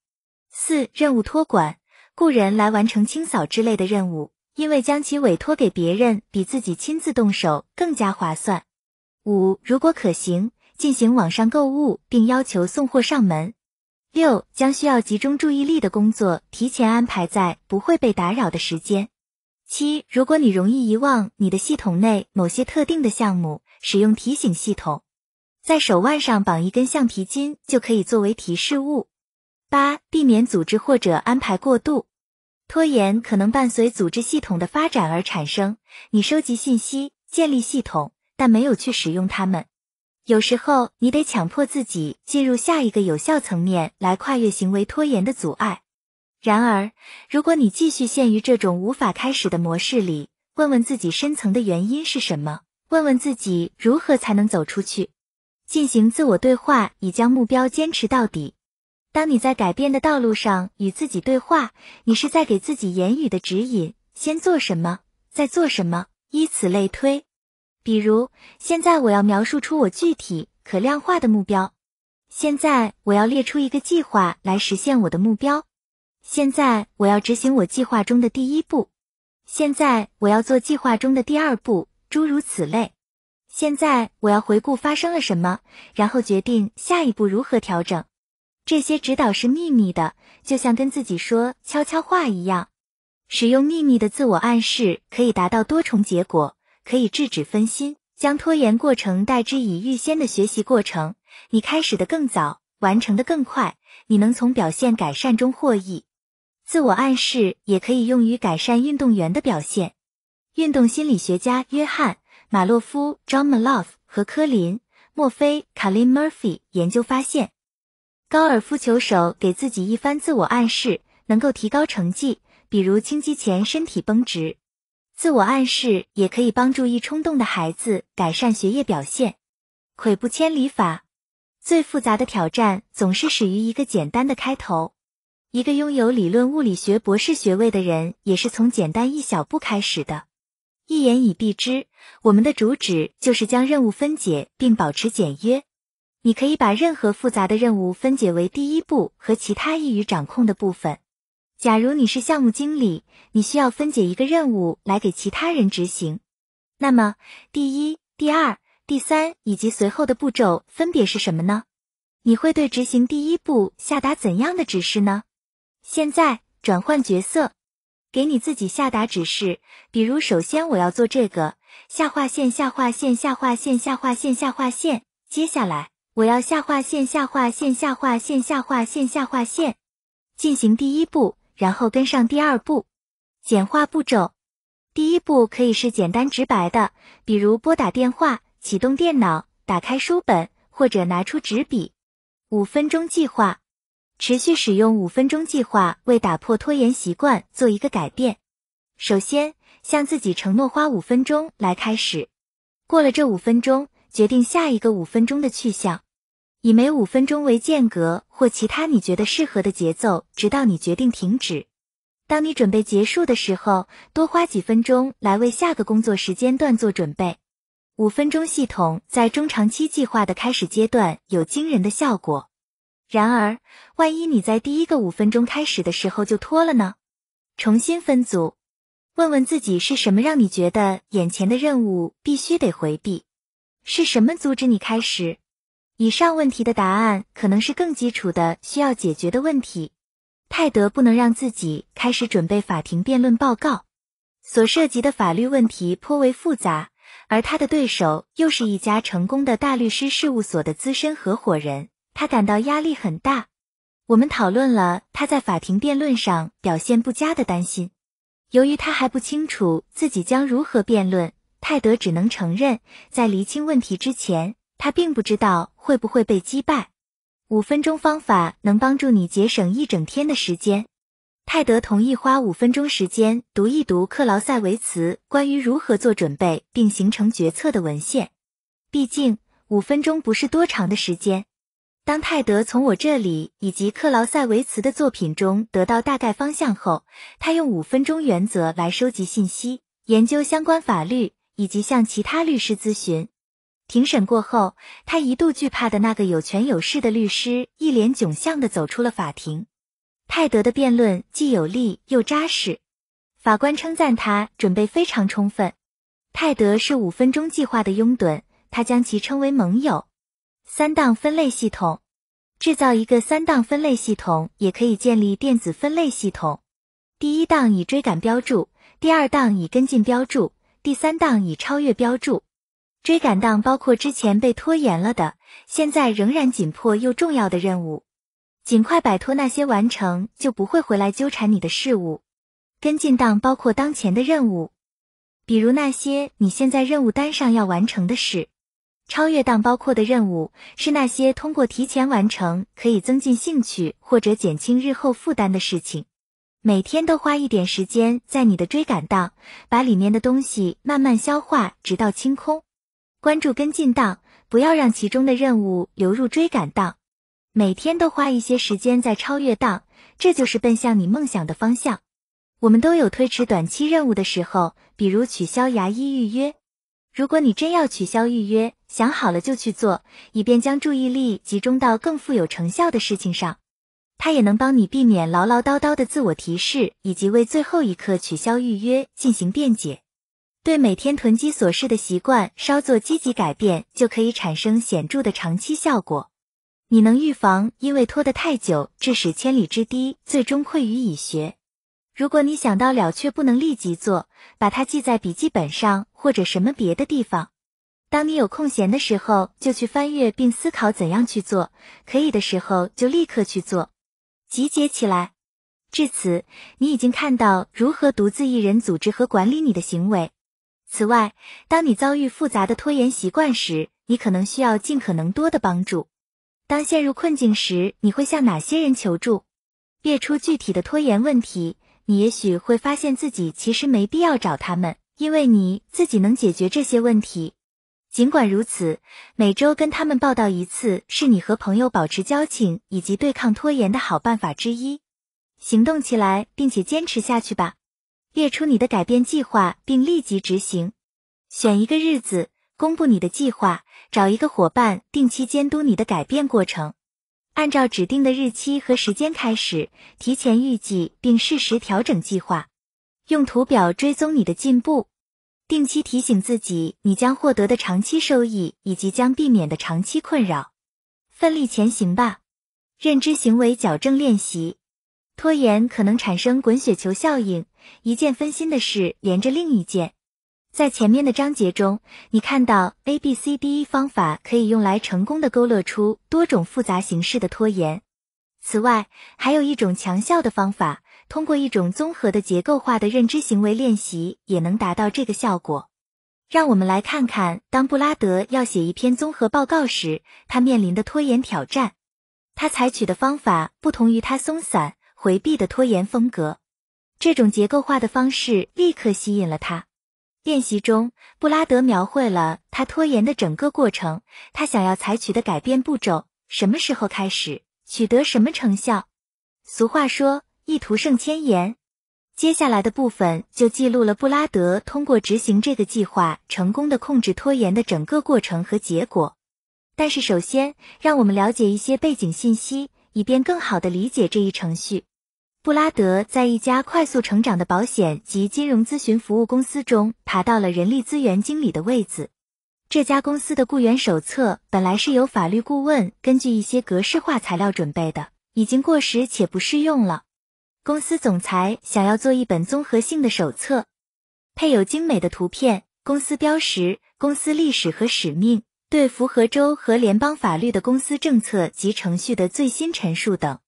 四、任务托管，雇人来完成清扫之类的任务，因为将其委托给别人比自己亲自动手更加划算。五、如果可行，进行网上购物，并要求送货上门。六，将需要集中注意力的工作提前安排在不会被打扰的时间。七，如果你容易遗忘你的系统内某些特定的项目，使用提醒系统，在手腕上绑一根橡皮筋就可以作为提示物。八，避免组织或者安排过度拖延，可能伴随组织系统的发展而产生。你收集信息，建立系统，但没有去使用它们。有时候，你得强迫自己进入下一个有效层面，来跨越行为拖延的阻碍。然而，如果你继续陷于这种无法开始的模式里，问问自己深层的原因是什么？问问自己如何才能走出去？进行自我对话，以将目标坚持到底。当你在改变的道路上与自己对话，你是在给自己言语的指引：先做什么，再做什么，依此类推。比如，现在我要描述出我具体可量化的目标。现在我要列出一个计划来实现我的目标。现在我要执行我计划中的第一步。现在我要做计划中的第二步，诸如此类。现在我要回顾发生了什么，然后决定下一步如何调整。这些指导是秘密的，就像跟自己说悄悄话一样。使用秘密的自我暗示可以达到多重结果。可以制止分心，将拖延过程代之以预先的学习过程。你开始的更早，完成的更快，你能从表现改善中获益。自我暗示也可以用于改善运动员的表现。运动心理学家约翰·马洛夫 （John Maloff） 和科林·墨菲 （Colin Murphy） 研究发现，高尔夫球手给自己一番自我暗示，能够提高成绩，比如轻击前身体绷直。自我暗示也可以帮助易冲动的孩子改善学业表现。跬步千里法，最复杂的挑战总是始于一个简单的开头。一个拥有理论物理学博士学位的人，也是从简单一小步开始的。一言以蔽之，我们的主旨就是将任务分解并保持简约。你可以把任何复杂的任务分解为第一步和其他易于掌控的部分。假如你是项目经理，你需要分解一个任务来给其他人执行。那么，第一、第二、第三以及随后的步骤分别是什么呢？你会对执行第一步下达怎样的指示呢？现在转换角色，给你自己下达指示。比如，首先我要做这个下划线，下划线，下划线，下划线，下划线。接下来，我要下划线，下划线，下划线，下划线，下划线。进行第一步。然后跟上第二步，简化步骤。第一步可以是简单直白的，比如拨打电话、启动电脑、打开书本或者拿出纸笔。五分钟计划，持续使用五分钟计划为打破拖延习惯做一个改变。首先，向自己承诺花五分钟来开始。过了这五分钟，决定下一个五分钟的去向，以每五分钟为间隔或其他你觉得适合的节奏，直到你决定停止。当你准备结束的时候，多花几分钟来为下个工作时间段做准备。五分钟系统在中长期计划的开始阶段有惊人的效果。然而，万一你在第一个五分钟开始的时候就拖了呢？重新分组。问问自己是什么让你觉得眼前的任务必须得回避？是什么阻止你开始？以上问题的答案可能是更基础的需要解决的问题。泰德不能让自己开始准备法庭辩论报告，所涉及的法律问题颇为复杂，而他的对手又是一家成功的大律师事务所的资深合伙人，他感到压力很大。我们讨论了他在法庭辩论上表现不佳的担心。由于他还不清楚自己将如何辩论，泰德只能承认，在厘清问题之前，他并不知道会不会被击败。五分钟方法能帮助你节省一整天的时间。泰德同意花五分钟时间读一读克劳塞维茨关于如何做准备并形成决策的文献，毕竟五分钟不是多长的时间。当泰德从我这里以及克劳塞维茨的作品中得到大概方向后，他用五分钟原则来收集信息、研究相关法律以及向其他律师咨询。庭审过后，他一度惧怕的那个有权有势的律师一脸窘相地走出了法庭。泰德的辩论既有力又扎实，法官称赞他准备非常充分。泰德是五分钟计划的拥趸，他将其称为盟友。三档分类系统，制造一个三档分类系统，也可以建立电子分类系统。第一档以追赶标注，第二档以跟进标注，第三档以超越标注。追赶档包括之前被拖延了的，现在仍然紧迫又重要的任务，尽快摆脱那些完成就不会回来纠缠你的事物。跟进档包括当前的任务，比如那些你现在任务单上要完成的事。超越档包括的任务是那些通过提前完成可以增进兴趣或者减轻日后负担的事情。每天都花一点时间在你的追赶档，把里面的东西慢慢消化，直到清空。关注跟进档，不要让其中的任务流入追赶档。每天都花一些时间在超越档，这就是奔向你梦想的方向。我们都有推迟短期任务的时候，比如取消牙医预约。如果你真要取消预约，想好了就去做，以便将注意力集中到更富有成效的事情上。它也能帮你避免唠唠叨叨的自我提示，以及为最后一刻取消预约进行辩解。对每天囤积琐事的习惯稍作积极改变，就可以产生显著的长期效果。你能预防因为拖得太久，致使千里之堤最终溃于蚁穴。如果你想到了却不能立即做，把它记在笔记本上或者什么别的地方。当你有空闲的时候，就去翻阅并思考怎样去做；可以的时候，就立刻去做。集结起来。至此，你已经看到如何独自一人组织和管理你的行为。此外，当你遭遇复杂的拖延习惯时，你可能需要尽可能多的帮助。当陷入困境时，你会向哪些人求助？列出具体的拖延问题。你也许会发现自己其实没必要找他们，因为你自己能解决这些问题。尽管如此，每周跟他们报道一次是你和朋友保持交情以及对抗拖延的好办法之一。行动起来，并且坚持下去吧。列出你的改变计划，并立即执行。选一个日子，公布你的计划，找一个伙伴定期监督你的改变过程。按照指定的日期和时间开始，提前预计并适时调整计划，用图表追踪你的进步，定期提醒自己你将获得的长期收益以及将避免的长期困扰。奋力前行吧！认知行为矫正练习，拖延可能产生滚雪球效应，一件分心的事连着另一件。在前面的章节中，你看到 A B C D 方法可以用来成功的勾勒出多种复杂形式的拖延。此外，还有一种强效的方法，通过一种综合的结构化的认知行为练习，也能达到这个效果。让我们来看看，当布拉德要写一篇综合报告时，他面临的拖延挑战。他采取的方法不同于他松散回避的拖延风格。这种结构化的方式立刻吸引了他。练习中，布拉德描绘了他拖延的整个过程，他想要采取的改变步骤，什么时候开始，取得什么成效。俗话说，一图胜千言。接下来的部分就记录了布拉德通过执行这个计划，成功的控制拖延的整个过程和结果。但是，首先让我们了解一些背景信息，以便更好的理解这一程序。布拉德在一家快速成长的保险及金融咨询服务公司中爬到了人力资源经理的位子。这家公司的雇员手册本来是由法律顾问根据一些格式化材料准备的，已经过时且不适用了。公司总裁想要做一本综合性的手册，配有精美的图片、公司标识、公司历史和使命、对符合州和联邦法律的公司政策及程序的最新陈述等。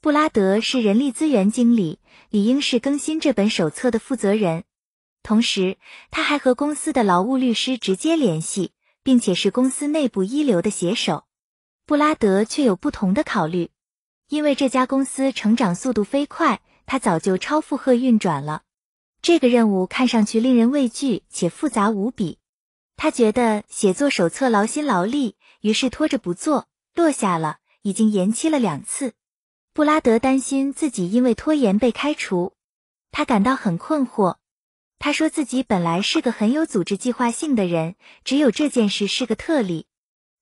布拉德是人力资源经理，理应是更新这本手册的负责人。同时，他还和公司的劳务律师直接联系，并且是公司内部一流的写手。布拉德却有不同的考虑。因为这家公司成长速度飞快，他早就超负荷运转了。这个任务看上去令人畏惧且复杂无比。他觉得写作手册劳心劳力，于是拖着不做，落下了，已经延期了两次。布拉德担心自己因为拖延被开除，他感到很困惑。他说自己本来是个很有组织计划性的人，只有这件事是个特例。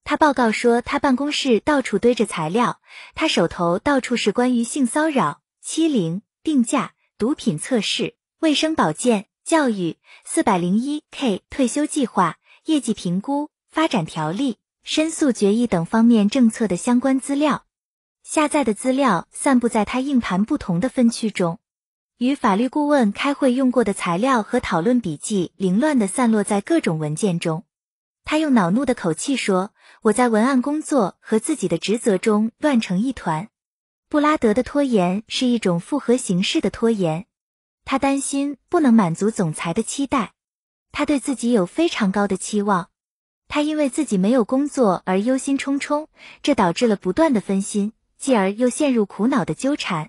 他报告说，他办公室到处堆着材料，他手头到处是关于性骚扰、欺凌、病假、毒品测试、卫生保健、教育、四百零一 K 退休计划、业绩评估、发展条例、申诉决议等方面政策的相关资料。下载的资料散布在他硬盘不同的分区中，与法律顾问开会用过的材料和讨论笔记凌乱地散落在各种文件中。他用恼怒的口气说：“我在文案工作和自己的职责中乱成一团。”布拉德的拖延是一种复合形式的拖延。他担心不能满足总裁的期待。他对自己有非常高的期望。他因为自己没有工作而忧心忡忡，这导致了不断的分心，继而又陷入苦恼的纠缠。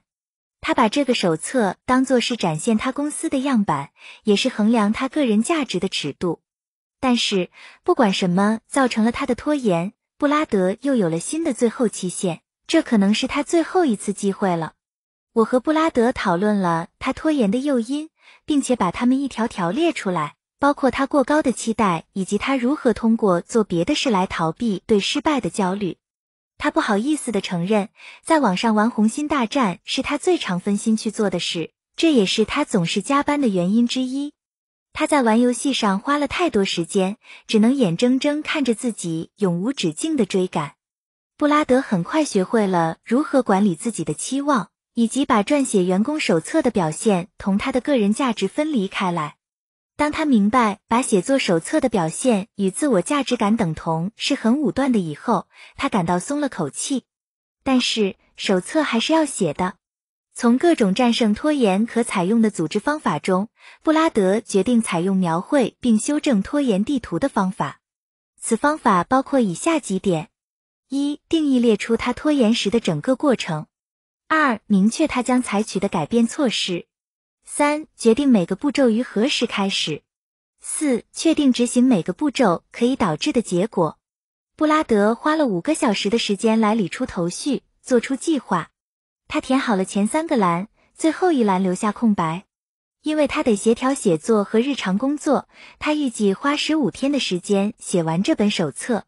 他把这个手册当作是展现他公司的样板，也是衡量他个人价值的尺度。但是，不管什么造成了他的拖延，布拉德又有了新的最后期限，这可能是他最后一次机会了。我和布拉德讨论了他拖延的诱因，并且把他们一条条列出来，包括他过高的期待，以及他如何通过做别的事来逃避对失败的焦虑。他不好意思的承认，在网上玩红心大战是他最常分心去做的事，这也是他总是加班的原因之一。他在玩游戏上花了太多时间，只能眼睁睁看着自己永无止境的追赶。布拉德很快学会了如何管理自己的期望，以及把撰写员工手册的表现同他的个人价值分离开来。当他明白把写作手册的表现与自我价值感等同是很武断的以后，他感到松了口气。但是手册还是要写的。从各种战胜拖延可采用的组织方法中，布拉德决定采用描绘并修正拖延地图的方法。此方法包括以下几点：一、定义列出他拖延时的整个过程；二、明确他将采取的改变措施；三、决定每个步骤于何时开始；四、确定执行每个步骤可以导致的结果。布拉德花了五个小时的时间来理出头绪，做出计划。他填好了前三个栏，最后一栏留下空白，因为他得协调写作和日常工作。他预计花十五天的时间写完这本手册。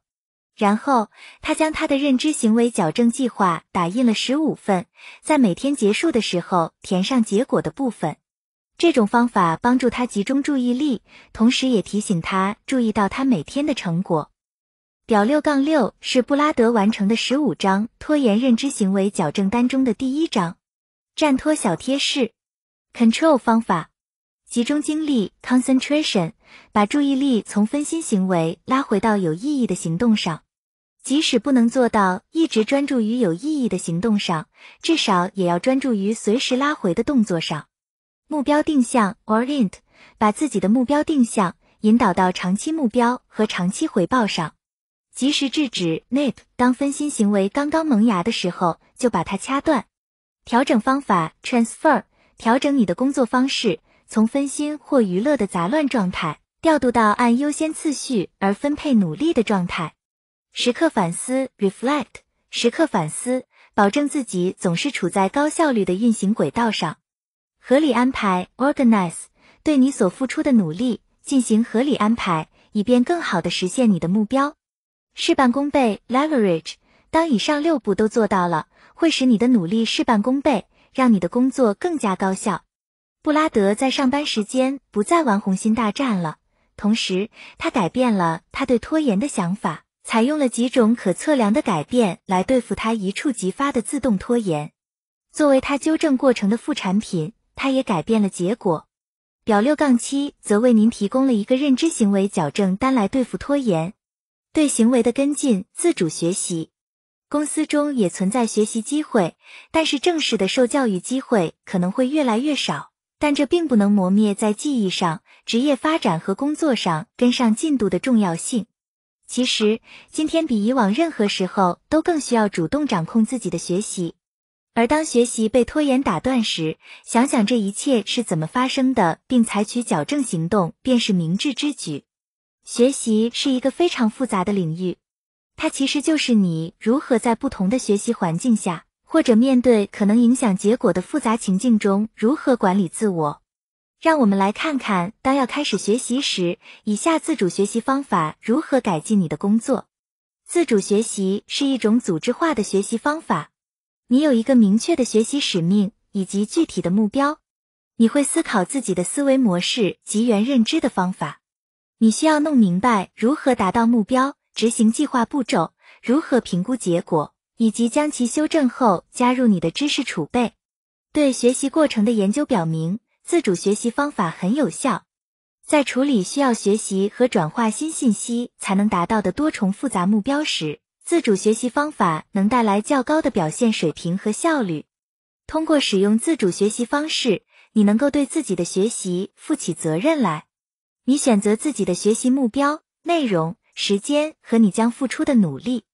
然后他将他的认知行为矫正计划打印了十五份，在每天结束的时候填上结果的部分。这种方法帮助他集中注意力，同时也提醒他注意到他每天的成果。表六杠六是布拉德完成的十五章拖延认知行为矫正单中的第一章。战拖小贴士：Control 方法，集中精力 Concentration，把注意力从分心行为拉回到有意义的行动上。即使不能做到一直专注于有意义的行动上，至少也要专注于随时拉回的动作上。目标定向 Orient，把自己的目标定向。引导到长期目标和长期回报上。及时制止 NIP，当分心行为刚刚萌芽的时候，就把它掐断。调整方法 Transfer，调整你的工作方式，从分心或娱乐的杂乱状态，调度到按优先次序而分配努力的状态。时刻反思 Reflect，时刻反思，保证自己总是处在高效率的运行轨道上。合理安排 Organize，对你所付出的努力进行合理安排，以便更好的实现你的目标。事半功倍，leverage。当以上六步都做到了，会使你的努力事半功倍，让你的工作更加高效。布拉德在上班时间不再玩红心大战了，同时他改变了他对拖延的想法，采用了几种可测量的改变来对付他一触即发的自动拖延。作为他纠正过程的副产品，他也改变了结果。表六杠七则为您提供了一个认知行为矫正单来对付拖延。对行为的跟进，自主学习。公司中也存在学习机会，但是正式的受教育机会可能会越来越少。但这并不能磨灭在记忆上、职业发展和工作上跟上进度的重要性。其实，今天比以往任何时候都更需要主动掌控自己的学习。而当学习被拖延打断时，想想这一切是怎么发生的，并采取矫正行动，便是明智之举。学习是一个非常复杂的领域，它其实就是你如何在不同的学习环境下，或者面对可能影响结果的复杂情境中，如何管理自我。让我们来看看，当要开始学习时，以下自主学习方法如何改进你的工作。自主学习是一种组织化的学习方法，你有一个明确的学习使命以及具体的目标，你会思考自己的思维模式及原认知的方法。你需要弄明白如何达到目标，执行计划步骤，如何评估结果，以及将其修正后加入你的知识储备。对学习过程的研究表明，自主学习方法很有效，在处理需要学习和转化新信息才能达到的多重复杂目标时，自主学习方法能带来较高的表现水平和效率。通过使用自主学习方式，你能够对自己的学习负起责任来。你选择自己的学习目标、内容、时间和你将付出的努力。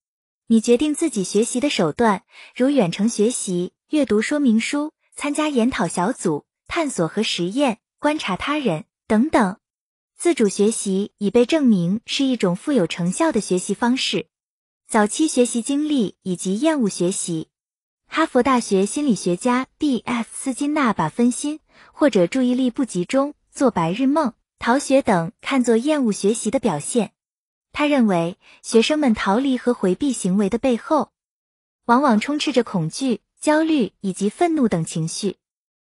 你决定自己学习的手段，如远程学习、阅读说明书、参加研讨小组、探索和实验、观察他人等等。自主学习已被证明是一种富有成效的学习方式。早期学习经历以及厌恶学习。哈佛大学心理学家 B.F. 斯金纳把分心或者注意力不集中、做白日梦。逃学等看作厌恶学习的表现。他认为，学生们逃离和回避行为的背后，往往充斥着恐惧、焦虑以及愤怒等情绪。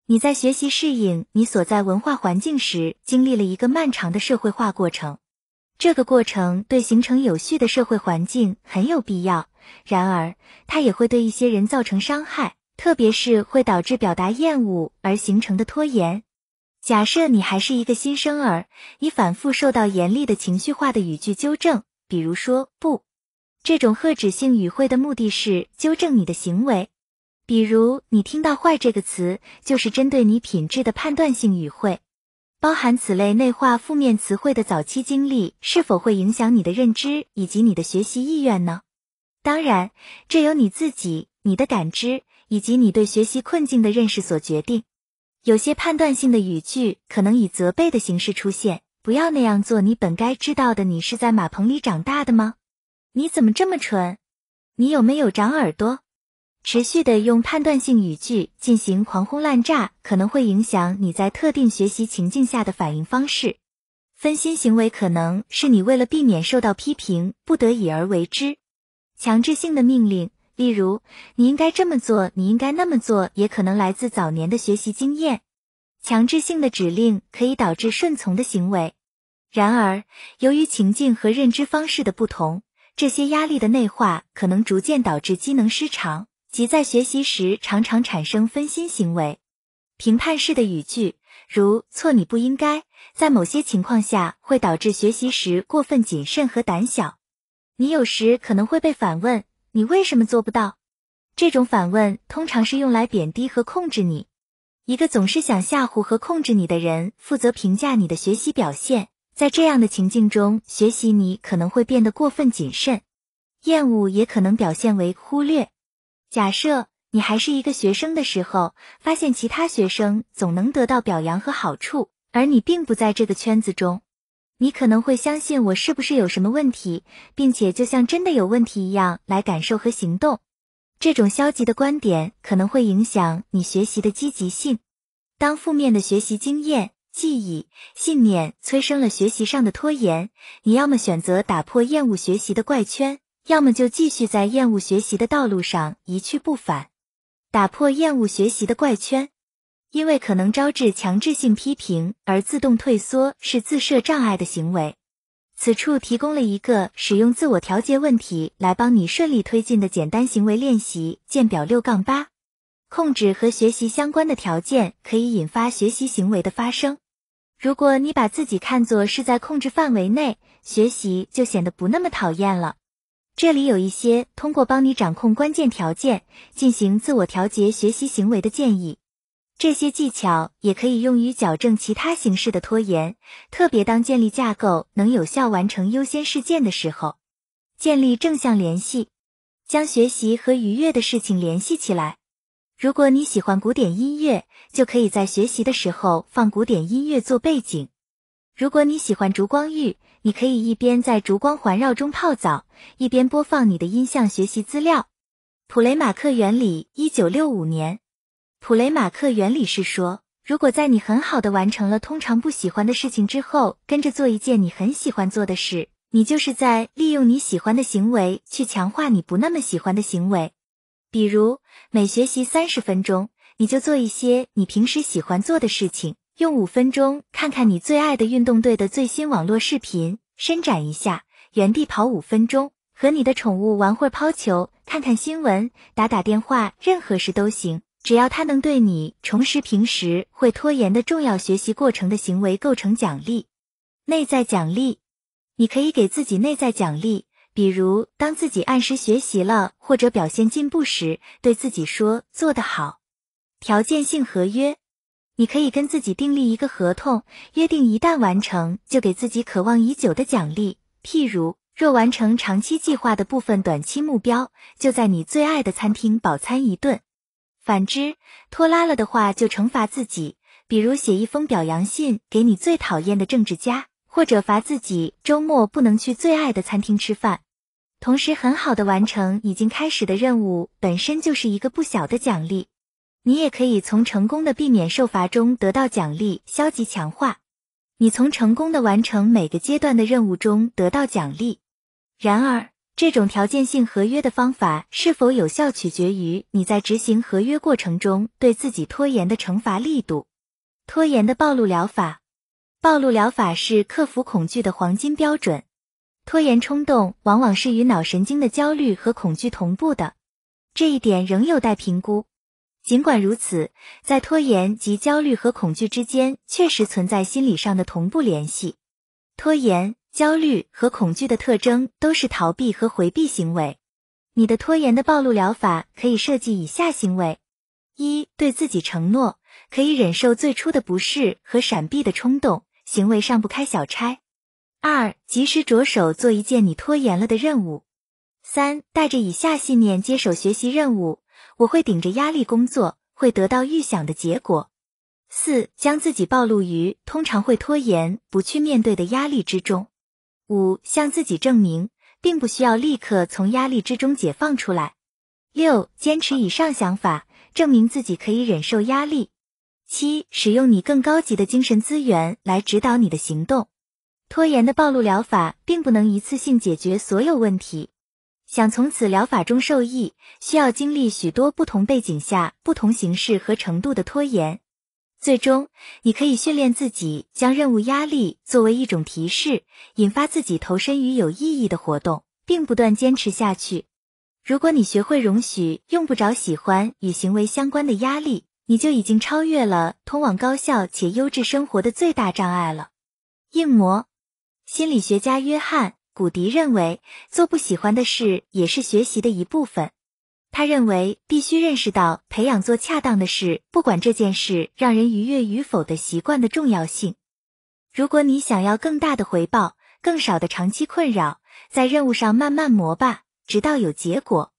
你在学习适应你所在文化环境时，经历了一个漫长的社会化过程。这个过程对形成有序的社会环境很有必要。然而，它也会对一些人造成伤害，特别是会导致表达厌恶而形成的拖延。假设你还是一个新生儿，你反复受到严厉的情绪化的语句纠正，比如说“不”这种呵止性语汇的目的是纠正你的行为。比如你听到“坏”这个词，就是针对你品质的判断性语汇。包含此类内化负面词汇的早期经历，是否会影响你的认知以及你的学习意愿呢？当然，这由你自己、你的感知以及你对学习困境的认识所决定。有些判断性的语句可能以责备的形式出现，不要那样做。你本该知道的，你是在马棚里长大的吗？你怎么这么蠢？你有没有长耳朵？持续的用判断性语句进行狂轰滥炸，可能会影响你在特定学习情境下的反应方式。分心行为可能是你为了避免受到批评，不得已而为之。强制性的命令。例如，你应该这么做，你应该那么做，也可能来自早年的学习经验。强制性的指令可以导致顺从的行为，然而，由于情境和认知方式的不同，这些压力的内化可能逐渐导致机能失常，即在学习时常常产生分心行为。评判式的语句，如“错，你不应该”，在某些情况下会导致学习时过分谨慎和胆小。你有时可能会被反问。你为什么做不到？这种反问通常是用来贬低和控制你。一个总是想吓唬和控制你的人，负责评价你的学习表现，在这样的情境中，学习你可能会变得过分谨慎，厌恶也可能表现为忽略。假设你还是一个学生的时候，发现其他学生总能得到表扬和好处，而你并不在这个圈子中，你可能会相信我是不是有什么问题，并且就像真的有问题一样来感受和行动。这种消极的观点可能会影响你学习的积极性。当负面的学习经验。记忆信念催生了学习上的拖延，你要么选择打破厌恶学习的怪圈，要么就继续在厌恶学习的道路上一去不返。打破厌恶学习的怪圈，因为可能招致强制性批评而自动退缩是自设障碍的行为。此处提供了一个使用自我调节问题来帮你顺利推进的简单行为练习。见表六杠八，控制和学习相关的条件可以引发学习行为的发生。如果你把自己看作是在控制范围内，学习就显得不那么讨厌了。这里有一些通过帮你掌控关键条件进行自我调节学习行为的建议。这些技巧也可以用于矫正其他形式的拖延，特别当建立架构能有效完成优先事件的时候。建立正向联系，将学习和愉悦的事情联系起来。如果你喜欢古典音乐，就可以在学习的时候放古典音乐做背景。如果你喜欢烛光浴，你可以一边在烛光环绕中泡澡，一边播放你的音像学习资料。普雷马克原理，一九六五年。普雷马克原理是说，如果在你很好的完成了通常不喜欢的事情之后，跟着做一件你很喜欢做的事，你就是在利用你喜欢的行为去强化你不那么喜欢的行为。比如，每学习三十分钟，你就做一些你平时喜欢做的事情。用五分钟看看你最爱的运动队的最新网络视频，伸展一下，原地跑五分钟，和你的宠物玩会抛球，看看新闻，打打电话，任何事都行，只要它能对你重拾平时会拖延的重要学习过程的行为构成奖励。内在奖励，你可以给自己内在奖励。比如，当自己按时学习了或者表现进步时，对自己说“做得好”。条件性合约，你可以跟自己订立一个合同，约定一旦完成，就给自己渴望已久的奖励。譬如，若完成长期计划的部分短期目标，就在你最爱的餐厅饱餐一顿。反之，拖拉了的话，就惩罚自己，比如写一封表扬信给你最讨厌的政治家，或者罚自己周末不能去最爱的餐厅吃饭。同时，很好的完成已经开始的任务，本身就是一个不小的奖励。你也可以从成功的避免受罚中得到奖励。消极强化，你从成功的完成每个阶段的任务中得到奖励。然而，这种条件性合约的方法是否有效，取决于你在执行合约过程中对自己拖延的惩罚力度。拖延的暴露疗法，暴露疗法是克服恐惧的黄金标准。拖延冲动往往是与脑神经的焦虑和恐惧同步的，这一点仍有待评估。尽管如此，在拖延及焦虑和恐惧之间确实存在心理上的同步联系。拖延、焦虑和恐惧的特征都是逃避和回避行为。你的拖延的暴露疗法可以设计以下行为：一、对自己承诺，可以忍受最初的不适和闪避的冲动，行为上不开小差。二，及时着手做一件你拖延了的任务。三，带着以下信念接手学习任务：我会顶着压力工作，会得到预想的结果。四，将自己暴露于通常会拖延、不去面对的压力之中。五，向自己证明，并不需要立刻从压力之中解放出来。六，坚持以上想法，证明自己可以忍受压力。七，使用你更高级的精神资源来指导你的行动。拖延的暴露疗法并不能一次性解决所有问题，想从此疗法中受益，需要经历许多不同背景下不同形式和程度的拖延。最终，你可以训练自己将任务压力作为一种提示，引发自己投身于有意义的活动，并不断坚持下去。如果你学会容许用不着喜欢与行为相关的压力，你就已经超越了通往高效且优质生活的最大障碍了。硬膜。心理学家约翰·古迪认为，做不喜欢的事也是学习的一部分。他认为，必须认识到培养做恰当的事，不管这件事让人愉悦与否的习惯的重要性。如果你想要更大的回报，更少的长期困扰，在任务上慢慢磨吧，直到有结果。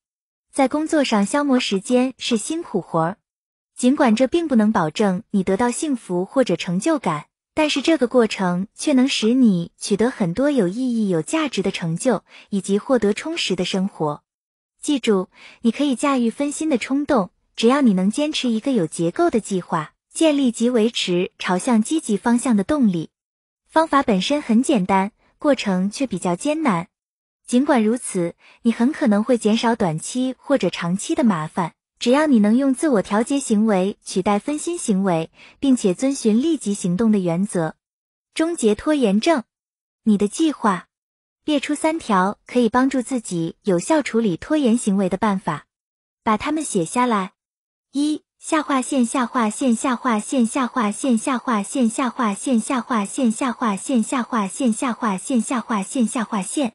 在工作上消磨时间是辛苦活儿，尽管这并不能保证你得到幸福或者成就感，但是这个过程却能使你取得很多有意义、有价值的成就，以及获得充实的生活。记住，你可以驾驭分心的冲动，只要你能坚持一个有结构的计划，建立及维持朝向积极方向的动力。方法本身很简单。过程却比较艰难，尽管如此，你很可能会减少短期或者长期的麻烦。只要你能用自我调节行为取代分心行为，并且遵循立即行动的原则，终结拖延症。你的计划。列出三条可以帮助自己有效处理拖延行为的办法，把它们写下来。一。下划线下划线下划线下划线下划线下划线下划线下划线下划线下划线下划线下划线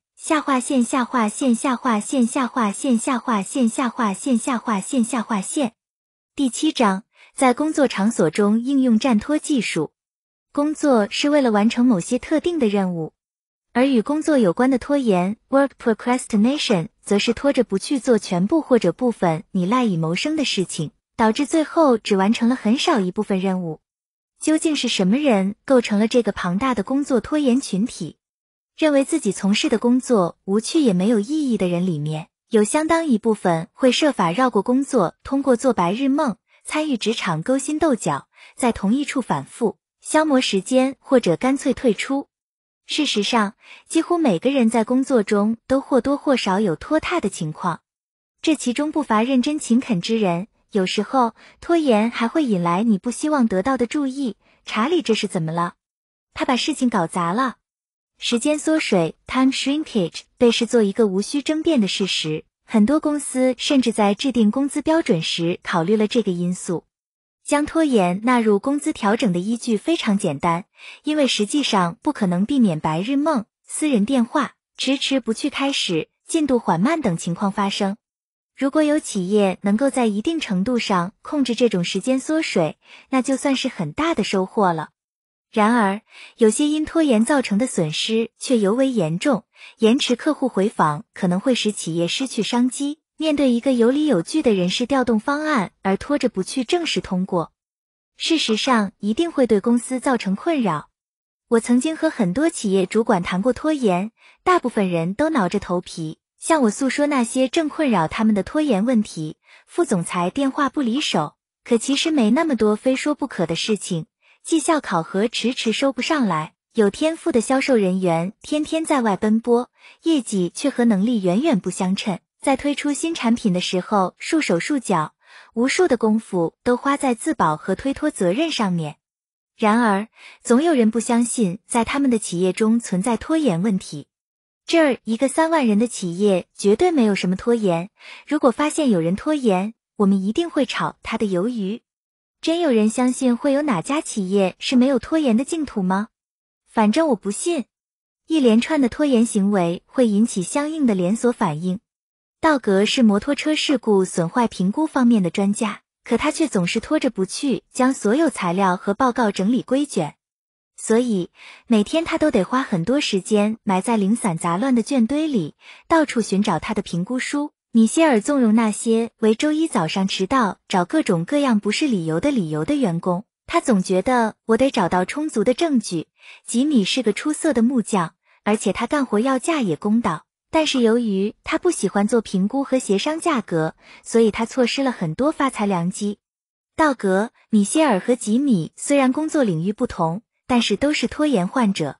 下划线下划线下划线下划线下划线下划线下划线下划线。第七章，在工作场所中应用站拖技术。工作是为了完成某些特定的任务，而与工作有关的拖延 （work procrastination） 则是拖着不去做全部或者部分你赖以谋生的事情，导致最后只完成了很少一部分任务。究竟是什么人构成了这个庞大的工作拖延群体？认为自己从事的工作无趣也没有意义的人里面，有相当一部分会设法绕过工作，通过做白日梦、参与职场勾心斗角，在同一处反复消磨时间，或者干脆退出。事实上，几乎每个人在工作中都或多或少有拖沓的情况，这其中不乏认真勤恳之人。有时候，拖延还会引来你不希望得到的注意。查理这是怎么了？他把事情搞砸了。时间缩水 （time shrinkage） 被视作一个无需争辩的事实，很多公司甚至在制定工资标准时考虑了这个因素。将拖延纳入工资调整的依据非常简单，因为实际上不可能避免白日梦、私人电话、迟迟不去开始、进度缓慢等情况发生。如果有企业能够在一定程度上控制这种时间缩水，那就算是很大的收获了。然而，有些因拖延造成的损失却尤为严重，延迟客户回访可能会使企业失去商机。面对一个有理有据的人事调动方案而拖着不去正式通过，事实上一定会对公司造成困扰。我曾经和很多企业主管谈过拖延，大部分人都挠着头皮向我诉说那些正困扰他们的拖延问题。副总裁电话不离手，可其实没那么多非说不可的事情。绩效考核迟迟收不上来，有天赋的销售人员天天在外奔波，业绩却和能力远远不相称。在推出新产品的时候，束手束脚，无数的功夫都花在自保和推脱责任上面。然而，总有人不相信，在他们的企业中存在拖延问题。这儿一个三万人的企业绝对没有什么拖延。如果发现有人拖延，我们一定会炒他的鱿鱼。真有人相信会有哪家企业是没有拖延的净土吗？反正我不信。一连串的拖延行为会引起相应的连锁反应。道格是摩托车事故损坏评估方面的专家，可他却总是拖着不去将所有材料和报告整理归卷，所以每天他都得花很多时间埋在零散杂乱的卷堆里，到处寻找他的评估书。米歇尔纵容那些为周一早上迟到、找各种各样不是理由的理由的员工，他总觉得我得找到充足的证据。吉米是个出色的木匠，而且他干活要价也公道。但是由于他不喜欢做评估和协商价格，所以他错失了很多发财良机。道格、米歇尔和吉米虽然工作领域不同，但是都是拖延患者。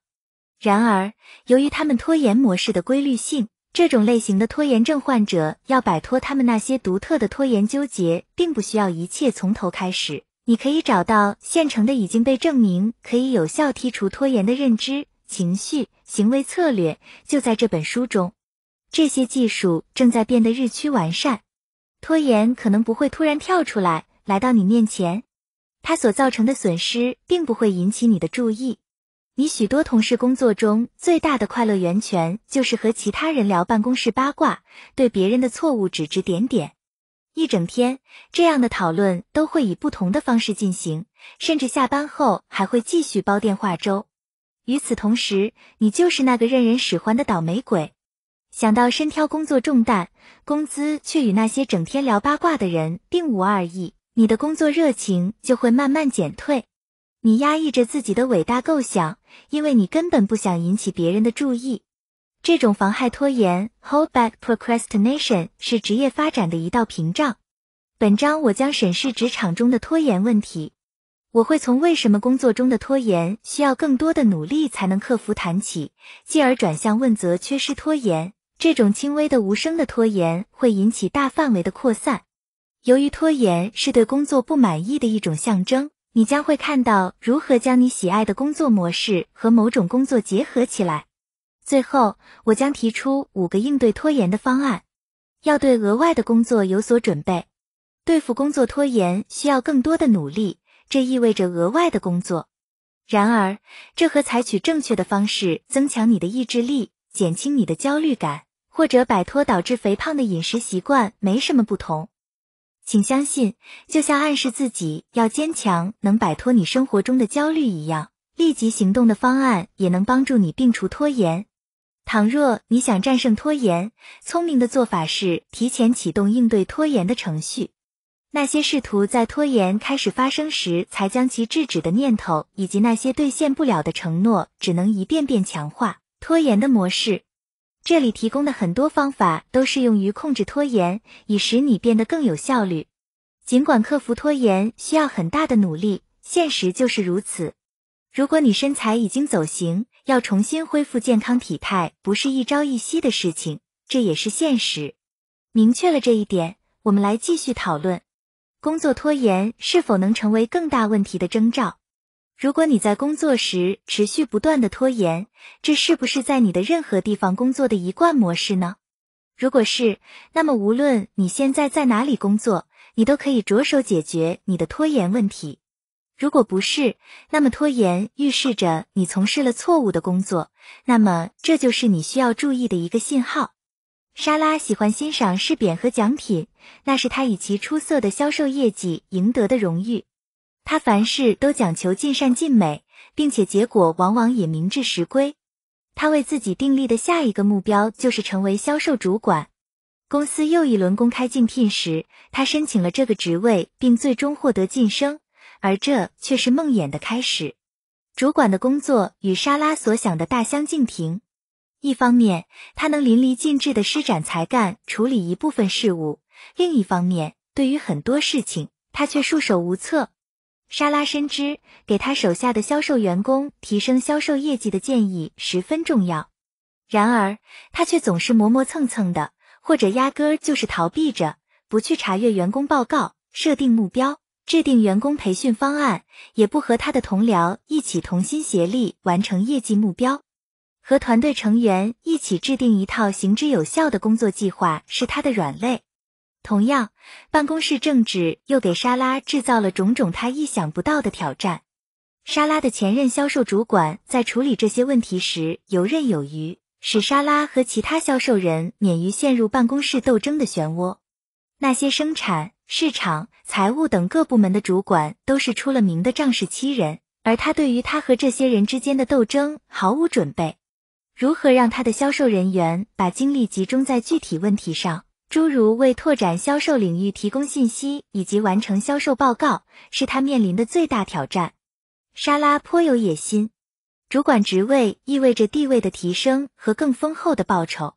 然而，由于他们拖延模式的规律性，这种类型的拖延症患者要摆脱他们那些独特的拖延纠结，并不需要一切从头开始。你可以找到现成的、已经被证明可以有效剔除拖延的认知、情绪、行为策略，就在这本书中。这些技术正在变得日趋完善，拖延可能不会突然跳出来来到你面前，它所造成的损失并不会引起你的注意。你许多同事工作中最大的快乐源泉就是和其他人聊办公室八卦，对别人的错误指指点点。一整天这样的讨论都会以不同的方式进行，甚至下班后还会继续煲电话粥。与此同时，你就是那个任人使唤的倒霉鬼。想到身挑工作重担，工资却与那些整天聊八卦的人并无二异，你的工作热情就会慢慢减退。你压抑着自己的伟大构想，因为你根本不想引起别人的注意。这种妨害拖延 （hold back procrastination） 是职业发展的一道屏障。本章我将审视职场中的拖延问题，我会从为什么工作中的拖延需要更多的努力才能克服谈起，继而转向问责缺失拖延。这种轻微的无声的拖延会引起大范围的扩散。由于拖延是对工作不满意的一种象征，你将会看到如何将你喜爱的工作模式和某种工作结合起来。最后，我将提出五个应对拖延的方案。要对额外的工作有所准备。对付工作拖延需要更多的努力，这意味着额外的工作。然而，这和采取正确的方式增强你的意志力，减轻你的焦虑感。或者摆脱导致肥胖的饮食习惯没什么不同，请相信，就像暗示自己要坚强能摆脱你生活中的焦虑一样，立即行动的方案也能帮助你摒除拖延。倘若你想战胜拖延，聪明的做法是提前启动应对拖延的程序。那些试图在拖延开始发生时才将其制止的念头，以及那些兑现不了的承诺，只能一遍遍强化拖延的模式。这里提供的很多方法都适用于控制拖延，以使你变得更有效率。尽管克服拖延需要很大的努力，现实就是如此。如果你身材已经走形，要重新恢复健康体态不是一朝一夕的事情，这也是现实。明确了这一点，我们来继续讨论工作拖延是否能成为更大问题的征兆。如果你在工作时持续不断的拖延，这是不是在你的任何地方工作的一贯模式呢？如果是，那么无论你现在在哪里工作，你都可以着手解决你的拖延问题。如果不是，那么拖延预示着你从事了错误的工作，那么这就是你需要注意的一个信号。莎拉喜欢欣赏饰匾和奖品，那是她以其出色的销售业绩赢得的荣誉。他凡事都讲求尽善尽美，并且结果往往也名至实归。他为自己订立的下一个目标就是成为销售主管。公司又一轮公开竞聘时，他申请了这个职位，并最终获得晋升，而这却是梦魇的开始。主管的工作与莎拉所想的大相径庭。一方面，他能淋漓尽致地施展才干，处理一部分事务；另一方面，对于很多事情，他却束手无策。莎拉深知，给他手下的销售员工提升销售业绩的建议十分重要。然而，他却总是磨磨蹭蹭的，或者压根儿就是逃避着，不去查阅员工报告、设定目标、制定员工培训方案，也不和他的同僚一起同心协力完成业绩目标。和团队成员一起制定一套行之有效的工作计划是他的软肋。同样，办公室政治又给莎拉制造了种种她意想不到的挑战。莎拉的前任销售主管在处理这些问题时游刃有余，使莎拉和其他销售人免于陷入办公室斗争的漩涡。那些生产、市场、财务等各部门的主管都是出了名的仗势欺人，而他对于他和这些人之间的斗争毫无准备。如何让他的销售人员把精力集中在具体问题上？诸如为拓展销售领域提供信息以及完成销售报告，是他面临的最大挑战。莎拉颇有野心，主管职位意味着地位的提升和更丰厚的报酬。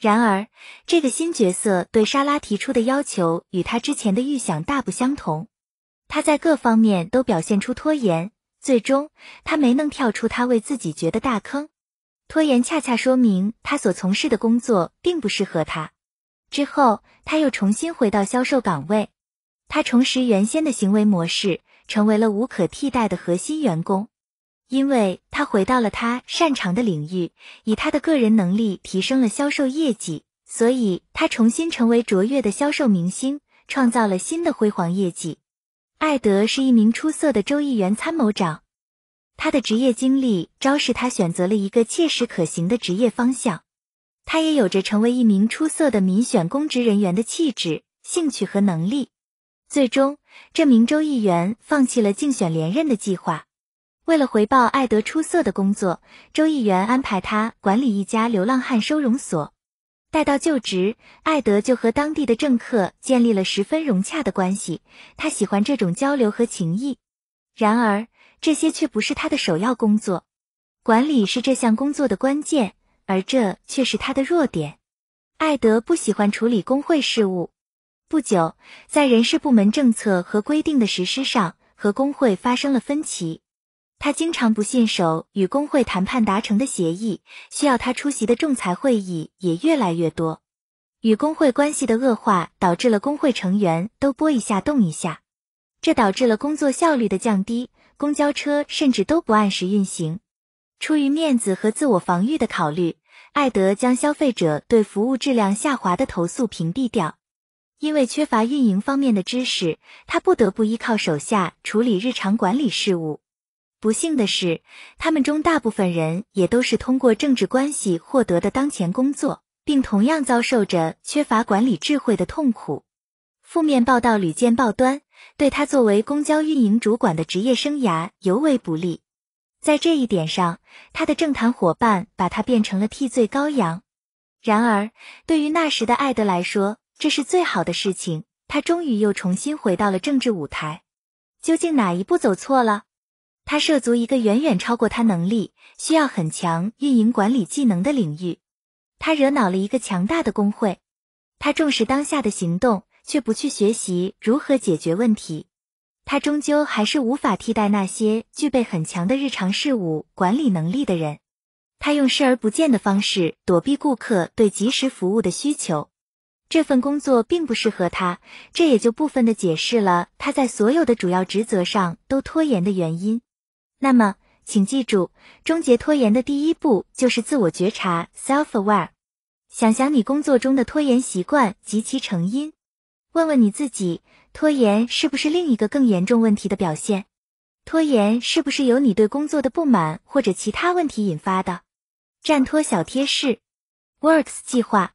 然而，这个新角色对莎拉提出的要求与他之前的预想大不相同。他在各方面都表现出拖延，最终他没能跳出他为自己掘的大坑。拖延恰恰说明他所从事的工作并不适合他。之后，他又重新回到销售岗位。他重拾原先的行为模式，成为了无可替代的核心员工。因为他回到了他擅长的领域，以他的个人能力提升了销售业绩，所以他重新成为卓越的销售明星，创造了新的辉煌业绩。艾德是一名出色的州议员参谋长，他的职业经历昭示他选择了一个切实可行的职业方向。他也有着成为一名出色的民选公职人员的气质、兴趣和能力。最终，这名州议员放弃了竞选连任的计划。为了回报艾德出色的工作，州议员安排他管理一家流浪汉收容所。待到就职，艾德就和当地的政客建立了十分融洽的关系。他喜欢这种交流和情谊。然而，这些却不是他的首要工作。管理是这项工作的关键。而这却是他的弱点。艾德不喜欢处理工会事务。不久，在人事部门政策和规定的实施上，和工会发生了分歧。他经常不信守与工会谈判达成的协议，需要他出席的仲裁会议也越来越多。与工会关系的恶化，导致了工会成员都拨一下动一下，这导致了工作效率的降低。公交车甚至都不按时运行。出于面子和自我防御的考虑，艾德将消费者对服务质量下滑的投诉屏蔽掉。因为缺乏运营方面的知识，他不得不依靠手下处理日常管理事务。不幸的是，他们中大部分人也都是通过政治关系获得的当前工作，并同样遭受着缺乏管理智慧的痛苦。负面报道屡见报端，对他作为公交运营主管的职业生涯尤为不利。在这一点上，他的政坛伙伴把他变成了替罪羔羊。然而，对于那时的艾德来说，这是最好的事情。他终于又重新回到了政治舞台。究竟哪一步走错了？他涉足一个远远超过他能力、需要很强运营管理技能的领域。他惹恼了一个强大的工会。他重视当下的行动，却不去学习如何解决问题。他终究还是无法替代那些具备很强的日常事务管理能力的人。他用视而不见的方式躲避顾客对及时服务的需求。这份工作并不适合他，这也就部分的解释了他在所有的主要职责上都拖延的原因。那么，请记住，终结拖延的第一步就是自我觉察 （self-aware）。想想你工作中的拖延习惯及其成因，问问你自己：拖延是不是另一个更严重问题的表现？拖延是不是由你对工作的不满或者其他问题引发的？战拖小贴士：Works 计划。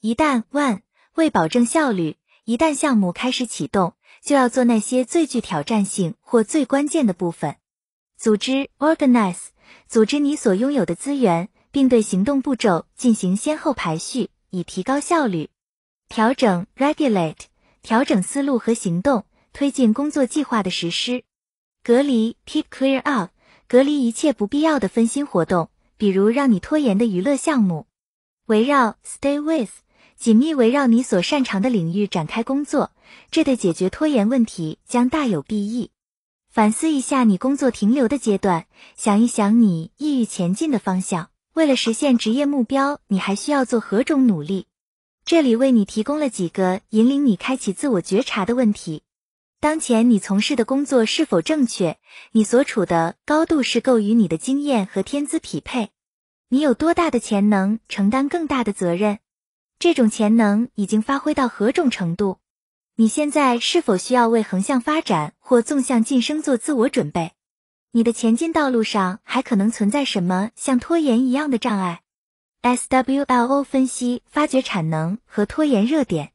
一旦 One 为保证效率，一旦项目开始启动，就要做那些最具挑战性或最关键的部分。组织 Organize 组织你所拥有的资源。并对行动步骤进行先后排序，以提高效率。调整 （regulate） 调整思路和行动，推进工作计划的实施。隔离 （keep clear out） 隔离一切不必要的分心活动，比如让你拖延的娱乐项目。围绕 （stay with） 紧密围绕你所擅长的领域展开工作，这对解决拖延问题将大有裨益。反思一下你工作停留的阶段，想一想你意欲前进的方向。为了实现职业目标，你还需要做何种努力？这里为你提供了几个引领你开启自我觉察的问题：当前你从事的工作是否正确？你所处的高度是够与你的经验和天资匹配？你有多大的潜能承担更大的责任？这种潜能已经发挥到何种程度？你现在是否需要为横向发展或纵向晋升做自我准备？你的前进道路上还可能存在什么像拖延一样的障碍？SWLO 分析发掘产能和拖延热点。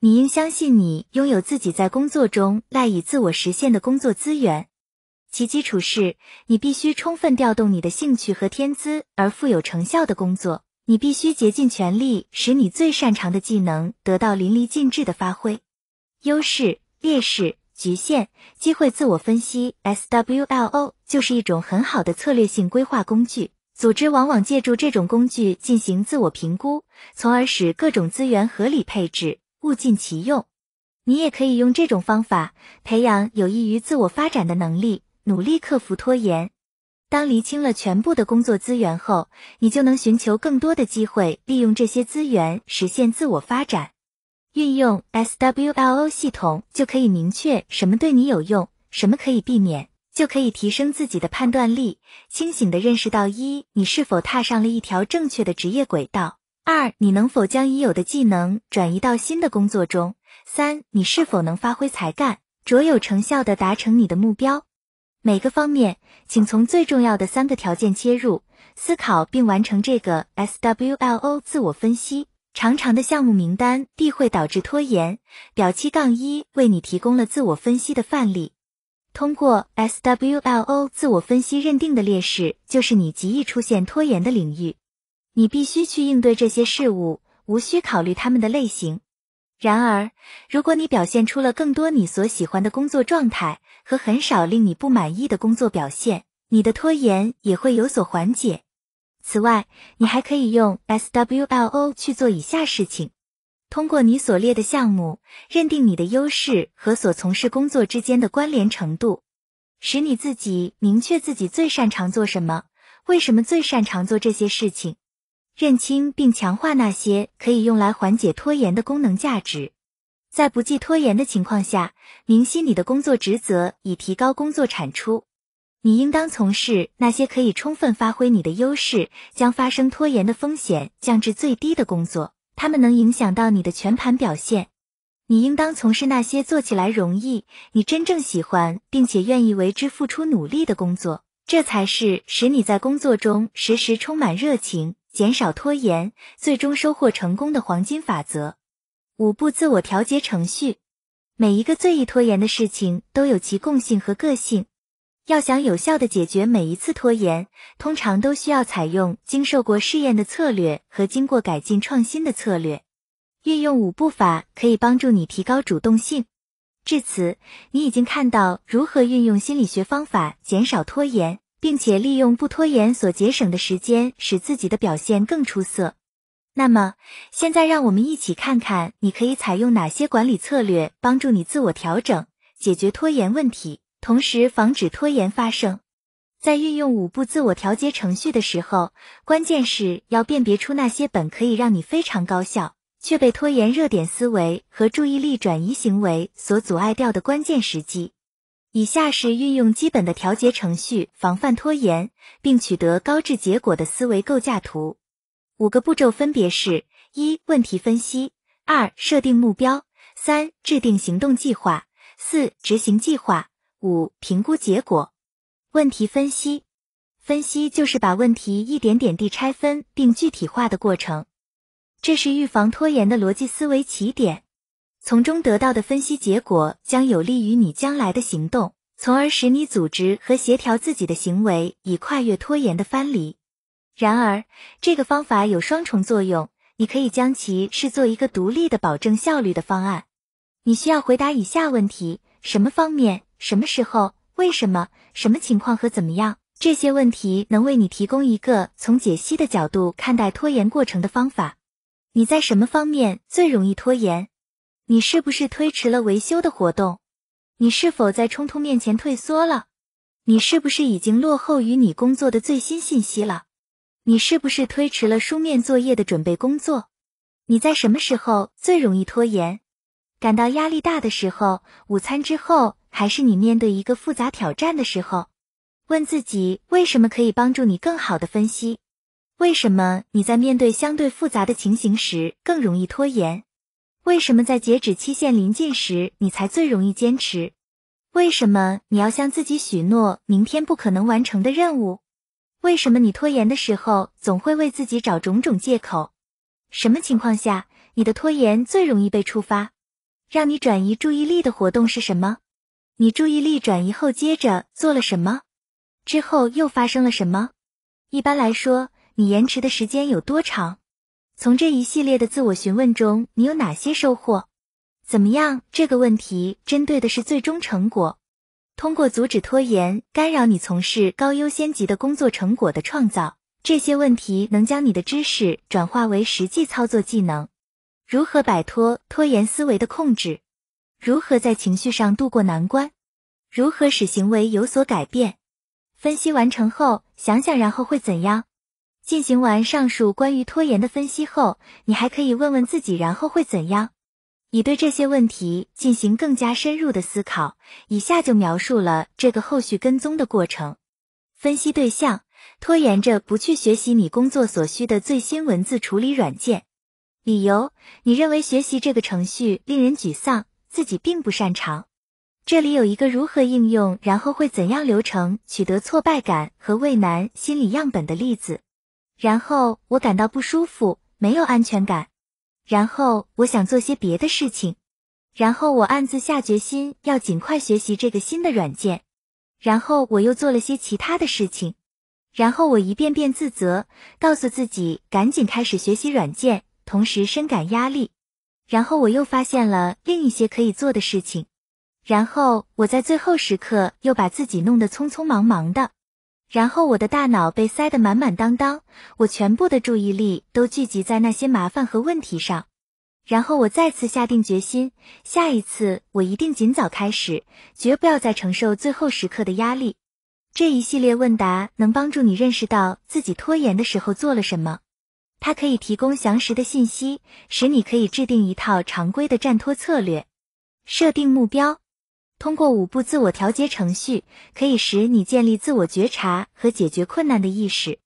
你应相信你拥有自己在工作中赖以自我实现的工作资源。其基础是你必须充分调动你的兴趣和天资而富有成效的工作。你必须竭尽全力使你最擅长的技能得到淋漓尽致的发挥。优势、劣势。局限机会自我分析 （SWLO） 就是一种很好的策略性规划工具。组织往往借助这种工具进行自我评估，从而使各种资源合理配置，物尽其用。你也可以用这种方法培养有益于自我发展的能力，努力克服拖延。当厘清了全部的工作资源后，你就能寻求更多的机会，利用这些资源实现自我发展。运用 SWLO 系统就可以明确什么对你有用，什么可以避免，就可以提升自己的判断力，清醒的认识到：一、你是否踏上了一条正确的职业轨道；二、你能否将已有的技能转移到新的工作中；三、你是否能发挥才干，卓有成效的达成你的目标。每个方面，请从最重要的三个条件切入，思考并完成这个 SWLO 自我分析。长长的项目名单必会导致拖延。表七杠一为你提供了自我分析的范例。通过 SWLO 自我分析认定的劣势就是你极易出现拖延的领域。你必须去应对这些事物，无需考虑他们的类型。然而，如果你表现出了更多你所喜欢的工作状态和很少令你不满意的工作表现，你的拖延也会有所缓解。此外，你还可以用 SWLO 去做以下事情：通过你所列的项目，认定你的优势和所从事工作之间的关联程度，使你自己明确自己最擅长做什么，为什么最擅长做这些事情，认清并强化那些可以用来缓解拖延的功能价值。在不计拖延的情况下，明晰你的工作职责，以提高工作产出。你应当从事那些可以充分发挥你的优势，将发生拖延的风险降至最低的工作。它们能影响到你的全盘表现。你应当从事那些做起来容易、你真正喜欢并且愿意为之付出努力的工作。这才是使你在工作中时时充满热情、减少拖延、最终收获成功的黄金法则。五步自我调节程序。每一个最易拖延的事情都有其共性和个性。要想有效的解决每一次拖延，通常都需要采用经受过试验的策略和经过改进创新的策略。运用五步法可以帮助你提高主动性。至此，你已经看到如何运用心理学方法减少拖延，并且利用不拖延所节省的时间，使自己的表现更出色。那么，现在让我们一起看看，你可以采用哪些管理策略，帮助你自我调整，解决拖延问题，同时防止拖延发生。在运用五步自我调节程序的时候，关键是要辨别出那些本可以让你非常高效，却被拖延、热点思维和注意力转移行为所阻碍掉的关键时机。以下是运用基本的调节程序，防范拖延，并取得高质结果的思维构架图。五个步骤分别是：一、问题分析；二、设定目标；三、制定行动计划；四、执行计划；五、评估结果。问题分析，分析就是把问题一点点地拆分并具体化的过程，这是预防拖延的逻辑思维起点。从中得到的分析结果将有利于你将来的行动，从而使你组织和协调自己的行为，以跨越拖延的藩篱。然而，这个方法有双重作用，你可以将其视作一个独立的保证效率的方案。你需要回答以下问题：什么方面？什么时候？为什么？什么情况和怎么样？这些问题能为你提供一个从解析的角度看待拖延过程的方法。你在什么方面最容易拖延？你是不是推迟了维修的活动？你是否在冲突面前退缩了？你是不是已经落后于你工作的最新信息了？你是不是推迟了书面作业的准备工作？你在什么时候最容易拖延？感到压力大的时候，午餐之后，还是你面对一个复杂挑战的时候？问自己为什么可以帮助你更好的分析？为什么你在面对相对复杂的情形时更容易拖延？为什么在截止期限临近时你才最容易坚持？为什么你要向自己许诺明天不可能完成的任务？为什么你拖延的时候总会为自己找种种借口？什么情况下你的拖延最容易被触发？让你转移注意力的活动是什么？你注意力转移后接着做了什么？之后又发生了什么？一般来说，你延迟的时间有多长？从这一系列的自我询问中，你有哪些收获？怎么样？这个问题针对的是最终成果。通过阻止拖延，干扰你从事高优先级的工作成果的创造，这些问题能将你的知识转化为实际操作技能。如何摆脱拖延思维的控制？如何在情绪上度过难关？如何使行为有所改变？分析完成后，想想然后会怎样？进行完上述关于拖延的分析后，你还可以问问自己，然后会怎样？以对这些问题进行更加深入的思考，以下就描述了这个后续跟踪的过程。分析对象：拖延着不去学习你工作所需的最新文字处理软件。理由：你认为学习这个程序令人沮丧，自己并不擅长。这里有一个如何应用，然后会怎样流程，取得挫败感和畏难心理样本的例子。然后我感到不舒服，没有安全感。然后我想做些别的事情，然后我暗自下决心要尽快学习这个新的软件，然后我又做了些其他的事情，然后我一遍遍自责，告诉自己赶紧开始学习软件，同时深感压力，然后我又发现了另一些可以做的事情，然后我在最后时刻又把自己弄得匆匆忙忙的。然后我的大脑被塞得满满当当，我全部的注意力都聚集在那些麻烦和问题上。然后我再次下定决心，下一次我一定尽早开始，绝不要再承受最后时刻的压力。这一系列问答能帮助你认识到自己拖延的时候做了什么，它可以提供详实的信息，使你可以制定一套常规的战拖策略，设定目标。通过五步自我调节程序，可以使你建立自我觉察和解决困难的意识。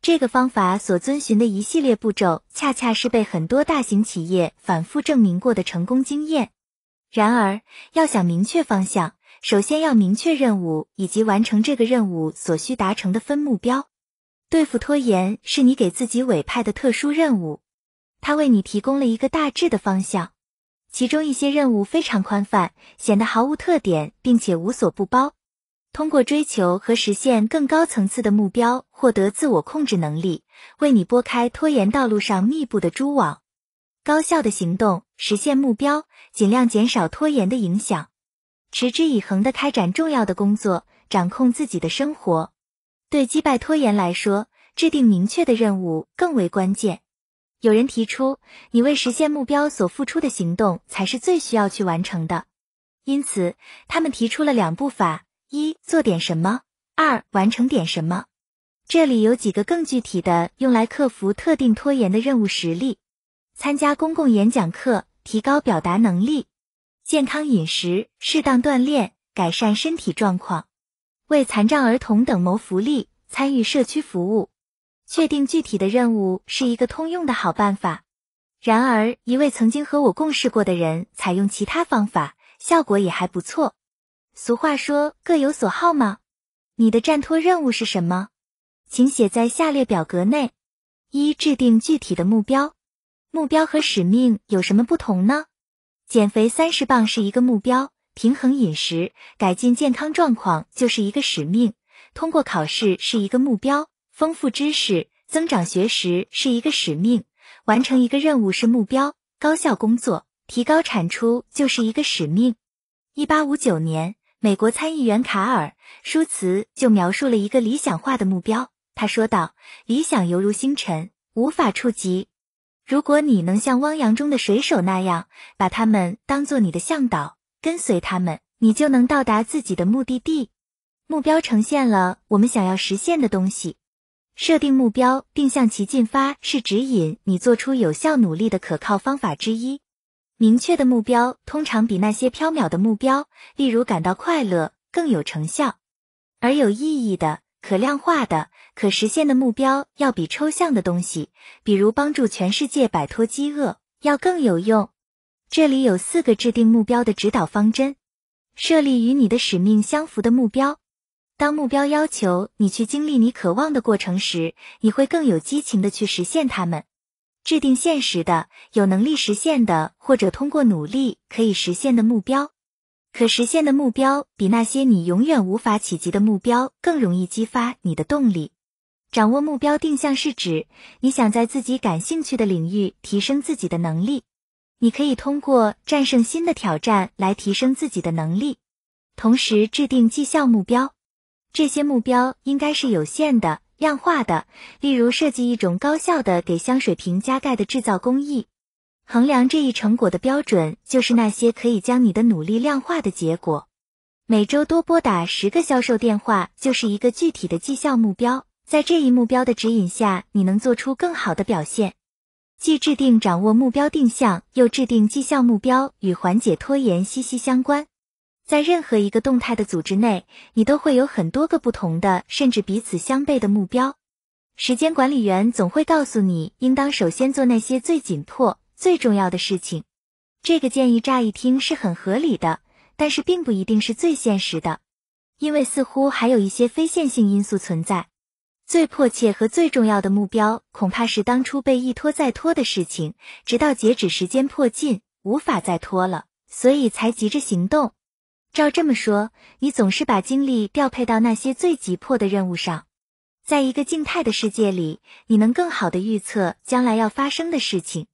这个方法所遵循的一系列步骤，恰恰是被很多大型企业反复证明过的成功经验。然而，要想明确方向，首先要明确任务以及完成这个任务所需达成的分目标。对付拖延是你给自己委派的特殊任务，它为你提供了一个大致的方向。其中一些任务非常宽泛，显得毫无特点，并且无所不包。通过追求和实现更高层次的目标，获得自我控制能力，为你拨开拖延道路上密布的蛛网。高效的行动，实现目标，尽量减少拖延的影响，持之以恒的开展重要的工作，掌控自己的生活。对击败拖延来说，制定明确的任务更为关键。有人提出，你为实现目标所付出的行动才是最需要去完成的。因此，他们提出了两步法：一、做点什么；二、完成点什么。这里有几个更具体的用来克服特定拖延的任务实例：参加公共演讲课，提高表达能力；健康饮食，适当锻炼，改善身体状况；为残障儿童等谋福利，参与社区服务。确定具体的任务是一个通用的好办法。然而，一位曾经和我共事过的人采用其他方法，效果也还不错。俗话说各有所好吗？你的战托任务是什么？请写在下列表格内：一、制定具体的目标。目标和使命有什么不同呢？减肥三十磅是一个目标，平衡饮食、改进健康状况就是一个使命，通过考试是一个目标。丰富知识、增长学识是一个使命，完成一个任务是目标；高效工作、提高产出就是一个使命。一八五九年，美国参议员卡尔·舒茨就描述了一个理想化的目标。他说道：“理想犹如星辰，无法触及。如果你能像汪洋中的水手那样，把他们当做你的向导，跟随他们，你就能到达自己的目的地。目标呈现了我们想要实现的东西。”设定目标并向其进发是指引你做出有效努力的可靠方法之一。明确的目标通常比那些缥缈的目标，例如感到快乐，更有成效。而有意义的、可量化的、可实现的目标，要比抽象的东西，比如帮助全世界摆脱饥饿，要更有用。这里有四个制定目标的指导方针：设立与你的使命相符的目标。当目标要求你去经历你渴望的过程时，你会更有激情的去实现它们。制定现实的、有能力实现的，或者通过努力可以实现的目标。可实现的目标比那些你永远无法企及的目标更容易激发你的动力。掌握目标定向是指你想在自己感兴趣的领域提升自己的能力。你可以通过战胜新的挑战来提升自己的能力，同时制定绩效目标。这些目标应该是有限的、量化的，例如设计一种高效的给香水瓶加盖的制造工艺。衡量这一成果的标准就是那些可以将你的努力量化的结果。每周多拨打十个销售电话就是一个具体的绩效目标。在这一目标的指引下，你能做出更好的表现。既制定、掌握目标定向，又制定绩效目标，与缓解拖延息息相关。在任何一个动态的组织内，你都会有很多个不同的，甚至彼此相悖的目标。时间管理员总会告诉你，应当首先做那些最紧迫、最重要的事情。这个建议乍一听是很合理的，但是并不一定是最现实的，因为似乎还有一些非线性因素存在。最迫切和最重要的目标，恐怕是当初被一拖再拖的事情，直到截止时间迫近，无法再拖了，所以才急着行动。照这么说，你总是把精力调配到那些最急迫的任务上。在一个静态的世界里，你能更好的预测将来要发生的事情。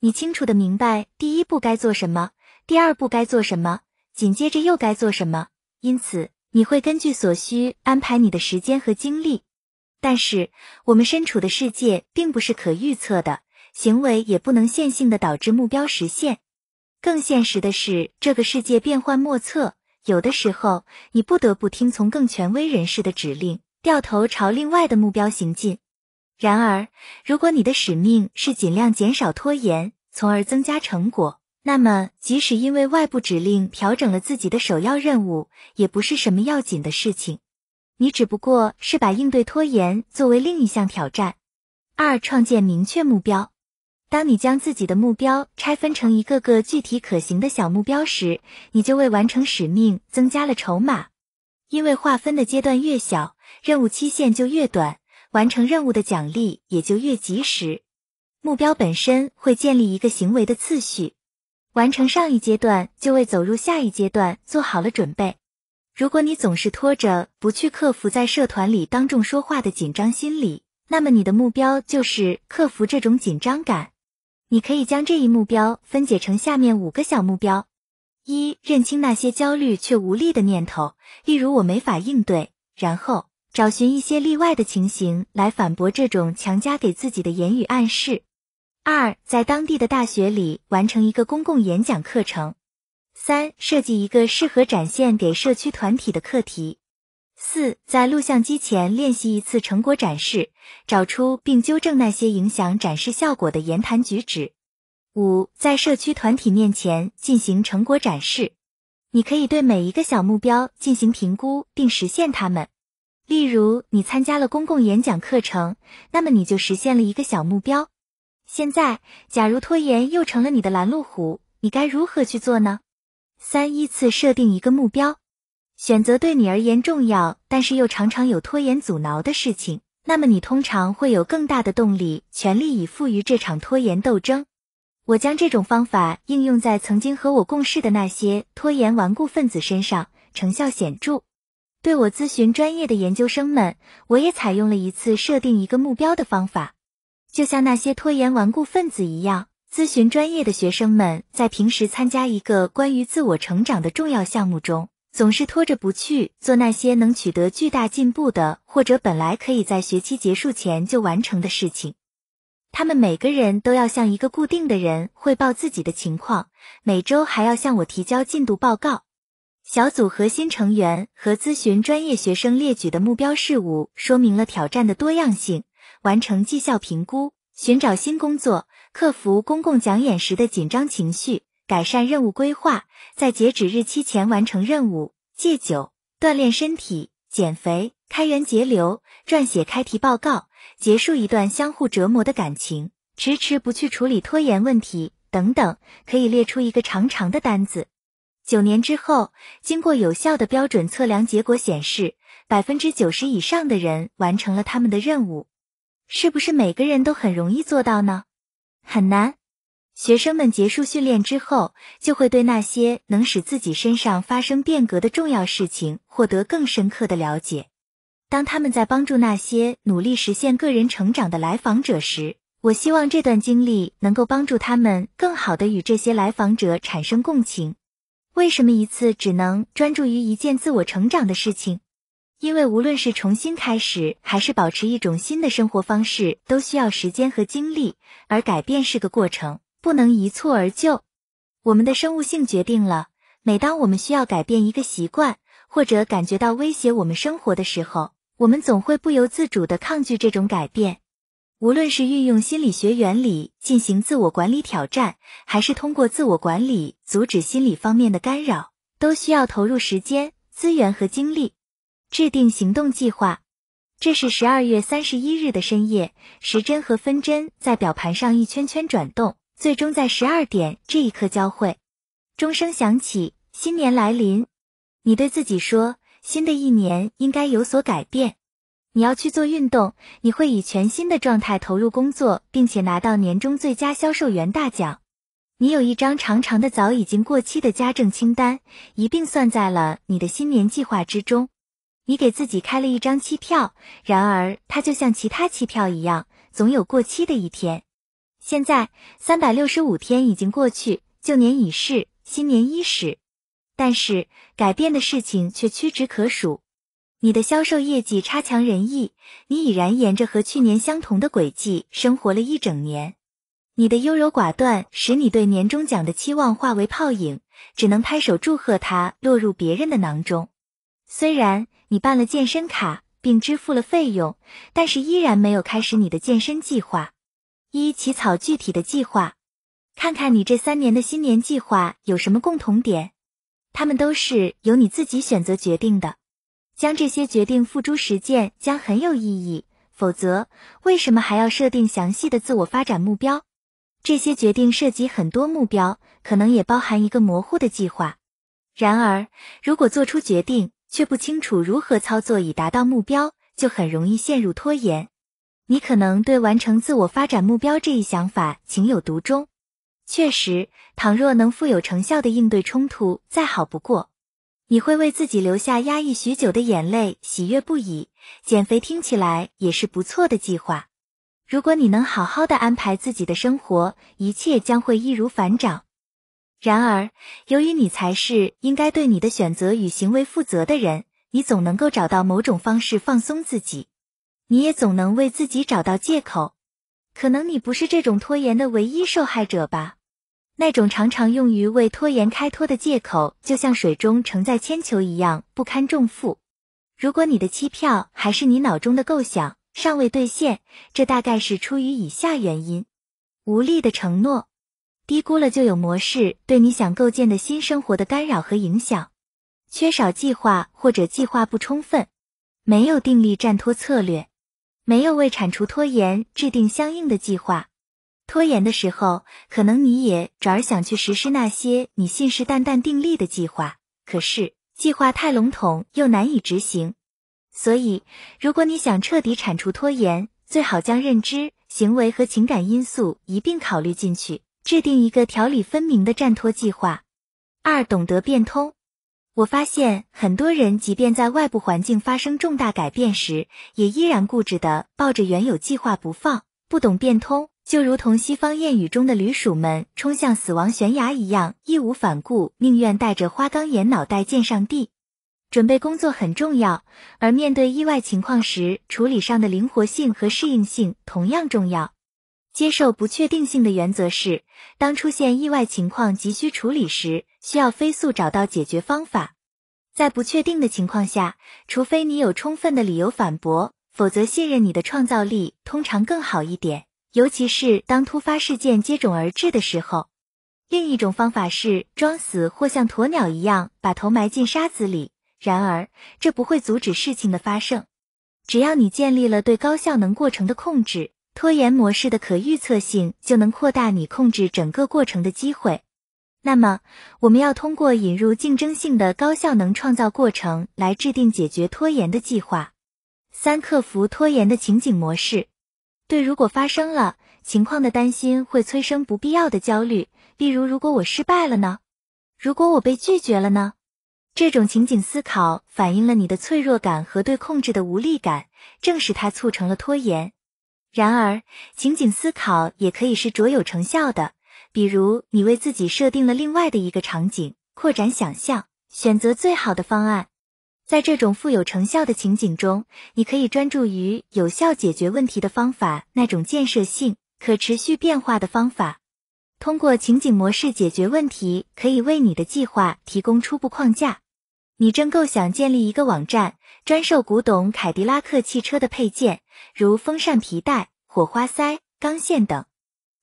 你清楚的明白第一步该做什么，第二步该做什么，紧接着又该做什么。因此，你会根据所需安排你的时间和精力。但是，我们身处的世界并不是可预测的，行为也不能线性的导致目标实现。更现实的是，这个世界变幻莫测。有的时候，你不得不听从更权威人士的指令，掉头朝另外的目标行进。然而，如果你的使命是尽量减少拖延，从而增加成果，那么即使因为外部指令调整了自己的首要任务，也不是什么要紧的事情。你只不过是把应对拖延作为另一项挑战。二、创建明确目标。当你将自己的目标拆分成一个个具体可行的小目标时，你就为完成使命增加了筹码。因为划分的阶段越小，任务期限就越短，完成任务的奖励也就越及时。目标本身会建立一个行为的次序，完成上一阶段就为走入下一阶段做好了准备。如果你总是拖着不去克服在社团里当众说话的紧张心理，那么你的目标就是克服这种紧张感。你可以将这一目标分解成下面五个小目标：一、认清那些焦虑却无力的念头，例如我没法应对，然后找寻一些例外的情形来反驳这种强加给自己的言语暗示；二，在当地的大学里完成一个公共演讲课程。三，设计一个适合展现给社区团体的课题。四，在录像机前练习一次成果展示，找出并纠正那些影响展示效果的言谈举止。五，在社区团体面前进行成果展示。你可以对每一个小目标进行评估并实现它们。例如，你参加了公共演讲课程，那么你就实现了一个小目标。现在，假如拖延又成了你的拦路虎，你该如何去做呢？三，依次设定一个目标，选择对你而言重要，但是又常常有拖延阻挠的事情，那么你通常会有更大的动力，全力以赴于这场拖延斗争。我将这种方法应用在曾经和我共事的那些拖延顽固分子身上，成效显著。对我咨询专业的研究生们，我也采用了一次设定一个目标的方法。就像那些拖延顽固分子一样，咨询专业的学生们在平时参加一个关于自我成长的重要项目中，总是拖着不去做那些能取得巨大进步的，或者本来可以在学期结束前就完成的事情。他们每个人都要向一个固定的人汇报自己的情况，每周还要向我提交进度报告。小组核心成员和咨询专业学生列举的目标事务，说明了挑战的多样性。完成绩效评估，寻找新工作，克服公共讲演时的紧张情绪，改善任务规划，在截止日期前完成任务，戒酒，锻炼身体，减肥，开源节流，撰写开题报告，结束一段相互折磨的感情，迟迟不去处理拖延问题等等，可以列出一个长长的单子。九年之后，经过有效的标准测量，结果显示，百分之九十以上的人完成了他们的任务。是不是每个人都很容易做到呢？很难。学生们结束训练之后，就会对那些能使自己身上发生变革的重要事情获得更深刻的了解。当他们在帮助那些努力实现个人成长的来访者时，我希望这段经历能够帮助他们更好的与这些来访者产生共情。为什么一次只能专注于一件自我成长的事情？因为无论是重新开始，还是保持一种新的生活方式，都需要时间和精力，而改变是个过程，不能一蹴而就。我们的生物性决定了，每当我们需要改变一个习惯，或者感觉到威胁我们生活的时候，我们总会不由自主的抗拒这种改变。无论是运用心理学原理进行自我管理挑战，还是通过自我管理阻止心理方面的干扰，都需要投入时间、资源和精力。制定行动计划。这是十二月三十一日的深夜，时针和分针在表盘上一圈圈转动，最终在十二点这一刻交汇。钟声响起，新年来临。你对自己说，新的一年应该有所改变。你要去做运动，你会以全新的状态投入工作，并且拿到年终最佳销售员大奖。你有一张长长的早已经过期的家政清单，一并算在了你的新年计划之中。你给自己开了一张期票，然而它就像其他期票一样，总有过期的一天。现在三百六十五天已经过去，旧年已逝，新年伊始，但是改变的事情却屈指可数。你的销售业绩差强人意，你已然沿着和去年相同的轨迹生活了一整年。你的优柔寡断使你对年终奖的期望化为泡影，只能拍手祝贺它落入别人的囊中。虽然。你办了健身卡并支付了费用，但是依然没有开始你的健身计划。一起草具体的计划，看看你这三年的新年计划有什么共同点。他们都是由你自己选择决定的，将这些决定付诸实践将很有意义。否则，为什么还要设定详细的自我发展目标？这些决定涉及很多目标，可能也包含一个模糊的计划。然而，如果做出决定，却不清楚如何操作以达到目标，就很容易陷入拖延。你可能对完成自我发展目标这一想法情有独钟。确实，倘若能富有成效的应对冲突，再好不过。你会为自己留下压抑许久的眼泪，喜悦不已。减肥听起来也是不错的计划。如果你能好好的安排自己的生活，一切将会易如反掌。然而，由于你才是应该对你的选择与行为负责的人，你总能够找到某种方式放松自己，你也总能为自己找到借口。可能你不是这种拖延的唯一受害者吧？那种常常用于为拖延开脱的借口，就像水中承载铅球一样不堪重负。如果你的期票还是你脑中的构想，尚未兑现，这大概是出于以下原因：无力的承诺，低估了旧有模式对你想构建的新生活的干扰和影响，缺少计划或者计划不充分，没有订立战拖策略，没有为铲除拖延制定相应的计划。拖延的时候，可能你也转而想去实施那些你信誓旦旦订立的计划，可是计划太笼统又难以执行。所以，如果你想彻底铲除拖延，最好将认知、行为和情感因素一并考虑进去，制定一个条理分明的战托计划。二、懂得变通。我发现很多人，即便在外部环境发生重大改变时，也依然固执地抱着原有计划不放，不懂变通。就如同西方谚语中的驴鼠们冲向死亡悬崖一样，义无反顾，宁愿带着花岗岩脑袋见上帝。准备工作很重要，而面对意外情况时，处理上的灵活性和适应性同样重要。接受不确定性的原则是，当出现意外情况急需处理时，需要飞速找到解决方法。在不确定的情况下，除非你有充分的理由反驳，否则信任你的创造力通常更好一点。尤其是当突发事件接踵而至的时候，另一种方法是装死或像鸵鸟一样把头埋进沙子里。然而，这不会阻止事情的发生。只要你建立了对高效能过程的控制，拖延模式的可预测性就能扩大你控制整个过程的机会。那么，我们要通过引入竞争性的高效能创造过程来制定解决拖延的计划。三、克服拖延的情景模式。对如果发生了情况的担心会催生不必要的焦虑，例如如果我失败了呢？如果我被拒绝了呢？这种情景思考反映了你的脆弱感和对控制的无力感，正是它促成了拖延。然而，情景思考也可以是卓有成效的，比如你为自己设定了另外的一个场景，扩展想象，选择最好的方案。在这种富有成效的情景中，你可以专注于有效解决问题的方法，那种建设性、可持续变化的方法。通过情景模式解决问题，可以为你的计划提供初步框架。你正构想建立一个网站，专售古董凯迪拉克汽车的配件，如风扇皮带、火花塞、钢线等。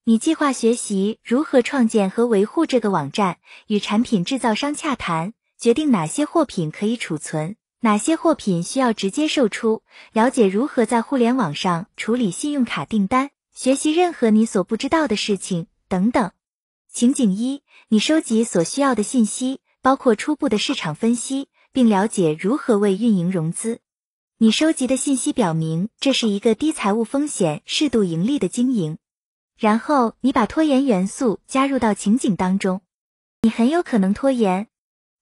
你计划学习如何创建和维护这个网站，与产品制造商洽谈。决定哪些货品可以储存，哪些货品需要直接售出，了解如何在互联网上处理信用卡订单，学习任何你所不知道的事情等等。情景一，你收集所需要的信息，包括初步的市场分析，并了解如何为运营融资。你收集的信息表明这是一个低财务风险、适度盈利的经营。然后你把拖延元素加入到情景当中，你很有可能拖延。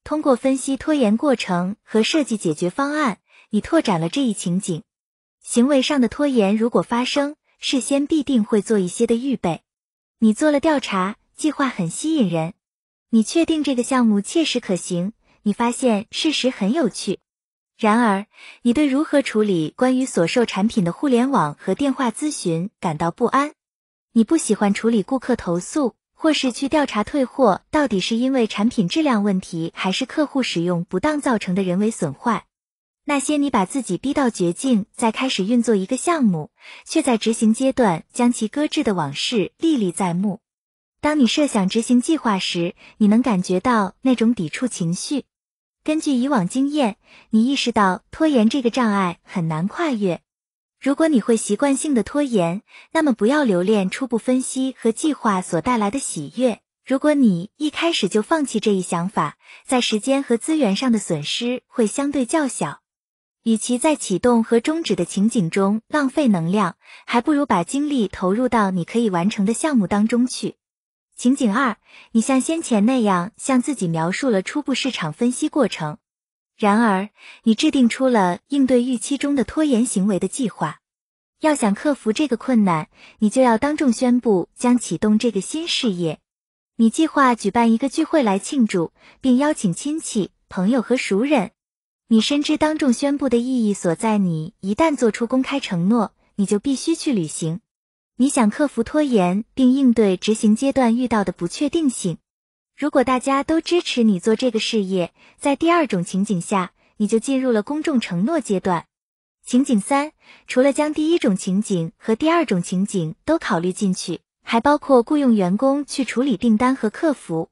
通过分析拖延过程和设计解决方案，你拓展了这一情景。行为上的拖延如果发生，事先必定会做一些的预备。你做了调查，计划很吸引人，你确定这个项目切实可行。你发现事实很有趣。然而，你对如何处理关于所售产品的互联网和电话咨询感到不安。你不喜欢处理顾客投诉。或是去调查退货到底是因为产品质量问题，还是客户使用不当造成的人为损坏？那些你把自己逼到绝境，再开始运作一个项目，却在执行阶段将其搁置的往事历历在目。当你设想执行计划时，你能感觉到那种抵触情绪。根据以往经验，你意识到拖延这个障碍很难跨越。如果你会习惯性的拖延，那么不要留恋初步分析和计划所带来的喜悦。如果你一开始就放弃这一想法，在时间和资源上的损失会相对较小。与其在启动和终止的情景中浪费能量，还不如把精力投入到你可以完成的项目当中去。情景二，你像先前那样向自己描述了初步市场分析过程。然而，你制定出了应对预期中的拖延行为的计划。要想克服这个困难，你就要当众宣布将启动这个新事业。你计划举办一个聚会来庆祝，并邀请亲戚、朋友和熟人。你深知当众宣布的意义所在，你一旦做出公开承诺，你就必须去履行。你想克服拖延并应对执行阶段遇到的不确定性。如果大家都支持你做这个事业，在第二种情景下，你就进入了公众承诺阶段。情景三，除了将第一种情景和第二种情景都考虑进去，还包括雇佣员工去处理订单和客服。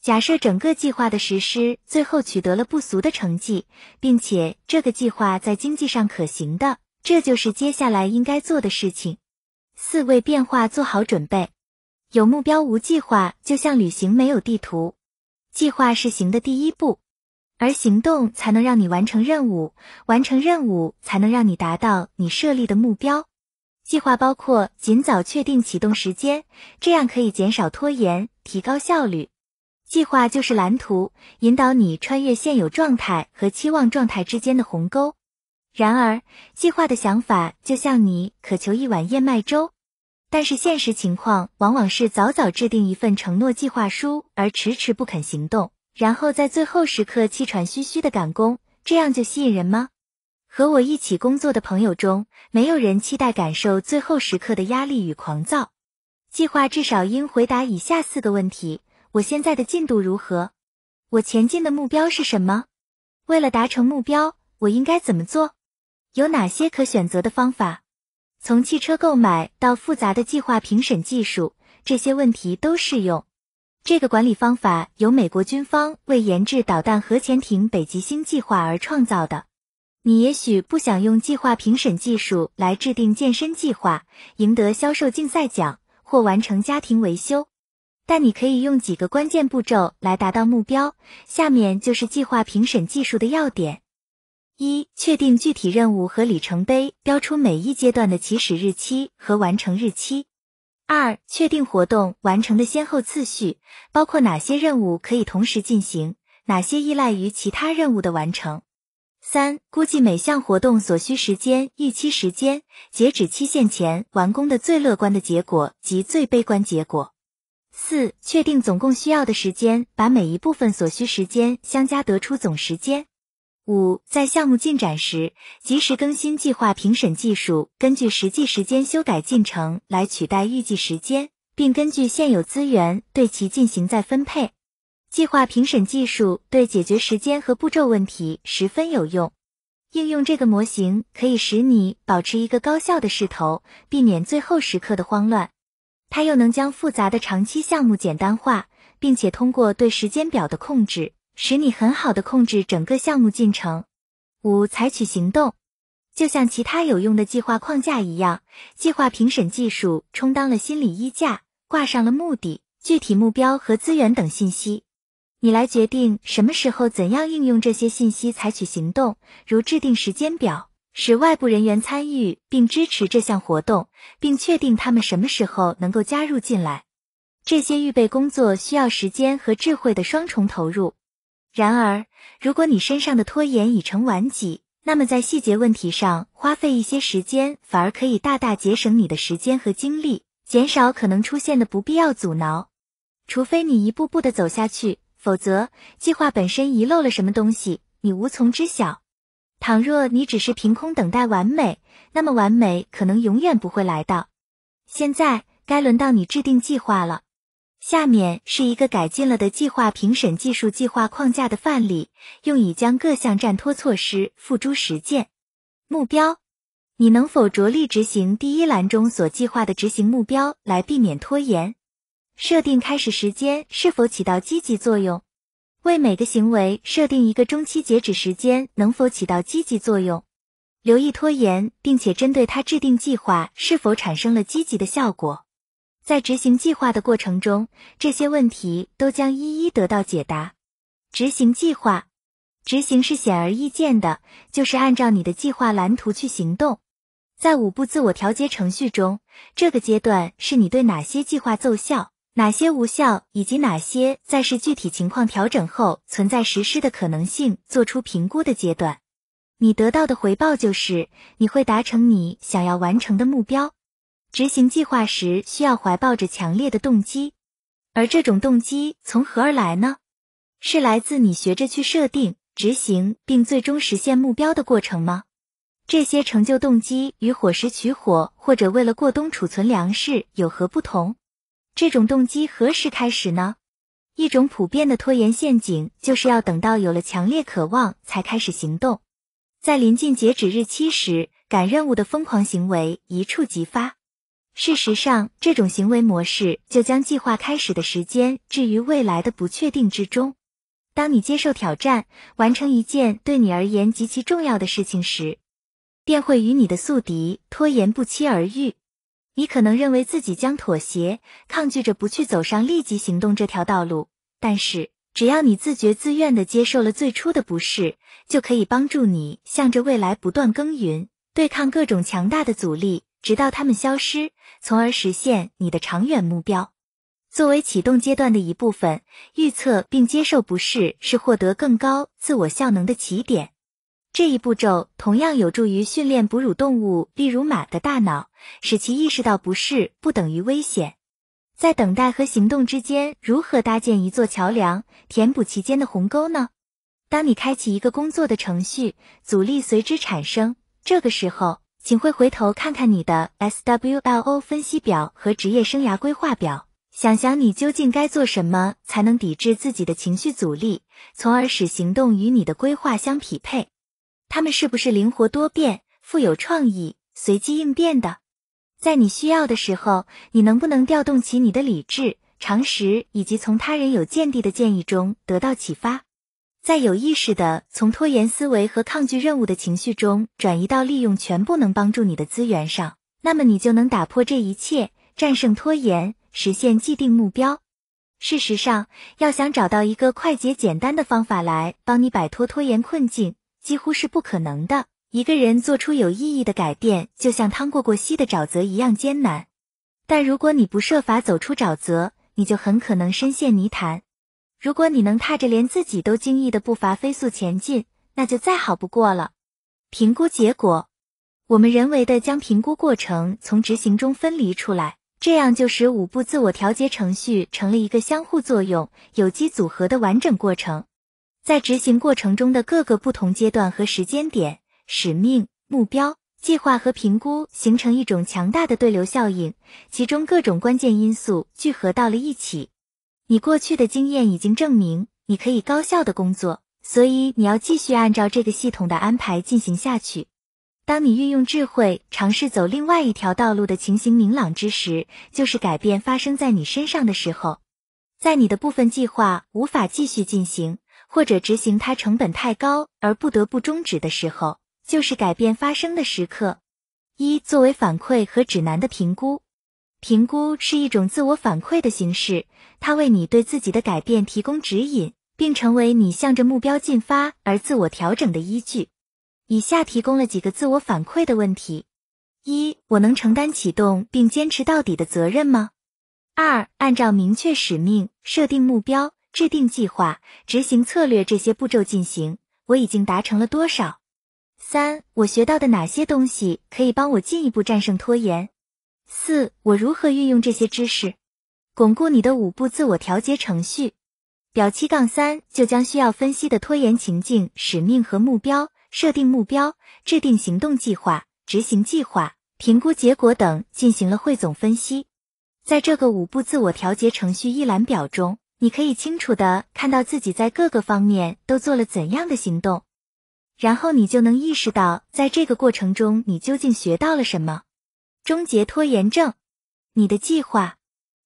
假设整个计划的实施最后取得了不俗的成绩，并且这个计划在经济上可行的，这就是接下来应该做的事情。四为变化做好准备。有目标无计划，就像旅行没有地图。计划是行的第一步，而行动才能让你完成任务，完成任务才能让你达到你设立的目标。计划包括尽早确定启动时间，这样可以减少拖延，提高效率。计划就是蓝图，引导你穿越现有状态和期望状态之间的鸿沟。然而，计划的想法就像你渴求一碗燕麦粥，但是现实情况往往是早早制定一份承诺计划书，而迟迟不肯行动，然后在最后时刻气喘吁吁的赶工，这样就吸引人吗？和我一起工作的朋友中，没有人期待感受最后时刻的压力与狂躁。计划至少应回答以下四个问题：我现在的进度如何？我前进的目标是什么？为了达成目标，我应该怎么做？有哪些可选择的方法？从汽车购买到复杂的计划评审技术，这些问题都适用。这个管理方法由美国军方为研制导弹核潜艇北极星计划而创造的。你也许不想用计划评审技术来制定健身计划、赢得销售竞赛奖或完成家庭维修，但你可以用几个关键步骤来达到目标。下面就是计划评审技术的要点。一、确定具体任务和里程碑，标出每一阶段的起始日期和完成日期。二、确定活动完成的先后次序，包括哪些任务可以同时进行，哪些依赖于其他任务的完成。三、估计每项活动所需时间、预期时间、截止期限前完工的最乐观的结果及最悲观结果。四、确定总共需要的时间，把每一部分所需时间相加得出总时间。五，在项目进展时，及时更新计划评审技术，根据实际时间修改进程来取代预计时间，并根据现有资源对其进行再分配。计划评审技术对解决时间和步骤问题十分有用。应用这个模型可以使你保持一个高效的势头，避免最后时刻的慌乱。它又能将复杂的长期项目简单化，并且通过对时间表的控制。使你很好的控制整个项目进程。五、采取行动，就像其他有用的计划框架一样，计划评审技术充当了心理衣架，挂上了目的、具体目标和资源等信息。你来决定什么时候、怎样应用这些信息，采取行动，如制定时间表，使外部人员参与并支持这项活动，并确定他们什么时候能够加入进来。这些预备工作需要时间和智慧的双重投入。然而，如果你身上的拖延已成顽疾，那么在细节问题上花费一些时间，反而可以大大节省你的时间和精力，减少可能出现的不必要阻挠。除非你一步步的走下去，否则计划本身遗漏了什么东西，你无从知晓。倘若你只是凭空等待完美，那么完美可能永远不会来到。现在该轮到你制定计划了。下面是一个改进了的计划评审技术计划框架的范例，用以将各项战托措施付诸实践。目标：你能否着力执行第一栏中所计划的执行目标，来避免拖延？设定开始时间是否起到积极作用？为每个行为设定一个中期截止时间能否起到积极作用？留意拖延，并且针对它制定计划是否产生了积极的效果。在执行计划的过程中，这些问题都将一一得到解答。执行计划，执行是显而易见的，就是按照你的计划蓝图去行动。在五步自我调节程序中，这个阶段是你对哪些计划奏效、哪些无效，以及哪些在视具体情况调整后存在实施的可能性做出评估的阶段。你得到的回报就是你会达成你想要完成的目标。执行计划时需要怀抱着强烈的动机，而这种动机从何而来呢？是来自你学着去设定、执行并最终实现目标的过程吗？这些成就动机与火石取火或者为了过冬储存粮食有何不同？这种动机何时开始呢？一种普遍的拖延陷阱就是要等到有了强烈渴望才开始行动，在临近截止日期时，赶任务的疯狂行为一触即发。事实上，这种行为模式就将计划开始的时间置于未来的不确定之中。当你接受挑战，完成一件对你而言极其重要的事情时，便会与你的宿敌拖延不期而遇。你可能认为自己将妥协，抗拒着不去走上立即行动这条道路，但是只要你自觉自愿地接受了最初的不适，就可以帮助你向着未来不断耕耘，对抗各种强大的阻力，直到它们消失，从而实现你的长远目标。作为启动阶段的一部分，预测并接受不适是获得更高自我效能的起点。这一步骤同样有助于训练哺乳动物，例如马的大脑，使其意识到不适不等于危险。在等待和行动之间，如何搭建一座桥梁，填补其间的鸿沟呢？当你开启一个工作的程序，阻力随之产生。这个时候，请会回头看看你的 SWLO 分析表和职业生涯规划表，想想你究竟该做什么才能抵制自己的情绪阻力，从而使行动与你的规划相匹配。他们是不是灵活多变、富有创意、随机应变的？在你需要的时候，你能不能调动起你的理智、常识，以及从他人有见地的建议中得到启发，在有意识的从拖延思维和抗拒任务的情绪中转移到利用全部能帮助你的资源上？那么你就能打破这一切，战胜拖延，实现既定目标。事实上，要想找到一个快捷简单的方法来帮你摆脱拖延困境。几乎是不可能的。一个人做出有意义的改变，就像趟过过溪的沼泽一样艰难。但如果你不设法走出沼泽，你就很可能深陷泥潭。如果你能踏着连自己都惊异的步伐飞速前进，那就再好不过了。评估结果，我们人为的将评估过程从执行中分离出来，这样就使五步自我调节程序成了一个相互作用、有机组合的完整过程。在执行过程中的各个不同阶段和时间点，使命、目标、计划和评估形成一种强大的对流效应，其中各种关键因素聚合到了一起。你过去的经验已经证明你可以高效的工作，所以你要继续按照这个系统的安排进行下去。当你运用智慧尝试走另外一条道路的情形明朗之时，就是改变发生在你身上的时候。在你的部分计划无法继续进行。或者执行它成本太高而不得不终止的时候，就是改变发生的时刻。一、作为反馈和指南的评估，评估是一种自我反馈的形式，它为你对自己的改变提供指引，并成为你向着目标进发而自我调整的依据。以下提供了几个自我反馈的问题：一、我能承担启动并坚持到底的责任吗？二、按照明确使命设定目标。制定计划、执行策略这些步骤进行，我已经达成了多少？三，我学到的哪些东西可以帮我进一步战胜拖延？四，我如何运用这些知识，巩固你的五步自我调节程序？表七杠三就将需要分析的拖延情境、使命和目标、设定目标、制定行动计划、执行计划、评估结果等进行了汇总分析。在这个五步自我调节程序一览表中。你可以清楚的看到自己在各个方面都做了怎样的行动，然后你就能意识到，在这个过程中你究竟学到了什么。终结拖延症，你的计划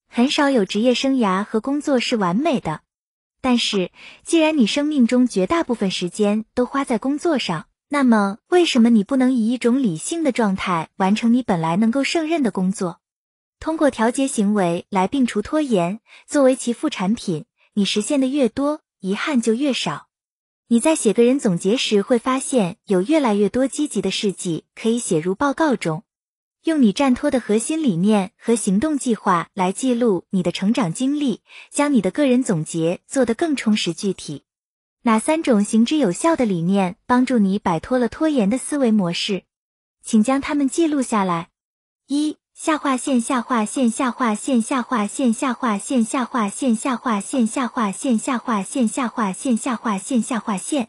很少有职业生涯和工作是完美的，但是既然你生命中绝大部分时间都花在工作上，那么为什么你不能以一种理性的状态完成你本来能够胜任的工作？通过调节行为来摒除拖延，作为其副产品，你实现的越多，遗憾就越少。你在写个人总结时，会发现有越来越多积极的事迹可以写入报告中。用你战托的核心理念和行动计划来记录你的成长经历，将你的个人总结做得更充实具体。哪三种行之有效的理念帮助你摆脱了拖延的思维模式？请将它们记录下来。一。下划线，下划线，下划线，下划线，下划线，下划线，下划线，下划线，下划线，下划线，下划线，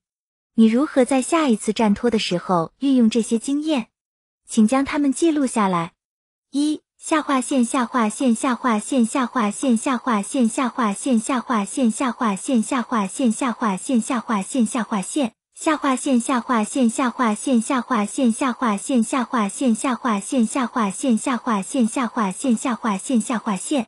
你如何在下一次站托的时候运用这些经验？请将它们记录下来。一下划线下划线下划线下划线下划线下划线下划线下划线下划线下划线下划线下划线。下划线下划线下划线下划线下划线下划线下划线下划线下划线下划线下划线下划线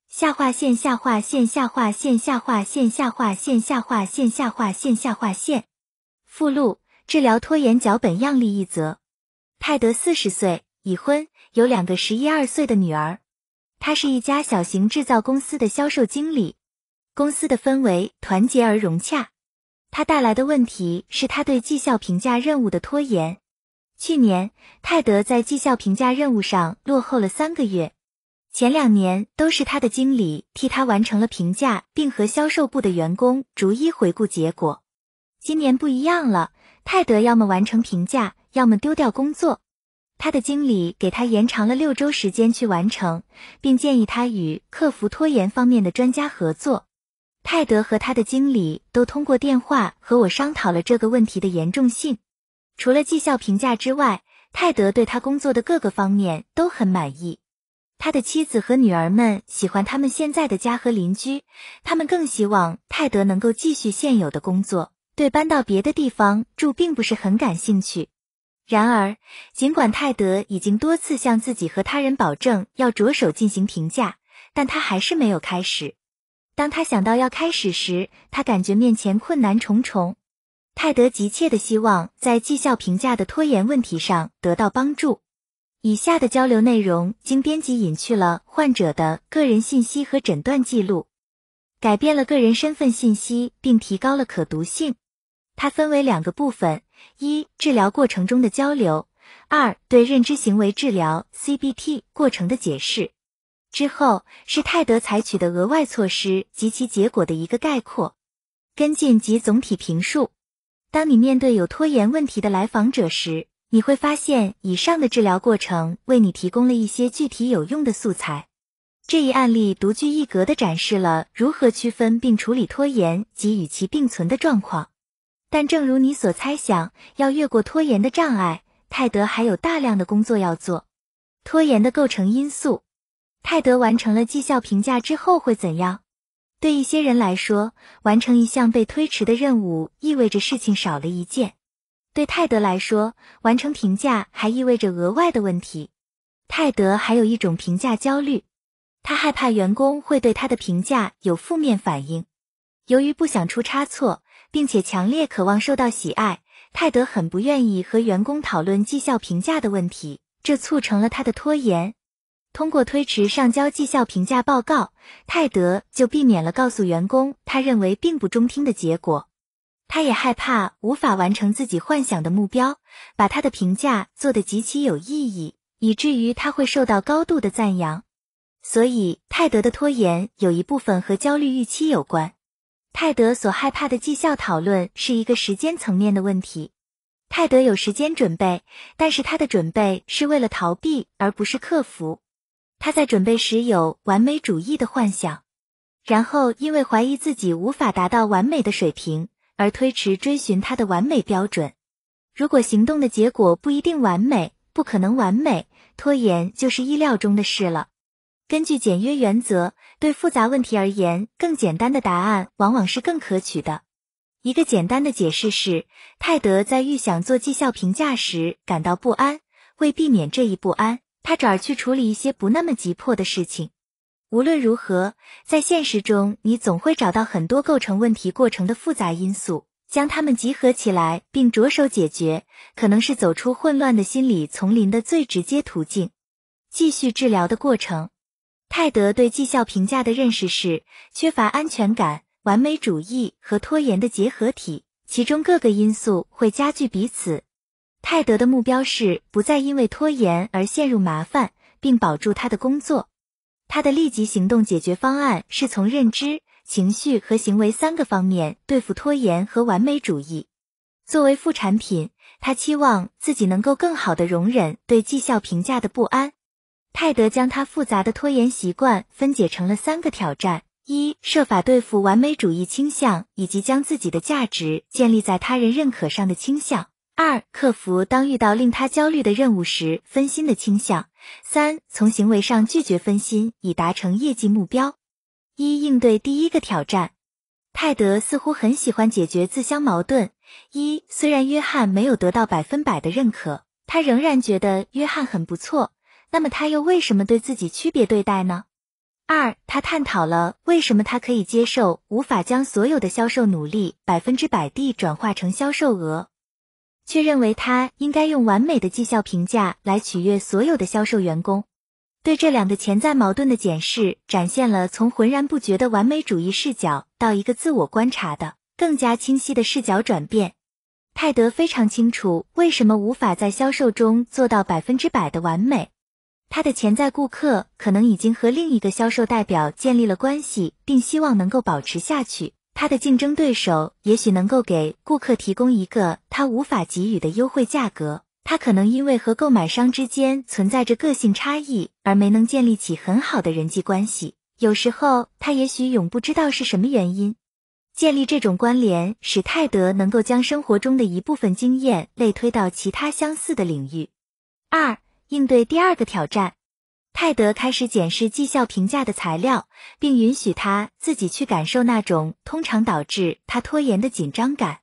下划线下划线下划线下划线下划线下划线下划线下划线。附录：治疗拖延脚本样例一则。泰德四十岁，已婚，有两个十一二岁的女儿。他是一家小型制造公司的销售经理，公司的氛围团结而融洽。他带来的问题是他对绩效评价任务的拖延。去年，泰德在绩效评价任务上落后了三个月。前两年都是他的经理替他完成了评价，并和销售部的员工逐一回顾结果。今年不一样了，泰德要么完成评价，要么丢掉工作。他的经理给他延长了六周时间去完成，并建议他与克服拖延方面的专家合作。泰德和他的经理都通过电话和我商讨了这个问题的严重性。除了绩效评价之外，泰德对他工作的各个方面都很满意。他的妻子和女儿们喜欢他们现在的家和邻居，他们更希望泰德能够继续现有的工作，对搬到别的地方住并不是很感兴趣。然而，尽管泰德已经多次向自己和他人保证要着手进行评价，但他还是没有开始。当他想到要开始时，他感觉面前困难重重。泰德急切的希望在绩效评价的拖延问题上得到帮助。以下的交流内容经编辑隐去了患者的个人信息和诊断记录，改变了个人身份信息，并提高了可读性。它分为两个部分：一、治疗过程中的交流；二、对认知行为治疗 （CBT） 过程的解释。之后是泰德采取的额外措施及其结果的一个概括、跟进及总体评述。当你面对有拖延问题的来访者时，你会发现，以上的治疗过程为你提供了一些具体有用的素材。这一案例独具一格地展示了如何区分并处理拖延及与其并存的状况。但正如你所猜想，要越过拖延的障碍，泰德还有大量的工作要做。拖延的构成因素：泰德完成了绩效评价之后会怎样？对一些人来说，完成一项被推迟的任务意味着事情少了一件。对泰德来说，完成评价还意味着额外的问题。泰德还有一种评价焦虑，他害怕员工会对他的评价有负面反应。由于不想出差错，并且强烈渴望受到喜爱，泰德很不愿意和员工讨论绩效评价的问题，这促成了他的拖延。通过推迟上交绩效评价报告，泰德就避免了告诉员工他认为并不中听的结果。他也害怕无法完成自己幻想的目标，把他的评价做得极其有意义，以至于他会受到高度的赞扬。所以，泰德的拖延有一部分和焦虑预期有关。泰德所害怕的绩效讨论是一个时间层面的问题。泰德有时间准备，但是他的准备是为了逃避，而不是克服。他在准备时有完美主义的幻想，然后因为怀疑自己无法达到完美的水平。而推迟追寻他的完美标准。如果行动的结果不一定完美，不可能完美，拖延就是意料中的事了。根据简约原则，对复杂问题而言，更简单的答案往往是更可取的。一个简单的解释是，泰德在预想做绩效评价时感到不安，为避免这一不安，他转而去处理一些不那么急迫的事情。无论如何，在现实中，你总会找到很多构成问题过程的复杂因素，将它们集合起来并着手解决，可能是走出混乱的心理丛林的最直接途径。继续治疗的过程，泰德对绩效评价的认识是缺乏安全感、完美主义和拖延的结合体，其中各个因素会加剧彼此。泰德的目标是不再因为拖延而陷入麻烦，并保住他的工作。他的立即行动解决方案是从认知、情绪和行为三个方面对付拖延和完美主义。作为副产品，他期望自己能够更好的容忍对绩效评价的不安。泰德将他复杂的拖延习惯分解成了三个挑战：一、设法对付完美主义倾向以及将自己的价值建立在他人认可上的倾向；二、克服当遇到令他焦虑的任务时分心的倾向。三，从行为上拒绝分心，以达成业绩目标。一，应对第一个挑战。泰德似乎很喜欢解决自相矛盾。一，虽然约翰没有得到百分百的认可，他仍然觉得约翰很不错。那么他又为什么对自己区别对待呢？二，他探讨了为什么他可以接受无法将所有的销售努力百分之百地转化成销售额。却认为他应该用完美的绩效评价来取悦所有的销售员工。对这两个潜在矛盾的检视，展现了从浑然不觉的完美主义视角到一个自我观察的更加清晰的视角转变。泰德非常清楚为什么无法在销售中做到百分之百的完美。他的潜在顾客可能已经和另一个销售代表建立了关系，并希望能够保持下去。他的竞争对手也许能够给顾客提供一个他无法给予的优惠价格。他可能因为和购买商之间存在着个性差异而没能建立起很好的人际关系。有时候，他也许永不知道是什么原因。建立这种关联，使泰德能够将生活中的一部分经验类推到其他相似的领域。二、应对第二个挑战。泰德开始检视绩效评价的材料，并允许他自己去感受那种通常导致他拖延的紧张感。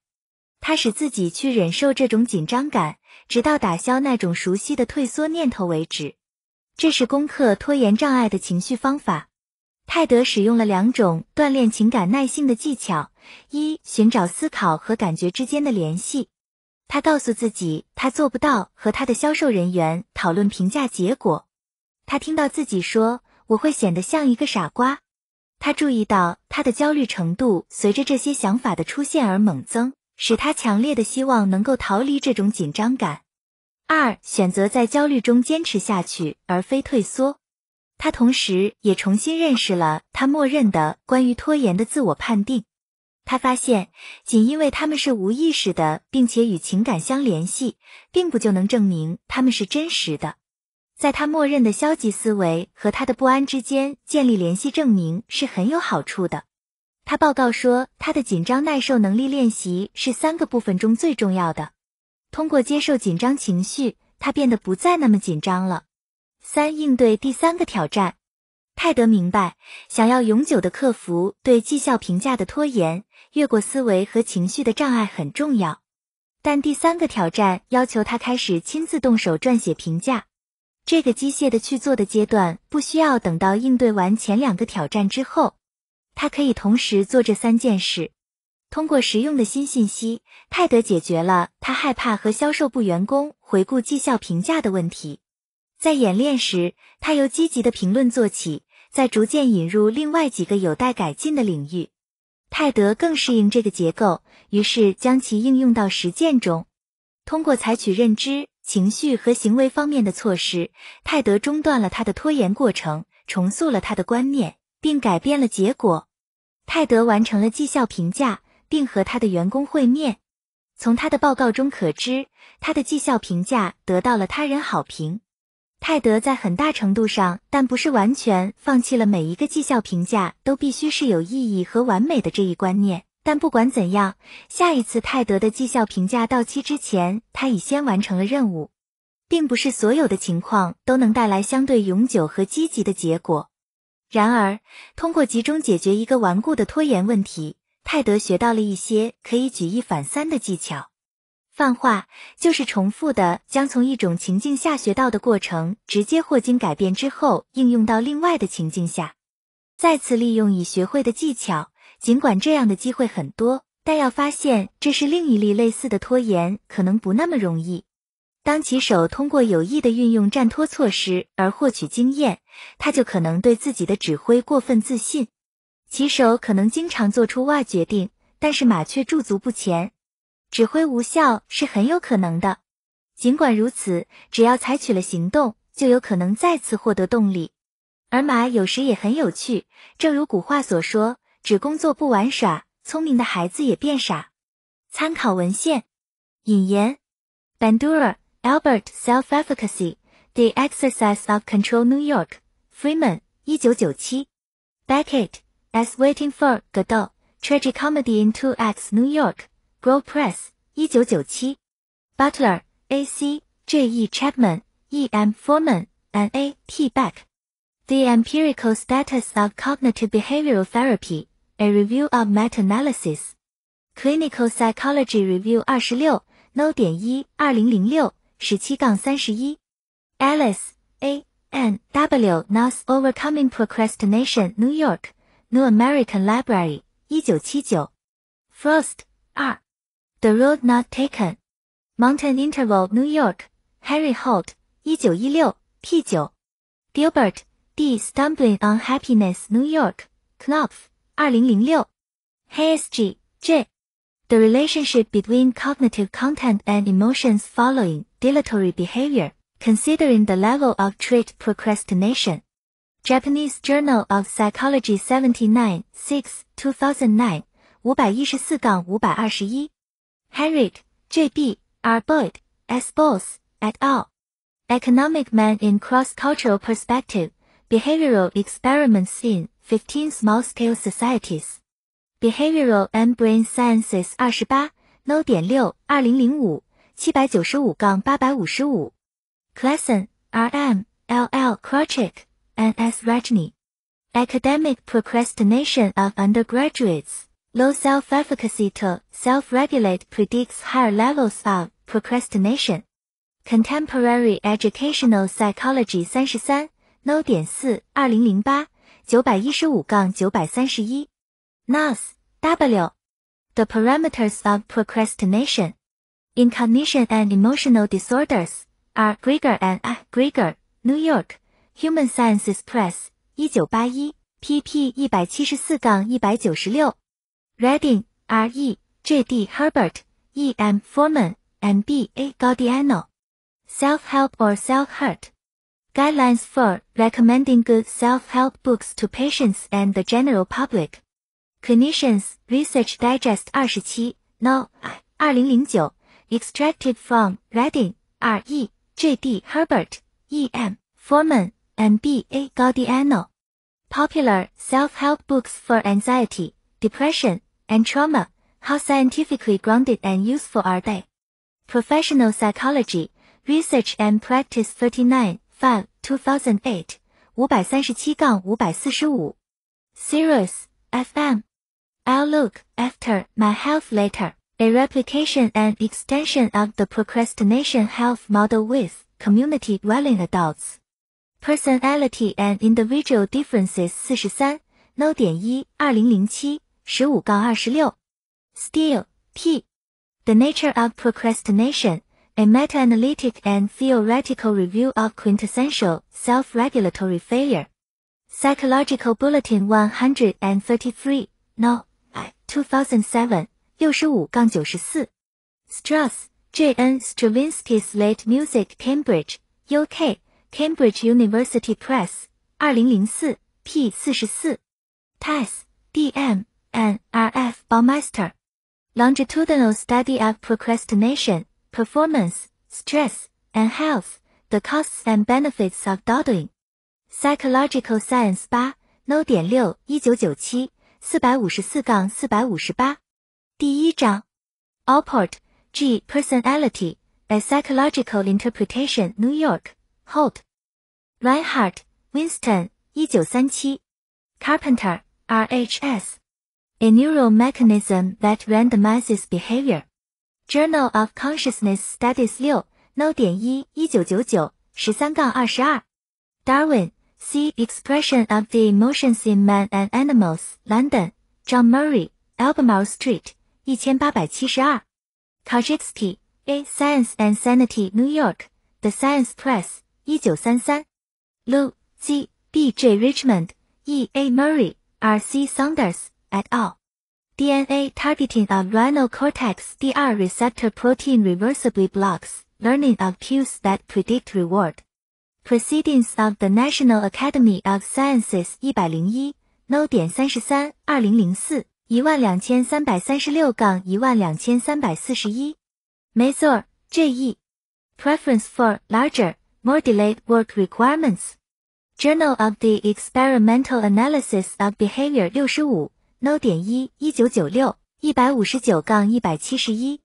他使自己去忍受这种紧张感，直到打消那种熟悉的退缩念头为止。这是攻克拖延障碍的情绪方法。泰德使用了两种锻炼情感耐性的技巧：一、寻找思考和感觉之间的联系。他告诉自己，他做不到和他的销售人员讨论评价结果。他听到自己说：“我会显得像一个傻瓜。”他注意到他的焦虑程度随着这些想法的出现而猛增，使他强烈的希望能够逃离这种紧张感。二、选择在焦虑中坚持下去，而非退缩。他同时也重新认识了他默认的关于拖延的自我判定。他发现，仅因为他们是无意识的，并且与情感相联系，并不就能证明他们是真实的。在他默认的消极思维和他的不安之间建立联系，证明是很有好处的。他报告说，他的紧张耐受能力练习是三个部分中最重要的。通过接受紧张情绪，他变得不再那么紧张了。三、应对第三个挑战。泰德明白，想要永久的克服对绩效评价的拖延，越过思维和情绪的障碍很重要。但第三个挑战要求他开始亲自动手撰写评价。这个机械的去做的阶段，不需要等到应对完前两个挑战之后，他可以同时做这三件事。通过实用的新信息，泰德解决了他害怕和销售部员工回顾绩效评价的问题。在演练时，他由积极的评论做起，再逐渐引入另外几个有待改进的领域。泰德更适应这个结构，于是将其应用到实践中。通过采取认知、情绪和行为方面的措施，泰德中断了他的拖延过程，重塑了他的观念，并改变了结果。泰德完成了绩效评价。并和他的员工会面。从他的报告中可知，他的绩效评价得到了他人好评。泰德在很大程度上，但不是完全放弃了每一个绩效评价都必须是有意义和完美的这一观念。但不管怎样，下一次泰德的绩效评价到期之前，他已先完成了任务。并不是所有的情况都能带来相对永久和积极的结果。然而，通过集中解决一个顽固的拖延问题。泰德学到了一些可以举一反三的技巧。泛化就是重复的将从一种情境下学到的过程，直接或经改变之后应用到另外的情境下，再次利用已学会的技巧。尽管这样的机会很多，但要发现这是另一例类似的拖延，可能不那么容易。当骑手通过有意的运用战拖措施而获取经验，他就可能对自己的指挥过分自信。骑手可能经常做出哇决定，但是马却驻足不前，指挥无效是很有可能的。尽管如此，只要采取了行动，就有可能再次获得动力。而马有时也很有趣，正如古话所说：“只工作不玩耍，聪明的孩子也变傻。”参考文献：引言：Bandura Albert Self-Efficacy: The Exercise of Control, New York. Freeman, 一九九七。Beckett。As Waiting for Godot, Tragicomedy in Two Acts, New York, Grove Press, 一九九七。Butler, A. C. J. E. Chapman, E. M. Foreman, and A. T. Beck. The Empirical Status of Cognitive Behavioral Therapy, a Review of Meta-Analysis. Clinical Psychology Review 二十六 No 点一二零零六十七杠三十一。Alice, A. N. W. Nas Overcoming Procrastination, New York. New American Library，一九七九，Frost 二，The Road Not Taken，Mountain Interval New York，Harry Holt，一九一六，P 九，Gilbert D. Stumbling on Happiness New York，Knopf， 二零零六，Hayes G. J.，The Relationship Between Cognitive Content and Emotions Following Dilatory Behavior, Considering the Level of Trait Procrastination。Japanese Journal of Psychology 79 6 2009五百一十四杠五百二十一 Herrick J B R Boyd S Bose et al. Economic Man in Cross-Cultural Perspective Behavioral Experiments in 15 Small-Scale Societies Behavioral and Brain Sciences 二十八 No 点六二零零五七百九十五杠八百五十五 Classen R M L L Krawczyk and S. Rajni. Academic procrastination of undergraduates. Low self-efficacy to self-regulate predicts higher levels of procrastination. Contemporary Educational Psychology 三十三 No 点四二零零八 九百一十五杠九百三十一 Nas W The Parameters of Procrastination in Cognition and Emotional Disorders, R. Grieger and A. Grieger, New York, Human Sciences Press, 一九八一，pp 一百七十四杠一百九十六。Reading, R. E. J. D. Herbert, E. M. Foreman, M. B. A. Gaudiano. Self-help or self-hurt. Guidelines for recommending good self-help books to patients and the general public. Clinicians Research Digest 27 No. 2009 Extracted from Reading R.E. J.D. Herbert E.M. Foreman M.B.A. Gaudiano. Popular self-help books for anxiety, depression, and trauma. How scientifically grounded and useful are they? Professional Psychology, Research and Practice 39, 5 2008 五百三十七杠五百四十五 Sirius FM I'll look after my health later. A replication and extension of the procrastination health model with community dwelling adults. Personality and individual differences 四十三 No 点一二零零七十五杠二十六 Steele P. The Nature of Procrastination, a meta-analytic and theoretical review of quintessential self-regulatory failure. Psychological Bulletin 133, No. 2007, 六十五杠九十四 Strauss, J. N. Stravinsky's Late Music Cambridge, UK, Cambridge University Press, 二零零四 p 四十四 Tess, D. M. and R. F. Baumeister. Longitudinal Study of Procrastination, Performance, Stress, and Health, The Costs and Benefits of Dawdling. Psychological Science 八 No 点六一九九七四百五十四杠四百五十八。第一章，Allport G Personality a Psychological Interpretation New York Holt Reinhardt Winston 一九三七 Carpenter RHS A Neural Mechanism That Randomizes Behavior Journal of Consciousness Studies 六 No 点一一九九九十三杠二十二 Darwin See Expression of the Emotions in Man and Animals London John Murray Albemarle Street 一千八百七十二 Kajitsky A Science and Sanity New York The Science Press 一九三三 Lu Z B J Richmond E A Murray R C Saunders et al. DNA targeting of renal cortex DR receptor protein reversibly blocks learning of cues that predict reward. Proceedings of the National Academy of Sciences 一百零一 No 点三十三二零零四一万两千三百三十六杠一万两千三百四十一 Mazur J.E. Preference for larger, more delayed work requirements. Journal of the Experimental Analysis of Behavior 六十五 No 点一一九九六一百五十九杠一百七十一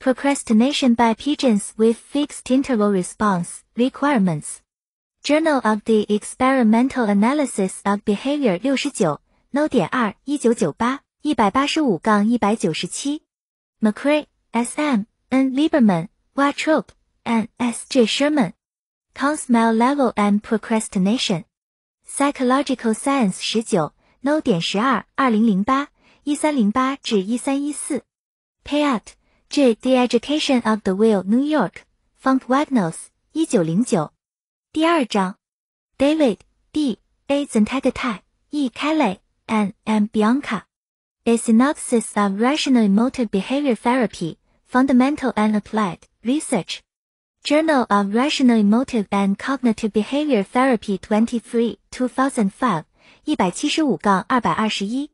Procrastination by Pigeons with Fixed Interval Response Requirements. Journal of the Experimental Analysis of Behavior 六十九 No 点二一九九八一百八十五杠一百九十七 McCrae S.M. N. Lieberman Watrop and S.J. Sherman Consmell Level and Procrastination Psychological Science 十九 No 点十二二零零八一三零八至一三一四 Payat J. The Education of the Will New York Funk Wagnos 一九零九第二章，David D. A. Zentagatai E. Kelly and M. Bianca. A synopsis of rational emotive behavior therapy, fundamental and applied research. Journal of Rational Emotive and Cognitive Behavior Therapy 23, 2005, 一百七十五杠二百二十一。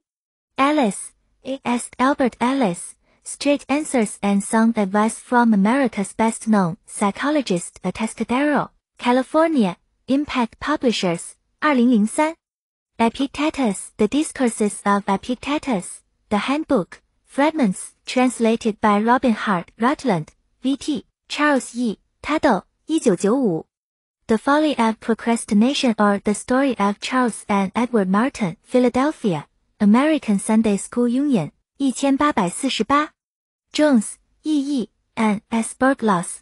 Alice, A. S. Albert Ellis, Straight Answers and Sound Advice from America's Best Known Psychologist Atascadero. California, Impact Publishers, 二零零三。Epictetus, The Discourses of Epictetus, The Handbook, Fragments, translated by Robin Hart Rutland, V.T. Charles E. Tuttle, 一九九五。 the Folly of Procrastination or The Story of Charles and Edward Martin, Philadelphia, American Sunday School Union, 1848. Jones, E.E., and S. Bergloss.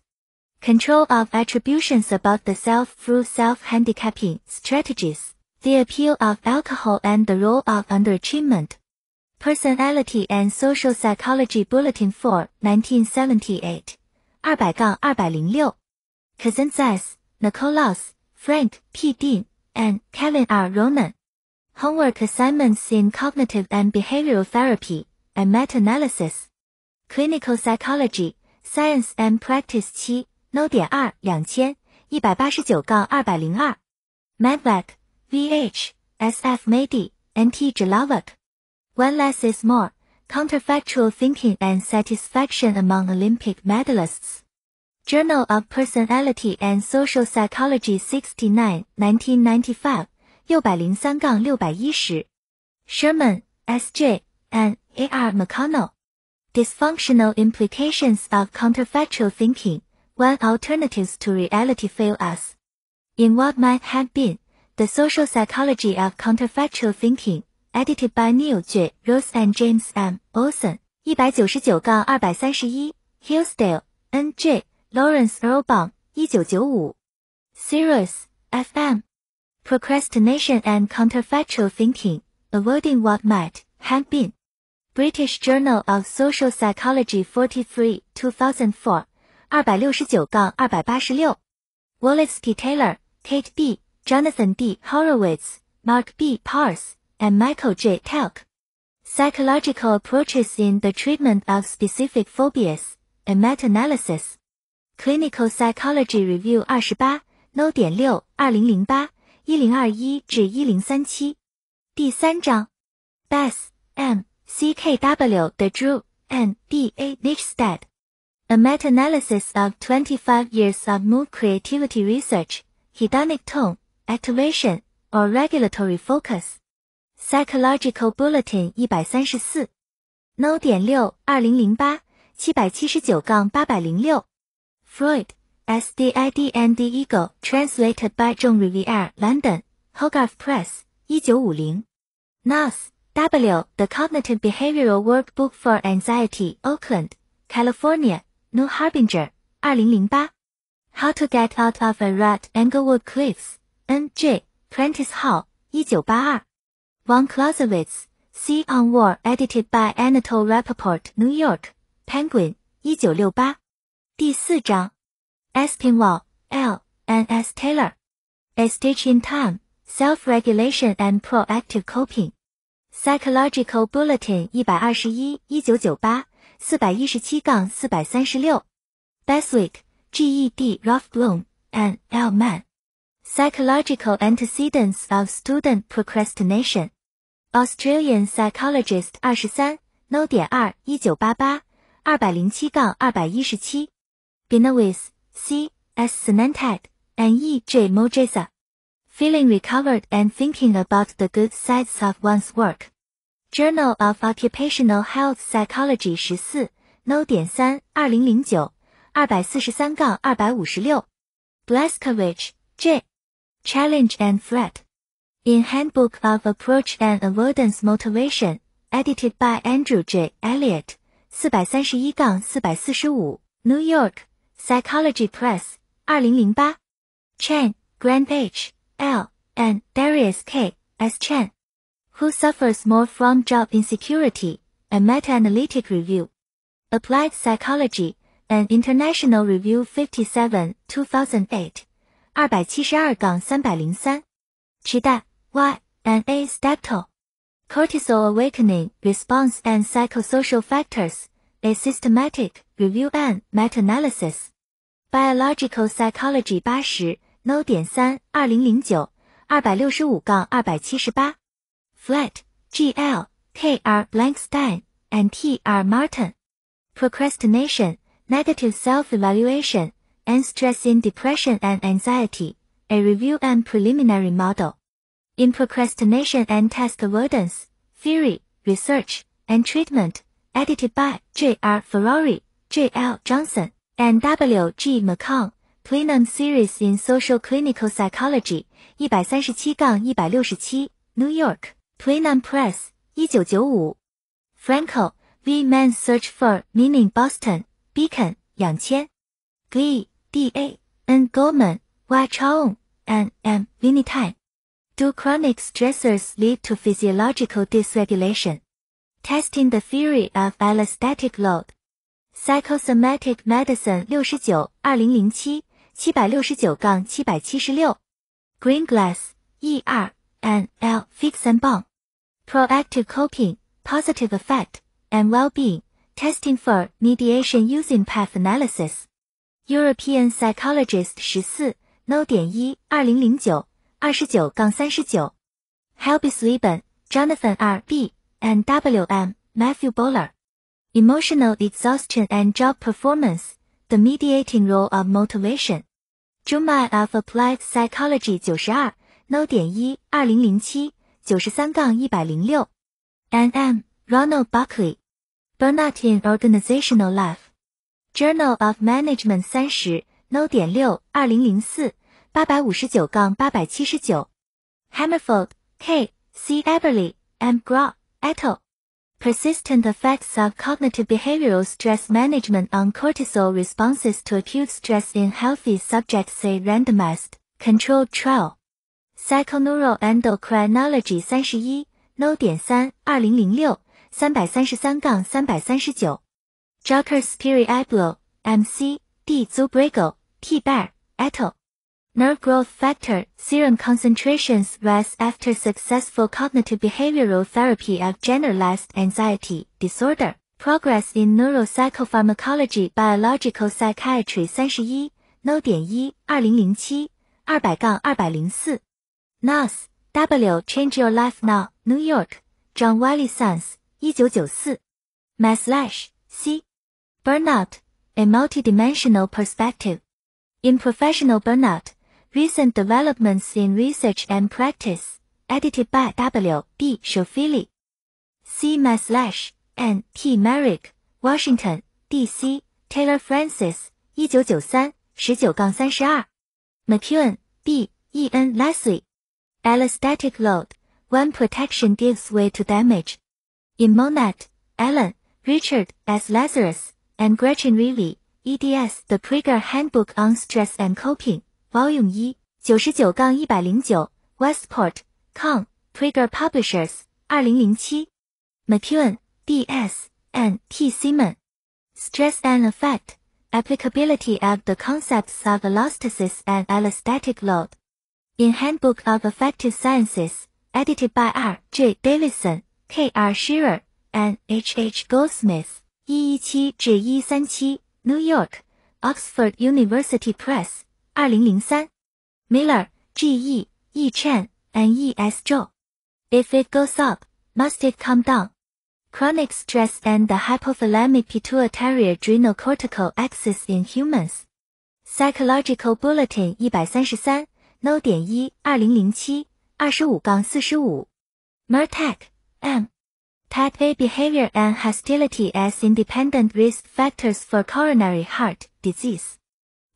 Control of Attributions About the Self Through Self-Handicapping Strategies. The Appeal of Alcohol and the Role of Underachievement. Personality and Social Psychology Bulletin 4, 1978. 200-206. says 杠二百零六。Kazantzis, Nicholas, Frank P. Dean, and Kevin R. Ronan. Homework assignments in cognitive and behavioral therapy and meta-analysis. Clinical psychology, science and practice 七 No 点二两千一百八十九杠二百零二。Medvac, VH, SF Medi, NT Jalavak. One less is more. Counterfactual thinking and satisfaction among Olympic medalists. Journal of Personality and Social Psychology 69, 1995, 603-610. Sherman, S.J., and A.R. McConnell. Dysfunctional Implications of Counterfactual Thinking, When Alternatives to Reality Fail Us. In What Might Have Been, The Social Psychology of Counterfactual Thinking, edited by Neil J. Rose and James M. Olson, 199-231, Hillsdale, N.J. Lawrence Erlbaum, 1995 Sirius FM Procrastination and Counterfactual Thinking Avoiding What Might Have Been British Journal of Social Psychology 43 2004 269-286 Wallace T. Taylor, Kate B., Jonathan D. Horowitz, Mark B. Parse, and Michael J. Telk. Psychological Approaches in the Treatment of Specific Phobias, a Meta-Analysis. Clinical Psychology Review 28, No. 6, 2008. 一零二一至一零三七，第三章，Beth M. C. K. W. De Drew and D. A. Nichstad. A meta-analysis of 25 years of mood creativity research, hedonic tone, activation, or regulatory focus. Psychological Bulletin 一百三十四，No 点六二零零八七百七十九杠八百零六 ，Freud。S. D. I. D. and the Ego, translated by John Riviere, London, Hogarth Press, 1950. NAS, W, The Cognitive Behavioral Workbook for Anxiety, Oakland, California, New Harbinger, 2008. How to Get Out of a Rut, Englewood Cliffs, N. J. Prentice Hall, 1982. Von Clausewitz, C. on War, edited by Anatole Rappaport, New York, Penguin, 1968. 第四章 Espinwall, L. and S. Taylor. A Stitch in Time, Self-Regulation and Proactive Coping. Psychological Bulletin 一百二十一，一九九八，四百一十七杠四百三十六。Beswick, G. E. D. Rothblum, and L. Mann. Psychological Antecedents of Student Procrastination. Australian Psychologist 二十三，No 点二，一九八八，二百零七杠二百一十七。 Benowitz, C. S. Senentag, and E. J. Mojesa. Feeling recovered and thinking about the good sides of one's work. Journal of Occupational Health Psychology 十四，No 点三，二零零九，二百四十三杠二百五十六。Blaskovich, J. Challenge and Threat. In Handbook of Approach and Avoidance Motivation, edited by Andrew J. Elliott, 四百三十一杠四百四十五，New York. Psychology Press，二零零八，Chen, Grant H. L. and Darius K. S. Chen. Who suffers more from job insecurity? A meta-analytic review. Applied Psychology, an International Review 57, 2008. 二百七十二杠三百零三。Chida, Y. and A. Steptoe. Cortisol Awakening, Response and Psychosocial Factors. A Systematic Review and Meta-Analysis. Biological Psychology 八十 No 点三二零零九二百六十五杠二百七十八 Flat G L K R Blankstein and T R Martin Procrastination Negative Self-Evaluation and Stress in Depression and Anxiety A Review and Preliminary Model In Procrastination and Task Avoidance Theory Research and Treatment Edited by J R Ferrari J L Johnson and W. G. McCon, Plenum Series in Social Clinical Psychology，一百三十七杠一百六十七，New York, Plenum Press，一九九五。Franco, V. Man's Search for Meaning Boston, Beacon, 两千。Glee, D. A. N. Goldman, Y. Chaung, and M. Vinitine. Do chronic stressors lead to physiological dysregulation? Testing the theory of allostatic load. Psychosomatic Medicine 六十九，二零零七，七百六十九杠七百七十六。Greenglass E 二 N L Fix and Bond Proactive Coping Positive Effect and Well-being Testing for Mediation Using Path Analysis European Psychologist 十四 No 点一，二零零九，二十九杠三十九。Helbisleben Jonathan R B and W M Matthew Bowler Emotional Exhaustion and Job Performance The Mediating Role of Motivation Journal of Applied Psychology 九十二 No 点一，二零零七，九十三杠一百零六。N M Ronald Buckley Burnout in Organizational Life Journal of Management 三十 No 点六，二零零四，八百五十九杠八百七十九。Hammerfold K C Eberly M Graw et al. Persistent effects of cognitive behavioral stress management on cortisol responses to acute stress in healthy subjects say randomized, controlled trial. Psychoneuroendocrinology 三十一 No 点三二零零六三百三十三杠三百三十九。Joker Spiri Iblo M C D Zubrigo T Bear et al. Nerve growth factor serum concentrations rise after successful cognitive behavioral therapy of generalized anxiety disorder. Progress in neuropsychopharmacology biological psychiatry 三十一 No 点一二零零七二百杠二百零四 Nas W Change Your Life Now New York John Wiley Sons 一九九四 Maslash C Burnout A Multidimensional Perspective In Professional Burnout Recent Developments in Research and Practice, edited by W. B. Shofili. C. Maslash, N. T. Merrick, Washington, D.C. Taylor Francis, 1993, 19-32. McEwen, B. E. N. Leslie. Allostatic Load, When Protection Gives Way to Damage. In Monat, Allen, Richard S. Lazarus, and Gretchen Reilly, eds The Prager Handbook on Stress and Coping. Volume 一九十九杠一百零九 Westport Com Trigger Publishers 二零零七 McEwen D S N T Simon Stress and Effect Applicability of the Concepts of Allostasis and Allostatic Load in Handbook of Effective Sciences edited by R J Davidson K R Shearer and H H Goldsmith 一一七至一三七 New York Oxford University Press 二零零三，Miller G E E Chen N E S Zhou。If it goes up, must it come down? Chronic stress and the hypothalamic pituitary adrenal cortical axis in humans. Psychological Bulletin 一百三十三，No 点一，二零零七，二十五杠四十五。Mertek M. Type A behavior and hostility as independent risk factors for coronary heart disease.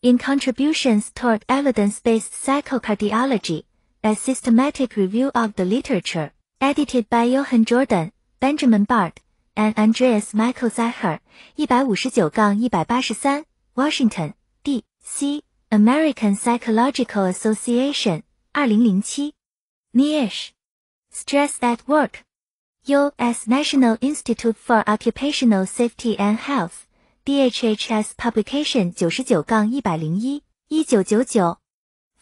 In Contributions Toward Evidence-Based Psychocardiology, a systematic review of the literature, edited by Johan Jordan, Benjamin Bard, and Andreas Michael Zacher, 159-183, Washington, D.C., American Psychological Association, 2007. Niche. Stress at Work. U.S. National Institute for Occupational Safety and Health. DHHS Publication 九十九杠一百零一，一九九九，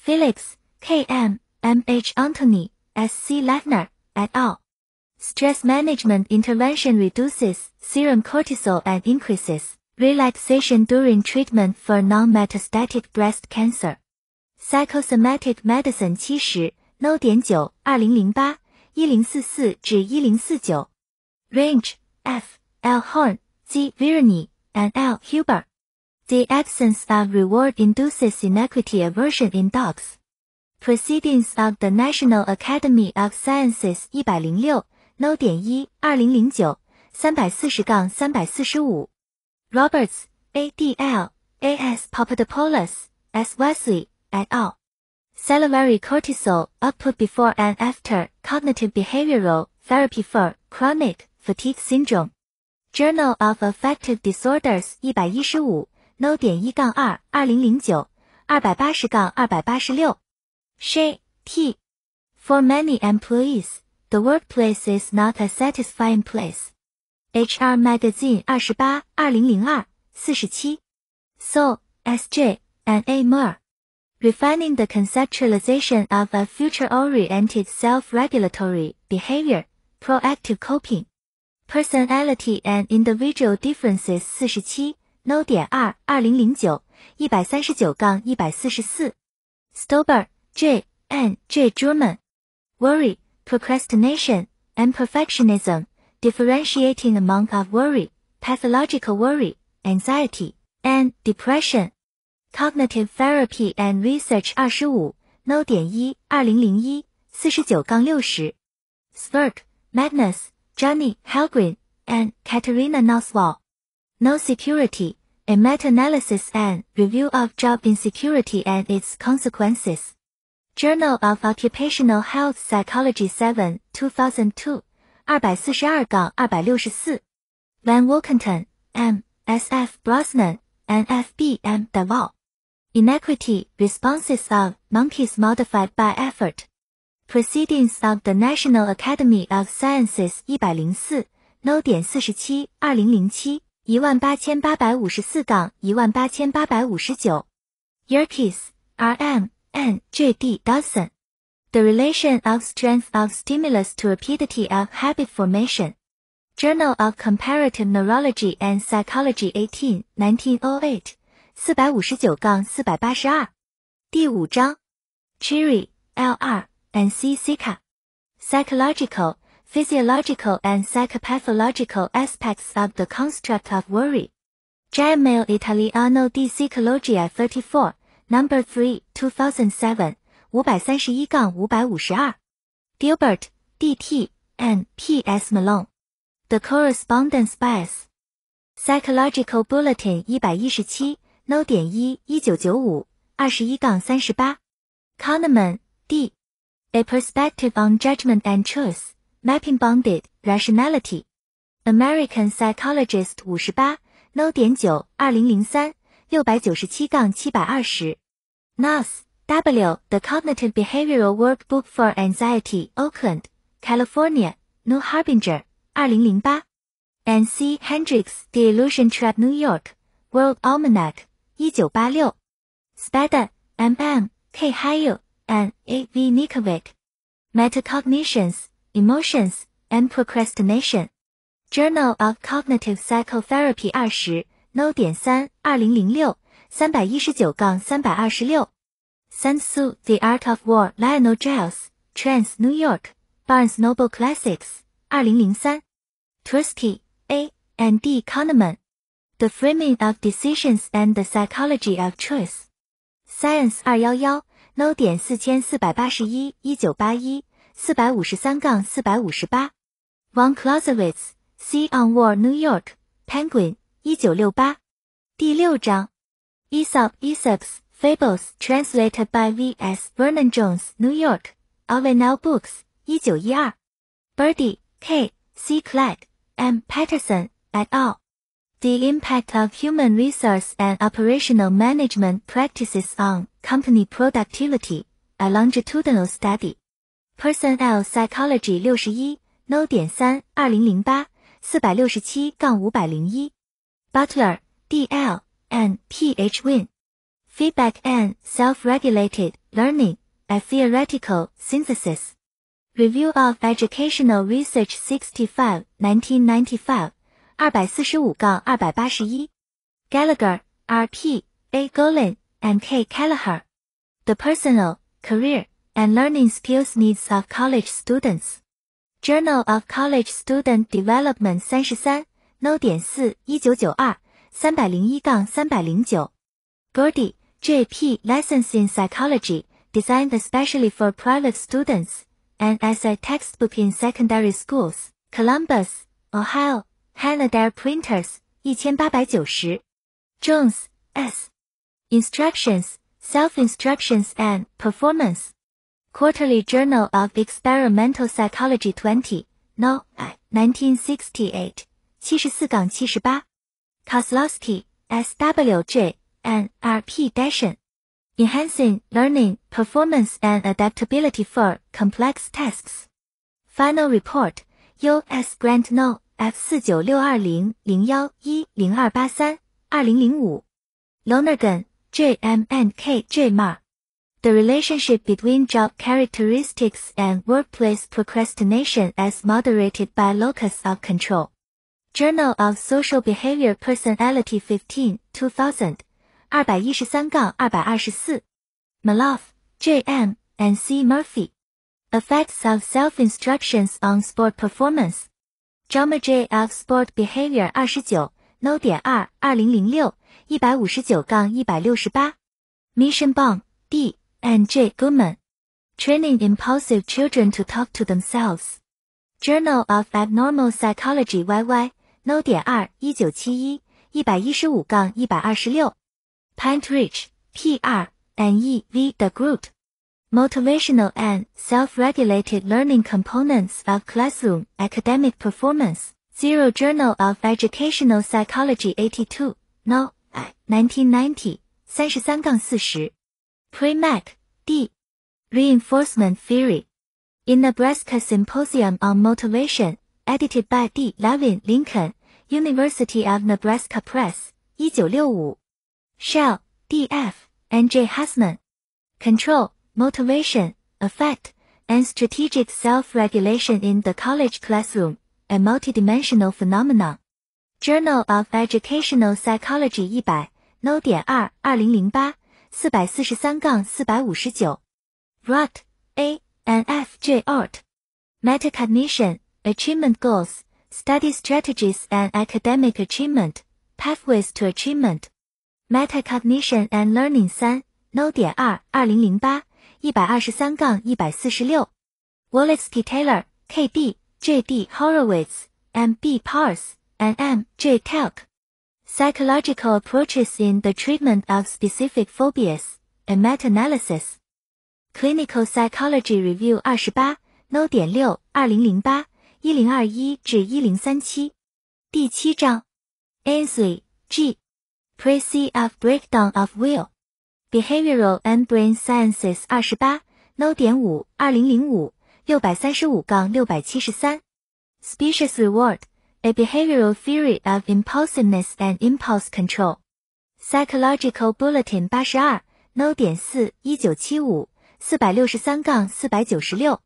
Phillips K M M H Anthony S C Lechner et al. Stress management intervention reduces serum cortisol and increases relaxation during treatment for non-metastatic breast cancer. Psychosomatic Medicine 七十 No 点九二零零八一零四四至一零四九，Range F L Horn Z Virney and L. Huber. The absence of reward induces inequity aversion in dogs. Proceedings of the National Academy of Sciences 106, No. 1, 2009, 340-345. Roberts, A.D.L., A.S. Papadopoulos, S. Wesley, et al. Salivary cortisol, output before and after, cognitive behavioral, therapy for, chronic, fatigue syndrome. Journal of Affective Disorders 一百一十五 No 点一杠二二零零九二百八十杠二百八十六 She T For many employees, the workplace is not a satisfying place. HR Magazine 二十八二零零二 四十七，So S J and A Moore。Refining the conceptualization of a future-oriented self-regulatory behavior, proactive coping, personality and individual differences 四十七 No 点二二零零九一百三十九杠一百四十四 Stober J N J German Worry Procrastination and Perfectionism differentiating among of worry pathological worry anxiety and depression Cognitive Therapy and Research 二十五 No 点一二零零一四十九杠六十 Svirk Magnus Johnny Helgren and Katerina Noswald No Security, a meta-analysis and review of job insecurity and its consequences. Journal of Occupational Health Psychology 7, 2002, 242-264. Van Wolkenton, M, S. F. Brosnan, and F. B. M. Daval. Inequity Responses of Monkeys Modified by Effort. Proceedings of the National Academy of Sciences 104, No 点47, 2007. 一万八千八百五十四杠一万八千八百五十九，Yerkes R M N J D Dawson。The relation of strength of stimulus to rapidity of habit formation. Journal of Comparative Neurology and Psychology 18, 1908, 四百五十九杠四百八十二。第五章，Cherry L R and C Sika. Psychological physiological and psychopathological aspects of the construct of worry. Giacomo Italiano di Psicologia 34, Number 3, 2007, 531-552. Gilbert, D.T., and P.S. Malone. The Correspondence Bias. Psychological Bulletin 117, No. 点一 1995, 21-38. Kahneman, D A Perspective on Judgment and Choice. Mapping Bounded Rationality American Psychologist 五十八 No 点九二零零三六百九十七杠七百二十 Nas W The Cognitive Behavioral Workbook for Anxiety Oakland California New Harbinger 二零零八 N C Hendricks The Illusion Trap New York World Almanac 一九八六 Spada M M K Hayu and A V Nikovic Metacognitions Emotions and Procrastination. Journal of Cognitive Psychotherapy 二十 No 点三二零零六三百一十九杠三百二十六。Sun Tzu The Art of War Lionel Giles Trans New York Barnes Noble Classics 二零零三。Tversky A and D Kahneman The Framing of Decisions and the Psychology of Choice Science 二幺幺 No 点四千四百八十一一九八一。四百五十三杠四百五十八，Von Clausewitz C on War New York Penguin 一九六八，第六章，Aesop Aesop's Fables translated by V S Vernon Jones New York Avenel Books 一九一二，Birdie K C Clegg M Patterson et al. The impact of human resource and operational management practices on company productivity, a longitudinal study. Personnel Psychology 六十一 No 点三二零零八四百六十七杠五百零一 Butler D L and P H Win Feedback and Self-Regulated Learning a Theoretical Synthesis Review of Educational Research 65 1995 二百四十五杠二百八十一 Gallagher R P A Golan and K Kelleher The Personal Career and Learning Skills Needs of College Students. Journal of College Student Development 三十三 No 点四一九九二三百零一杠三百零九 Gordy J P Lessons in Psychology designed especially for private students and as a textbook in secondary schools. Columbus, Ohio. Hanadare Printers 一千八百九十 Jones S. Instructions, Self-Instructions and Performance Quarterly Journal of Experimental Psychology 20, No. 1968, 74-78. Kozlowski, S.W.J., and R.P. Dashan. Enhancing Learning, Performance and Adaptability for Complex Tasks. Final Report, U.S. Grant No. F 四九六二零零幺一零二八三 二零零五，Lonergan J M and K J Mar。The relationship between job characteristics and workplace procrastination as moderated by locus of control. Journal of Social Behavior Personality 15, 2000, 二百一十三杠二百二十四，Maloff, J. M. and C. Murphy. Effects of Self-Instructions on Sport Performance. JAMA J. of Sport Behavior 二十九，No 点二，二零零六，一百五十九杠一百六十八。Mission Bong, D. and J. Goodman. Training Impulsive Children to Talk to Themselves. Journal of Abnormal Psychology YY, No 点二，一九七一，一百一十五杠一百二十六。Pintridge, P. R. and E. V. The Groot. Motivational and self-regulated learning components of classroom academic performance. Zero Journal of Educational Psychology 82. No. Uh, 1990. 33杠 40. Premack, D. Reinforcement Theory. In Nebraska Symposium on Motivation, edited by D. Levin Lincoln, University of Nebraska Press, 1965. Shell, D.F., and J. Hassman. Control, motivation, affect, and strategic self-regulation in the college classroom, a multidimensional phenomenon. Journal of Educational Psychology 一百 No 点二二零零八四百四十三杠四百五十九 Rut A and F J Art Metacognition Achievement Goals Study Strategies and Academic Achievement Pathways to Achievement Metacognition and Learning 三 No 点二二零零八 一百二十三杠一百四十六，Wolitsky Taylor K D J D Horowitz M B Parse and M J Telk Psychological Approaches in the Treatment of Specific Phobias a Meta-Analysis Clinical Psychology Review 二十八 No 点六二零零八一零二一至一零三七第七章 Ainsley G Précis of Breakdown of Will Behavioral and Brain Sciences 二十八 No 点五二零零五六百三十五杠六百七十三 Species Reward A Behavioral Theory of Impulsiveness and Impulse Control Psychological Bulletin 八十二 No 点四一九七五四百六十三杠四百九十六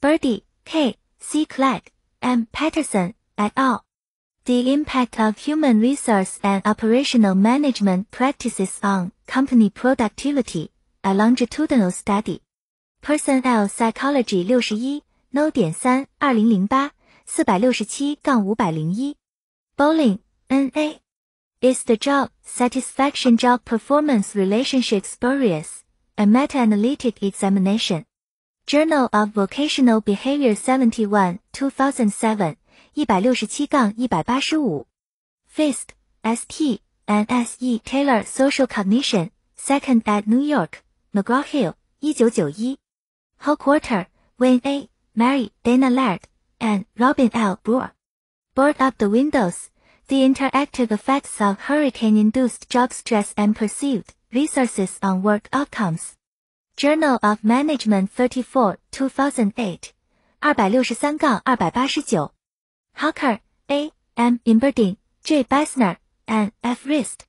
Birdie K C Clegg M Patterson et al. The impact of human resource and operational management practices on company productivity, a longitudinal study. Personnel Psychology 六十一 No 点三二零零八四百六十七杠五百零一 Bowling N A Is the job satisfaction job performance relationship spurious? A meta-analytic examination. Journal of Vocational Behavior 71 2007 一百六十七杠一百八十五，Fist S T and S E Taylor Social Cognition Second at New York McGraw Hill 一九九一，Hallquarter Wayne A Mary Dana Laird and Robin L Brewer Board up the windows the interactive effects of hurricane-induced job stress and perceived resources on work outcomes. Journal of Management 34 2008二百六十三杠二百八十九 Hucker, A. M. Imberding, J. Beisner, and F. Rist.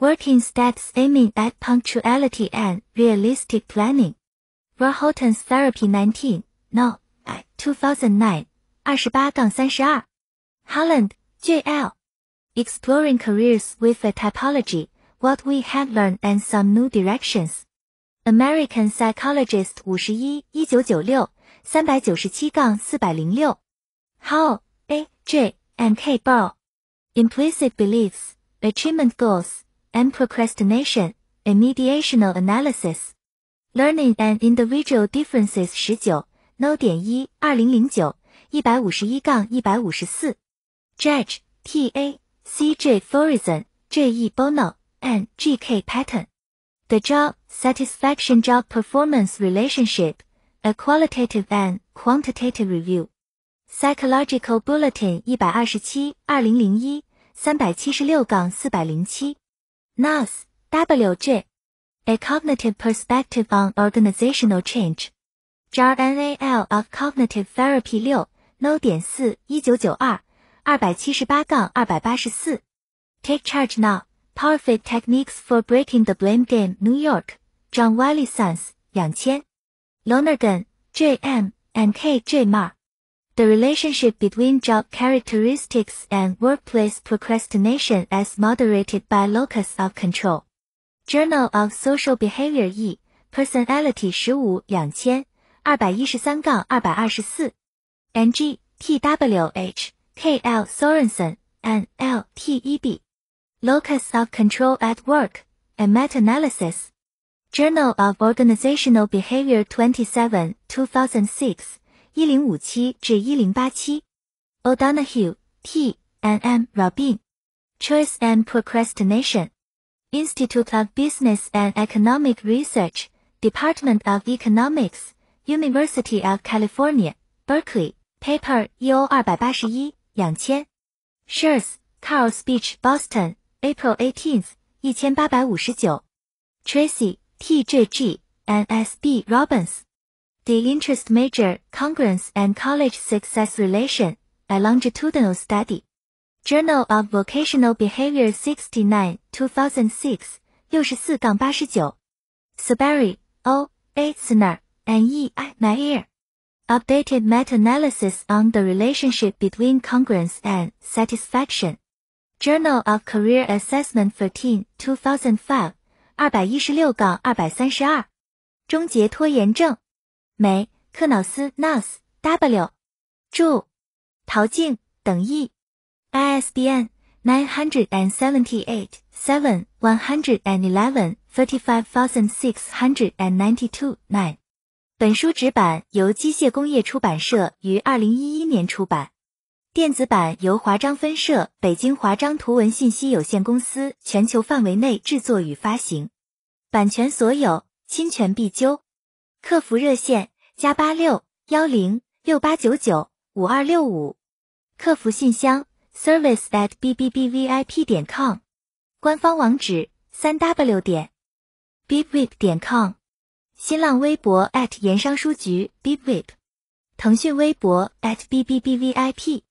Working stats aiming at punctuality and realistic planning. Verholten's Therapy 19, No. I, 2009, 28-32. Holland, J. L. Exploring Careers with a Typology, What We Have Learned and Some New Directions. American Psychologist 51, 1996, 397-406. How, J, and K. Ball. Implicit beliefs, achievement goals, and procrastination, a mediational analysis. Learning and individual differences 19, No 点一二零零九一百五十一杠一百五十四。Judge, T. A. C. J. Thorison, J. E. Bono, and G. K. Patton. The Job Satisfaction Job Performance Relationship, a Qualitative and Quantitative Review. Psychological Bulletin 一百二十七二零零一三百七十六杠四百零七 NAS W J A Cognitive Perspective on Organizational Change JRNAL of Cognitive Therapy 六 No 点四一九九二二百七十八杠二百八十四 Take Charge Now Powerful Techniques for Breaking the Blame Game, New York, John Wiley Sons, 两千。Lonergan, J. M. and K. J. Mar. The relationship between job characteristics and workplace procrastination as moderated by locus of control. Journal of Social Behavior E. Personality 十五两千二百一十三杠二百二十四。NG TWH KL Sorensen and L T E B. Locus of Control at Work, a Meta-Analysis. Journal of Organizational Behavior 27, 2006, 一零五七至一零八七，O'Donohue T. N. M. Robin, Choice and Procrastination, Institute of Business and Economic Research, Department of Economics, University of California, Berkeley, Paper EO 二百八十一两千，Shears Carl Speech Boston, April 18th 一千八百五十九，Tracy T. J. G. N. S. B. Robbins The Interest Major, Congruence and College Success Relation, a longitudinal study. Journal of Vocational Behavior 69, 2006, 64-89. Saberi, O. Eitzner, and E. I. Mayer. Updated meta-analysis on the relationship between congruence and satisfaction. Journal of Career Assessment 13, 2005, 二百一十六杠二百三十二，终结拖延症。 美克瑙斯 Nas W 注陶静等译。ISBN nine hundred and seventy eight seven one hundred and eleven thirty five thousand six hundred and ninety two nine。本书纸版由机械工业出版社于二零一一年出版，电子版由华章分社北京华章图文信息有限公司全球范围内制作与发行，版权所有，侵权必究。客服热线：加八六幺零六八九九五二六五。客服信箱：service at bbbvip 点 com。官方网址：三 w 点 bvip 点 com。新浪微博 at 盐商书局 bvip。腾讯微博 at bbbvip。